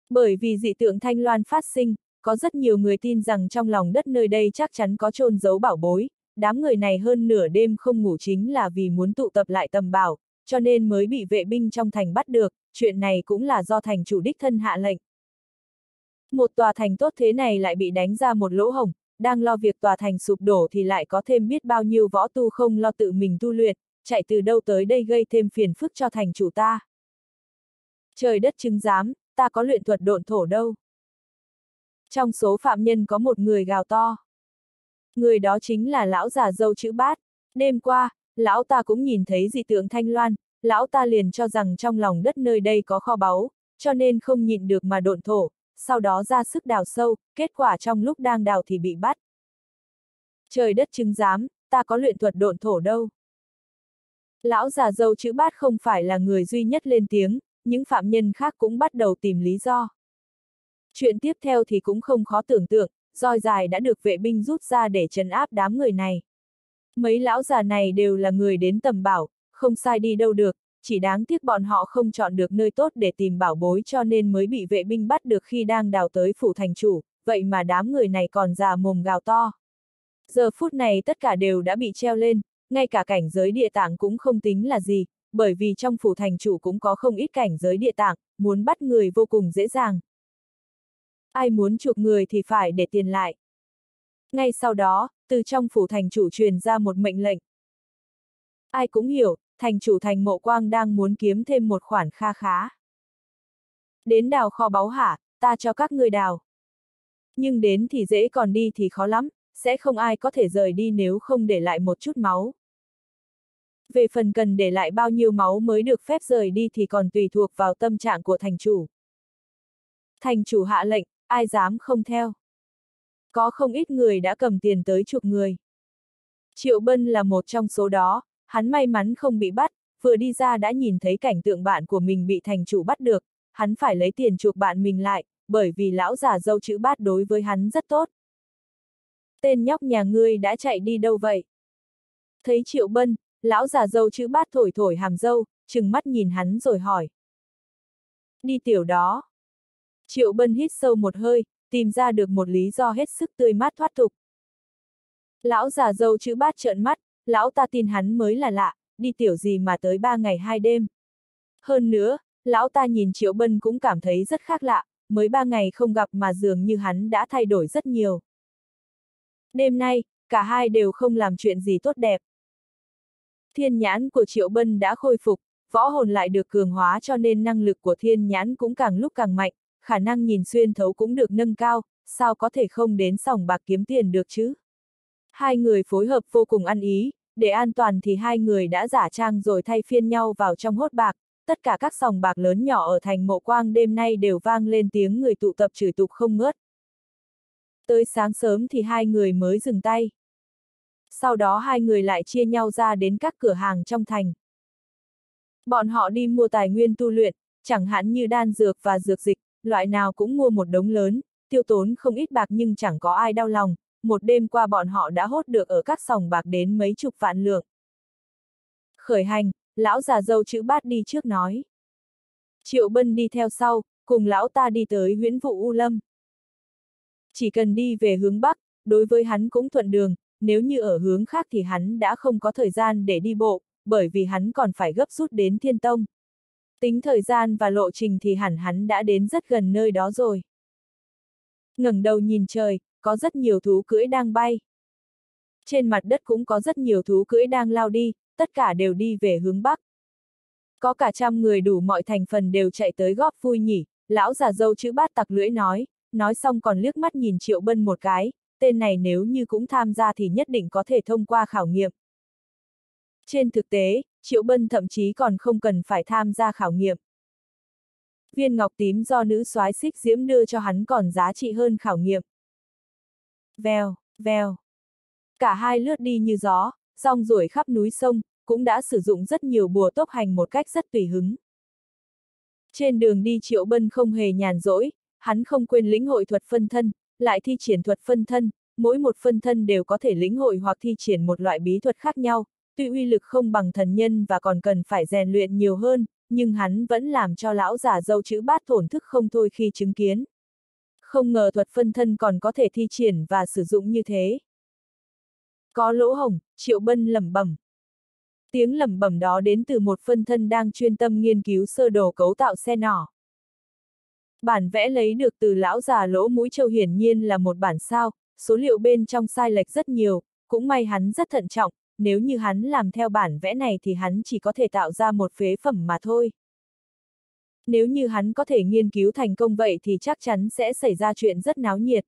Bởi vì dị tượng thanh loan phát sinh, có rất nhiều người tin rằng trong lòng đất nơi đây chắc chắn có trôn giấu bảo bối, đám người này hơn nửa đêm không ngủ chính là vì muốn tụ tập lại tầm bảo, cho nên mới bị vệ binh trong thành bắt được, chuyện này cũng là do thành chủ đích thân hạ lệnh. Một tòa thành tốt thế này lại bị đánh ra một lỗ hổng, đang lo việc tòa thành sụp đổ thì lại có thêm biết bao nhiêu võ tu không lo tự mình tu luyện, chạy từ đâu tới đây gây thêm phiền phức cho thành chủ ta. Trời đất chứng giám, ta có luyện thuật độn thổ đâu. Trong số phạm nhân có một người gào to. Người đó chính là lão già dâu chữ bát. Đêm qua, lão ta cũng nhìn thấy dị tượng thanh loan, lão ta liền cho rằng trong lòng đất nơi đây có kho báu, cho nên không nhịn được mà độn thổ, sau đó ra sức đào sâu, kết quả trong lúc đang đào thì bị bắt. Trời đất chứng giám, ta có luyện thuật độn thổ đâu. Lão già dâu chữ bát không phải là người duy nhất lên tiếng, những phạm nhân khác cũng bắt đầu tìm lý do. Chuyện tiếp theo thì cũng không khó tưởng tượng, roi dài đã được vệ binh rút ra để trấn áp đám người này. Mấy lão già này đều là người đến tầm bảo, không sai đi đâu được, chỉ đáng tiếc bọn họ không chọn được nơi tốt để tìm bảo bối cho nên mới bị vệ binh bắt được khi đang đào tới phủ thành chủ, vậy mà đám người này còn già mồm gào to. Giờ phút này tất cả đều đã bị treo lên, ngay cả cảnh giới địa tạng cũng không tính là gì, bởi vì trong phủ thành chủ cũng có không ít cảnh giới địa tạng, muốn bắt người vô cùng dễ dàng. Ai muốn chuộc người thì phải để tiền lại. Ngay sau đó, từ trong phủ thành chủ truyền ra một mệnh lệnh. Ai cũng hiểu, thành chủ thành mộ quang đang muốn kiếm thêm một khoản kha khá. Đến đào kho báu hả, ta cho các ngươi đào. Nhưng đến thì dễ còn đi thì khó lắm, sẽ không ai có thể rời đi nếu không để lại một chút máu. Về phần cần để lại bao nhiêu máu mới được phép rời đi thì còn tùy thuộc vào tâm trạng của thành chủ. Thành chủ hạ lệnh, ai dám không theo. Có không ít người đã cầm tiền tới chục người. Triệu Bân là một trong số đó, hắn may mắn không bị bắt, vừa đi ra đã nhìn thấy cảnh tượng bạn của mình bị thành chủ bắt được, hắn phải lấy tiền chuộc bạn mình lại, bởi vì lão già dâu chữ bát đối với hắn rất tốt. Tên nhóc nhà ngươi đã chạy đi đâu vậy? Thấy Triệu Bân, lão già dâu chữ bát thổi thổi hàm dâu, chừng mắt nhìn hắn rồi hỏi. Đi tiểu đó. Triệu Bân hít sâu một hơi, tìm ra được một lý do hết sức tươi mát thoát tục. Lão già dâu chữ bát trợn mắt, lão ta tin hắn mới là lạ, đi tiểu gì mà tới ba ngày hai đêm. Hơn nữa, lão ta nhìn Triệu Bân cũng cảm thấy rất khác lạ, mới ba ngày không gặp mà dường như hắn đã thay đổi rất nhiều. Đêm nay, cả hai đều không làm chuyện gì tốt đẹp. Thiên nhãn của Triệu Bân đã khôi phục, võ hồn lại được cường hóa cho nên năng lực của thiên nhãn cũng càng lúc càng mạnh, khả năng nhìn xuyên thấu cũng được nâng cao, sao có thể không đến sòng bạc kiếm tiền được chứ? Hai người phối hợp vô cùng ăn ý, để an toàn thì hai người đã giả trang rồi thay phiên nhau vào trong hốt bạc, tất cả các sòng bạc lớn nhỏ ở thành mộ quang đêm nay đều vang lên tiếng người tụ tập chửi tục không ngớt. Tới sáng sớm thì hai người mới dừng tay. Sau đó hai người lại chia nhau ra đến các cửa hàng trong thành. Bọn họ đi mua tài nguyên tu luyện, chẳng hạn như đan dược và dược dịch, loại nào cũng mua một đống lớn, tiêu tốn không ít bạc nhưng chẳng có ai đau lòng, một đêm qua bọn họ đã hốt được ở các sòng bạc đến mấy chục vạn lượng. Khởi hành, lão già dâu chữ bát đi trước nói. Triệu Bân đi theo sau, cùng lão ta đi tới huyễn vụ U Lâm. Chỉ cần đi về hướng Bắc, đối với hắn cũng thuận đường, nếu như ở hướng khác thì hắn đã không có thời gian để đi bộ, bởi vì hắn còn phải gấp rút đến thiên tông. Tính thời gian và lộ trình thì hẳn hắn đã đến rất gần nơi đó rồi. ngẩng đầu nhìn trời, có rất nhiều thú cưỡi đang bay. Trên mặt đất cũng có rất nhiều thú cưỡi đang lao đi, tất cả đều đi về hướng Bắc. Có cả trăm người đủ mọi thành phần đều chạy tới góp vui nhỉ, lão già dâu chữ bát tặc lưỡi nói, nói xong còn liếc mắt nhìn Triệu Bân một cái, tên này nếu như cũng tham gia thì nhất định có thể thông qua khảo nghiệm. Trên thực tế, Triệu Bân thậm chí còn không cần phải tham gia khảo nghiệm. Viên ngọc tím do nữ soái xích diễm đưa cho hắn còn giá trị hơn khảo nghiệm. Vèo, vèo. Cả hai lướt đi như gió, rong ruổi khắp núi sông, cũng đã sử dụng rất nhiều bùa tốc hành một cách rất tùy hứng. Trên đường đi Triệu Bân không hề nhàn rỗi, hắn không quên lĩnh hội thuật phân thân, lại thi triển thuật phân thân, mỗi một phân thân đều có thể lĩnh hội hoặc thi triển một loại bí thuật khác nhau, tuy uy lực không bằng thần nhân và còn cần phải rèn luyện nhiều hơn, nhưng hắn vẫn làm cho lão giả dâu chữ bát thổn thức không thôi khi chứng kiến. Không ngờ thuật phân thân còn có thể thi triển và sử dụng như thế. Có lỗ hồng, Triệu Bân lẩm bẩm. Tiếng lẩm bẩm đó đến từ một phân thân đang chuyên tâm nghiên cứu sơ đồ cấu tạo xe nỏ. Bản vẽ lấy được từ lão già lỗ mũi châu hiển nhiên là một bản sao, số liệu bên trong sai lệch rất nhiều, cũng may hắn rất thận trọng, nếu như hắn làm theo bản vẽ này thì hắn chỉ có thể tạo ra một phế phẩm mà thôi. Nếu như hắn có thể nghiên cứu thành công vậy thì chắc chắn sẽ xảy ra chuyện rất náo nhiệt.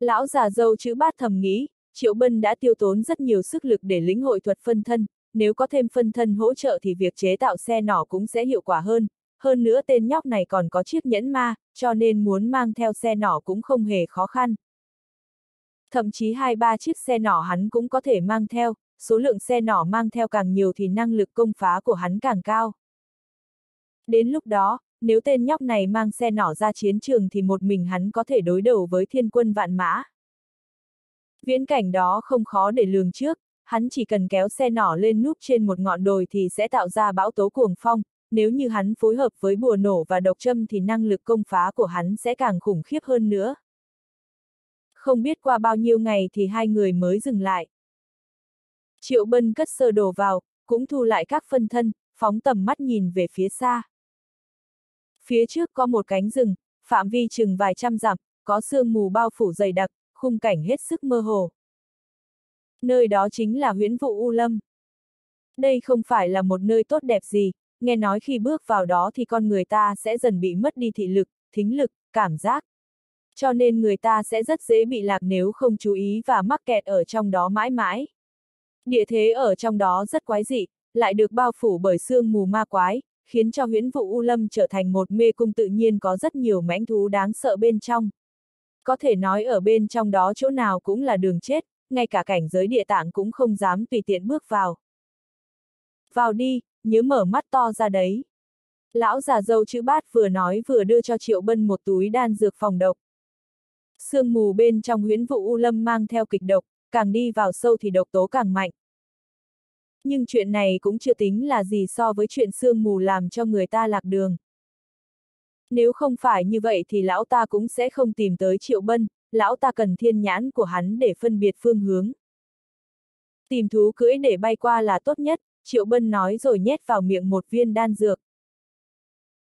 Lão già dâu chữ bát thầm nghĩ, Triệu Bân đã tiêu tốn rất nhiều sức lực để lĩnh hội thuật phân thân, nếu có thêm phân thân hỗ trợ thì việc chế tạo xe nỏ cũng sẽ hiệu quả hơn, hơn nữa tên nhóc này còn có chiếc nhẫn ma, cho nên muốn mang theo xe nỏ cũng không hề khó khăn. Thậm chí hai ba chiếc xe nỏ hắn cũng có thể mang theo, số lượng xe nỏ mang theo càng nhiều thì năng lực công phá của hắn càng cao. Đến lúc đó, nếu tên nhóc này mang xe nỏ ra chiến trường thì một mình hắn có thể đối đầu với thiên quân vạn mã. Viễn cảnh đó không khó để lường trước, hắn chỉ cần kéo xe nỏ lên núp trên một ngọn đồi thì sẽ tạo ra bão tố cuồng phong, nếu như hắn phối hợp với bùa nổ và độc châm thì năng lực công phá của hắn sẽ càng khủng khiếp hơn nữa. Không biết qua bao nhiêu ngày thì hai người mới dừng lại. Triệu Bân cất sơ đồ vào, cũng thu lại các phân thân, phóng tầm mắt nhìn về phía xa. Phía trước có một cánh rừng, phạm vi chừng vài trăm dặm, có sương mù bao phủ dày đặc, khung cảnh hết sức mơ hồ. Nơi đó chính là huyễn vụ U Lâm. Đây không phải là một nơi tốt đẹp gì, nghe nói khi bước vào đó thì con người ta sẽ dần bị mất đi thị lực, thính lực, cảm giác. Cho nên người ta sẽ rất dễ bị lạc nếu không chú ý và mắc kẹt ở trong đó mãi mãi. Địa thế ở trong đó rất quái dị, lại được bao phủ bởi sương mù ma quái, khiến cho huyễn vụ U Lâm trở thành một mê cung tự nhiên có rất nhiều mãnh thú đáng sợ bên trong. Có thể nói ở bên trong đó chỗ nào cũng là đường chết, ngay cả cảnh giới địa tạng cũng không dám tùy tiện bước vào. Vào đi, nhớ mở mắt to ra đấy. Lão già dâu chữ bát vừa nói vừa đưa cho Triệu Bân một túi đan dược phòng độc. Sương mù bên trong huyễn vụ U Lâm mang theo kịch độc, càng đi vào sâu thì độc tố càng mạnh. Nhưng chuyện này cũng chưa tính là gì so với chuyện sương mù làm cho người ta lạc đường. Nếu không phải như vậy thì lão ta cũng sẽ không tìm tới Triệu Bân, lão ta cần thiên nhãn của hắn để phân biệt phương hướng. Tìm thú cưỡi để bay qua là tốt nhất, Triệu Bân nói rồi nhét vào miệng một viên đan dược.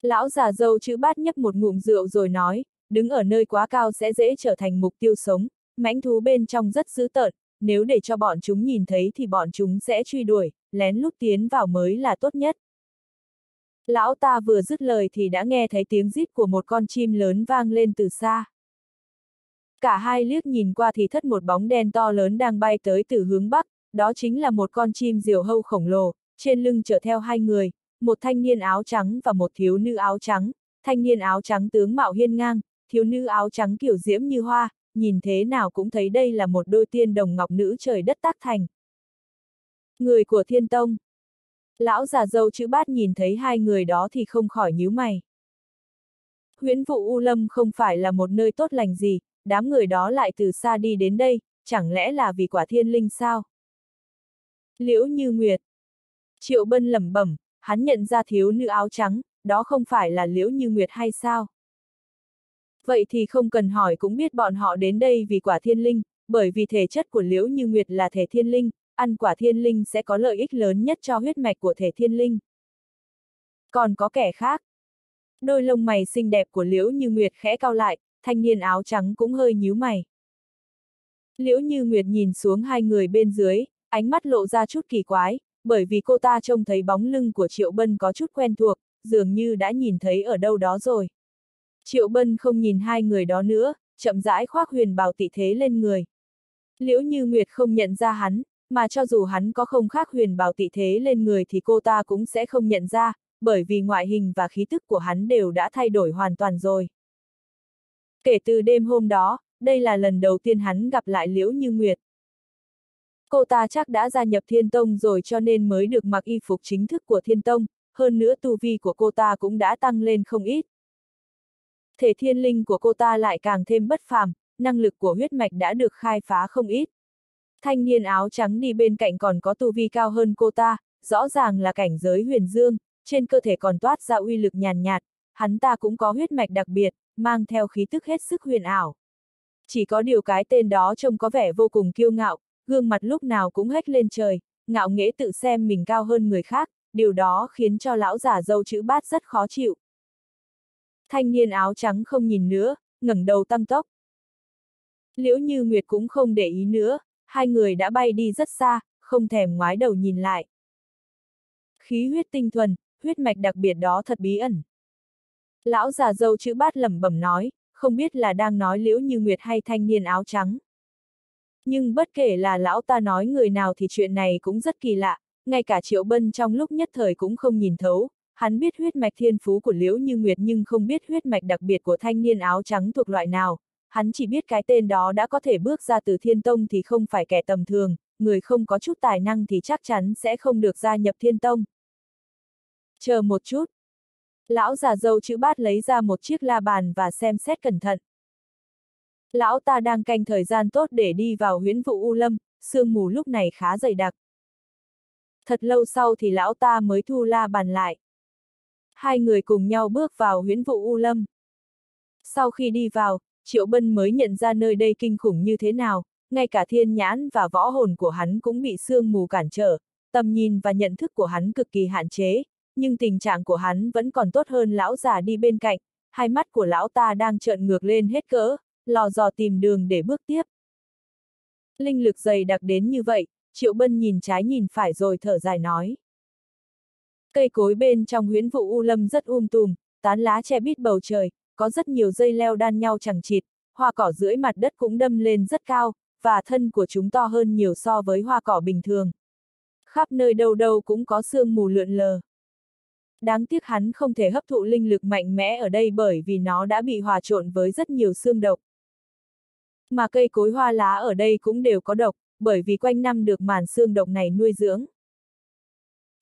Lão già dâu chữ bát nhấp một ngụm rượu rồi nói, đứng ở nơi quá cao sẽ dễ trở thành mục tiêu sống, mãnh thú bên trong rất dữ tợn, nếu để cho bọn chúng nhìn thấy thì bọn chúng sẽ truy đuổi, lén lút tiến vào mới là tốt nhất. Lão ta vừa dứt lời thì đã nghe thấy tiếng rít của một con chim lớn vang lên từ xa. Cả hai liếc nhìn qua thì thất một bóng đen to lớn đang bay tới từ hướng bắc, đó chính là một con chim diều hâu khổng lồ, trên lưng chở theo hai người, một thanh niên áo trắng và một thiếu nữ áo trắng, thanh niên áo trắng tướng mạo hiên ngang, thiếu nữ áo trắng kiểu diễm như hoa, nhìn thế nào cũng thấy đây là một đôi tiên đồng ngọc nữ trời đất tác thành. Người của thiên tông. Lão già dâu chữ bát nhìn thấy hai người đó thì không khỏi nhíu mày. Huyễn vụ U Lâm không phải là một nơi tốt lành gì, đám người đó lại từ xa đi đến đây, chẳng lẽ là vì quả thiên linh sao? Liễu Như Nguyệt. Triệu Bân lẩm bẩm, hắn nhận ra thiếu nữ áo trắng, đó không phải là Liễu Như Nguyệt hay sao? Vậy thì không cần hỏi cũng biết bọn họ đến đây vì quả thiên linh, bởi vì thể chất của Liễu Như Nguyệt là thể thiên linh, ăn quả thiên linh sẽ có lợi ích lớn nhất cho huyết mạch của thể thiên linh. Còn có kẻ khác. Đôi lông mày xinh đẹp của Liễu Như Nguyệt khẽ cao lại, thanh niên áo trắng cũng hơi nhíu mày. Liễu Như Nguyệt nhìn xuống hai người bên dưới, ánh mắt lộ ra chút kỳ quái, bởi vì cô ta trông thấy bóng lưng của Triệu Bân có chút quen thuộc, dường như đã nhìn thấy ở đâu đó rồi. Triệu Bân không nhìn hai người đó nữa, chậm rãi khoác huyền bào tị thế lên người. Liễu Như Nguyệt không nhận ra hắn, mà cho dù hắn có không khác huyền bào tị thế lên người thì cô ta cũng sẽ không nhận ra, bởi vì ngoại hình và khí tức của hắn đều đã thay đổi hoàn toàn rồi. Kể từ đêm hôm đó, đây là lần đầu tiên hắn gặp lại Liễu Như Nguyệt. Cô ta chắc đã gia nhập Thiên Tông rồi cho nên mới được mặc y phục chính thức của Thiên Tông, hơn nữa tu vi của cô ta cũng đã tăng lên không ít. Thể thiên linh của cô ta lại càng thêm bất phàm, năng lực của huyết mạch đã được khai phá không ít. Thanh niên áo trắng đi bên cạnh còn có tu vi cao hơn cô ta, rõ ràng là cảnh giới huyền dương, trên cơ thể còn toát ra uy lực nhàn nhạt, hắn ta cũng có huyết mạch đặc biệt, mang theo khí tức hết sức huyền ảo. Chỉ có điều cái tên đó trông có vẻ vô cùng kiêu ngạo, gương mặt lúc nào cũng hét lên trời, ngạo nghễ tự xem mình cao hơn người khác, điều đó khiến cho lão giả dâu chữ bát rất khó chịu. Thanh niên áo trắng không nhìn nữa, ngẩng đầu tăng tốc. Liễu Như Nguyệt cũng không để ý nữa, hai người đã bay đi rất xa, không thèm ngoái đầu nhìn lại. Khí huyết tinh thuần, huyết mạch đặc biệt đó thật bí ẩn. Lão già dâu chữ bát lẩm bẩm nói, không biết là đang nói Liễu Như Nguyệt hay thanh niên áo trắng. Nhưng bất kể là lão ta nói người nào thì chuyện này cũng rất kỳ lạ, ngay cả Triệu Bân trong lúc nhất thời cũng không nhìn thấu, hắn biết huyết mạch thiên phú của Liễu Như Nguyệt nhưng không biết huyết mạch đặc biệt của thanh niên áo trắng thuộc loại nào, hắn chỉ biết cái tên đó đã có thể bước ra từ thiên tông thì không phải kẻ tầm thường, người không có chút tài năng thì chắc chắn sẽ không được gia nhập thiên tông. Chờ một chút. Lão già dâu chữ bát lấy ra một chiếc la bàn và xem xét cẩn thận. Lão ta đang canh thời gian tốt để đi vào huyễn vụ U Lâm, sương mù lúc này khá dày đặc. Thật lâu sau thì lão ta mới thu la bàn lại. Hai người cùng nhau bước vào huyễn vụ U Lâm. Sau khi đi vào, Triệu Bân mới nhận ra nơi đây kinh khủng như thế nào, ngay cả thiên nhãn và võ hồn của hắn cũng bị sương mù cản trở, tầm nhìn và nhận thức của hắn cực kỳ hạn chế, nhưng tình trạng của hắn vẫn còn tốt hơn lão già đi bên cạnh, hai mắt của lão ta đang trợn ngược lên hết cỡ, lò dò tìm đường để bước tiếp. Linh lực dày đặc đến như vậy, Triệu Bân nhìn trái nhìn phải rồi thở dài nói. Cây cối bên trong huyễn vụ u lâm rất um tùm, tán lá che bít bầu trời, có rất nhiều dây leo đan nhau chẳng chịt, hoa cỏ dưới mặt đất cũng đâm lên rất cao, và thân của chúng to hơn nhiều so với hoa cỏ bình thường. Khắp nơi đâu đâu cũng có sương mù lượn lờ. Đáng tiếc hắn không thể hấp thụ linh lực mạnh mẽ ở đây bởi vì nó đã bị hòa trộn với rất nhiều xương độc. Mà cây cối hoa lá ở đây cũng đều có độc, bởi vì quanh năm được màn xương độc này nuôi dưỡng.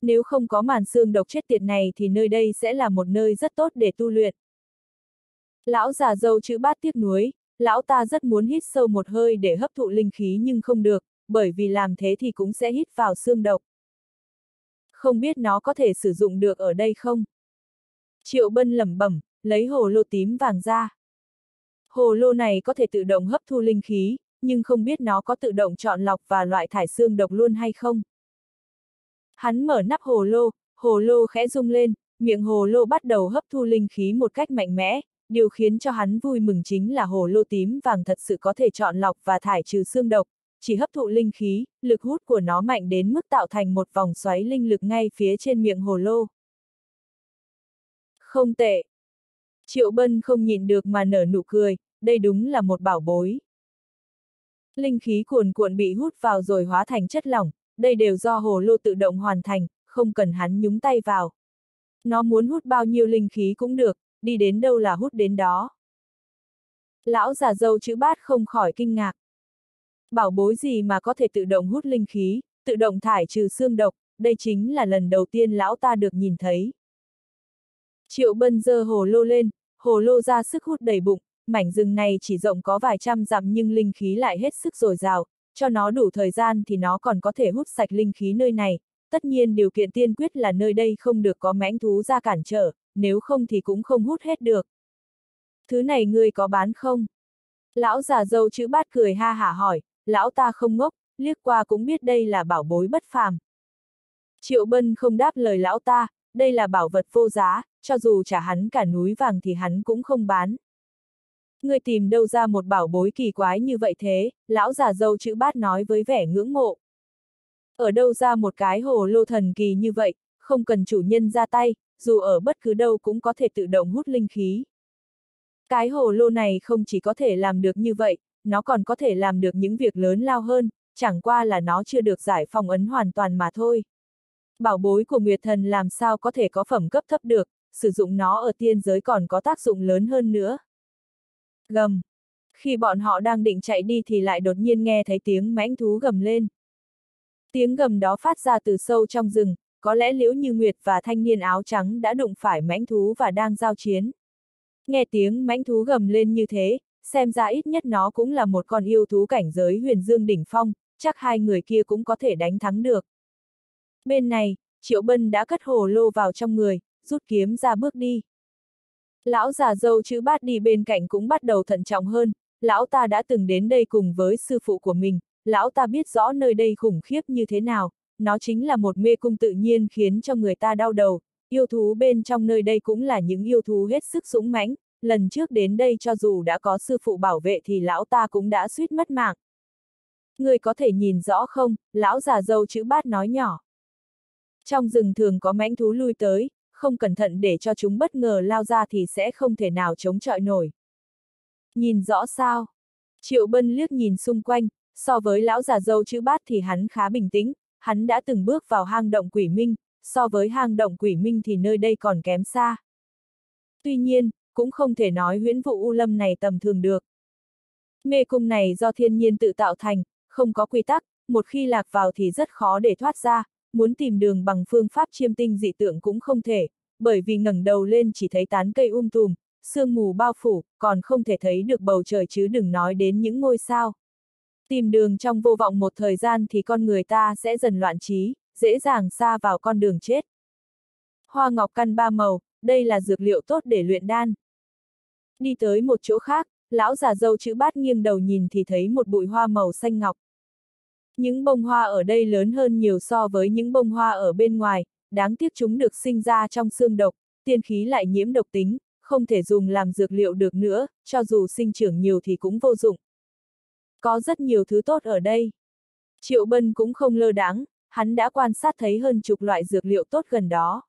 Nếu không có màn xương độc chết tiệt này thì nơi đây sẽ là một nơi rất tốt để tu luyện. Lão già dâu chữ bát tiếc nuối, lão ta rất muốn hít sâu một hơi để hấp thụ linh khí nhưng không được, bởi vì làm thế thì cũng sẽ hít vào xương độc. Không biết nó có thể sử dụng được ở đây không? Triệu Bân lẩm bẩm, lấy hồ lô tím vàng ra. Hồ lô này có thể tự động hấp thu linh khí, nhưng không biết nó có tự động chọn lọc và loại thải xương độc luôn hay không. Hắn mở nắp hồ lô, hồ lô khẽ rung lên, miệng hồ lô bắt đầu hấp thu linh khí một cách mạnh mẽ, điều khiến cho hắn vui mừng chính là hồ lô tím vàng thật sự có thể chọn lọc và thải trừ xương độc, chỉ hấp thụ linh khí, lực hút của nó mạnh đến mức tạo thành một vòng xoáy linh lực ngay phía trên miệng hồ lô. Không tệ. Triệu Bân không nhìn được mà nở nụ cười, đây đúng là một bảo bối. Linh khí cuồn cuộn bị hút vào rồi hóa thành chất lỏng, đây đều do hồ lô tự động hoàn thành, không cần hắn nhúng tay vào. Nó muốn hút bao nhiêu linh khí cũng được, đi đến đâu là hút đến đó. Lão già dâu chữ bát không khỏi kinh ngạc. Bảo bối gì mà có thể tự động hút linh khí, tự động thải trừ xương độc, đây chính là lần đầu tiên lão ta được nhìn thấy. Triệu bân dơ hồ lô lên, hồ lô ra sức hút đầy bụng, mảnh rừng này chỉ rộng có vài trăm dặm nhưng linh khí lại hết sức dồi dào, cho nó đủ thời gian thì nó còn có thể hút sạch linh khí nơi này, tất nhiên điều kiện tiên quyết là nơi đây không được có mãnh thú ra cản trở, nếu không thì cũng không hút hết được. Thứ này ngươi có bán không? Lão già dâu chữ bát cười ha hả hỏi, lão ta không ngốc, liếc qua cũng biết đây là bảo bối bất phàm. Triệu Bân không đáp lời lão ta, đây là bảo vật vô giá, cho dù trả hắn cả núi vàng thì hắn cũng không bán. Ngươi tìm đâu ra một bảo bối kỳ quái như vậy thế, lão già dâu chữ bát nói với vẻ ngưỡng mộ. Ở đâu ra một cái hồ lô thần kỳ như vậy, không cần chủ nhân ra tay, dù ở bất cứ đâu cũng có thể tự động hút linh khí. Cái hồ lô này không chỉ có thể làm được như vậy, nó còn có thể làm được những việc lớn lao hơn, chẳng qua là nó chưa được giải phong ấn hoàn toàn mà thôi. Bảo bối của Nguyệt Thần làm sao có thể có phẩm cấp thấp được, sử dụng nó ở tiên giới còn có tác dụng lớn hơn nữa. Gầm. Khi bọn họ đang định chạy đi thì lại đột nhiên nghe thấy tiếng mãnh thú gầm lên. Tiếng gầm đó phát ra từ sâu trong rừng, có lẽ Liễu Như Nguyệt và thanh niên áo trắng đã đụng phải mãnh thú và đang giao chiến. Nghe tiếng mãnh thú gầm lên như thế, xem ra ít nhất nó cũng là một con yêu thú cảnh giới huyền dương đỉnh phong, chắc hai người kia cũng có thể đánh thắng được. Bên này, Triệu Bân đã cất hồ lô vào trong người, rút kiếm ra bước đi. Lão già dâu chữ bát đi bên cạnh cũng bắt đầu thận trọng hơn, lão ta đã từng đến đây cùng với sư phụ của mình, lão ta biết rõ nơi đây khủng khiếp như thế nào, nó chính là một mê cung tự nhiên khiến cho người ta đau đầu, yêu thú bên trong nơi đây cũng là những yêu thú hết sức súng mãnh, lần trước đến đây cho dù đã có sư phụ bảo vệ thì lão ta cũng đã suýt mất mạng. Người có thể nhìn rõ không, lão già dâu chữ bát nói nhỏ. Trong rừng thường có mãnh thú lui tới, không cẩn thận để cho chúng bất ngờ lao ra thì sẽ không thể nào chống chọi nổi. Nhìn rõ sao? Triệu Bân liếc nhìn xung quanh, so với lão già dâu chữ bát thì hắn khá bình tĩnh, hắn đã từng bước vào hang động quỷ minh, so với hang động quỷ minh thì nơi đây còn kém xa. Tuy nhiên, cũng không thể nói huyễn vụ u lâm này tầm thường được. Mê cung này do thiên nhiên tự tạo thành, không có quy tắc, một khi lạc vào thì rất khó để thoát ra, muốn tìm đường bằng phương pháp chiêm tinh dị tượng cũng không thể, bởi vì ngẩng đầu lên chỉ thấy tán cây um tùm, sương mù bao phủ, còn không thể thấy được bầu trời chứ đừng nói đến những ngôi sao. Tìm đường trong vô vọng một thời gian thì con người ta sẽ dần loạn trí, dễ dàng xa vào con đường chết. Hoa ngọc căn ba màu, đây là dược liệu tốt để luyện đan. Đi tới một chỗ khác, lão già dâu chữ bát nghiêng đầu nhìn thì thấy một bụi hoa màu xanh ngọc. Những bông hoa ở đây lớn hơn nhiều so với những bông hoa ở bên ngoài, đáng tiếc chúng được sinh ra trong xương độc, tiên khí lại nhiễm độc tính, không thể dùng làm dược liệu được nữa, cho dù sinh trưởng nhiều thì cũng vô dụng. Có rất nhiều thứ tốt ở đây. Triệu Bân cũng không lơ đáng, hắn đã quan sát thấy hơn chục loại dược liệu tốt gần đó.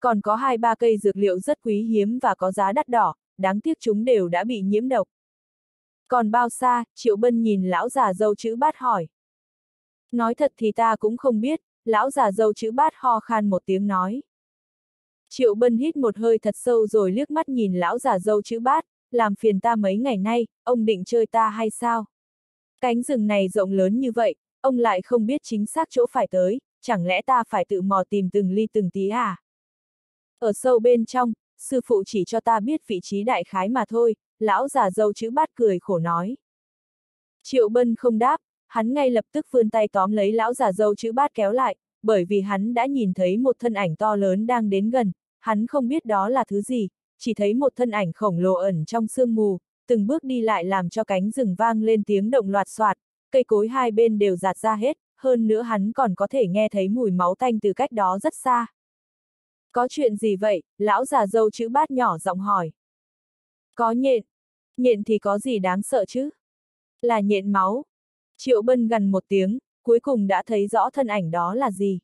Còn có hai ba cây dược liệu rất quý hiếm và có giá đắt đỏ, đáng tiếc chúng đều đã bị nhiễm độc. Còn bao xa, Triệu Bân nhìn lão già dâu chữ bát hỏi. Nói thật thì ta cũng không biết, lão già dâu chữ bát ho khan một tiếng nói. Triệu Bân hít một hơi thật sâu rồi liếc mắt nhìn lão già dâu chữ bát, làm phiền ta mấy ngày nay, ông định chơi ta hay sao? Cánh rừng này rộng lớn như vậy, ông lại không biết chính xác chỗ phải tới, chẳng lẽ ta phải tự mò tìm từng ly từng tí à? Ở sâu bên trong, sư phụ chỉ cho ta biết vị trí đại khái mà thôi, lão già dâu chữ bát cười khổ nói. Triệu Bân không đáp, hắn ngay lập tức vươn tay tóm lấy lão già dâu chữ bát kéo lại, bởi vì hắn đã nhìn thấy một thân ảnh to lớn đang đến gần, hắn không biết đó là thứ gì, chỉ thấy một thân ảnh khổng lồ ẩn trong sương mù, từng bước đi lại làm cho cánh rừng vang lên tiếng động loạt soạt, cây cối hai bên đều giạt ra hết, hơn nữa hắn còn có thể nghe thấy mùi máu tanh từ cách đó rất xa. Có chuyện gì vậy? Lão già dâu chữ bát nhỏ giọng hỏi. Có nhện. Nhện thì có gì đáng sợ chứ? Là nhện máu. Triệu bân gần một tiếng, cuối cùng đã thấy rõ thân ảnh đó là gì.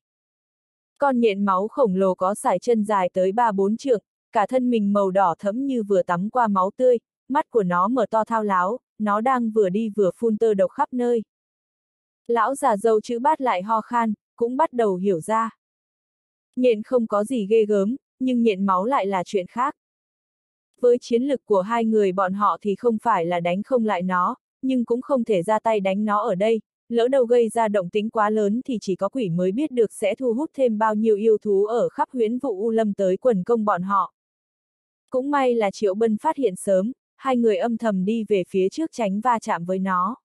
Con nhện máu khổng lồ có sải chân dài tới 3-4 trượng, cả thân mình màu đỏ thẫm như vừa tắm qua máu tươi, mắt của nó mở to thao láo, nó đang vừa đi vừa phun tơ độc khắp nơi. Lão già dâu chữ bát lại ho khan, cũng bắt đầu hiểu ra. Nhện không có gì ghê gớm, nhưng nhện máu lại là chuyện khác. Với chiến lực của hai người bọn họ thì không phải là đánh không lại nó, nhưng cũng không thể ra tay đánh nó ở đây, lỡ đâu gây ra động tính quá lớn thì chỉ có quỷ mới biết được sẽ thu hút thêm bao nhiêu yêu thú ở khắp huyễn vụ U Lâm tới quần công bọn họ. Cũng may là Triệu Bân phát hiện sớm, hai người âm thầm đi về phía trước tránh va chạm với nó.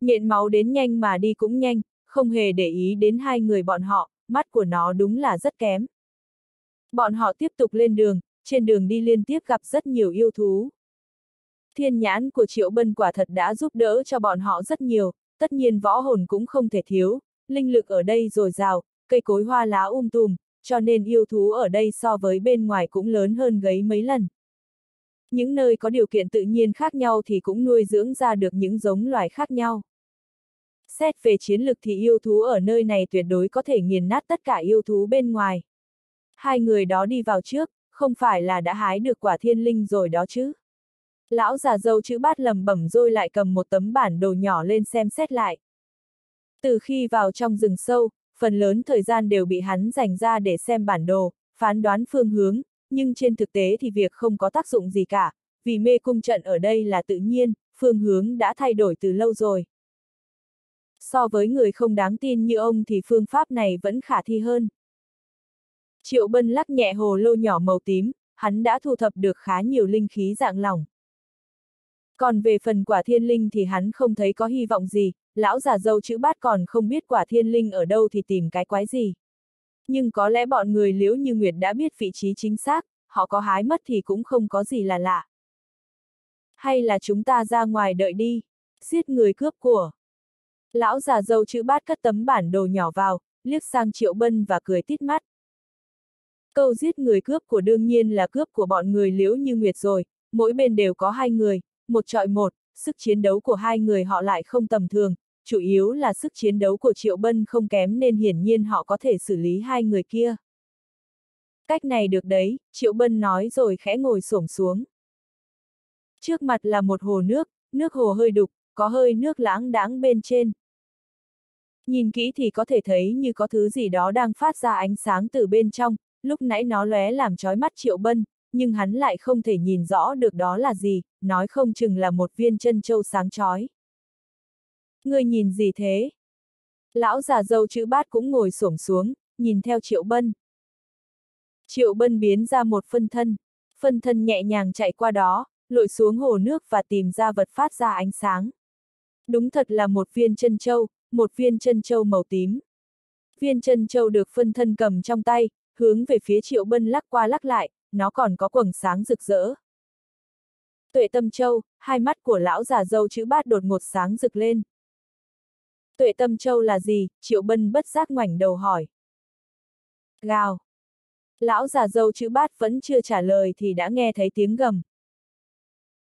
Nhện máu đến nhanh mà đi cũng nhanh, không hề để ý đến hai người bọn họ, mắt của nó đúng là rất kém. Bọn họ tiếp tục lên đường, trên đường đi liên tiếp gặp rất nhiều yêu thú. Thiên nhãn của Triệu Bân quả thật đã giúp đỡ cho bọn họ rất nhiều, tất nhiên võ hồn cũng không thể thiếu, linh lực ở đây dồi dào, cây cối hoa lá um tùm, cho nên yêu thú ở đây so với bên ngoài cũng lớn hơn gấy mấy lần. Những nơi có điều kiện tự nhiên khác nhau thì cũng nuôi dưỡng ra được những giống loài khác nhau. Xét về chiến lực thì yêu thú ở nơi này tuyệt đối có thể nghiền nát tất cả yêu thú bên ngoài. Hai người đó đi vào trước, không phải là đã hái được quả thiên linh rồi đó chứ. Lão già dâu chữ bát lầm bẩm rồi lại cầm một tấm bản đồ nhỏ lên xem xét lại. Từ khi vào trong rừng sâu, phần lớn thời gian đều bị hắn dành ra để xem bản đồ, phán đoán phương hướng, nhưng trên thực tế thì việc không có tác dụng gì cả, vì mê cung trận ở đây là tự nhiên, phương hướng đã thay đổi từ lâu rồi. So với người không đáng tin như ông thì phương pháp này vẫn khả thi hơn. Triệu Bân lắc nhẹ hồ lô nhỏ màu tím, hắn đã thu thập được khá nhiều linh khí dạng lỏng. Còn về phần quả thiên linh thì hắn không thấy có hy vọng gì, lão già dâu chữ bát còn không biết quả thiên linh ở đâu thì tìm cái quái gì. Nhưng có lẽ bọn người liễu như Nguyệt đã biết vị trí chính xác, họ có hái mất thì cũng không có gì là lạ. Hay là chúng ta ra ngoài đợi đi, giết người cướp của. Lão già dâu chữ bát cất tấm bản đồ nhỏ vào, liếc sang Triệu Bân và cười tít mắt. Câu giết người cướp của đương nhiên là cướp của bọn người liễu như Nguyệt rồi, mỗi bên đều có hai người, một trọi một, sức chiến đấu của hai người họ lại không tầm thường, chủ yếu là sức chiến đấu của Triệu Bân không kém nên hiển nhiên họ có thể xử lý hai người kia. Cách này được đấy, Triệu Bân nói rồi khẽ ngồi xổm xuống. Trước mặt là một hồ nước, nước hồ hơi đục, có hơi nước lãng đãng bên trên. Nhìn kỹ thì có thể thấy như có thứ gì đó đang phát ra ánh sáng từ bên trong, lúc nãy nó lóe làm chói mắt Triệu Bân, nhưng hắn lại không thể nhìn rõ được đó là gì, nói không chừng là một viên chân châu sáng chói. Người nhìn gì thế? Lão già dâu chữ bát cũng ngồi xổm xuống, nhìn theo Triệu Bân. Triệu Bân biến ra một phân thân, phân thân nhẹ nhàng chạy qua đó, lội xuống hồ nước và tìm ra vật phát ra ánh sáng. Đúng thật là một viên chân châu, một viên chân châu màu tím. Viên chân châu được phân thân cầm trong tay, hướng về phía Triệu Bân lắc qua lắc lại, nó còn có quầng sáng rực rỡ. Tuệ tâm châu, hai mắt của lão già dâu chữ bát đột ngột sáng rực lên. Tuệ tâm châu là gì? Triệu Bân bất giác ngoảnh đầu hỏi. Gào. Lão già dâu chữ bát vẫn chưa trả lời thì đã nghe thấy tiếng gầm.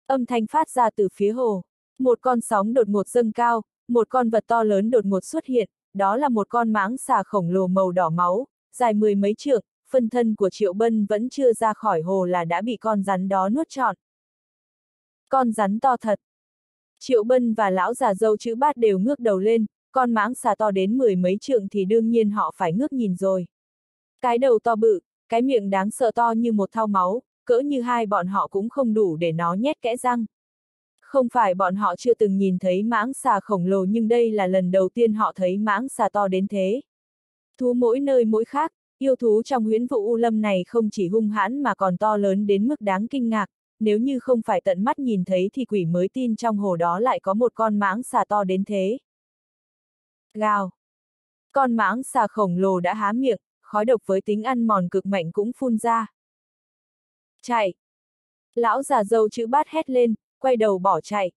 Âm thanh phát ra từ phía hồ. Một con sóng đột ngột dâng cao, một con vật to lớn đột ngột xuất hiện, đó là một con mãng xà khổng lồ màu đỏ máu, dài mười mấy trượng, phân thân của Triệu Bân vẫn chưa ra khỏi hồ là đã bị con rắn đó nuốt trọn. Con rắn to thật. Triệu Bân và lão già dâu chữ bát đều ngước đầu lên, con mãng xà to đến mười mấy trượng thì đương nhiên họ phải ngước nhìn rồi. Cái đầu to bự, cái miệng đáng sợ to như một thao máu, cỡ như hai bọn họ cũng không đủ để nó nhét kẽ răng. Không phải bọn họ chưa từng nhìn thấy mãng xà khổng lồ nhưng đây là lần đầu tiên họ thấy mãng xà to đến thế. Thú mỗi nơi mỗi khác, yêu thú trong huyễn vụ U Lâm này không chỉ hung hãn mà còn to lớn đến mức đáng kinh ngạc, nếu như không phải tận mắt nhìn thấy thì quỷ mới tin trong hồ đó lại có một con mãng xà to đến thế. Gào! Con mãng xà khổng lồ đã há miệng, khói độc với tính ăn mòn cực mạnh cũng phun ra. Chạy! Lão già dâu chữ bát hét lên, quay đầu bỏ chạy.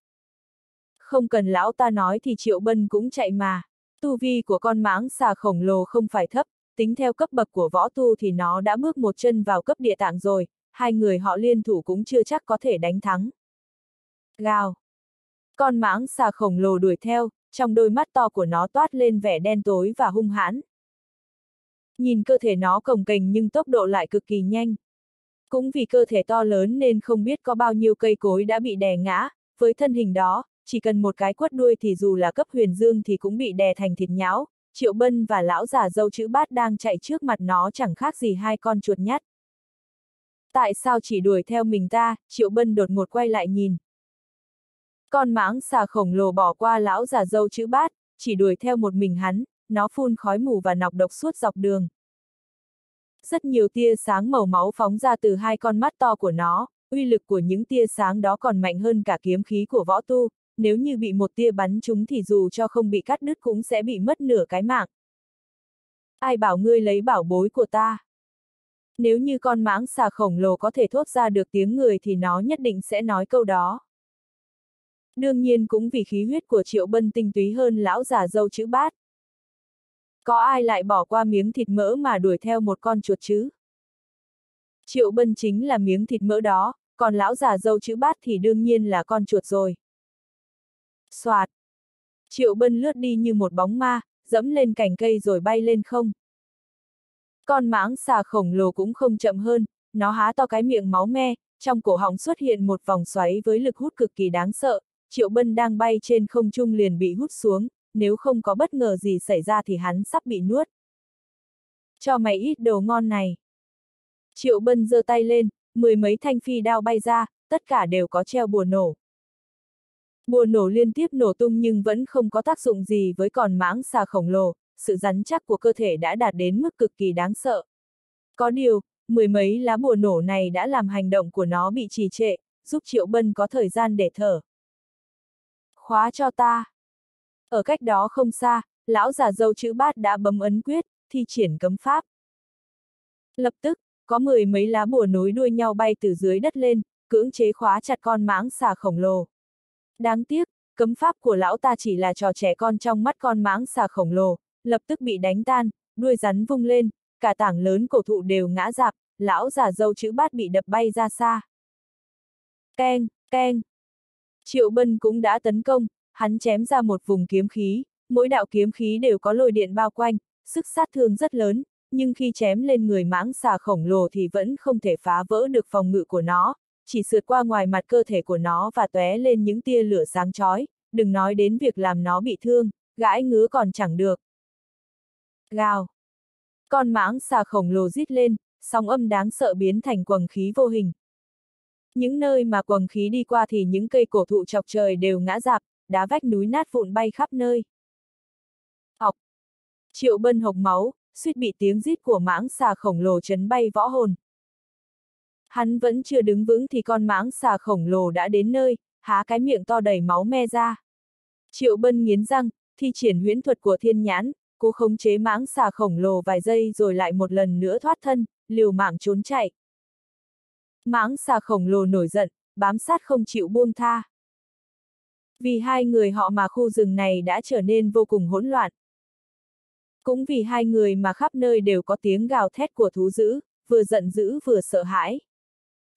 Không cần lão ta nói thì Triệu Bân cũng chạy mà. Tu vi của con mãng xà khổng lồ không phải thấp, tính theo cấp bậc của võ tu thì nó đã bước một chân vào cấp địa tạng rồi, hai người họ liên thủ cũng chưa chắc có thể đánh thắng. Gào! Con mãng xà khổng lồ đuổi theo, trong đôi mắt to của nó toát lên vẻ đen tối và hung hãn. Nhìn cơ thể nó cồng kềnh nhưng tốc độ lại cực kỳ nhanh. Cũng vì cơ thể to lớn nên không biết có bao nhiêu cây cối đã bị đè ngã, với thân hình đó, chỉ cần một cái quất đuôi thì dù là cấp huyền dương thì cũng bị đè thành thịt nhão, Triệu Bân và lão già dâu chữ bát đang chạy trước mặt nó chẳng khác gì hai con chuột nhắt. Tại sao chỉ đuổi theo mình ta, Triệu Bân đột ngột quay lại nhìn. Con mãng xà khổng lồ bỏ qua lão già dâu chữ bát, chỉ đuổi theo một mình hắn, nó phun khói mù và nọc độc suốt dọc đường. Rất nhiều tia sáng màu máu phóng ra từ hai con mắt to của nó, uy lực của những tia sáng đó còn mạnh hơn cả kiếm khí của võ tu, nếu như bị một tia bắn trúng thì dù cho không bị cắt đứt cũng sẽ bị mất nửa cái mạng. Ai bảo ngươi lấy bảo bối của ta? Nếu như con mãng xà khổng lồ có thể thốt ra được tiếng người thì nó nhất định sẽ nói câu đó. Đương nhiên cũng vì khí huyết của Triệu Bân tinh túy hơn lão già dâu chữ bát. Có ai lại bỏ qua miếng thịt mỡ mà đuổi theo một con chuột chứ? Triệu Bân chính là miếng thịt mỡ đó, còn lão già dâu chữ bát thì đương nhiên là con chuột rồi. Soạt! Triệu Bân lướt đi như một bóng ma, dẫm lên cành cây rồi bay lên không. Con mãng xà khổng lồ cũng không chậm hơn, nó há to cái miệng máu me, trong cổ họng xuất hiện một vòng xoáy với lực hút cực kỳ đáng sợ, Triệu Bân đang bay trên không trung liền bị hút xuống, nếu không có bất ngờ gì xảy ra thì hắn sắp bị nuốt. Cho mày ít đồ ngon này. Triệu Bân giơ tay lên, mười mấy thanh phi đao bay ra, tất cả đều có treo bùa nổ. Bùa nổ liên tiếp nổ tung nhưng vẫn không có tác dụng gì với con mãng xà khổng lồ, sự rắn chắc của cơ thể đã đạt đến mức cực kỳ đáng sợ. Có điều, mười mấy lá bùa nổ này đã làm hành động của nó bị trì trệ, giúp Triệu Bân có thời gian để thở. Khóa cho ta. Ở cách đó không xa, lão già dâu chữ bát đã bấm ấn quyết, thi triển cấm pháp. Lập tức, có mười mấy lá bùa nối đuôi nhau bay từ dưới đất lên, cưỡng chế khóa chặt con mãng xà khổng lồ. Đáng tiếc, cấm pháp của lão ta chỉ là trò trẻ con trong mắt con mãng xà khổng lồ, lập tức bị đánh tan, đuôi rắn vung lên, cả tảng lớn cổ thụ đều ngã dạp, lão già dâu chữ bát bị đập bay ra xa. Keng, keng. Triệu Bân cũng đã tấn công, hắn chém ra một vùng kiếm khí, mỗi đạo kiếm khí đều có lôi điện bao quanh, sức sát thương rất lớn, nhưng khi chém lên người mãng xà khổng lồ thì vẫn không thể phá vỡ được phòng ngự của nó, chỉ sượt qua ngoài mặt cơ thể của nó và tóe lên những tia lửa sáng chói, đừng nói đến việc làm nó bị thương, gãi ngứa còn chẳng được. Gào! Con mãng xà khổng lồ rít lên, sóng âm đáng sợ biến thành quầng khí vô hình. Những nơi mà quầng khí đi qua thì những cây cổ thụ chọc trời đều ngã dạp, đá vách núi nát vụn bay khắp nơi. Học! Triệu bân hộc máu, suýt bị tiếng rít của mãng xà khổng lồ chấn bay võ hồn. Hắn vẫn chưa đứng vững thì con mãng xà khổng lồ đã đến nơi, há cái miệng to đầy máu me ra. Triệu bân nghiến răng, thi triển huyễn thuật của thiên nhãn, cố khống chế mãng xà khổng lồ vài giây rồi lại một lần nữa thoát thân, liều mạng trốn chạy. Mãng xà khổng lồ nổi giận, bám sát không chịu buông tha. Vì hai người họ mà khu rừng này đã trở nên vô cùng hỗn loạn. Cũng vì hai người mà khắp nơi đều có tiếng gào thét của thú dữ, vừa giận dữ vừa sợ hãi.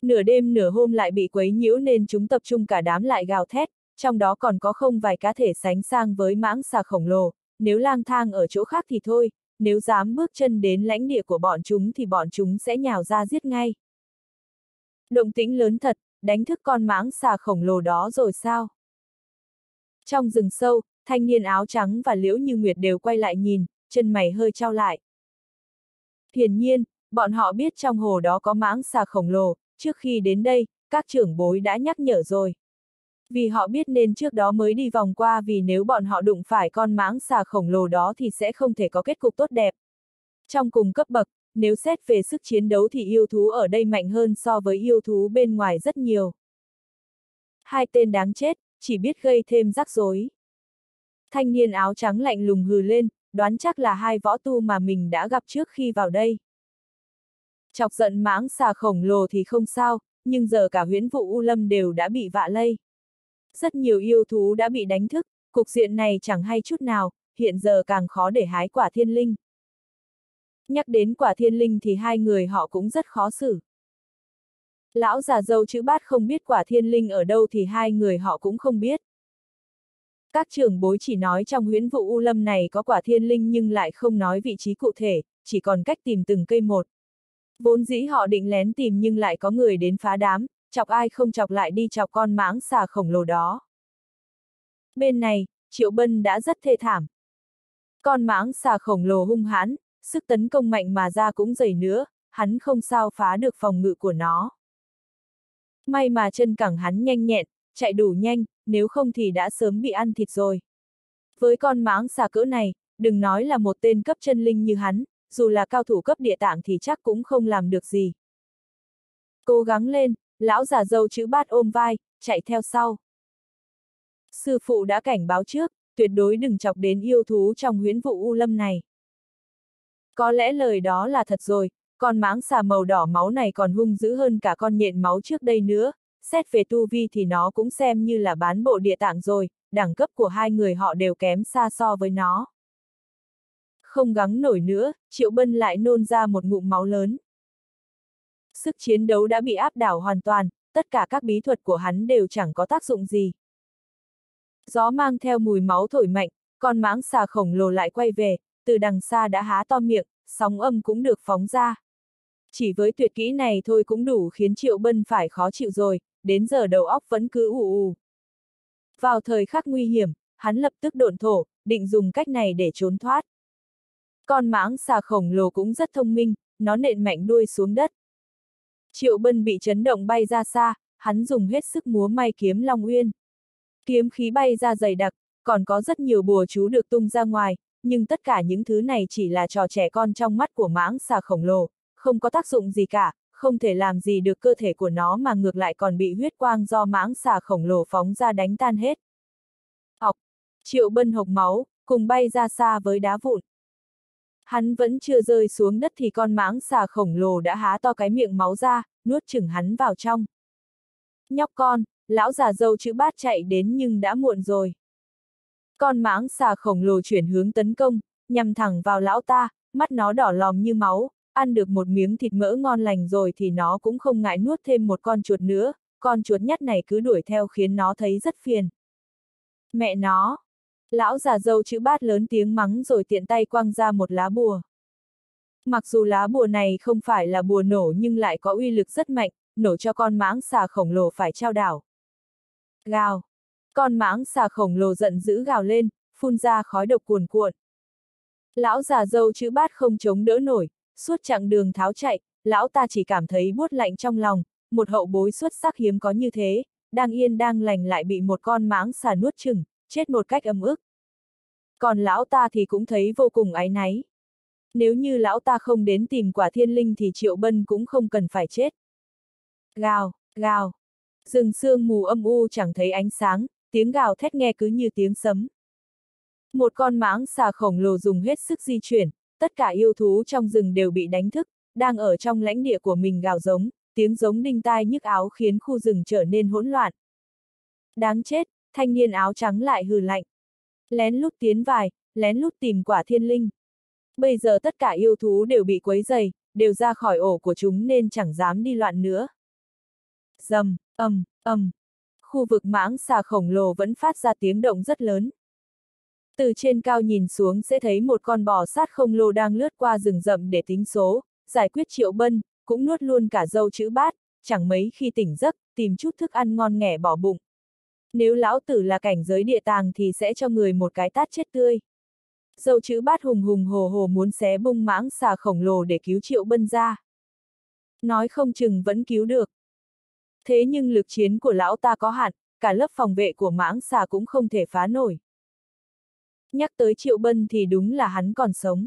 Nửa đêm nửa hôm lại bị quấy nhiễu nên chúng tập trung cả đám lại gào thét, trong đó còn có không vài cá thể sánh sang với mãng xà khổng lồ, nếu lang thang ở chỗ khác thì thôi, nếu dám bước chân đến lãnh địa của bọn chúng thì bọn chúng sẽ nhào ra giết ngay. Động tĩnh lớn thật, đánh thức con mãng xà khổng lồ đó rồi sao? Trong rừng sâu, thanh niên áo trắng và liễu như nguyệt đều quay lại nhìn, chân mày hơi trao lại. Hiển nhiên, bọn họ biết trong hồ đó có mãng xà khổng lồ, trước khi đến đây, các trưởng bối đã nhắc nhở rồi. Vì họ biết nên trước đó mới đi vòng qua vì nếu bọn họ đụng phải con mãng xà khổng lồ đó thì sẽ không thể có kết cục tốt đẹp. Trong cùng cấp bậc, nếu xét về sức chiến đấu thì yêu thú ở đây mạnh hơn so với yêu thú bên ngoài rất nhiều. Hai tên đáng chết, chỉ biết gây thêm rắc rối. Thanh niên áo trắng lạnh lùng hừ lên, đoán chắc là hai võ tu mà mình đã gặp trước khi vào đây. Chọc giận mãng xà khổng lồ thì không sao, nhưng giờ cả huyễn vụ U Lâm đều đã bị vạ lây. Rất nhiều yêu thú đã bị đánh thức, cục diện này chẳng hay chút nào, hiện giờ càng khó để hái quả thiên linh. Nhắc đến quả thiên linh thì hai người họ cũng rất khó xử. Lão già dâu chữ bát không biết quả thiên linh ở đâu thì hai người họ cũng không biết. Các trưởng bối chỉ nói trong huyễn vụ U Lâm này có quả thiên linh nhưng lại không nói vị trí cụ thể, chỉ còn cách tìm từng cây một. Vốn dĩ họ định lén tìm nhưng lại có người đến phá đám, chọc ai không chọc lại đi chọc con mãng xà khổng lồ đó. Bên này, Triệu Bân đã rất thê thảm. Con mãng xà khổng lồ hung hãn, sức tấn công mạnh mà ra cũng dày nữa, hắn không sao phá được phòng ngự của nó. May mà chân cẳng hắn nhanh nhẹn, chạy đủ nhanh, nếu không thì đã sớm bị ăn thịt rồi. Với con mãng xà cỡ này, đừng nói là một tên cấp chân linh như hắn, dù là cao thủ cấp địa tạng thì chắc cũng không làm được gì. Cố gắng lên, lão già dâu chữ bát ôm vai, chạy theo sau. Sư phụ đã cảnh báo trước, tuyệt đối đừng chọc đến yêu thú trong huyễn vụ u lâm này. Có lẽ lời đó là thật rồi, con máng xà màu đỏ máu này còn hung dữ hơn cả con nhện máu trước đây nữa, xét về tu vi thì nó cũng xem như là bán bộ địa tạng rồi, đẳng cấp của hai người họ đều kém xa so với nó. Không gắng nổi nữa, Triệu Bân lại nôn ra một ngụm máu lớn. Sức chiến đấu đã bị áp đảo hoàn toàn, tất cả các bí thuật của hắn đều chẳng có tác dụng gì. Gió mang theo mùi máu thổi mạnh, con mãng xà khổng lồ lại quay về, từ đằng xa đã há to miệng, sóng âm cũng được phóng ra. Chỉ với tuyệt kỹ này thôi cũng đủ khiến Triệu Bân phải khó chịu rồi, đến giờ đầu óc vẫn cứ ù ù. Vào thời khắc nguy hiểm, hắn lập tức độn thổ, định dùng cách này để trốn thoát. Con mãng xà khổng lồ cũng rất thông minh, nó nện mạnh đuôi xuống đất. Triệu Bân bị chấn động bay ra xa, hắn dùng hết sức múa may kiếm Long Uyên. Kiếm khí bay ra dày đặc, còn có rất nhiều bùa chú được tung ra ngoài, nhưng tất cả những thứ này chỉ là trò trẻ con trong mắt của mãng xà khổng lồ, không có tác dụng gì cả, không thể làm gì được cơ thể của nó mà ngược lại còn bị huyết quang do mãng xà khổng lồ phóng ra đánh tan hết. Học, triệu bân hộc máu, cùng bay ra xa với đá vụn. Hắn vẫn chưa rơi xuống đất thì con mãng xà khổng lồ đã há to cái miệng máu ra, nuốt chửng hắn vào trong. Nhóc con, lão già dâu chữ bát chạy đến nhưng đã muộn rồi. Con mãng xà khổng lồ chuyển hướng tấn công, nhằm thẳng vào lão ta, mắt nó đỏ lòm như máu, ăn được một miếng thịt mỡ ngon lành rồi thì nó cũng không ngại nuốt thêm một con chuột nữa, con chuột nhắt này cứ đuổi theo khiến nó thấy rất phiền. Mẹ nó! Lão già dâu chữ bát lớn tiếng mắng rồi tiện tay quăng ra một lá bùa. Mặc dù lá bùa này không phải là bùa nổ nhưng lại có uy lực rất mạnh, nổ cho con mãng xà khổng lồ phải trao đảo. Gào! Con mãng xà khổng lồ giận dữ gào lên, phun ra khói độc cuồn cuộn. Lão già dâu chữ bát không chống đỡ nổi, suốt chặng đường tháo chạy, lão ta chỉ cảm thấy buốt lạnh trong lòng, một hậu bối xuất sắc hiếm có như thế, đang yên đang lành lại bị một con mãng xà nuốt chừng, chết một cách âm ức. Còn lão ta thì cũng thấy vô cùng áy náy. Nếu như lão ta không đến tìm quả thiên linh thì Triệu Bân cũng không cần phải chết. Gào, gào. Rừng sương mù âm u chẳng thấy ánh sáng, tiếng gào thét nghe cứ như tiếng sấm. Một con mãng xà khổng lồ dùng hết sức di chuyển, tất cả yêu thú trong rừng đều bị đánh thức, đang ở trong lãnh địa của mình gào giống, tiếng giống đinh tai nhức áo khiến khu rừng trở nên hỗn loạn. Đáng chết, thanh niên áo trắng lại hừ lạnh. Lén lút tiến vài, lén lút tìm quả thiên linh. Bây giờ tất cả yêu thú đều bị quấy dày, đều ra khỏi ổ của chúng nên chẳng dám đi loạn nữa. Dầm, ầm, ầm. Khu vực mãng xà khổng lồ vẫn phát ra tiếng động rất lớn. Từ trên cao nhìn xuống sẽ thấy một con bò sát không lô đang lướt qua rừng rậm để tính số, giải quyết triệu bân, cũng nuốt luôn cả dâu chữ bát, chẳng mấy khi tỉnh giấc, tìm chút thức ăn ngon nghẻ bỏ bụng. Nếu lão tử là cảnh giới địa tàng thì sẽ cho người một cái tát chết tươi. Dâu chữ bát hùng hùng hồ hồ muốn xé bung mãng xà khổng lồ để cứu triệu bân ra. Nói không chừng vẫn cứu được. Thế nhưng lực chiến của lão ta có hạn, cả lớp phòng vệ của mãng xà cũng không thể phá nổi. Nhắc tới Triệu Bân thì đúng là hắn còn sống.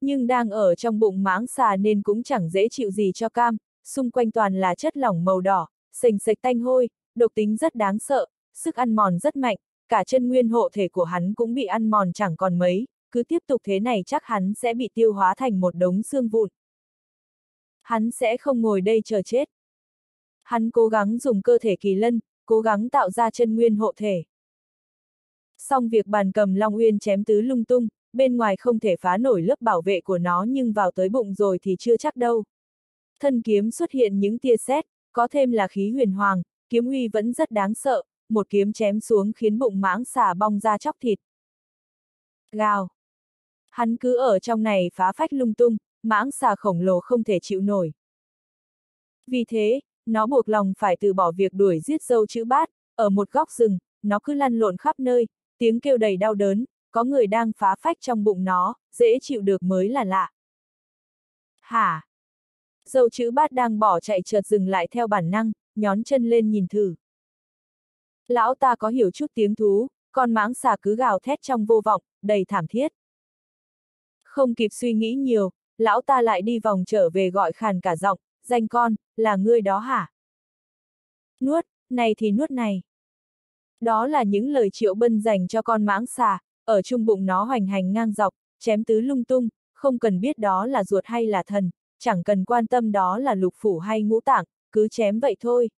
Nhưng đang ở trong bụng mãng xà nên cũng chẳng dễ chịu gì cho cam, xung quanh toàn là chất lỏng màu đỏ, sình sạch tanh hôi, độc tính rất đáng sợ, sức ăn mòn rất mạnh, cả chân nguyên hộ thể của hắn cũng bị ăn mòn chẳng còn mấy, cứ tiếp tục thế này chắc hắn sẽ bị tiêu hóa thành một đống xương vụn. Hắn sẽ không ngồi đây chờ chết. Hắn cố gắng dùng cơ thể kỳ lân, cố gắng tạo ra chân nguyên hộ thể. Xong việc bàn cầm Long Uyên chém tứ lung tung, bên ngoài không thể phá nổi lớp bảo vệ của nó nhưng vào tới bụng rồi thì chưa chắc đâu. Thân kiếm xuất hiện những tia sét, có thêm là khí huyền hoàng, kiếm uy vẫn rất đáng sợ, một kiếm chém xuống khiến bụng mãng xà bong ra chóc thịt. Gào! Hắn cứ ở trong này phá phách lung tung, mãng xà khổng lồ không thể chịu nổi. Vì thế, nó buộc lòng phải từ bỏ việc đuổi giết dâu chữ bát, ở một góc rừng, nó cứ lăn lộn khắp nơi, tiếng kêu đầy đau đớn, có người đang phá phách trong bụng nó, dễ chịu được mới là lạ. Hả? Dâu chữ bát đang bỏ chạy chợt dừng lại theo bản năng, nhón chân lên nhìn thử. Lão ta có hiểu chút tiếng thú, con mãng xà cứ gào thét trong vô vọng, đầy thảm thiết. Không kịp suy nghĩ nhiều, lão ta lại đi vòng trở về gọi khàn cả giọng, danh con, là ngươi đó hả? Nuốt, này thì nuốt này. Đó là những lời triệu bân dành cho con mãng xà, ở trung bụng nó hoành hành ngang dọc, chém tứ lung tung, không cần biết đó là ruột hay là thần, chẳng cần quan tâm đó là lục phủ hay ngũ tạng, cứ chém vậy thôi.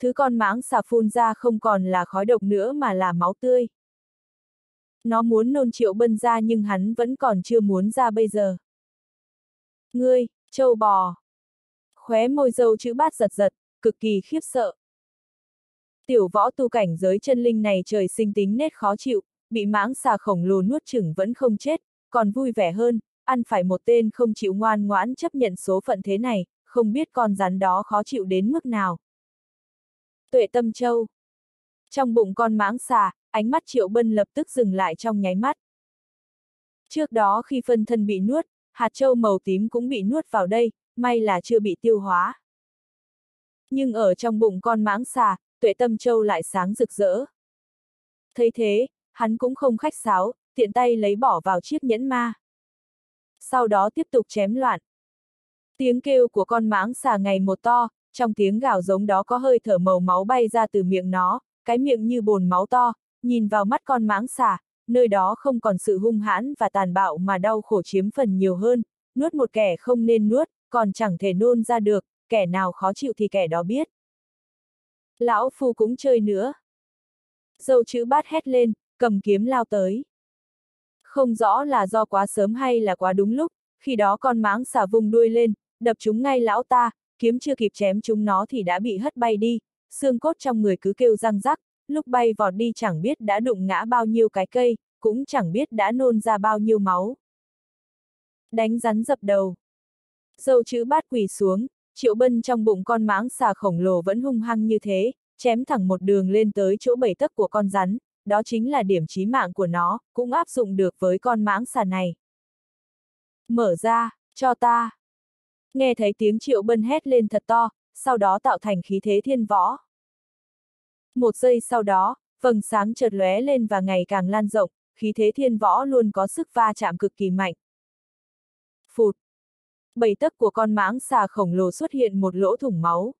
Thứ con mãng xà phun ra không còn là khói độc nữa mà là máu tươi. Nó muốn nôn triệu bân ra nhưng hắn vẫn còn chưa muốn ra bây giờ. Ngươi, châu bò. Khóe môi dâu chữ bát giật giật, cực kỳ khiếp sợ. Tiểu võ tu cảnh giới chân linh này trời sinh tính nét khó chịu, bị mãng xà khổng lồ nuốt chửng vẫn không chết, còn vui vẻ hơn, ăn phải một tên không chịu ngoan ngoãn chấp nhận số phận thế này, không biết con rắn đó khó chịu đến mức nào. Tuệ tâm châu. Trong bụng con mãng xà, ánh mắt triệu bân lập tức dừng lại trong nháy mắt. Trước đó khi phân thân bị nuốt, hạt châu màu tím cũng bị nuốt vào đây, may là chưa bị tiêu hóa. Nhưng ở trong bụng con mãng xà, tuệ tâm châu lại sáng rực rỡ. Thấy thế, hắn cũng không khách sáo, tiện tay lấy bỏ vào chiếc nhẫn ma. Sau đó tiếp tục chém loạn. Tiếng kêu của con mãng xà ngày một to, trong tiếng gào giống đó có hơi thở màu máu bay ra từ miệng nó, cái miệng như bồn máu to, nhìn vào mắt con mãng xà, nơi đó không còn sự hung hãn và tàn bạo mà đau khổ chiếm phần nhiều hơn, nuốt một kẻ không nên nuốt, còn chẳng thể nôn ra được, kẻ nào khó chịu thì kẻ đó biết. Lão Phu cũng chơi nữa. Dâu chữ bát hét lên, cầm kiếm lao tới. Không rõ là do quá sớm hay là quá đúng lúc, khi đó con mãng xà vùng đuôi lên, đập chúng ngay lão ta, kiếm chưa kịp chém chúng nó thì đã bị hất bay đi, xương cốt trong người cứ kêu răng rắc, lúc bay vọt đi chẳng biết đã đụng ngã bao nhiêu cái cây, cũng chẳng biết đã nôn ra bao nhiêu máu. Đánh rắn dập đầu. Dâu chữ bát quỳ xuống, triệu bân trong bụng con mãng xà khổng lồ vẫn hung hăng như thế, chém thẳng một đường lên tới chỗ bảy tấc của con rắn, đó chính là điểm chí mạng của nó, cũng áp dụng được với con mãng xà này. Mở ra, cho ta. Nghe thấy tiếng triệu bân hét lên thật to, sau đó tạo thành khí thế thiên võ. Một giây sau đó, vầng sáng chợt lóe lên và ngày càng lan rộng, khí thế thiên võ luôn có sức va chạm cực kỳ mạnh. Phụt! Bảy tấc của con mãng xà khổng lồ xuất hiện một lỗ thủng máu.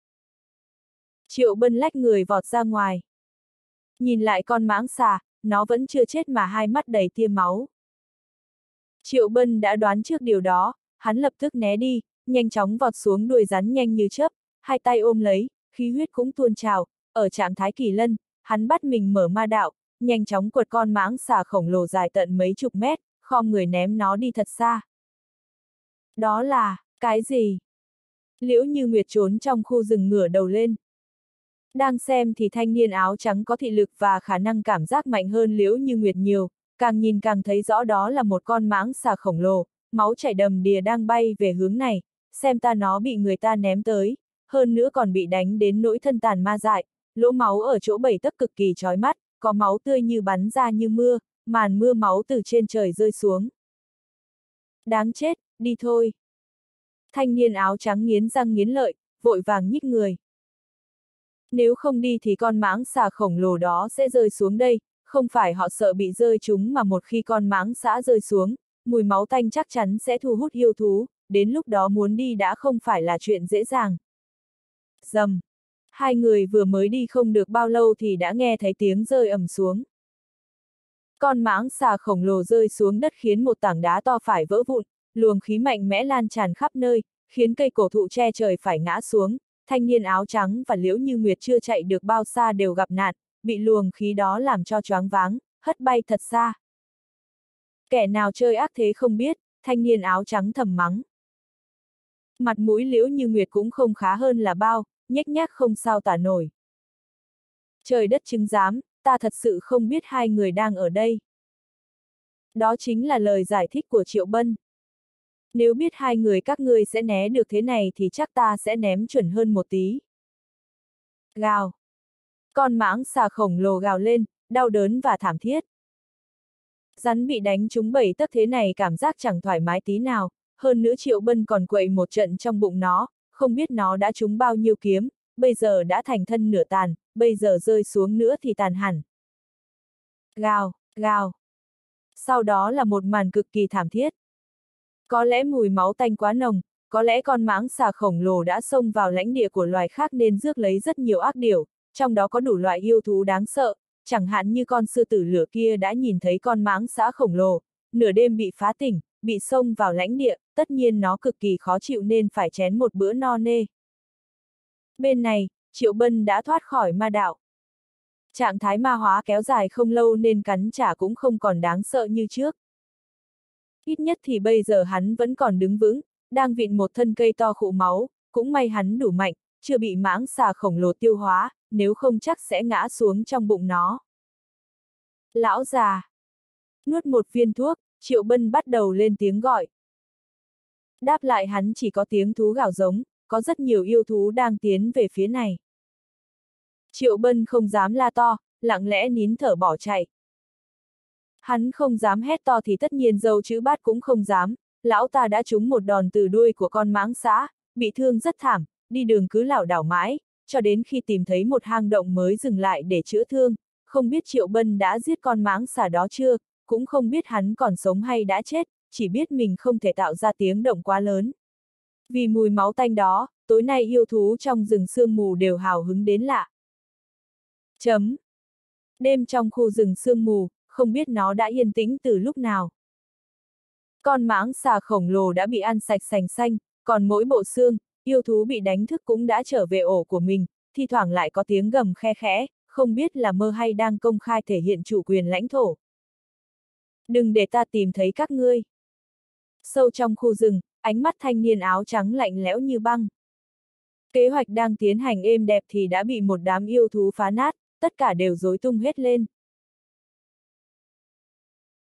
Triệu bân lách người vọt ra ngoài. Nhìn lại con mãng xà, nó vẫn chưa chết mà hai mắt đầy tia máu. Triệu bân đã đoán trước điều đó, hắn lập tức né đi, nhanh chóng vọt xuống đuôi rắn nhanh như chớp, hai tay ôm lấy, khí huyết cũng tuôn trào, ở trạng thái kỳ lân, hắn bắt mình mở ma đạo, nhanh chóng quật con mãng xà khổng lồ dài tận mấy chục mét, khom người ném nó đi thật xa. Đó là, cái gì? Liễu như Nguyệt trốn trong khu rừng ngửa đầu lên. Đang xem thì thanh niên áo trắng có thị lực và khả năng cảm giác mạnh hơn Liễu như Nguyệt nhiều, càng nhìn càng thấy rõ đó là một con mãng xà khổng lồ, máu chảy đầm đìa đang bay về hướng này, xem ta nó bị người ta ném tới, hơn nữa còn bị đánh đến nỗi thân tàn ma dại, lỗ máu ở chỗ bảy tấc cực kỳ chói mắt, có máu tươi như bắn ra như mưa, màn mưa máu từ trên trời rơi xuống. Đáng chết, đi thôi. Thanh niên áo trắng nghiến răng nghiến lợi, vội vàng nhích người. Nếu không đi thì con mãng xà khổng lồ đó sẽ rơi xuống đây, không phải họ sợ bị rơi chúng mà một khi con mãng xã rơi xuống, mùi máu tanh chắc chắn sẽ thu hút yêu thú, đến lúc đó muốn đi đã không phải là chuyện dễ dàng. Dầm! Hai người vừa mới đi không được bao lâu thì đã nghe thấy tiếng rơi ầm xuống. Con mãng xà khổng lồ rơi xuống đất khiến một tảng đá to phải vỡ vụn, luồng khí mạnh mẽ lan tràn khắp nơi, khiến cây cổ thụ che trời phải ngã xuống, thanh niên áo trắng và liễu như nguyệt chưa chạy được bao xa đều gặp nạn, bị luồng khí đó làm cho choáng váng, hất bay thật xa. Kẻ nào chơi ác thế không biết, thanh niên áo trắng thầm mắng. Mặt mũi liễu như nguyệt cũng không khá hơn là bao, nhếch nhác không sao tả nổi. Trời đất chứng giám, ta thật sự không biết hai người đang ở đây. Đó chính là lời giải thích của Triệu Bân. Nếu biết hai người các ngươi sẽ né được thế này thì chắc ta sẽ ném chuẩn hơn một tí. Gào. Con mãng xà khổng lồ gào lên, đau đớn và thảm thiết. Rắn bị đánh trúng bảy tấc thế này cảm giác chẳng thoải mái tí nào, hơn nữa Triệu Bân còn quậy một trận trong bụng nó, không biết nó đã trúng bao nhiêu kiếm, bây giờ đã thành thân nửa tàn, bây giờ rơi xuống nữa thì tàn hẳn. Gào, gào. Sau đó là một màn cực kỳ thảm thiết. Có lẽ mùi máu tanh quá nồng, có lẽ con mãng xà khổng lồ đã xông vào lãnh địa của loài khác nên rước lấy rất nhiều ác điểu, trong đó có đủ loại yêu thú đáng sợ, chẳng hạn như con sư tử lửa kia đã nhìn thấy con mãng xã khổng lồ, nửa đêm bị phá tỉnh, bị xông vào lãnh địa, tất nhiên nó cực kỳ khó chịu nên phải chén một bữa no nê. Bên này, Triệu Bân đã thoát khỏi ma đạo. Trạng thái ma hóa kéo dài không lâu nên cắn trả cũng không còn đáng sợ như trước. Ít nhất thì bây giờ hắn vẫn còn đứng vững, đang vịn một thân cây to khụ máu, cũng may hắn đủ mạnh, chưa bị mãng xà khổng lồ tiêu hóa, nếu không chắc sẽ ngã xuống trong bụng nó. Lão già. Nuốt một viên thuốc, Triệu Bân bắt đầu lên tiếng gọi. Đáp lại hắn chỉ có tiếng thú gào giống, có rất nhiều yêu thú đang tiến về phía này. Triệu Bân không dám la to, lặng lẽ nín thở bỏ chạy. Hắn không dám hét to thì tất nhiên dâu chữ bát cũng không dám, lão ta đã trúng một đòn từ đuôi của con mãng xã, bị thương rất thảm, đi đường cứ lảo đảo mãi, cho đến khi tìm thấy một hang động mới dừng lại để chữa thương, không biết Triệu Bân đã giết con mãng xà đó chưa, cũng không biết hắn còn sống hay đã chết, chỉ biết mình không thể tạo ra tiếng động quá lớn. Vì mùi máu tanh đó, tối nay yêu thú trong rừng sương mù đều hào hứng đến lạ. Chấm. Đêm trong khu rừng sương mù, không biết nó đã yên tĩnh từ lúc nào. Con mãng xà khổng lồ đã bị ăn sạch sành xanh, còn mỗi bộ xương, yêu thú bị đánh thức cũng đã trở về ổ của mình, thi thoảng lại có tiếng gầm khe khẽ, không biết là mơ hay đang công khai thể hiện chủ quyền lãnh thổ. Đừng để ta tìm thấy các ngươi. Sâu trong khu rừng, ánh mắt thanh niên áo trắng lạnh lẽo như băng. Kế hoạch đang tiến hành êm đẹp thì đã bị một đám yêu thú phá nát, tất cả đều rối tung hết lên.